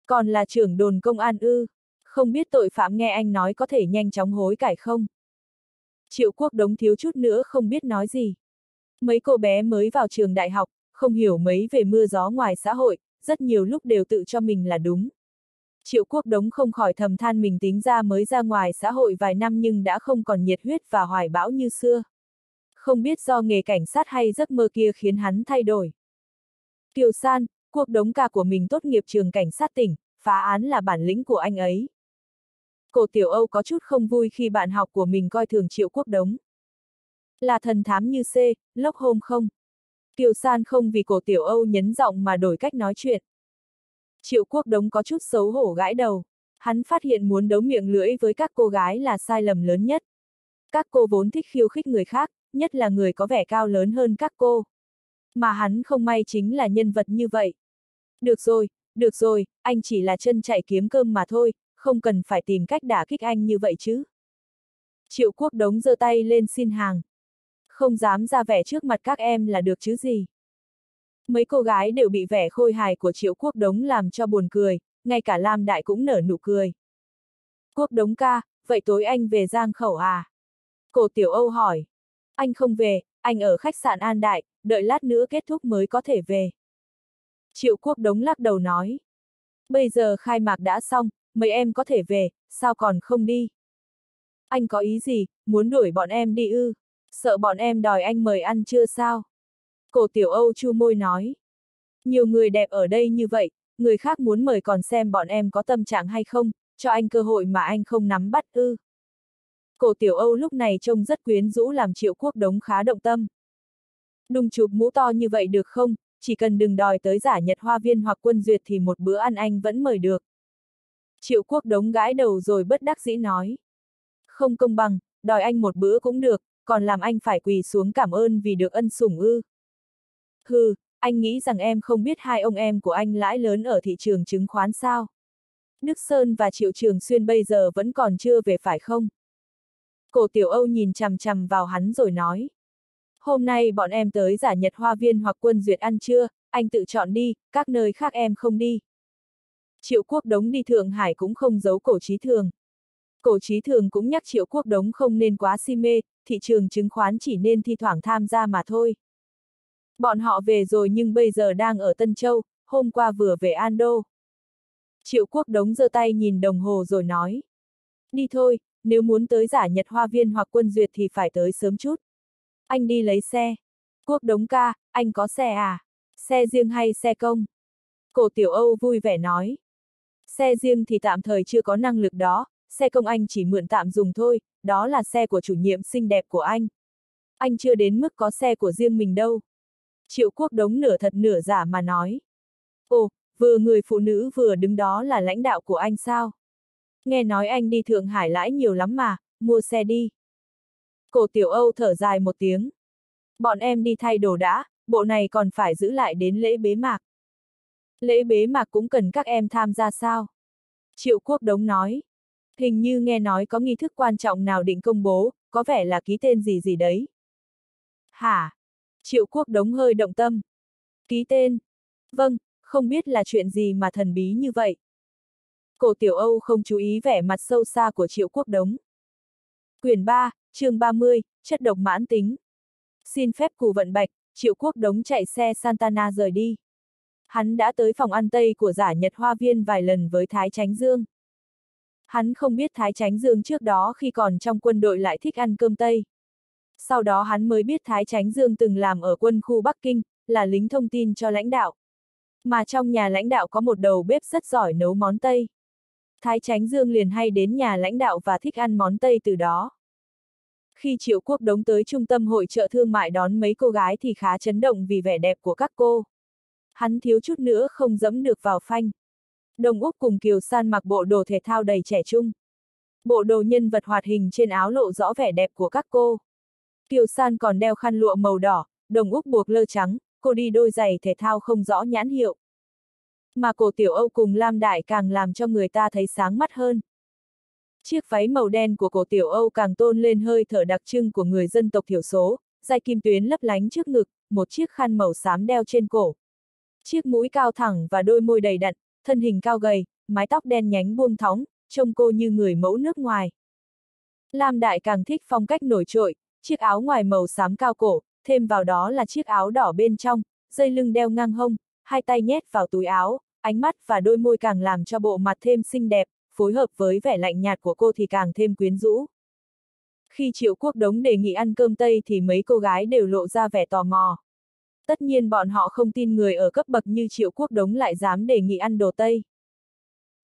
Còn là trưởng đồn công an ư, không biết tội phạm nghe anh nói có thể nhanh chóng hối cải không? Triệu quốc đống thiếu chút nữa không biết nói gì. Mấy cô bé mới vào trường đại học, không hiểu mấy về mưa gió ngoài xã hội, rất nhiều lúc đều tự cho mình là đúng. Triệu quốc đống không khỏi thầm than mình tính ra mới ra ngoài xã hội vài năm nhưng đã không còn nhiệt huyết và hoài bão như xưa. Không biết do nghề cảnh sát hay giấc mơ kia khiến hắn thay đổi. Kiều San, cuộc đống ca của mình tốt nghiệp trường cảnh sát tỉnh, phá án là bản lĩnh của anh ấy. Cổ Tiểu Âu có chút không vui khi bạn học của mình coi thường triệu quốc đống. Là thần thám như C, lốc hôm không? Kiều San không vì cổ Tiểu Âu nhấn giọng mà đổi cách nói chuyện. Triệu quốc đống có chút xấu hổ gãi đầu. Hắn phát hiện muốn đấu miệng lưỡi với các cô gái là sai lầm lớn nhất. Các cô vốn thích khiêu khích người khác, nhất là người có vẻ cao lớn hơn các cô. Mà hắn không may chính là nhân vật như vậy. Được rồi, được rồi, anh chỉ là chân chạy kiếm cơm mà thôi, không cần phải tìm cách đả kích anh như vậy chứ. Triệu quốc đống giơ tay lên xin hàng. Không dám ra vẻ trước mặt các em là được chứ gì. Mấy cô gái đều bị vẻ khôi hài của triệu quốc đống làm cho buồn cười, ngay cả Lam Đại cũng nở nụ cười. Quốc đống ca, vậy tối anh về Giang Khẩu à? Cổ Tiểu Âu hỏi. Anh không về, anh ở khách sạn An Đại, đợi lát nữa kết thúc mới có thể về. Triệu quốc đống lắc đầu nói. Bây giờ khai mạc đã xong, mấy em có thể về, sao còn không đi? Anh có ý gì, muốn đuổi bọn em đi ư? Sợ bọn em đòi anh mời ăn chưa sao? Cổ tiểu Âu chu môi nói. Nhiều người đẹp ở đây như vậy, người khác muốn mời còn xem bọn em có tâm trạng hay không, cho anh cơ hội mà anh không nắm bắt ư. Cổ tiểu Âu lúc này trông rất quyến rũ làm triệu quốc đống khá động tâm. Đùng chụp mũ to như vậy được không, chỉ cần đừng đòi tới giả nhật hoa viên hoặc quân duyệt thì một bữa ăn anh vẫn mời được. Triệu quốc đống gãi đầu rồi bất đắc dĩ nói. Không công bằng, đòi anh một bữa cũng được, còn làm anh phải quỳ xuống cảm ơn vì được ân sủng ư. Hừ, anh nghĩ rằng em không biết hai ông em của anh lãi lớn ở thị trường chứng khoán sao? Đức Sơn và Triệu Trường Xuyên bây giờ vẫn còn chưa về phải không? Cổ Tiểu Âu nhìn chằm chằm vào hắn rồi nói. Hôm nay bọn em tới giả nhật hoa viên hoặc quân duyệt ăn trưa, anh tự chọn đi, các nơi khác em không đi. Triệu Quốc Đống đi Thượng Hải cũng không giấu cổ trí thường. Cổ trí thường cũng nhắc Triệu Quốc Đống không nên quá si mê, thị trường chứng khoán chỉ nên thi thoảng tham gia mà thôi. Bọn họ về rồi nhưng bây giờ đang ở Tân Châu, hôm qua vừa về An Đô. Triệu Quốc Đống giơ tay nhìn đồng hồ rồi nói. Đi thôi, nếu muốn tới giả Nhật Hoa Viên hoặc quân duyệt thì phải tới sớm chút. Anh đi lấy xe. Quốc Đống ca, anh có xe à? Xe riêng hay xe công? Cổ Tiểu Âu vui vẻ nói. Xe riêng thì tạm thời chưa có năng lực đó, xe công anh chỉ mượn tạm dùng thôi, đó là xe của chủ nhiệm xinh đẹp của anh. Anh chưa đến mức có xe của riêng mình đâu. Triệu quốc đống nửa thật nửa giả mà nói. Ồ, vừa người phụ nữ vừa đứng đó là lãnh đạo của anh sao? Nghe nói anh đi Thượng Hải lãi nhiều lắm mà, mua xe đi. Cổ tiểu Âu thở dài một tiếng. Bọn em đi thay đồ đã, bộ này còn phải giữ lại đến lễ bế mạc. Lễ bế mạc cũng cần các em tham gia sao? Triệu quốc đống nói. Hình như nghe nói có nghi thức quan trọng nào định công bố, có vẻ là ký tên gì gì đấy. Hả? Triệu quốc đống hơi động tâm. Ký tên. Vâng, không biết là chuyện gì mà thần bí như vậy. Cổ tiểu Âu không chú ý vẻ mặt sâu xa của triệu quốc đống. Quyền 3, chương 30, chất độc mãn tính. Xin phép cù vận bạch, triệu quốc đống chạy xe Santana rời đi. Hắn đã tới phòng ăn Tây của giả Nhật Hoa Viên vài lần với Thái Tránh Dương. Hắn không biết Thái Tránh Dương trước đó khi còn trong quân đội lại thích ăn cơm Tây. Sau đó hắn mới biết Thái Tránh Dương từng làm ở quân khu Bắc Kinh, là lính thông tin cho lãnh đạo. Mà trong nhà lãnh đạo có một đầu bếp rất giỏi nấu món Tây. Thái Tránh Dương liền hay đến nhà lãnh đạo và thích ăn món Tây từ đó. Khi Triệu Quốc đống tới trung tâm hội trợ thương mại đón mấy cô gái thì khá chấn động vì vẻ đẹp của các cô. Hắn thiếu chút nữa không dẫm được vào phanh. Đồng Úc cùng Kiều San mặc bộ đồ thể thao đầy trẻ trung. Bộ đồ nhân vật hoạt hình trên áo lộ rõ vẻ đẹp của các cô. Kiều San còn đeo khăn lụa màu đỏ, đồng Úc buộc lơ trắng, cô đi đôi giày thể thao không rõ nhãn hiệu. Mà cổ tiểu Âu cùng Lam Đại càng làm cho người ta thấy sáng mắt hơn. Chiếc váy màu đen của cổ tiểu Âu càng tôn lên hơi thở đặc trưng của người dân tộc thiểu số, dài kim tuyến lấp lánh trước ngực, một chiếc khăn màu xám đeo trên cổ. Chiếc mũi cao thẳng và đôi môi đầy đặn, thân hình cao gầy, mái tóc đen nhánh buông thóng, trông cô như người mẫu nước ngoài. Lam Đại càng thích phong cách nổi trội, chiếc áo ngoài màu xám cao cổ, thêm vào đó là chiếc áo đỏ bên trong, dây lưng đeo ngang hông, hai tay nhét vào túi áo, ánh mắt và đôi môi càng làm cho bộ mặt thêm xinh đẹp, phối hợp với vẻ lạnh nhạt của cô thì càng thêm quyến rũ. Khi Triệu Quốc Đống đề nghị ăn cơm Tây thì mấy cô gái đều lộ ra vẻ tò mò. Tất nhiên bọn họ không tin người ở cấp bậc như Triệu Quốc Đống lại dám đề nghị ăn đồ Tây.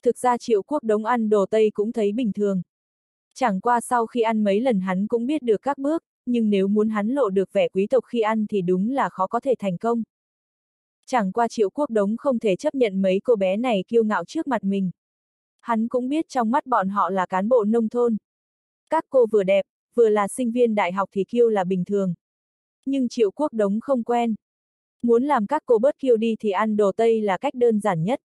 Thực ra Triệu Quốc Đống ăn đồ Tây cũng thấy bình thường. Chẳng qua sau khi ăn mấy lần hắn cũng biết được các bước, nhưng nếu muốn hắn lộ được vẻ quý tộc khi ăn thì đúng là khó có thể thành công. Chẳng qua Triệu Quốc Đống không thể chấp nhận mấy cô bé này kiêu ngạo trước mặt mình. Hắn cũng biết trong mắt bọn họ là cán bộ nông thôn. Các cô vừa đẹp, vừa là sinh viên đại học thì kiêu là bình thường. Nhưng Triệu Quốc Đống không quen. Muốn làm các cô bớt kiêu đi thì ăn đồ Tây là cách đơn giản nhất.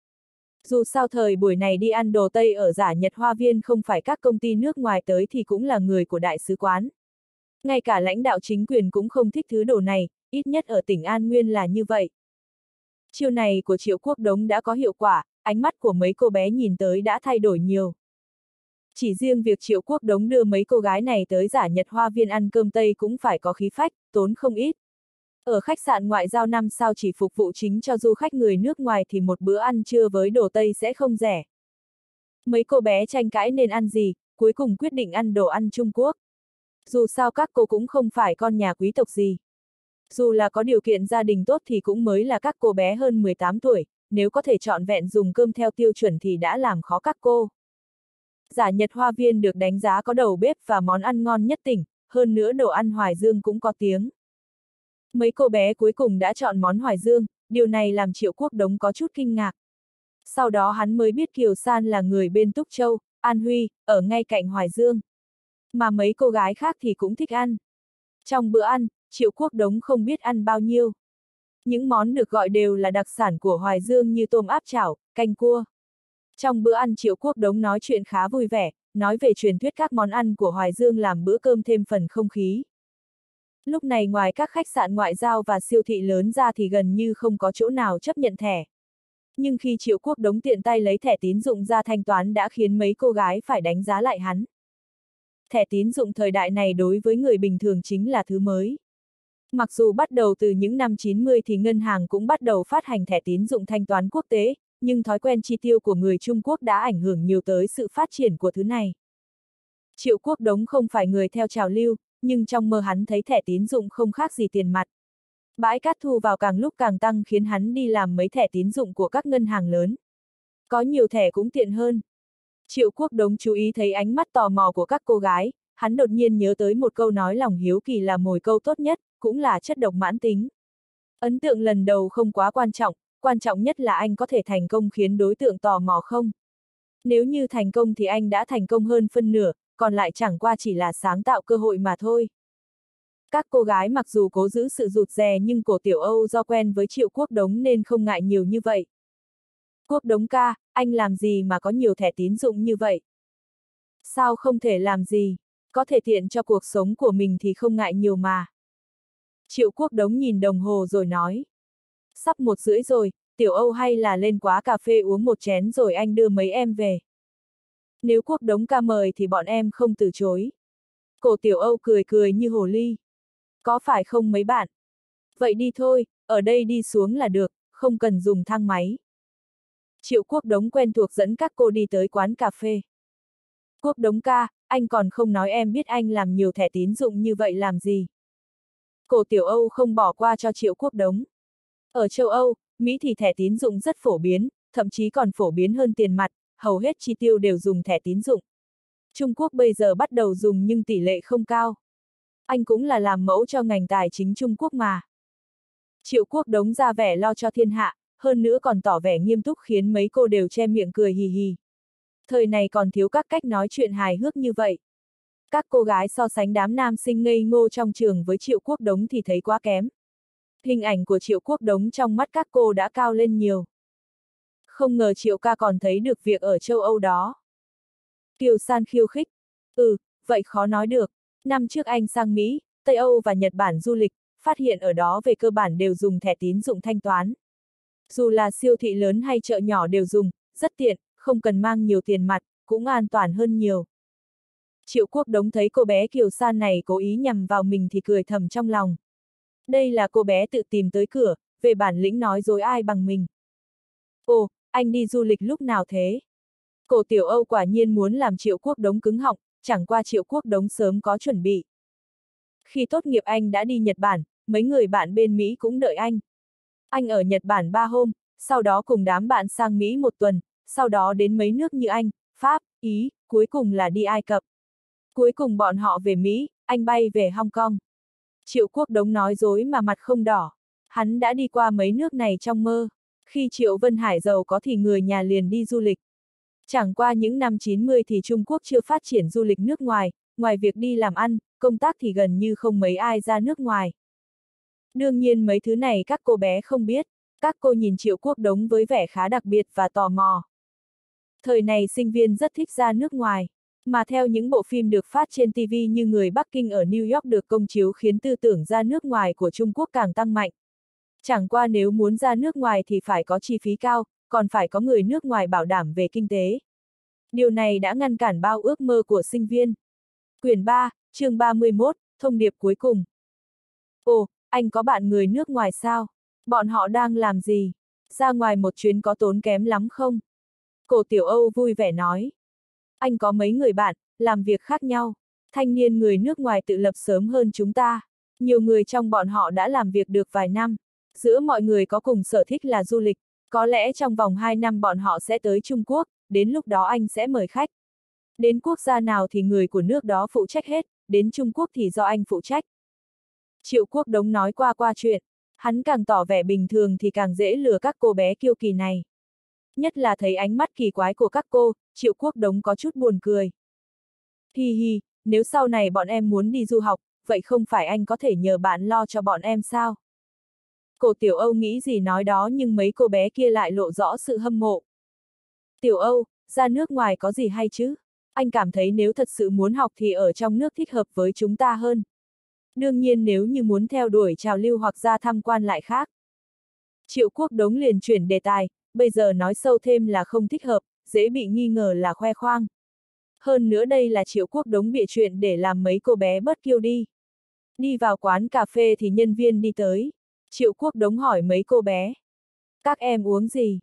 Dù sao thời buổi này đi ăn đồ Tây ở giả Nhật Hoa Viên không phải các công ty nước ngoài tới thì cũng là người của đại sứ quán. Ngay cả lãnh đạo chính quyền cũng không thích thứ đồ này, ít nhất ở tỉnh An Nguyên là như vậy. Chiêu này của Triệu Quốc Đống đã có hiệu quả, ánh mắt của mấy cô bé nhìn tới đã thay đổi nhiều. Chỉ riêng việc Triệu Quốc Đống đưa mấy cô gái này tới giả Nhật Hoa Viên ăn cơm Tây cũng phải có khí phách, tốn không ít. Ở khách sạn ngoại giao năm sao chỉ phục vụ chính cho du khách người nước ngoài thì một bữa ăn trưa với đồ Tây sẽ không rẻ. Mấy cô bé tranh cãi nên ăn gì, cuối cùng quyết định ăn đồ ăn Trung Quốc. Dù sao các cô cũng không phải con nhà quý tộc gì. Dù là có điều kiện gia đình tốt thì cũng mới là các cô bé hơn 18 tuổi, nếu có thể chọn vẹn dùng cơm theo tiêu chuẩn thì đã làm khó các cô. Giả Nhật Hoa Viên được đánh giá có đầu bếp và món ăn ngon nhất tỉnh, hơn nữa đồ ăn Hoài Dương cũng có tiếng. Mấy cô bé cuối cùng đã chọn món Hoài Dương, điều này làm Triệu Quốc Đống có chút kinh ngạc. Sau đó hắn mới biết Kiều San là người bên Túc Châu, An Huy, ở ngay cạnh Hoài Dương. Mà mấy cô gái khác thì cũng thích ăn. Trong bữa ăn, Triệu Quốc Đống không biết ăn bao nhiêu. Những món được gọi đều là đặc sản của Hoài Dương như tôm áp chảo, canh cua. Trong bữa ăn Triệu Quốc Đống nói chuyện khá vui vẻ, nói về truyền thuyết các món ăn của Hoài Dương làm bữa cơm thêm phần không khí. Lúc này ngoài các khách sạn ngoại giao và siêu thị lớn ra thì gần như không có chỗ nào chấp nhận thẻ. Nhưng khi Triệu Quốc Đống tiện tay lấy thẻ tín dụng ra thanh toán đã khiến mấy cô gái phải đánh giá lại hắn. Thẻ tín dụng thời đại này đối với người bình thường chính là thứ mới. Mặc dù bắt đầu từ những năm 90 thì ngân hàng cũng bắt đầu phát hành thẻ tín dụng thanh toán quốc tế, nhưng thói quen chi tiêu của người Trung Quốc đã ảnh hưởng nhiều tới sự phát triển của thứ này. Triệu Quốc Đống không phải người theo trào lưu, nhưng trong mơ hắn thấy thẻ tín dụng không khác gì tiền mặt. Bãi cát thu vào càng lúc càng tăng khiến hắn đi làm mấy thẻ tín dụng của các ngân hàng lớn. Có nhiều thẻ cũng tiện hơn. Triệu Quốc Đống chú ý thấy ánh mắt tò mò của các cô gái, hắn đột nhiên nhớ tới một câu nói lòng hiếu kỳ là mồi câu tốt nhất, cũng là chất độc mãn tính. Ấn tượng lần đầu không quá quan trọng, quan trọng nhất là anh có thể thành công khiến đối tượng tò mò không. Nếu như thành công thì anh đã thành công hơn phân nửa, còn lại chẳng qua chỉ là sáng tạo cơ hội mà thôi. Các cô gái mặc dù cố giữ sự rụt rè nhưng cổ tiểu Âu do quen với triệu quốc đống nên không ngại nhiều như vậy. Quốc đống ca, anh làm gì mà có nhiều thẻ tín dụng như vậy? Sao không thể làm gì? Có thể tiện cho cuộc sống của mình thì không ngại nhiều mà. Triệu quốc đống nhìn đồng hồ rồi nói. Sắp một rưỡi rồi, tiểu Âu hay là lên quá cà phê uống một chén rồi anh đưa mấy em về. Nếu quốc đống ca mời thì bọn em không từ chối. Cổ tiểu Âu cười cười như hồ ly. Có phải không mấy bạn? Vậy đi thôi, ở đây đi xuống là được, không cần dùng thang máy. Triệu quốc đống quen thuộc dẫn các cô đi tới quán cà phê. Quốc đống ca, anh còn không nói em biết anh làm nhiều thẻ tín dụng như vậy làm gì. Cổ tiểu Âu không bỏ qua cho triệu quốc đống. Ở châu Âu, Mỹ thì thẻ tín dụng rất phổ biến, thậm chí còn phổ biến hơn tiền mặt, hầu hết chi tiêu đều dùng thẻ tín dụng. Trung Quốc bây giờ bắt đầu dùng nhưng tỷ lệ không cao. Anh cũng là làm mẫu cho ngành tài chính Trung Quốc mà. Triệu quốc đống ra vẻ lo cho thiên hạ, hơn nữa còn tỏ vẻ nghiêm túc khiến mấy cô đều che miệng cười hì hì. Thời này còn thiếu các cách nói chuyện hài hước như vậy. Các cô gái so sánh đám nam sinh ngây ngô trong trường với triệu quốc đống thì thấy quá kém. Hình ảnh của triệu quốc đống trong mắt các cô đã cao lên nhiều. Không ngờ triệu ca còn thấy được việc ở châu Âu đó. Kiều San khiêu khích. Ừ, vậy khó nói được. Năm trước anh sang Mỹ, Tây Âu và Nhật Bản du lịch, phát hiện ở đó về cơ bản đều dùng thẻ tín dụng thanh toán. Dù là siêu thị lớn hay chợ nhỏ đều dùng, rất tiện, không cần mang nhiều tiền mặt, cũng an toàn hơn nhiều. Triệu quốc đống thấy cô bé Kiều San này cố ý nhằm vào mình thì cười thầm trong lòng. Đây là cô bé tự tìm tới cửa, về bản lĩnh nói dối ai bằng mình. Ồ, anh đi du lịch lúc nào thế? Cổ tiểu Âu quả nhiên muốn làm triệu quốc đống cứng họng, chẳng qua triệu quốc đống sớm có chuẩn bị. Khi tốt nghiệp anh đã đi Nhật Bản, mấy người bạn bên Mỹ cũng đợi anh. Anh ở Nhật Bản ba hôm, sau đó cùng đám bạn sang Mỹ một tuần, sau đó đến mấy nước như Anh, Pháp, Ý, cuối cùng là đi Ai Cập. Cuối cùng bọn họ về Mỹ, anh bay về Hong Kong. Triệu Quốc Đống nói dối mà mặt không đỏ. Hắn đã đi qua mấy nước này trong mơ. Khi Triệu Vân Hải giàu có thì người nhà liền đi du lịch. Chẳng qua những năm 90 thì Trung Quốc chưa phát triển du lịch nước ngoài, ngoài việc đi làm ăn, công tác thì gần như không mấy ai ra nước ngoài. Đương nhiên mấy thứ này các cô bé không biết, các cô nhìn Triệu Quốc Đống với vẻ khá đặc biệt và tò mò. Thời này sinh viên rất thích ra nước ngoài, mà theo những bộ phim được phát trên TV như Người Bắc Kinh ở New York được công chiếu khiến tư tưởng ra nước ngoài của Trung Quốc càng tăng mạnh. Chẳng qua nếu muốn ra nước ngoài thì phải có chi phí cao, còn phải có người nước ngoài bảo đảm về kinh tế. Điều này đã ngăn cản bao ước mơ của sinh viên. Quyển 3, chương 31, thông điệp cuối cùng. Ồ, anh có bạn người nước ngoài sao? Bọn họ đang làm gì? Ra ngoài một chuyến có tốn kém lắm không? Cổ Tiểu Âu vui vẻ nói. Anh có mấy người bạn, làm việc khác nhau. Thanh niên người nước ngoài tự lập sớm hơn chúng ta. Nhiều người trong bọn họ đã làm việc được vài năm. Giữa mọi người có cùng sở thích là du lịch. Có lẽ trong vòng 2 năm bọn họ sẽ tới Trung Quốc, đến lúc đó anh sẽ mời khách. Đến quốc gia nào thì người của nước đó phụ trách hết, đến Trung Quốc thì do anh phụ trách. Triệu Quốc Đống nói qua qua chuyện, hắn càng tỏ vẻ bình thường thì càng dễ lừa các cô bé kiêu kỳ này. Nhất là thấy ánh mắt kỳ quái của các cô, Triệu Quốc Đống có chút buồn cười. Hi hi, nếu sau này bọn em muốn đi du học, vậy không phải anh có thể nhờ bạn lo cho bọn em sao? Cổ Tiểu Âu nghĩ gì nói đó nhưng mấy cô bé kia lại lộ rõ sự hâm mộ. Tiểu Âu, ra nước ngoài có gì hay chứ? Anh cảm thấy nếu thật sự muốn học thì ở trong nước thích hợp với chúng ta hơn. Đương nhiên nếu như muốn theo đuổi trào lưu hoặc ra tham quan lại khác. Triệu quốc đống liền chuyển đề tài, bây giờ nói sâu thêm là không thích hợp, dễ bị nghi ngờ là khoe khoang. Hơn nữa đây là triệu quốc đống bịa chuyện để làm mấy cô bé bớt kiêu đi. Đi vào quán cà phê thì nhân viên đi tới. Triệu quốc đống hỏi mấy cô bé. Các em uống gì?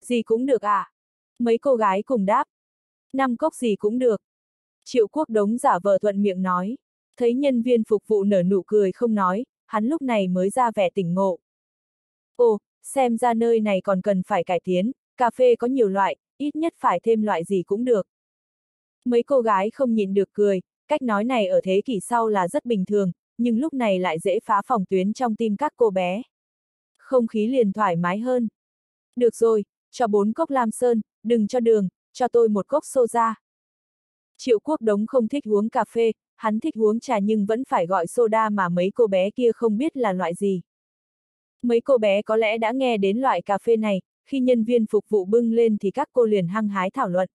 Gì cũng được à? Mấy cô gái cùng đáp. Năm cốc gì cũng được. Triệu quốc đống giả vờ thuận miệng nói. Thấy nhân viên phục vụ nở nụ cười không nói, hắn lúc này mới ra vẻ tỉnh ngộ. Ồ, xem ra nơi này còn cần phải cải tiến, cà phê có nhiều loại, ít nhất phải thêm loại gì cũng được. Mấy cô gái không nhìn được cười, cách nói này ở thế kỷ sau là rất bình thường, nhưng lúc này lại dễ phá phòng tuyến trong tim các cô bé. Không khí liền thoải mái hơn. Được rồi, cho bốn cốc lam sơn, đừng cho đường, cho tôi một cốc soda. Triệu quốc đống không thích uống cà phê, hắn thích uống trà nhưng vẫn phải gọi soda mà mấy cô bé kia không biết là loại gì. Mấy cô bé có lẽ đã nghe đến loại cà phê này, khi nhân viên phục vụ bưng lên thì các cô liền hăng hái thảo luận.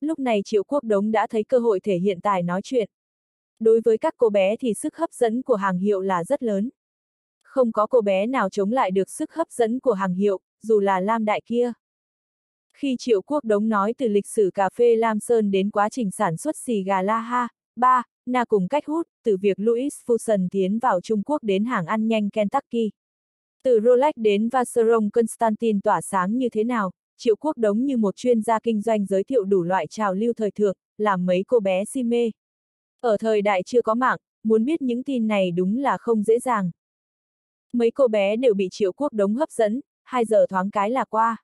Lúc này Triệu Quốc Đống đã thấy cơ hội thể hiện tài nói chuyện. Đối với các cô bé thì sức hấp dẫn của hàng hiệu là rất lớn. Không có cô bé nào chống lại được sức hấp dẫn của hàng hiệu, dù là Lam Đại kia. Khi Triệu Quốc Đống nói từ lịch sử cà phê Lam Sơn đến quá trình sản xuất xì gà La Ha, ba, na cùng cách hút, từ việc Louis Fusion tiến vào Trung Quốc đến hàng ăn nhanh Kentucky. Từ Rolex đến Vacheron Constantin tỏa sáng như thế nào, Triệu Quốc Đống như một chuyên gia kinh doanh giới thiệu đủ loại trào lưu thời thượng, làm mấy cô bé si mê. Ở thời đại chưa có mạng, muốn biết những tin này đúng là không dễ dàng. Mấy cô bé đều bị Triệu Quốc Đống hấp dẫn, 2 giờ thoáng cái là qua.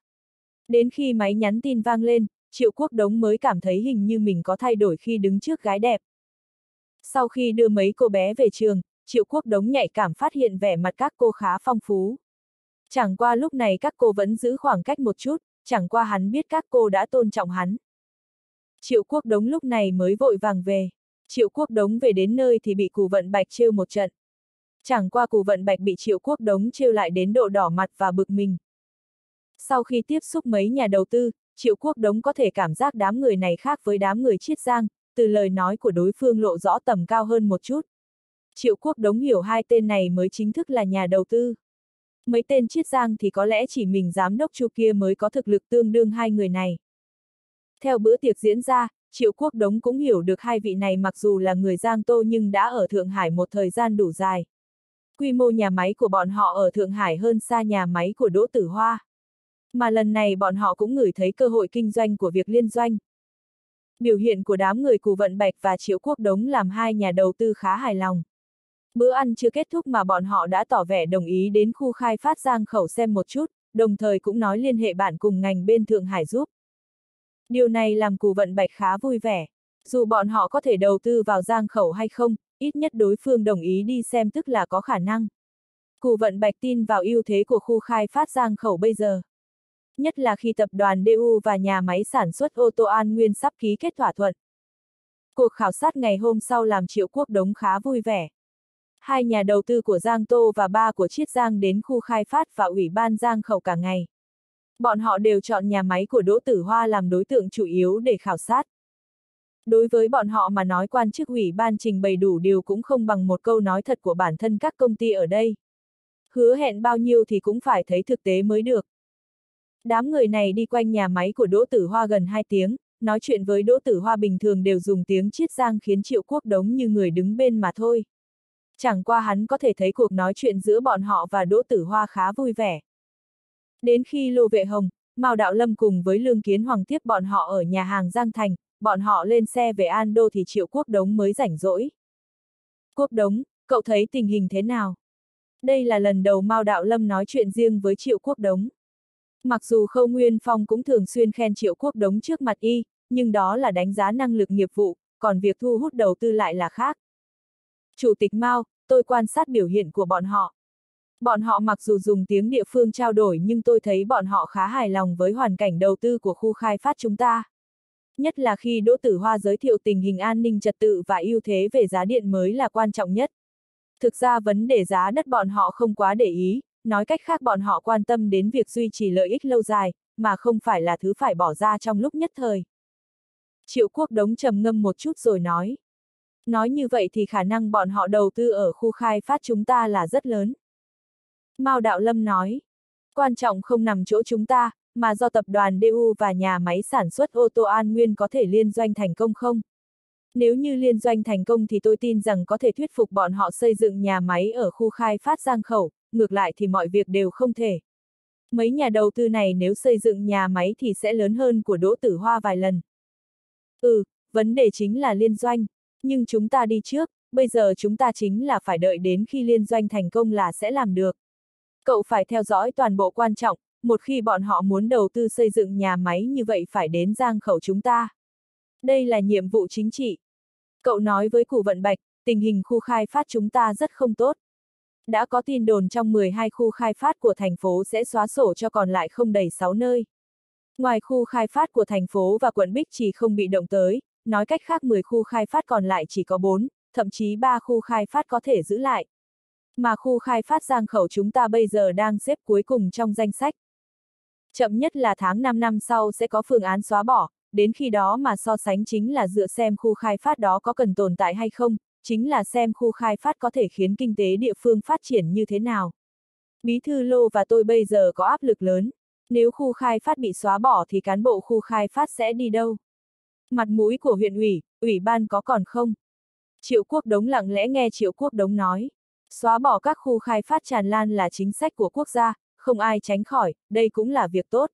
Đến khi máy nhắn tin vang lên, Triệu Quốc Đống mới cảm thấy hình như mình có thay đổi khi đứng trước gái đẹp. Sau khi đưa mấy cô bé về trường, Triệu Quốc Đống nhạy cảm phát hiện vẻ mặt các cô khá phong phú. Chẳng qua lúc này các cô vẫn giữ khoảng cách một chút, chẳng qua hắn biết các cô đã tôn trọng hắn. Triệu Quốc Đống lúc này mới vội vàng về. Triệu Quốc Đống về đến nơi thì bị cù vận bạch trêu một trận. Chẳng qua cù vận bạch bị Triệu Quốc Đống trêu lại đến độ đỏ mặt và bực mình. Sau khi tiếp xúc mấy nhà đầu tư, Triệu Quốc Đống có thể cảm giác đám người này khác với đám người chiết giang, từ lời nói của đối phương lộ rõ tầm cao hơn một chút. Triệu Quốc Đống hiểu hai tên này mới chính thức là nhà đầu tư. Mấy tên chiết giang thì có lẽ chỉ mình giám đốc chu kia mới có thực lực tương đương hai người này. Theo bữa tiệc diễn ra, Triệu Quốc Đống cũng hiểu được hai vị này mặc dù là người Giang Tô nhưng đã ở Thượng Hải một thời gian đủ dài. Quy mô nhà máy của bọn họ ở Thượng Hải hơn xa nhà máy của Đỗ Tử Hoa. Mà lần này bọn họ cũng ngửi thấy cơ hội kinh doanh của việc liên doanh. Biểu hiện của đám người Cù Vận Bạch và Triệu Quốc Đống làm hai nhà đầu tư khá hài lòng. Bữa ăn chưa kết thúc mà bọn họ đã tỏ vẻ đồng ý đến khu khai phát giang khẩu xem một chút, đồng thời cũng nói liên hệ bạn cùng ngành bên Thượng Hải giúp. Điều này làm Cù Vận Bạch khá vui vẻ. Dù bọn họ có thể đầu tư vào giang khẩu hay không, ít nhất đối phương đồng ý đi xem tức là có khả năng. Cù Vận Bạch tin vào ưu thế của khu khai phát giang khẩu bây giờ nhất là khi tập đoàn DU và nhà máy sản xuất ô tô An Nguyên sắp ký kết thỏa thuận. Cuộc khảo sát ngày hôm sau làm Triệu Quốc Đống khá vui vẻ. Hai nhà đầu tư của Giang Tô và ba của Chiết Giang đến khu khai phát và Ủy ban Giang Khẩu cả ngày. Bọn họ đều chọn nhà máy của Đỗ Tử Hoa làm đối tượng chủ yếu để khảo sát. Đối với bọn họ mà nói quan chức ủy ban trình bày đủ điều cũng không bằng một câu nói thật của bản thân các công ty ở đây. Hứa hẹn bao nhiêu thì cũng phải thấy thực tế mới được. Đám người này đi quanh nhà máy của Đỗ Tử Hoa gần 2 tiếng, nói chuyện với Đỗ Tử Hoa bình thường đều dùng tiếng chiết giang khiến Triệu Quốc Đống như người đứng bên mà thôi. Chẳng qua hắn có thể thấy cuộc nói chuyện giữa bọn họ và Đỗ Tử Hoa khá vui vẻ. Đến khi Lô Vệ Hồng, Mao Đạo Lâm cùng với Lương Kiến Hoàng tiếp bọn họ ở nhà hàng Giang Thành, bọn họ lên xe về An Đô thì Triệu Quốc Đống mới rảnh rỗi. Quốc Đống, cậu thấy tình hình thế nào? Đây là lần đầu Mao Đạo Lâm nói chuyện riêng với Triệu Quốc Đống. Mặc dù Khâu Nguyên Phong cũng thường xuyên khen Triệu Quốc Đống trước mặt y, nhưng đó là đánh giá năng lực nghiệp vụ, còn việc thu hút đầu tư lại là khác. Chủ tịch Mao, tôi quan sát biểu hiện của bọn họ. Bọn họ mặc dù dùng tiếng địa phương trao đổi nhưng tôi thấy bọn họ khá hài lòng với hoàn cảnh đầu tư của khu khai phát chúng ta. Nhất là khi Đỗ Tử Hoa giới thiệu tình hình an ninh trật tự và ưu thế về giá điện mới là quan trọng nhất. Thực ra vấn đề giá đất bọn họ không quá để ý, nói cách khác bọn họ quan tâm đến việc duy trì lợi ích lâu dài, mà không phải là thứ phải bỏ ra trong lúc nhất thời. Triệu quốc đống trầm ngâm một chút rồi nói. Nói như vậy thì khả năng bọn họ đầu tư ở khu khai phát chúng ta là rất lớn. Mao Đạo Lâm nói. Quan trọng không nằm chỗ chúng ta, mà do tập đoàn DU và nhà máy sản xuất ô tô An Nguyên có thể liên doanh thành công không? Nếu như liên doanh thành công thì tôi tin rằng có thể thuyết phục bọn họ xây dựng nhà máy ở khu khai phát Giang Khẩu, ngược lại thì mọi việc đều không thể. Mấy nhà đầu tư này nếu xây dựng nhà máy thì sẽ lớn hơn của Đỗ Tử Hoa vài lần. Ừ, vấn đề chính là liên doanh. Nhưng chúng ta đi trước, bây giờ chúng ta chính là phải đợi đến khi liên doanh thành công là sẽ làm được. Cậu phải theo dõi toàn bộ quan trọng, một khi bọn họ muốn đầu tư xây dựng nhà máy như vậy phải đến giang khẩu chúng ta. Đây là nhiệm vụ chính trị. Cậu nói với cụ vận bạch, tình hình khu khai phát chúng ta rất không tốt. Đã có tin đồn trong 12 khu khai phát của thành phố sẽ xóa sổ cho còn lại không đầy 6 nơi. Ngoài khu khai phát của thành phố và quận Bích chỉ không bị động tới, nói cách khác 10 khu khai phát còn lại chỉ có 4, thậm chí 3 khu khai phát có thể giữ lại. Mà khu khai phát giang khẩu chúng ta bây giờ đang xếp cuối cùng trong danh sách. Chậm nhất là tháng 5 năm sau sẽ có phương án xóa bỏ, đến khi đó mà so sánh chính là dựa xem khu khai phát đó có cần tồn tại hay không, chính là xem khu khai phát có thể khiến kinh tế địa phương phát triển như thế nào. Bí thư Lô và tôi bây giờ có áp lực lớn, nếu khu khai phát bị xóa bỏ thì cán bộ khu khai phát sẽ đi đâu? Mặt mũi của huyện ủy, ủy ban có còn không? Triệu Quốc Đống lặng lẽ nghe Triệu Quốc Đống nói. Xóa bỏ các khu khai phát tràn lan là chính sách của quốc gia, không ai tránh khỏi, đây cũng là việc tốt.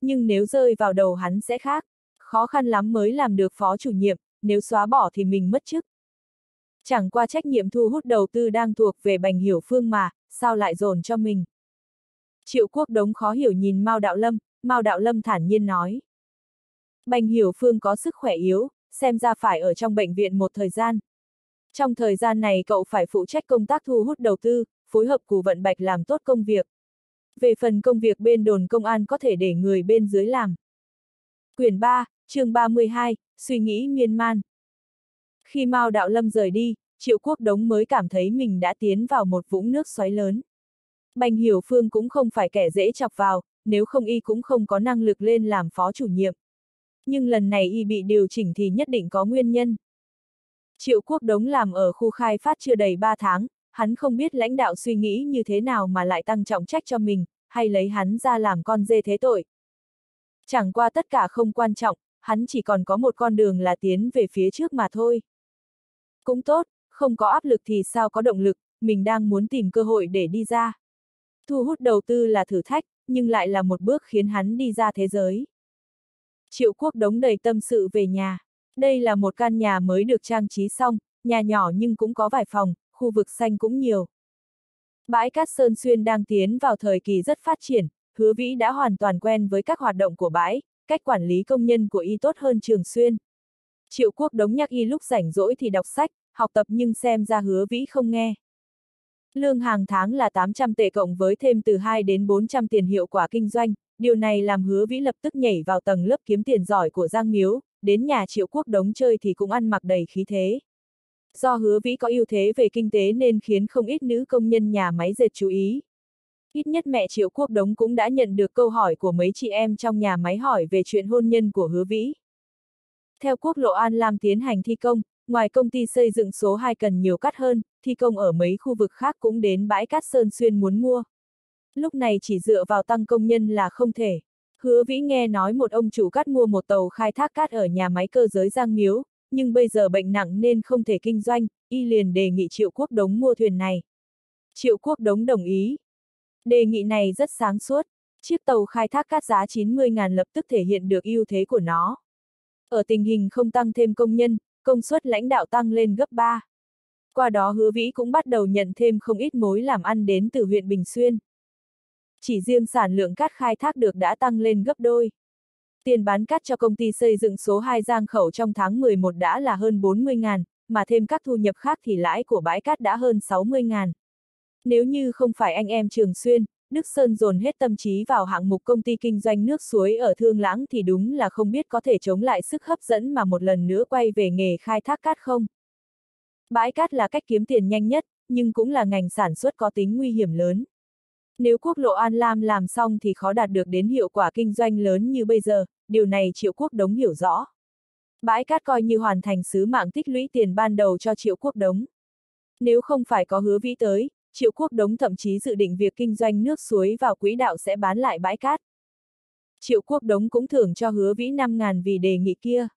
Nhưng nếu rơi vào đầu hắn sẽ khác, khó khăn lắm mới làm được phó chủ nhiệm, nếu xóa bỏ thì mình mất chức. Chẳng qua trách nhiệm thu hút đầu tư đang thuộc về Bành Hiểu Phương mà, sao lại dồn cho mình. Triệu Quốc Đống khó hiểu nhìn Mao Đạo Lâm, Mao Đạo Lâm thản nhiên nói. Bành Hiểu Phương có sức khỏe yếu, xem ra phải ở trong bệnh viện một thời gian. Trong thời gian này cậu phải phụ trách công tác thu hút đầu tư, phối hợp cù vận bạch làm tốt công việc. Về phần công việc bên đồn công an có thể để người bên dưới làm. Quyển 3, chương 32, suy nghĩ miên man. Khi Mao Đạo Lâm rời đi, Triệu Quốc Đống mới cảm thấy mình đã tiến vào một vũng nước xoáy lớn. Bành Hiểu Phương cũng không phải kẻ dễ chọc vào, nếu không y cũng không có năng lực lên làm phó chủ nhiệm. Nhưng lần này y bị điều chỉnh thì nhất định có nguyên nhân. Triệu Quốc Đống làm ở khu khai phát chưa đầy 3 tháng, hắn không biết lãnh đạo suy nghĩ như thế nào mà lại tăng trọng trách cho mình, hay lấy hắn ra làm con dê thế tội. Chẳng qua tất cả không quan trọng, hắn chỉ còn có một con đường là tiến về phía trước mà thôi. Cũng tốt, không có áp lực thì sao có động lực, mình đang muốn tìm cơ hội để đi ra. Thu hút đầu tư là thử thách, nhưng lại là một bước khiến hắn đi ra thế giới. Triệu quốc đống đầy tâm sự về nhà. Đây là một căn nhà mới được trang trí xong, nhà nhỏ nhưng cũng có vài phòng, khu vực xanh cũng nhiều. Bãi cát Sơn Xuyên đang tiến vào thời kỳ rất phát triển, hứa vĩ đã hoàn toàn quen với các hoạt động của bãi, cách quản lý công nhân của y tốt hơn Trường Xuyên. Triệu quốc đống nhắc y lúc rảnh rỗi thì đọc sách, học tập nhưng xem ra hứa vĩ không nghe. Lương hàng tháng là 800 tệ cộng với thêm từ 2 đến 400 tiền hiệu quả kinh doanh, điều này làm hứa vĩ lập tức nhảy vào tầng lớp kiếm tiền giỏi của Giang Miếu, đến nhà triệu quốc đống chơi thì cũng ăn mặc đầy khí thế. Do hứa vĩ có ưu thế về kinh tế nên khiến không ít nữ công nhân nhà máy dệt chú ý. Ít nhất mẹ triệu quốc đống cũng đã nhận được câu hỏi của mấy chị em trong nhà máy hỏi về chuyện hôn nhân của hứa vĩ. Theo quốc lộ An Lam tiến hành thi công, ngoài công ty xây dựng số 2 cần nhiều cát hơn, thi công ở mấy khu vực khác cũng đến bãi cát Sơn Xuyên muốn mua. Lúc này chỉ dựa vào tăng công nhân là không thể. Hứa Vĩ nghe nói một ông chủ cát mua một tàu khai thác cát ở nhà máy cơ giới Giang Miếu, nhưng bây giờ bệnh nặng nên không thể kinh doanh, y liền đề nghị Triệu Quốc Đống mua thuyền này. Triệu Quốc Đống đồng ý. Đề nghị này rất sáng suốt. Chiếc tàu khai thác cát giá 90.000 lập tức thể hiện được ưu thế của nó. Ở tình hình không tăng thêm công nhân, công suất lãnh đạo tăng lên gấp 3. Qua đó hứa vĩ cũng bắt đầu nhận thêm không ít mối làm ăn đến từ huyện Bình Xuyên. Chỉ riêng sản lượng cát khai thác được đã tăng lên gấp đôi. Tiền bán cát cho công ty xây dựng số 2 Giang Khẩu trong tháng 11 đã là hơn 40 ngàn, mà thêm các thu nhập khác thì lãi của bãi cát đã hơn 60 ngàn. Nếu như không phải anh em Trường Xuyên, Đức Sơn dồn hết tâm trí vào hạng mục công ty kinh doanh nước suối ở Thương Lãng thì đúng là không biết có thể chống lại sức hấp dẫn mà một lần nữa quay về nghề khai thác cát không. Bãi cát là cách kiếm tiền nhanh nhất, nhưng cũng là ngành sản xuất có tính nguy hiểm lớn. Nếu quốc lộ An Lam làm xong thì khó đạt được đến hiệu quả kinh doanh lớn như bây giờ, điều này Triệu Quốc Đống hiểu rõ. Bãi cát coi như hoàn thành sứ mạng tích lũy tiền ban đầu cho Triệu Quốc Đống. Nếu không phải có hứa vĩ tới, Triệu Quốc Đống thậm chí dự định việc kinh doanh nước suối vào quỹ đạo sẽ bán lại bãi cát. Triệu Quốc Đống cũng thưởng cho hứa vĩ 5.000 vì đề nghị kia.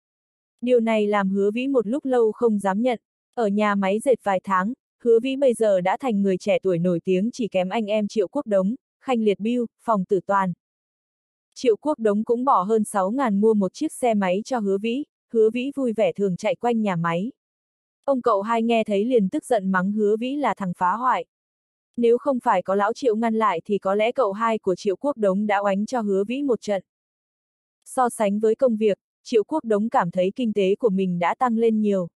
Điều này làm hứa vĩ một lúc lâu không dám nhận. Ở nhà máy dệt vài tháng, hứa vĩ bây giờ đã thành người trẻ tuổi nổi tiếng chỉ kém anh em Triệu Quốc Đống, Khanh Liệt Biêu, Phòng Tử Toàn. Triệu Quốc Đống cũng bỏ hơn 6.000 mua một chiếc xe máy cho hứa vĩ, hứa vĩ vui vẻ thường chạy quanh nhà máy. Ông cậu hai nghe thấy liền tức giận mắng hứa vĩ là thằng phá hoại. Nếu không phải có lão Triệu ngăn lại thì có lẽ cậu hai của Triệu Quốc Đống đã oánh cho hứa vĩ một trận. So sánh với công việc, Triệu Quốc Đống cảm thấy kinh tế của mình đã tăng lên nhiều.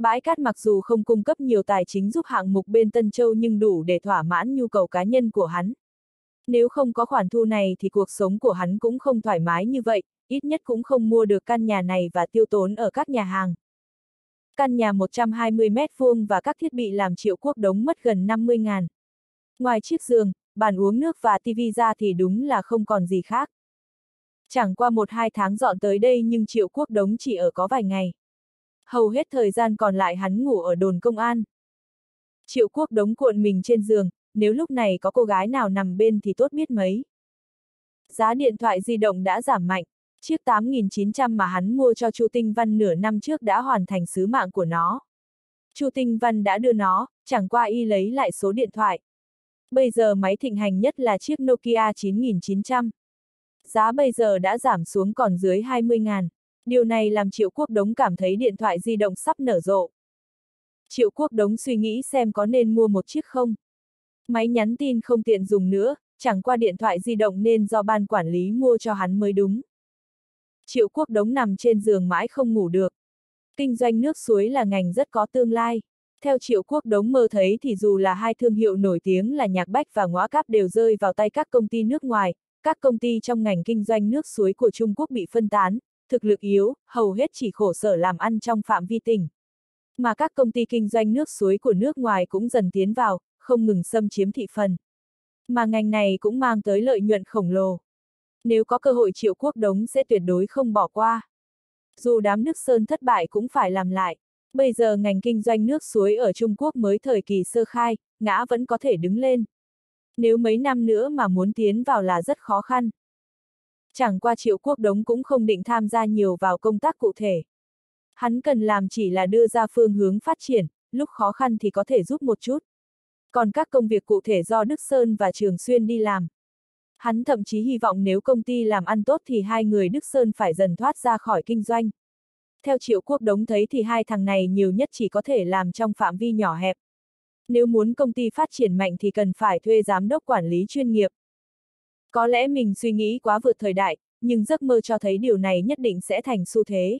Bãi cát mặc dù không cung cấp nhiều tài chính giúp hạng mục bên Tân Châu nhưng đủ để thỏa mãn nhu cầu cá nhân của hắn. Nếu không có khoản thu này thì cuộc sống của hắn cũng không thoải mái như vậy, ít nhất cũng không mua được căn nhà này và tiêu tốn ở các nhà hàng. Căn nhà 120 mét vuông và các thiết bị làm triệu quốc đống mất gần 50 ngàn. Ngoài chiếc giường, bàn uống nước và tivi ra thì đúng là không còn gì khác. Chẳng qua một hai tháng dọn tới đây nhưng triệu quốc đống chỉ ở có vài ngày. Hầu hết thời gian còn lại hắn ngủ ở đồn công an. Triệu quốc đống cuộn mình trên giường, nếu lúc này có cô gái nào nằm bên thì tốt biết mấy. Giá điện thoại di động đã giảm mạnh, chiếc 8.900 mà hắn mua cho Chu Tinh Văn nửa năm trước đã hoàn thành sứ mạng của nó. Chu Tinh Văn đã đưa nó, chẳng qua y lấy lại số điện thoại. Bây giờ máy thịnh hành nhất là chiếc Nokia 9900. Giá bây giờ đã giảm xuống còn dưới 20 ngàn. Điều này làm Triệu Quốc Đống cảm thấy điện thoại di động sắp nở rộ. Triệu Quốc Đống suy nghĩ xem có nên mua một chiếc không. Máy nhắn tin không tiện dùng nữa, chẳng qua điện thoại di động nên do ban quản lý mua cho hắn mới đúng. Triệu Quốc Đống nằm trên giường mãi không ngủ được. Kinh doanh nước suối là ngành rất có tương lai. Theo Triệu Quốc Đống mơ thấy thì dù là hai thương hiệu nổi tiếng là Nhạc Bách và Ngõa Cáp đều rơi vào tay các công ty nước ngoài, các công ty trong ngành kinh doanh nước suối của Trung Quốc bị phân tán, thực lực yếu, hầu hết chỉ khổ sở làm ăn trong phạm vi tỉnh. Mà các công ty kinh doanh nước suối của nước ngoài cũng dần tiến vào, không ngừng xâm chiếm thị phần. Mà ngành này cũng mang tới lợi nhuận khổng lồ. Nếu có cơ hội triệu quốc đống sẽ tuyệt đối không bỏ qua. Dù đám nước sơn thất bại cũng phải làm lại. Bây giờ ngành kinh doanh nước suối ở Trung Quốc mới thời kỳ sơ khai, ngã vẫn có thể đứng lên. Nếu mấy năm nữa mà muốn tiến vào là rất khó khăn. Chẳng qua triệu quốc đống cũng không định tham gia nhiều vào công tác cụ thể. Hắn cần làm chỉ là đưa ra phương hướng phát triển, lúc khó khăn thì có thể giúp một chút. Còn các công việc cụ thể do Đức Sơn và Trường Xuyên đi làm. Hắn thậm chí hy vọng nếu công ty làm ăn tốt thì hai người Đức Sơn phải dần thoát ra khỏi kinh doanh. Theo Triệu Quốc Đống thấy thì hai thằng này nhiều nhất chỉ có thể làm trong phạm vi nhỏ hẹp. Nếu muốn công ty phát triển mạnh thì cần phải thuê giám đốc quản lý chuyên nghiệp. Có lẽ mình suy nghĩ quá vượt thời đại, nhưng giấc mơ cho thấy điều này nhất định sẽ thành xu thế.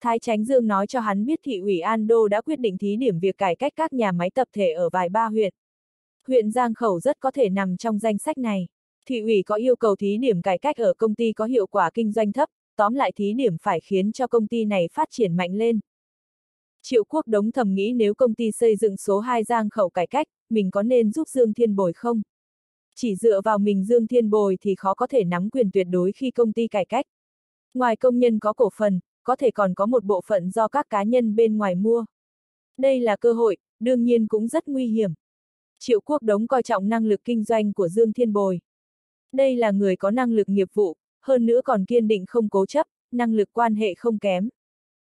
Thái Tránh Dương nói cho hắn biết thị ủy An Đô đã quyết định thí điểm việc cải cách các nhà máy tập thể ở vài ba huyện. Huyện Giang Khẩu rất có thể nằm trong danh sách này. Thị ủy có yêu cầu thí điểm cải cách ở công ty có hiệu quả kinh doanh thấp, tóm lại thí điểm phải khiến cho công ty này phát triển mạnh lên. Triệu Quốc Đống thầm nghĩ nếu công ty xây dựng số 2 Giang Khẩu cải cách, mình có nên giúp Dương Thiên Bồi không? Chỉ dựa vào mình Dương Thiên Bồi thì khó có thể nắm quyền tuyệt đối khi công ty cải cách. Ngoài công nhân có cổ phần, có thể còn có một bộ phận do các cá nhân bên ngoài mua. Đây là cơ hội, đương nhiên cũng rất nguy hiểm. Triệu Quốc Đống coi trọng năng lực kinh doanh của Dương Thiên Bồi. Đây là người có năng lực nghiệp vụ, hơn nữa còn kiên định không cố chấp, năng lực quan hệ không kém.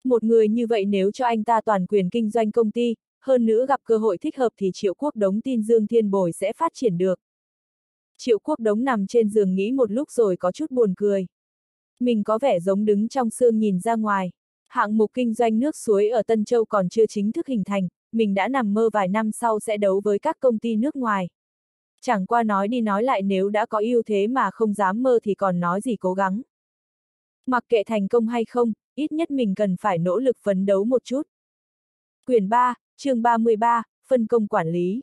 Một người như vậy nếu cho anh ta toàn quyền kinh doanh công ty, hơn nữa gặp cơ hội thích hợp thì Triệu Quốc Đống tin Dương Thiên Bồi sẽ phát triển được. Triệu Quốc Đống nằm trên giường nghĩ một lúc rồi có chút buồn cười. Mình có vẻ giống đứng trong xương nhìn ra ngoài. Hạng mục kinh doanh nước suối ở Tân Châu còn chưa chính thức hình thành, mình đã nằm mơ vài năm sau sẽ đấu với các công ty nước ngoài. Chẳng qua nói đi nói lại nếu đã có ưu thế mà không dám mơ thì còn nói gì cố gắng. Mặc kệ thành công hay không, ít nhất mình cần phải nỗ lực phấn đấu một chút. Quyển 3, chương 33, phân công quản lý.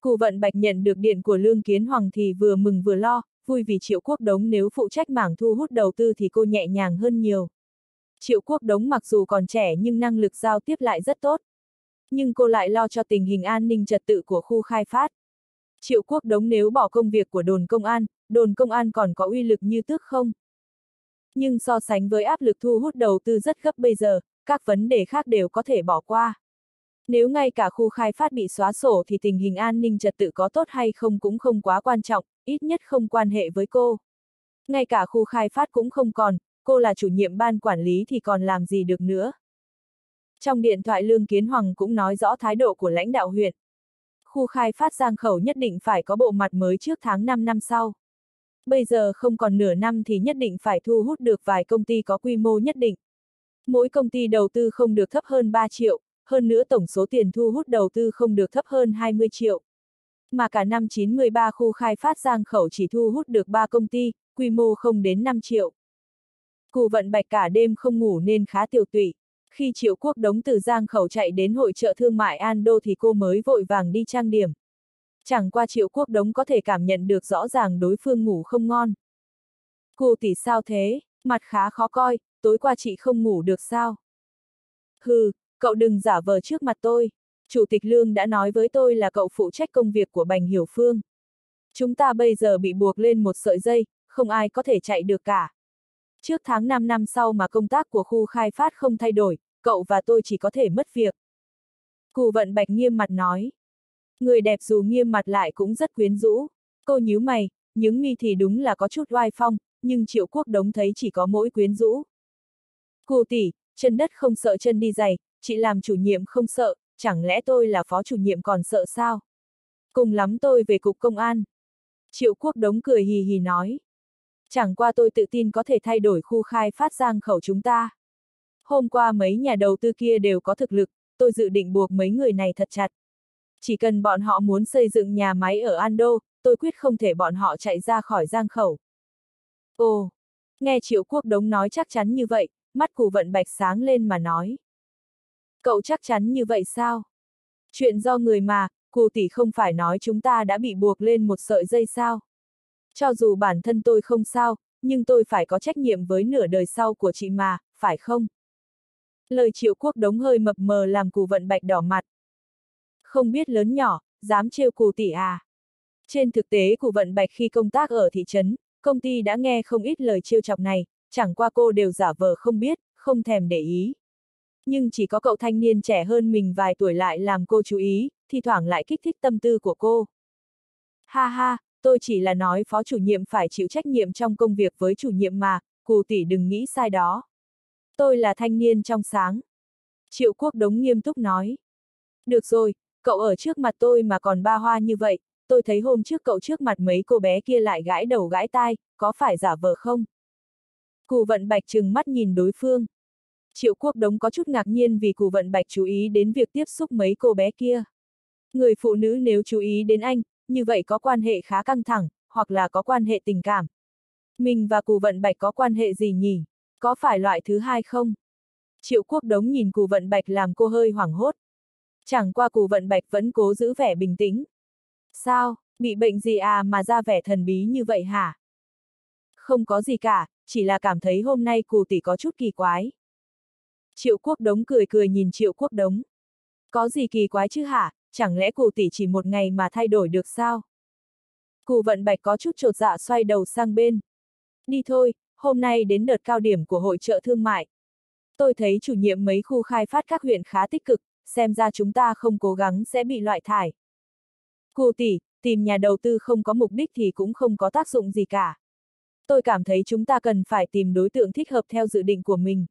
Cụ vận bạch nhận được điện của Lương Kiến Hoàng thì vừa mừng vừa lo, vui vì Triệu Quốc Đống nếu phụ trách mảng thu hút đầu tư thì cô nhẹ nhàng hơn nhiều. Triệu Quốc Đống mặc dù còn trẻ nhưng năng lực giao tiếp lại rất tốt. Nhưng cô lại lo cho tình hình an ninh trật tự của khu khai phát. Triệu Quốc Đống nếu bỏ công việc của đồn công an, đồn công an còn có uy lực như tước không? Nhưng so sánh với áp lực thu hút đầu tư rất gấp bây giờ, các vấn đề khác đều có thể bỏ qua. Nếu ngay cả khu khai phát bị xóa sổ thì tình hình an ninh trật tự có tốt hay không cũng không quá quan trọng, ít nhất không quan hệ với cô. Ngay cả khu khai phát cũng không còn, cô là chủ nhiệm ban quản lý thì còn làm gì được nữa. Trong điện thoại Lương Kiến Hoàng cũng nói rõ thái độ của lãnh đạo huyện. Khu khai phát giang khẩu nhất định phải có bộ mặt mới trước tháng 5 năm sau. Bây giờ không còn nửa năm thì nhất định phải thu hút được vài công ty có quy mô nhất định. Mỗi công ty đầu tư không được thấp hơn 3 triệu, hơn nữa tổng số tiền thu hút đầu tư không được thấp hơn 20 triệu. Mà cả năm 93 khu khai phát giang khẩu chỉ thu hút được 3 công ty, quy mô không đến 5 triệu. Cụ vận bạch cả đêm không ngủ nên khá tiểu tụy. Khi Triệu Quốc Đống từ Giang Khẩu chạy đến hội trợ thương mại An Đô thì cô mới vội vàng đi trang điểm. Chẳng qua Triệu Quốc Đống có thể cảm nhận được rõ ràng đối phương ngủ không ngon. Cô tỷ sao thế, mặt khá khó coi, tối qua chị không ngủ được sao? Hừ, cậu đừng giả vờ trước mặt tôi. Chủ tịch Lương đã nói với tôi là cậu phụ trách công việc của Bành Hiểu Phương. Chúng ta bây giờ bị buộc lên một sợi dây, không ai có thể chạy được cả. Trước tháng 5 năm sau mà công tác của khu khai phát không thay đổi, cậu và tôi chỉ có thể mất việc. Cụ vận bạch nghiêm mặt nói. Người đẹp dù nghiêm mặt lại cũng rất quyến rũ. Cô nhíu mày, những mi thì đúng là có chút oai phong, nhưng triệu quốc đống thấy chỉ có mỗi quyến rũ. Cụ tỷ, chân đất không sợ chân đi giày, chị làm chủ nhiệm không sợ, chẳng lẽ tôi là phó chủ nhiệm còn sợ sao? Cùng lắm tôi về cục công an. Triệu quốc đống cười hì hì nói. Chẳng qua tôi tự tin có thể thay đổi khu khai phát giang khẩu chúng ta. Hôm qua mấy nhà đầu tư kia đều có thực lực, tôi dự định buộc mấy người này thật chặt. Chỉ cần bọn họ muốn xây dựng nhà máy ở Ando, tôi quyết không thể bọn họ chạy ra khỏi giang khẩu. Ồ, nghe Triệu Quốc Đống nói chắc chắn như vậy, mắt cụ vận bạch sáng lên mà nói. Cậu chắc chắn như vậy sao? Chuyện do người mà, cụ tỷ không phải nói chúng ta đã bị buộc lên một sợi dây sao? Cho dù bản thân tôi không sao, nhưng tôi phải có trách nhiệm với nửa đời sau của chị mà, phải không? Lời triệu quốc đống hơi mập mờ làm cụ vận bạch đỏ mặt. Không biết lớn nhỏ, dám trêu cụ tỷ à. Trên thực tế cụ vận bạch khi công tác ở thị trấn, công ty đã nghe không ít lời trêu chọc này, chẳng qua cô đều giả vờ không biết, không thèm để ý. Nhưng chỉ có cậu thanh niên trẻ hơn mình vài tuổi lại làm cô chú ý, thi thoảng lại kích thích tâm tư của cô. Ha ha, tôi chỉ là nói phó chủ nhiệm phải chịu trách nhiệm trong công việc với chủ nhiệm mà, cụ tỷ đừng nghĩ sai đó. Tôi là thanh niên trong sáng. Triệu quốc đống nghiêm túc nói. Được rồi, cậu ở trước mặt tôi mà còn ba hoa như vậy, tôi thấy hôm trước cậu trước mặt mấy cô bé kia lại gãi đầu gãi tai, có phải giả vờ không? Cù vận bạch trừng mắt nhìn đối phương. Triệu quốc đống có chút ngạc nhiên vì cù vận bạch chú ý đến việc tiếp xúc mấy cô bé kia. Người phụ nữ nếu chú ý đến anh, như vậy có quan hệ khá căng thẳng, hoặc là có quan hệ tình cảm. Mình và cù vận bạch có quan hệ gì nhỉ? Có phải loại thứ hai không? Triệu quốc đống nhìn cù vận bạch làm cô hơi hoảng hốt. Chẳng qua cù vận bạch vẫn cố giữ vẻ bình tĩnh. Sao, bị bệnh gì à mà ra vẻ thần bí như vậy hả? Không có gì cả, chỉ là cảm thấy hôm nay cù tỷ có chút kỳ quái. Triệu quốc đống cười cười nhìn triệu quốc đống. Có gì kỳ quái chứ hả, chẳng lẽ cụ tỷ chỉ một ngày mà thay đổi được sao? Cụ vận bạch có chút trột dạ xoay đầu sang bên. Đi thôi, hôm nay đến đợt cao điểm của hội trợ thương mại. Tôi thấy chủ nhiệm mấy khu khai phát các huyện khá tích cực, xem ra chúng ta không cố gắng sẽ bị loại thải. Cụ tỷ, tìm nhà đầu tư không có mục đích thì cũng không có tác dụng gì cả. Tôi cảm thấy chúng ta cần phải tìm đối tượng thích hợp theo dự định của mình.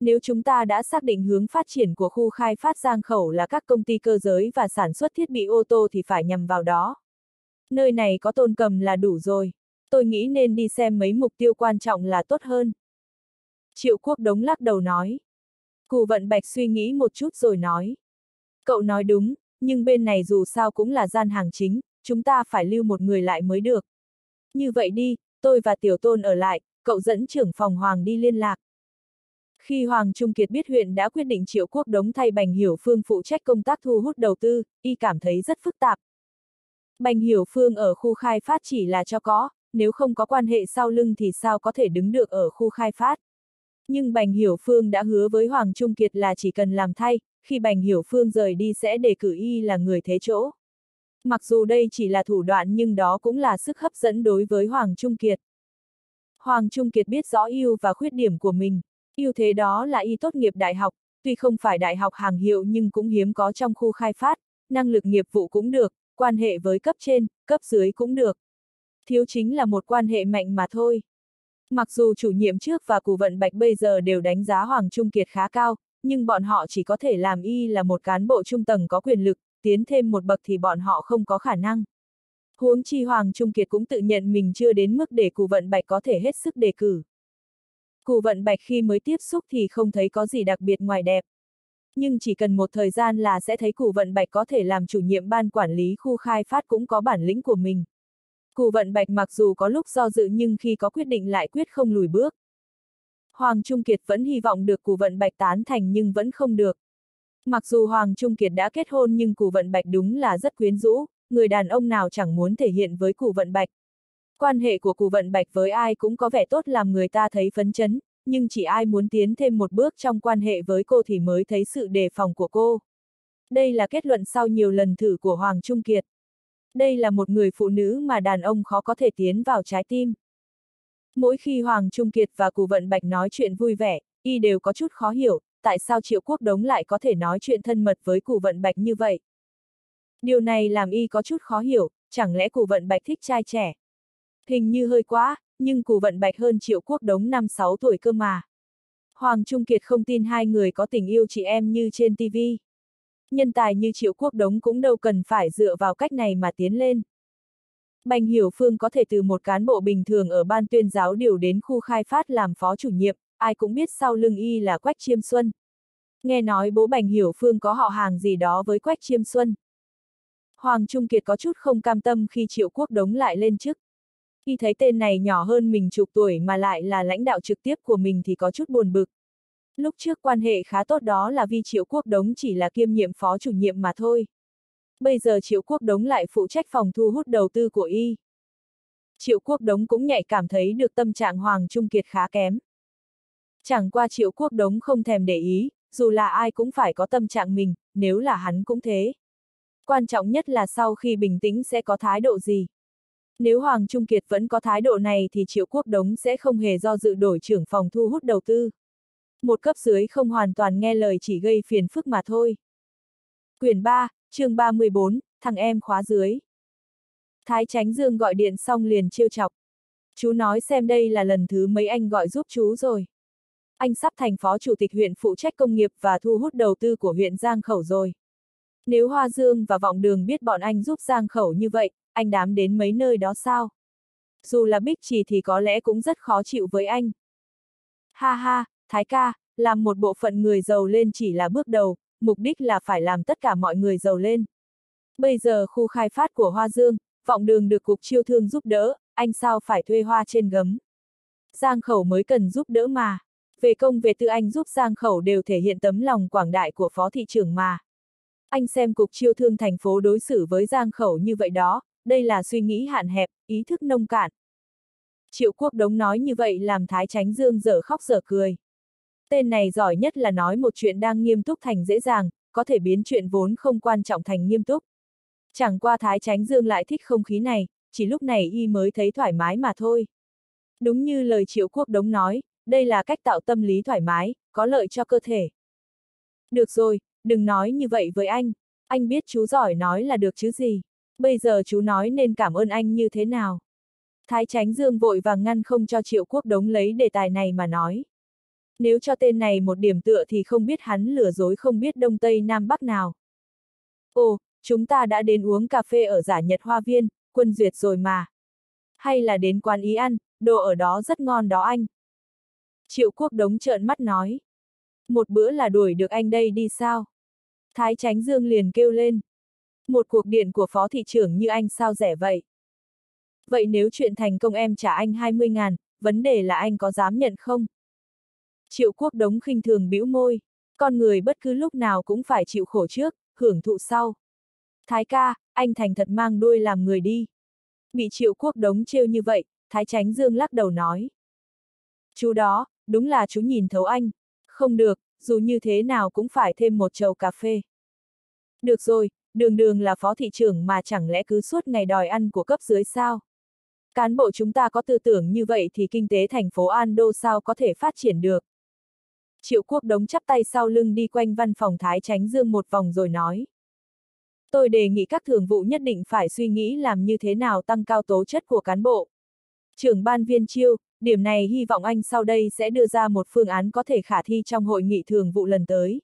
Nếu chúng ta đã xác định hướng phát triển của khu khai phát giang khẩu là các công ty cơ giới và sản xuất thiết bị ô tô thì phải nhằm vào đó. Nơi này có tôn cầm là đủ rồi. Tôi nghĩ nên đi xem mấy mục tiêu quan trọng là tốt hơn. Triệu Quốc Đống lắc đầu nói. Cụ vận bạch suy nghĩ một chút rồi nói. Cậu nói đúng, nhưng bên này dù sao cũng là gian hàng chính, chúng ta phải lưu một người lại mới được. Như vậy đi, tôi và Tiểu Tôn ở lại, cậu dẫn trưởng phòng Hoàng đi liên lạc. Khi Hoàng Trung Kiệt biết huyện đã quyết định triệu quốc đống thay Bành Hiểu Phương phụ trách công tác thu hút đầu tư, y cảm thấy rất phức tạp. Bành Hiểu Phương ở khu khai phát chỉ là cho có, nếu không có quan hệ sau lưng thì sao có thể đứng được ở khu khai phát. Nhưng Bành Hiểu Phương đã hứa với Hoàng Trung Kiệt là chỉ cần làm thay, khi Bành Hiểu Phương rời đi sẽ đề cử y là người thế chỗ. Mặc dù đây chỉ là thủ đoạn nhưng đó cũng là sức hấp dẫn đối với Hoàng Trung Kiệt. Hoàng Trung Kiệt biết rõ ưu và khuyết điểm của mình ưu thế đó là y tốt nghiệp đại học, tuy không phải đại học hàng hiệu nhưng cũng hiếm có trong khu khai phát, năng lực nghiệp vụ cũng được, quan hệ với cấp trên, cấp dưới cũng được. Thiếu chính là một quan hệ mạnh mà thôi. Mặc dù chủ nhiệm trước và cụ vận bạch bây giờ đều đánh giá Hoàng Trung Kiệt khá cao, nhưng bọn họ chỉ có thể làm y là một cán bộ trung tầng có quyền lực, tiến thêm một bậc thì bọn họ không có khả năng. Huống chi Hoàng Trung Kiệt cũng tự nhận mình chưa đến mức để cụ vận bạch có thể hết sức đề cử. Cụ vận bạch khi mới tiếp xúc thì không thấy có gì đặc biệt ngoài đẹp. Nhưng chỉ cần một thời gian là sẽ thấy cụ vận bạch có thể làm chủ nhiệm ban quản lý khu khai phát cũng có bản lĩnh của mình. Cụ vận bạch mặc dù có lúc do dự nhưng khi có quyết định lại quyết không lùi bước. Hoàng Trung Kiệt vẫn hy vọng được cụ vận bạch tán thành nhưng vẫn không được. Mặc dù Hoàng Trung Kiệt đã kết hôn nhưng cụ vận bạch đúng là rất quyến rũ, người đàn ông nào chẳng muốn thể hiện với cụ vận bạch. Quan hệ của cụ vận bạch với ai cũng có vẻ tốt làm người ta thấy phấn chấn, nhưng chỉ ai muốn tiến thêm một bước trong quan hệ với cô thì mới thấy sự đề phòng của cô. Đây là kết luận sau nhiều lần thử của Hoàng Trung Kiệt. Đây là một người phụ nữ mà đàn ông khó có thể tiến vào trái tim. Mỗi khi Hoàng Trung Kiệt và Cụ Vận Bạch nói chuyện vui vẻ, y đều có chút khó hiểu, tại sao Triệu Quốc Đống lại có thể nói chuyện thân mật với Cụ Vận Bạch như vậy. Điều này làm y có chút khó hiểu, chẳng lẽ Cụ Vận Bạch thích trai trẻ. Hình như hơi quá, nhưng Cụ Vận Bạch hơn Triệu Quốc Đống 5-6 tuổi cơ mà. Hoàng Trung Kiệt không tin hai người có tình yêu chị em như trên TV. Nhân tài như Triệu Quốc Đống cũng đâu cần phải dựa vào cách này mà tiến lên. Bành Hiểu Phương có thể từ một cán bộ bình thường ở ban tuyên giáo điều đến khu khai phát làm phó chủ nhiệm, ai cũng biết sau lưng y là Quách Chiêm Xuân. Nghe nói bố Bành Hiểu Phương có họ hàng gì đó với Quách Chiêm Xuân. Hoàng Trung Kiệt có chút không cam tâm khi Triệu Quốc Đống lại lên chức. Khi thấy tên này nhỏ hơn mình chục tuổi mà lại là lãnh đạo trực tiếp của mình thì có chút buồn bực. Lúc trước quan hệ khá tốt đó là vì Triệu Quốc Đống chỉ là kiêm nhiệm phó chủ nhiệm mà thôi. Bây giờ Triệu Quốc Đống lại phụ trách phòng thu hút đầu tư của y. Triệu Quốc Đống cũng nhạy cảm thấy được tâm trạng Hoàng Trung Kiệt khá kém. Chẳng qua Triệu Quốc Đống không thèm để ý, dù là ai cũng phải có tâm trạng mình, nếu là hắn cũng thế. Quan trọng nhất là sau khi bình tĩnh sẽ có thái độ gì. Nếu Hoàng Trung Kiệt vẫn có thái độ này thì Triệu Quốc Đống sẽ không hề do dự đổi trưởng phòng thu hút đầu tư. Một cấp dưới không hoàn toàn nghe lời chỉ gây phiền phức mà thôi. Quyển 3, chương 34, thằng em khóa dưới. Thái Tránh Dương gọi điện xong liền trêu chọc. Chú nói xem đây là lần thứ mấy anh gọi giúp chú rồi. Anh sắp thành phó chủ tịch huyện phụ trách công nghiệp và thu hút đầu tư của huyện Giang Khẩu rồi. Nếu Hoa Dương và Vọng Đường biết bọn anh giúp Giang Khẩu như vậy, anh đám đến mấy nơi đó sao? Dù là Bích Trì thì có lẽ cũng rất khó chịu với anh. Ha ha, Thái ca, làm một bộ phận người giàu lên chỉ là bước đầu, mục đích là phải làm tất cả mọi người giàu lên. Bây giờ khu khai phát của Hoa Dương, vọng đường được cục chiêu thương giúp đỡ, anh sao phải thuê hoa trên gấm. Giang khẩu mới cần giúp đỡ mà. Về công về tư anh giúp Giang khẩu đều thể hiện tấm lòng quảng đại của phó thị trưởng mà. Anh xem cục chiêu thương thành phố đối xử với Giang khẩu như vậy đó, đây là suy nghĩ hạn hẹp, ý thức nông cạn. Triệu quốc đống nói như vậy làm Thái Tránh Dương dở khóc dở cười. Tên này giỏi nhất là nói một chuyện đang nghiêm túc thành dễ dàng, có thể biến chuyện vốn không quan trọng thành nghiêm túc. Chẳng qua Thái Tránh Dương lại thích không khí này, chỉ lúc này y mới thấy thoải mái mà thôi. Đúng như lời Triệu Quốc Đống nói, đây là cách tạo tâm lý thoải mái, có lợi cho cơ thể. Được rồi, đừng nói như vậy với anh, anh biết chú giỏi nói là được chứ gì. Bây giờ chú nói nên cảm ơn anh như thế nào. Thái Tránh Dương vội vàng ngăn không cho Triệu Quốc Đống lấy đề tài này mà nói. Nếu cho tên này một điểm tựa thì không biết hắn lừa dối không biết Đông Tây Nam Bắc nào. Ồ, chúng ta đã đến uống cà phê ở giả Nhật Hoa Viên, quân duyệt rồi mà. Hay là đến quán ý ăn, đồ ở đó rất ngon đó anh. Triệu Quốc Đống trợn mắt nói. Một bữa là đuổi được anh đây đi sao? Thái Tránh Dương liền kêu lên. Một cuộc điện của phó thị trưởng như anh sao rẻ vậy? Vậy nếu chuyện thành công em trả anh 20 ngàn, vấn đề là anh có dám nhận không? Triệu quốc đống khinh thường bĩu môi. Con người bất cứ lúc nào cũng phải chịu khổ trước, hưởng thụ sau. Thái ca, anh thành thật mang đuôi làm người đi. Bị triệu quốc đống trêu như vậy, Thái Tránh Dương lắc đầu nói. Chú đó, đúng là chú nhìn thấu anh. Không được, dù như thế nào cũng phải thêm một chầu cà phê. Được rồi, đường đường là phó thị trưởng mà chẳng lẽ cứ suốt ngày đòi ăn của cấp dưới sao? Cán bộ chúng ta có tư tưởng như vậy thì kinh tế thành phố An Đô sao có thể phát triển được? Triệu quốc đống chắp tay sau lưng đi quanh văn phòng Thái Tránh Dương một vòng rồi nói. Tôi đề nghị các thường vụ nhất định phải suy nghĩ làm như thế nào tăng cao tố chất của cán bộ. Trưởng ban viên chiêu, điểm này hy vọng anh sau đây sẽ đưa ra một phương án có thể khả thi trong hội nghị thường vụ lần tới.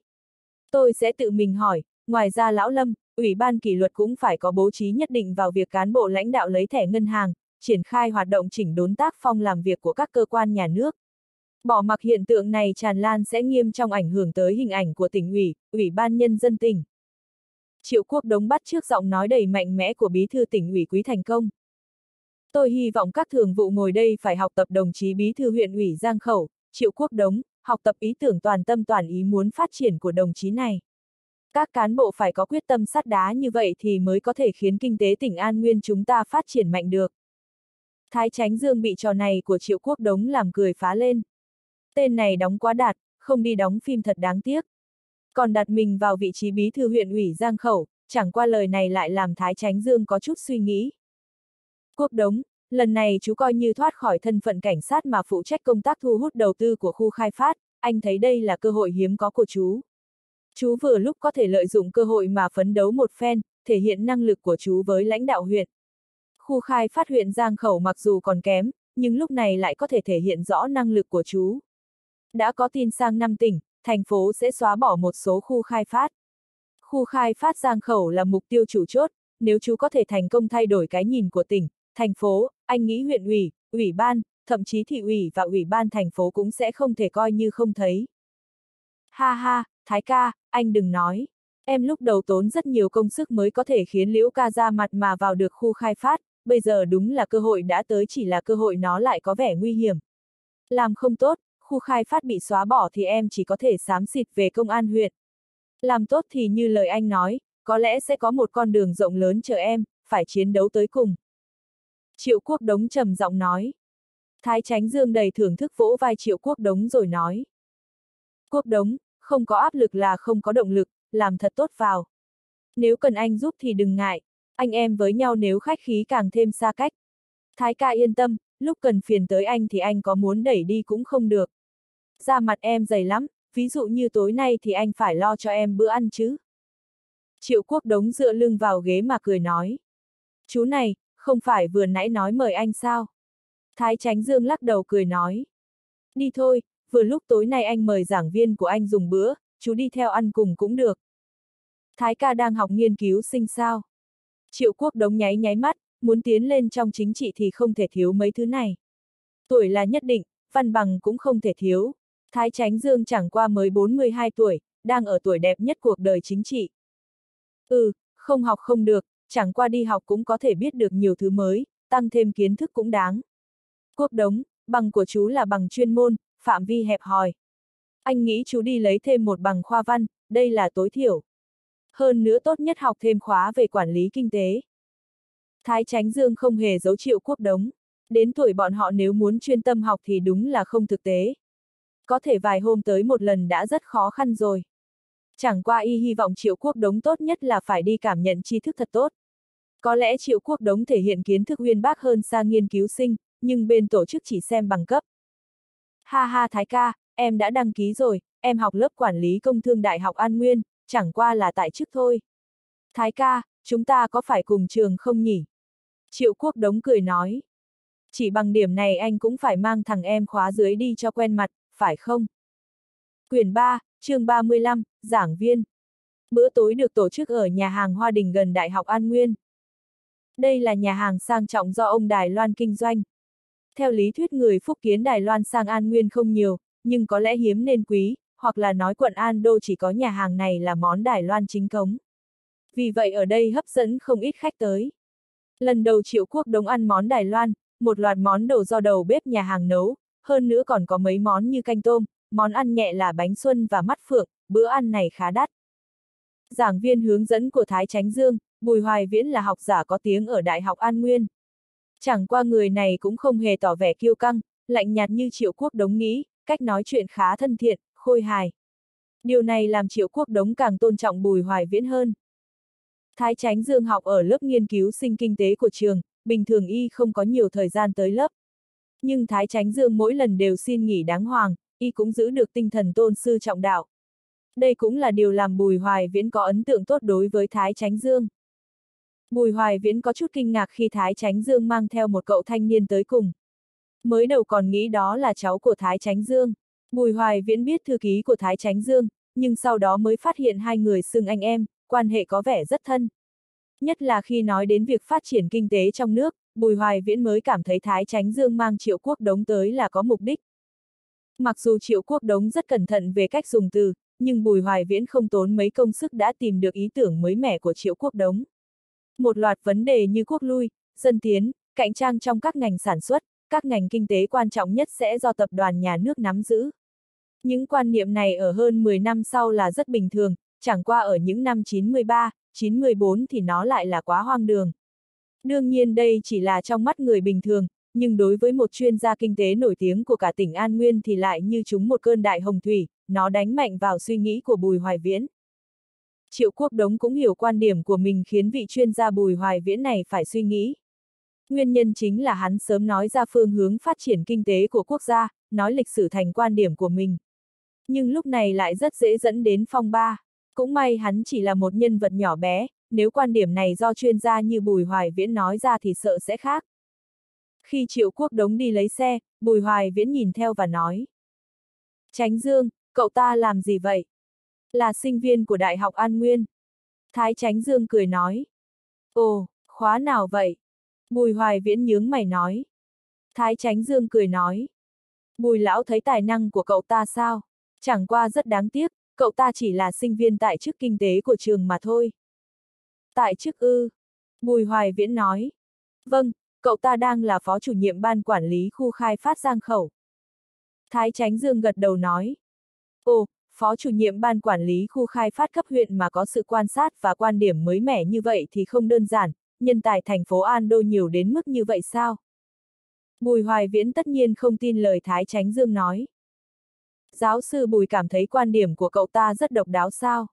Tôi sẽ tự mình hỏi, ngoài ra Lão Lâm, Ủy ban kỷ luật cũng phải có bố trí nhất định vào việc cán bộ lãnh đạo lấy thẻ ngân hàng, triển khai hoạt động chỉnh đốn tác phong làm việc của các cơ quan nhà nước. Bỏ mặc hiện tượng này tràn lan sẽ nghiêm trọng ảnh hưởng tới hình ảnh của tỉnh ủy, ủy ban nhân dân tỉnh. Triệu Quốc Đống bắt trước giọng nói đầy mạnh mẽ của bí thư tỉnh ủy Quý Thành Công. Tôi hy vọng các thường vụ ngồi đây phải học tập đồng chí bí thư huyện ủy Giang Khẩu, Triệu Quốc Đống, học tập ý tưởng toàn tâm toàn ý muốn phát triển của đồng chí này. Các cán bộ phải có quyết tâm sắt đá như vậy thì mới có thể khiến kinh tế tỉnh An Nguyên chúng ta phát triển mạnh được. Thái Tránh Dương bị trò này của Triệu Quốc Đống làm cười phá lên. Tên này đóng quá đạt, không đi đóng phim thật đáng tiếc. Còn đặt mình vào vị trí bí thư huyện ủy Giang Khẩu, chẳng qua lời này lại làm Thái Tránh Dương có chút suy nghĩ. Quốc Đống, lần này chú coi như thoát khỏi thân phận cảnh sát mà phụ trách công tác thu hút đầu tư của khu khai phát, anh thấy đây là cơ hội hiếm có của chú. Chú vừa lúc có thể lợi dụng cơ hội mà phấn đấu một phen, thể hiện năng lực của chú với lãnh đạo huyện. Khu khai phát huyện Giang Khẩu mặc dù còn kém, nhưng lúc này lại có thể thể hiện rõ năng lực của chú. Đã có tin sang năm tỉnh, thành phố sẽ xóa bỏ một số khu khai phát. Khu khai phát Giang Khẩu là mục tiêu chủ chốt, nếu chú có thể thành công thay đổi cái nhìn của tỉnh, thành phố, anh nghĩ huyện ủy, ủy ban, thậm chí thị ủy và ủy ban thành phố cũng sẽ không thể coi như không thấy. Ha ha, Thái ca, anh đừng nói. Em lúc đầu tốn rất nhiều công sức mới có thể khiến Liễu ca ra mặt mà vào được khu khai phát, bây giờ đúng là cơ hội đã tới chỉ là cơ hội nó lại có vẻ nguy hiểm. Làm không tốt, khu khai phát bị xóa bỏ thì em chỉ có thể xám xịt về công an huyện. Làm tốt thì như lời anh nói, có lẽ sẽ có một con đường rộng lớn chờ em, phải chiến đấu tới cùng. Triệu Quốc Đống trầm giọng nói. Thái Tránh Dương đầy thưởng thức vỗ vai Triệu Quốc Đống rồi nói. Quốc Đống, không có áp lực là không có động lực, làm thật tốt vào. Nếu cần anh giúp thì đừng ngại, anh em với nhau nếu khách khí càng thêm xa cách. Thái ca yên tâm, lúc cần phiền tới anh thì anh có muốn đẩy đi cũng không được. Da mặt em dày lắm, ví dụ như tối nay thì anh phải lo cho em bữa ăn chứ. Triệu quốc đống dựa lưng vào ghế mà cười nói. Chú này, không phải vừa nãy nói mời anh sao? Thái Tránh Dương lắc đầu cười nói. Đi thôi, vừa lúc tối nay anh mời giảng viên của anh dùng bữa, chú đi theo ăn cùng cũng được. Thái ca đang học nghiên cứu sinh sao? Triệu quốc đống nháy nháy mắt, muốn tiến lên trong chính trị thì không thể thiếu mấy thứ này. Tuổi là nhất định, văn bằng cũng không thể thiếu. Thái Tránh Dương chẳng qua mới 42 tuổi, đang ở tuổi đẹp nhất cuộc đời chính trị. Ừ, không học không được, chẳng qua đi học cũng có thể biết được nhiều thứ mới, tăng thêm kiến thức cũng đáng. Quốc đống, bằng của chú là bằng chuyên môn, phạm vi hẹp hòi. Anh nghĩ chú đi lấy thêm một bằng khoa văn, đây là tối thiểu. Hơn nữa tốt nhất học thêm khóa về quản lý kinh tế. Thái Tránh Dương không hề giấu triệu quốc đống. Đến tuổi bọn họ nếu muốn chuyên tâm học thì đúng là không thực tế. Có thể vài hôm tới một lần đã rất khó khăn rồi. Chẳng qua y hy vọng triệu quốc đống tốt nhất là phải đi cảm nhận tri thức thật tốt. Có lẽ triệu quốc đống thể hiện kiến thức uyên bác hơn xa nghiên cứu sinh, nhưng bên tổ chức chỉ xem bằng cấp. Ha ha Thái ca, em đã đăng ký rồi, em học lớp quản lý công thương Đại học An Nguyên, chẳng qua là tại chức thôi. Thái ca, chúng ta có phải cùng trường không nhỉ? Triệu Quốc Đống cười nói. Chỉ bằng điểm này anh cũng phải mang thằng em khóa dưới đi cho quen mặt, phải không? Quyển 3, chương 35, giảng viên. Bữa tối được tổ chức ở nhà hàng Hoa Đình gần Đại học An Nguyên. Đây là nhà hàng sang trọng do ông Đài Loan kinh doanh. Theo lý thuyết người phúc kiến Đài Loan sang An Nguyên không nhiều, nhưng có lẽ hiếm nên quý, hoặc là nói quận An Đô chỉ có nhà hàng này là món Đài Loan chính cống. Vì vậy ở đây hấp dẫn không ít khách tới. Lần đầu Triệu Quốc Đống ăn món Đài Loan, một loạt món đồ do đầu bếp nhà hàng nấu, hơn nữa còn có mấy món như canh tôm, món ăn nhẹ là bánh xuân và mắt phượng, bữa ăn này khá đắt. Giảng viên hướng dẫn của Thái Chánh Dương, Bùi Hoài Viễn là học giả có tiếng ở Đại học An Nguyên. Chẳng qua người này cũng không hề tỏ vẻ kiêu căng, lạnh nhạt như Triệu Quốc Đống nghĩ, cách nói chuyện khá thân thiện, khôi hài. Điều này làm Triệu Quốc Đống càng tôn trọng Bùi Hoài Viễn hơn. Thái tránh Dương học ở lớp nghiên cứu sinh kinh tế của trường, bình thường y không có nhiều thời gian tới lớp. Nhưng Thái Tránh Dương mỗi lần đều xin nghỉ đáng hoàng, y cũng giữ được tinh thần tôn sư trọng đạo. Đây cũng là điều làm Bùi Hoài Viễn có ấn tượng tốt đối với Thái Tránh Dương. Bùi Hoài Viễn có chút kinh ngạc khi Thái Chánh Dương mang theo một cậu thanh niên tới cùng. Mới đầu còn nghĩ đó là cháu của Thái Chánh Dương. Bùi Hoài Viễn biết thư ký của Thái Chánh Dương, nhưng sau đó mới phát hiện hai người xưng anh em, quan hệ có vẻ rất thân. Nhất là khi nói đến việc phát triển kinh tế trong nước, Bùi Hoài Viễn mới cảm thấy Thái Chánh Dương mang Triệu Quốc Đống tới là có mục đích. Mặc dù Triệu Quốc Đống rất cẩn thận về cách dùng từ, nhưng Bùi Hoài Viễn không tốn mấy công sức đã tìm được ý tưởng mới mẻ của Triệu Quốc Đống. Một loạt vấn đề như quốc lui, dân tiến, cạnh tranh trong các ngành sản xuất, các ngành kinh tế quan trọng nhất sẽ do tập đoàn nhà nước nắm giữ. Những quan niệm này ở hơn 10 năm sau là rất bình thường, chẳng qua ở những năm 93, 94 thì nó lại là quá hoang đường. Đương nhiên đây chỉ là trong mắt người bình thường, nhưng đối với một chuyên gia kinh tế nổi tiếng của cả tỉnh An Nguyên thì lại như chúng một cơn đại hồng thủy, nó đánh mạnh vào suy nghĩ của Bùi Hoài Viễn. Triệu Quốc Đống cũng hiểu quan điểm của mình khiến vị chuyên gia Bùi Hoài Viễn này phải suy nghĩ. Nguyên nhân chính là hắn sớm nói ra phương hướng phát triển kinh tế của quốc gia, nói lịch sử thành quan điểm của mình. Nhưng lúc này lại rất dễ dẫn đến phong ba. Cũng may hắn chỉ là một nhân vật nhỏ bé, nếu quan điểm này do chuyên gia như Bùi Hoài Viễn nói ra thì sợ sẽ khác. Khi Triệu Quốc Đống đi lấy xe, Bùi Hoài Viễn nhìn theo và nói. Tránh Dương, cậu ta làm gì vậy? Là sinh viên của Đại học An Nguyên. Thái Tránh Dương cười nói. Ồ, khóa nào vậy? Bùi Hoài Viễn nhướng mày nói. Thái Tránh Dương cười nói. Bùi lão thấy tài năng của cậu ta sao? Chẳng qua rất đáng tiếc, cậu ta chỉ là sinh viên tại chức kinh tế của trường mà thôi. Tại chức ư? Bùi Hoài Viễn nói. Vâng, cậu ta đang là phó chủ nhiệm ban quản lý khu khai phát Giang Khẩu. Thái Tránh Dương gật đầu nói. Ồ, phó chủ nhiệm ban quản lý khu khai phát cấp huyện mà có sự quan sát và quan điểm mới mẻ như vậy thì không đơn giản, nhân tài thành phố An Đô nhiều đến mức như vậy sao? Bùi Hoài Viễn tất nhiên không tin lời Thái Tránh Dương nói. Giáo sư Bùi cảm thấy quan điểm của cậu ta rất độc đáo sao?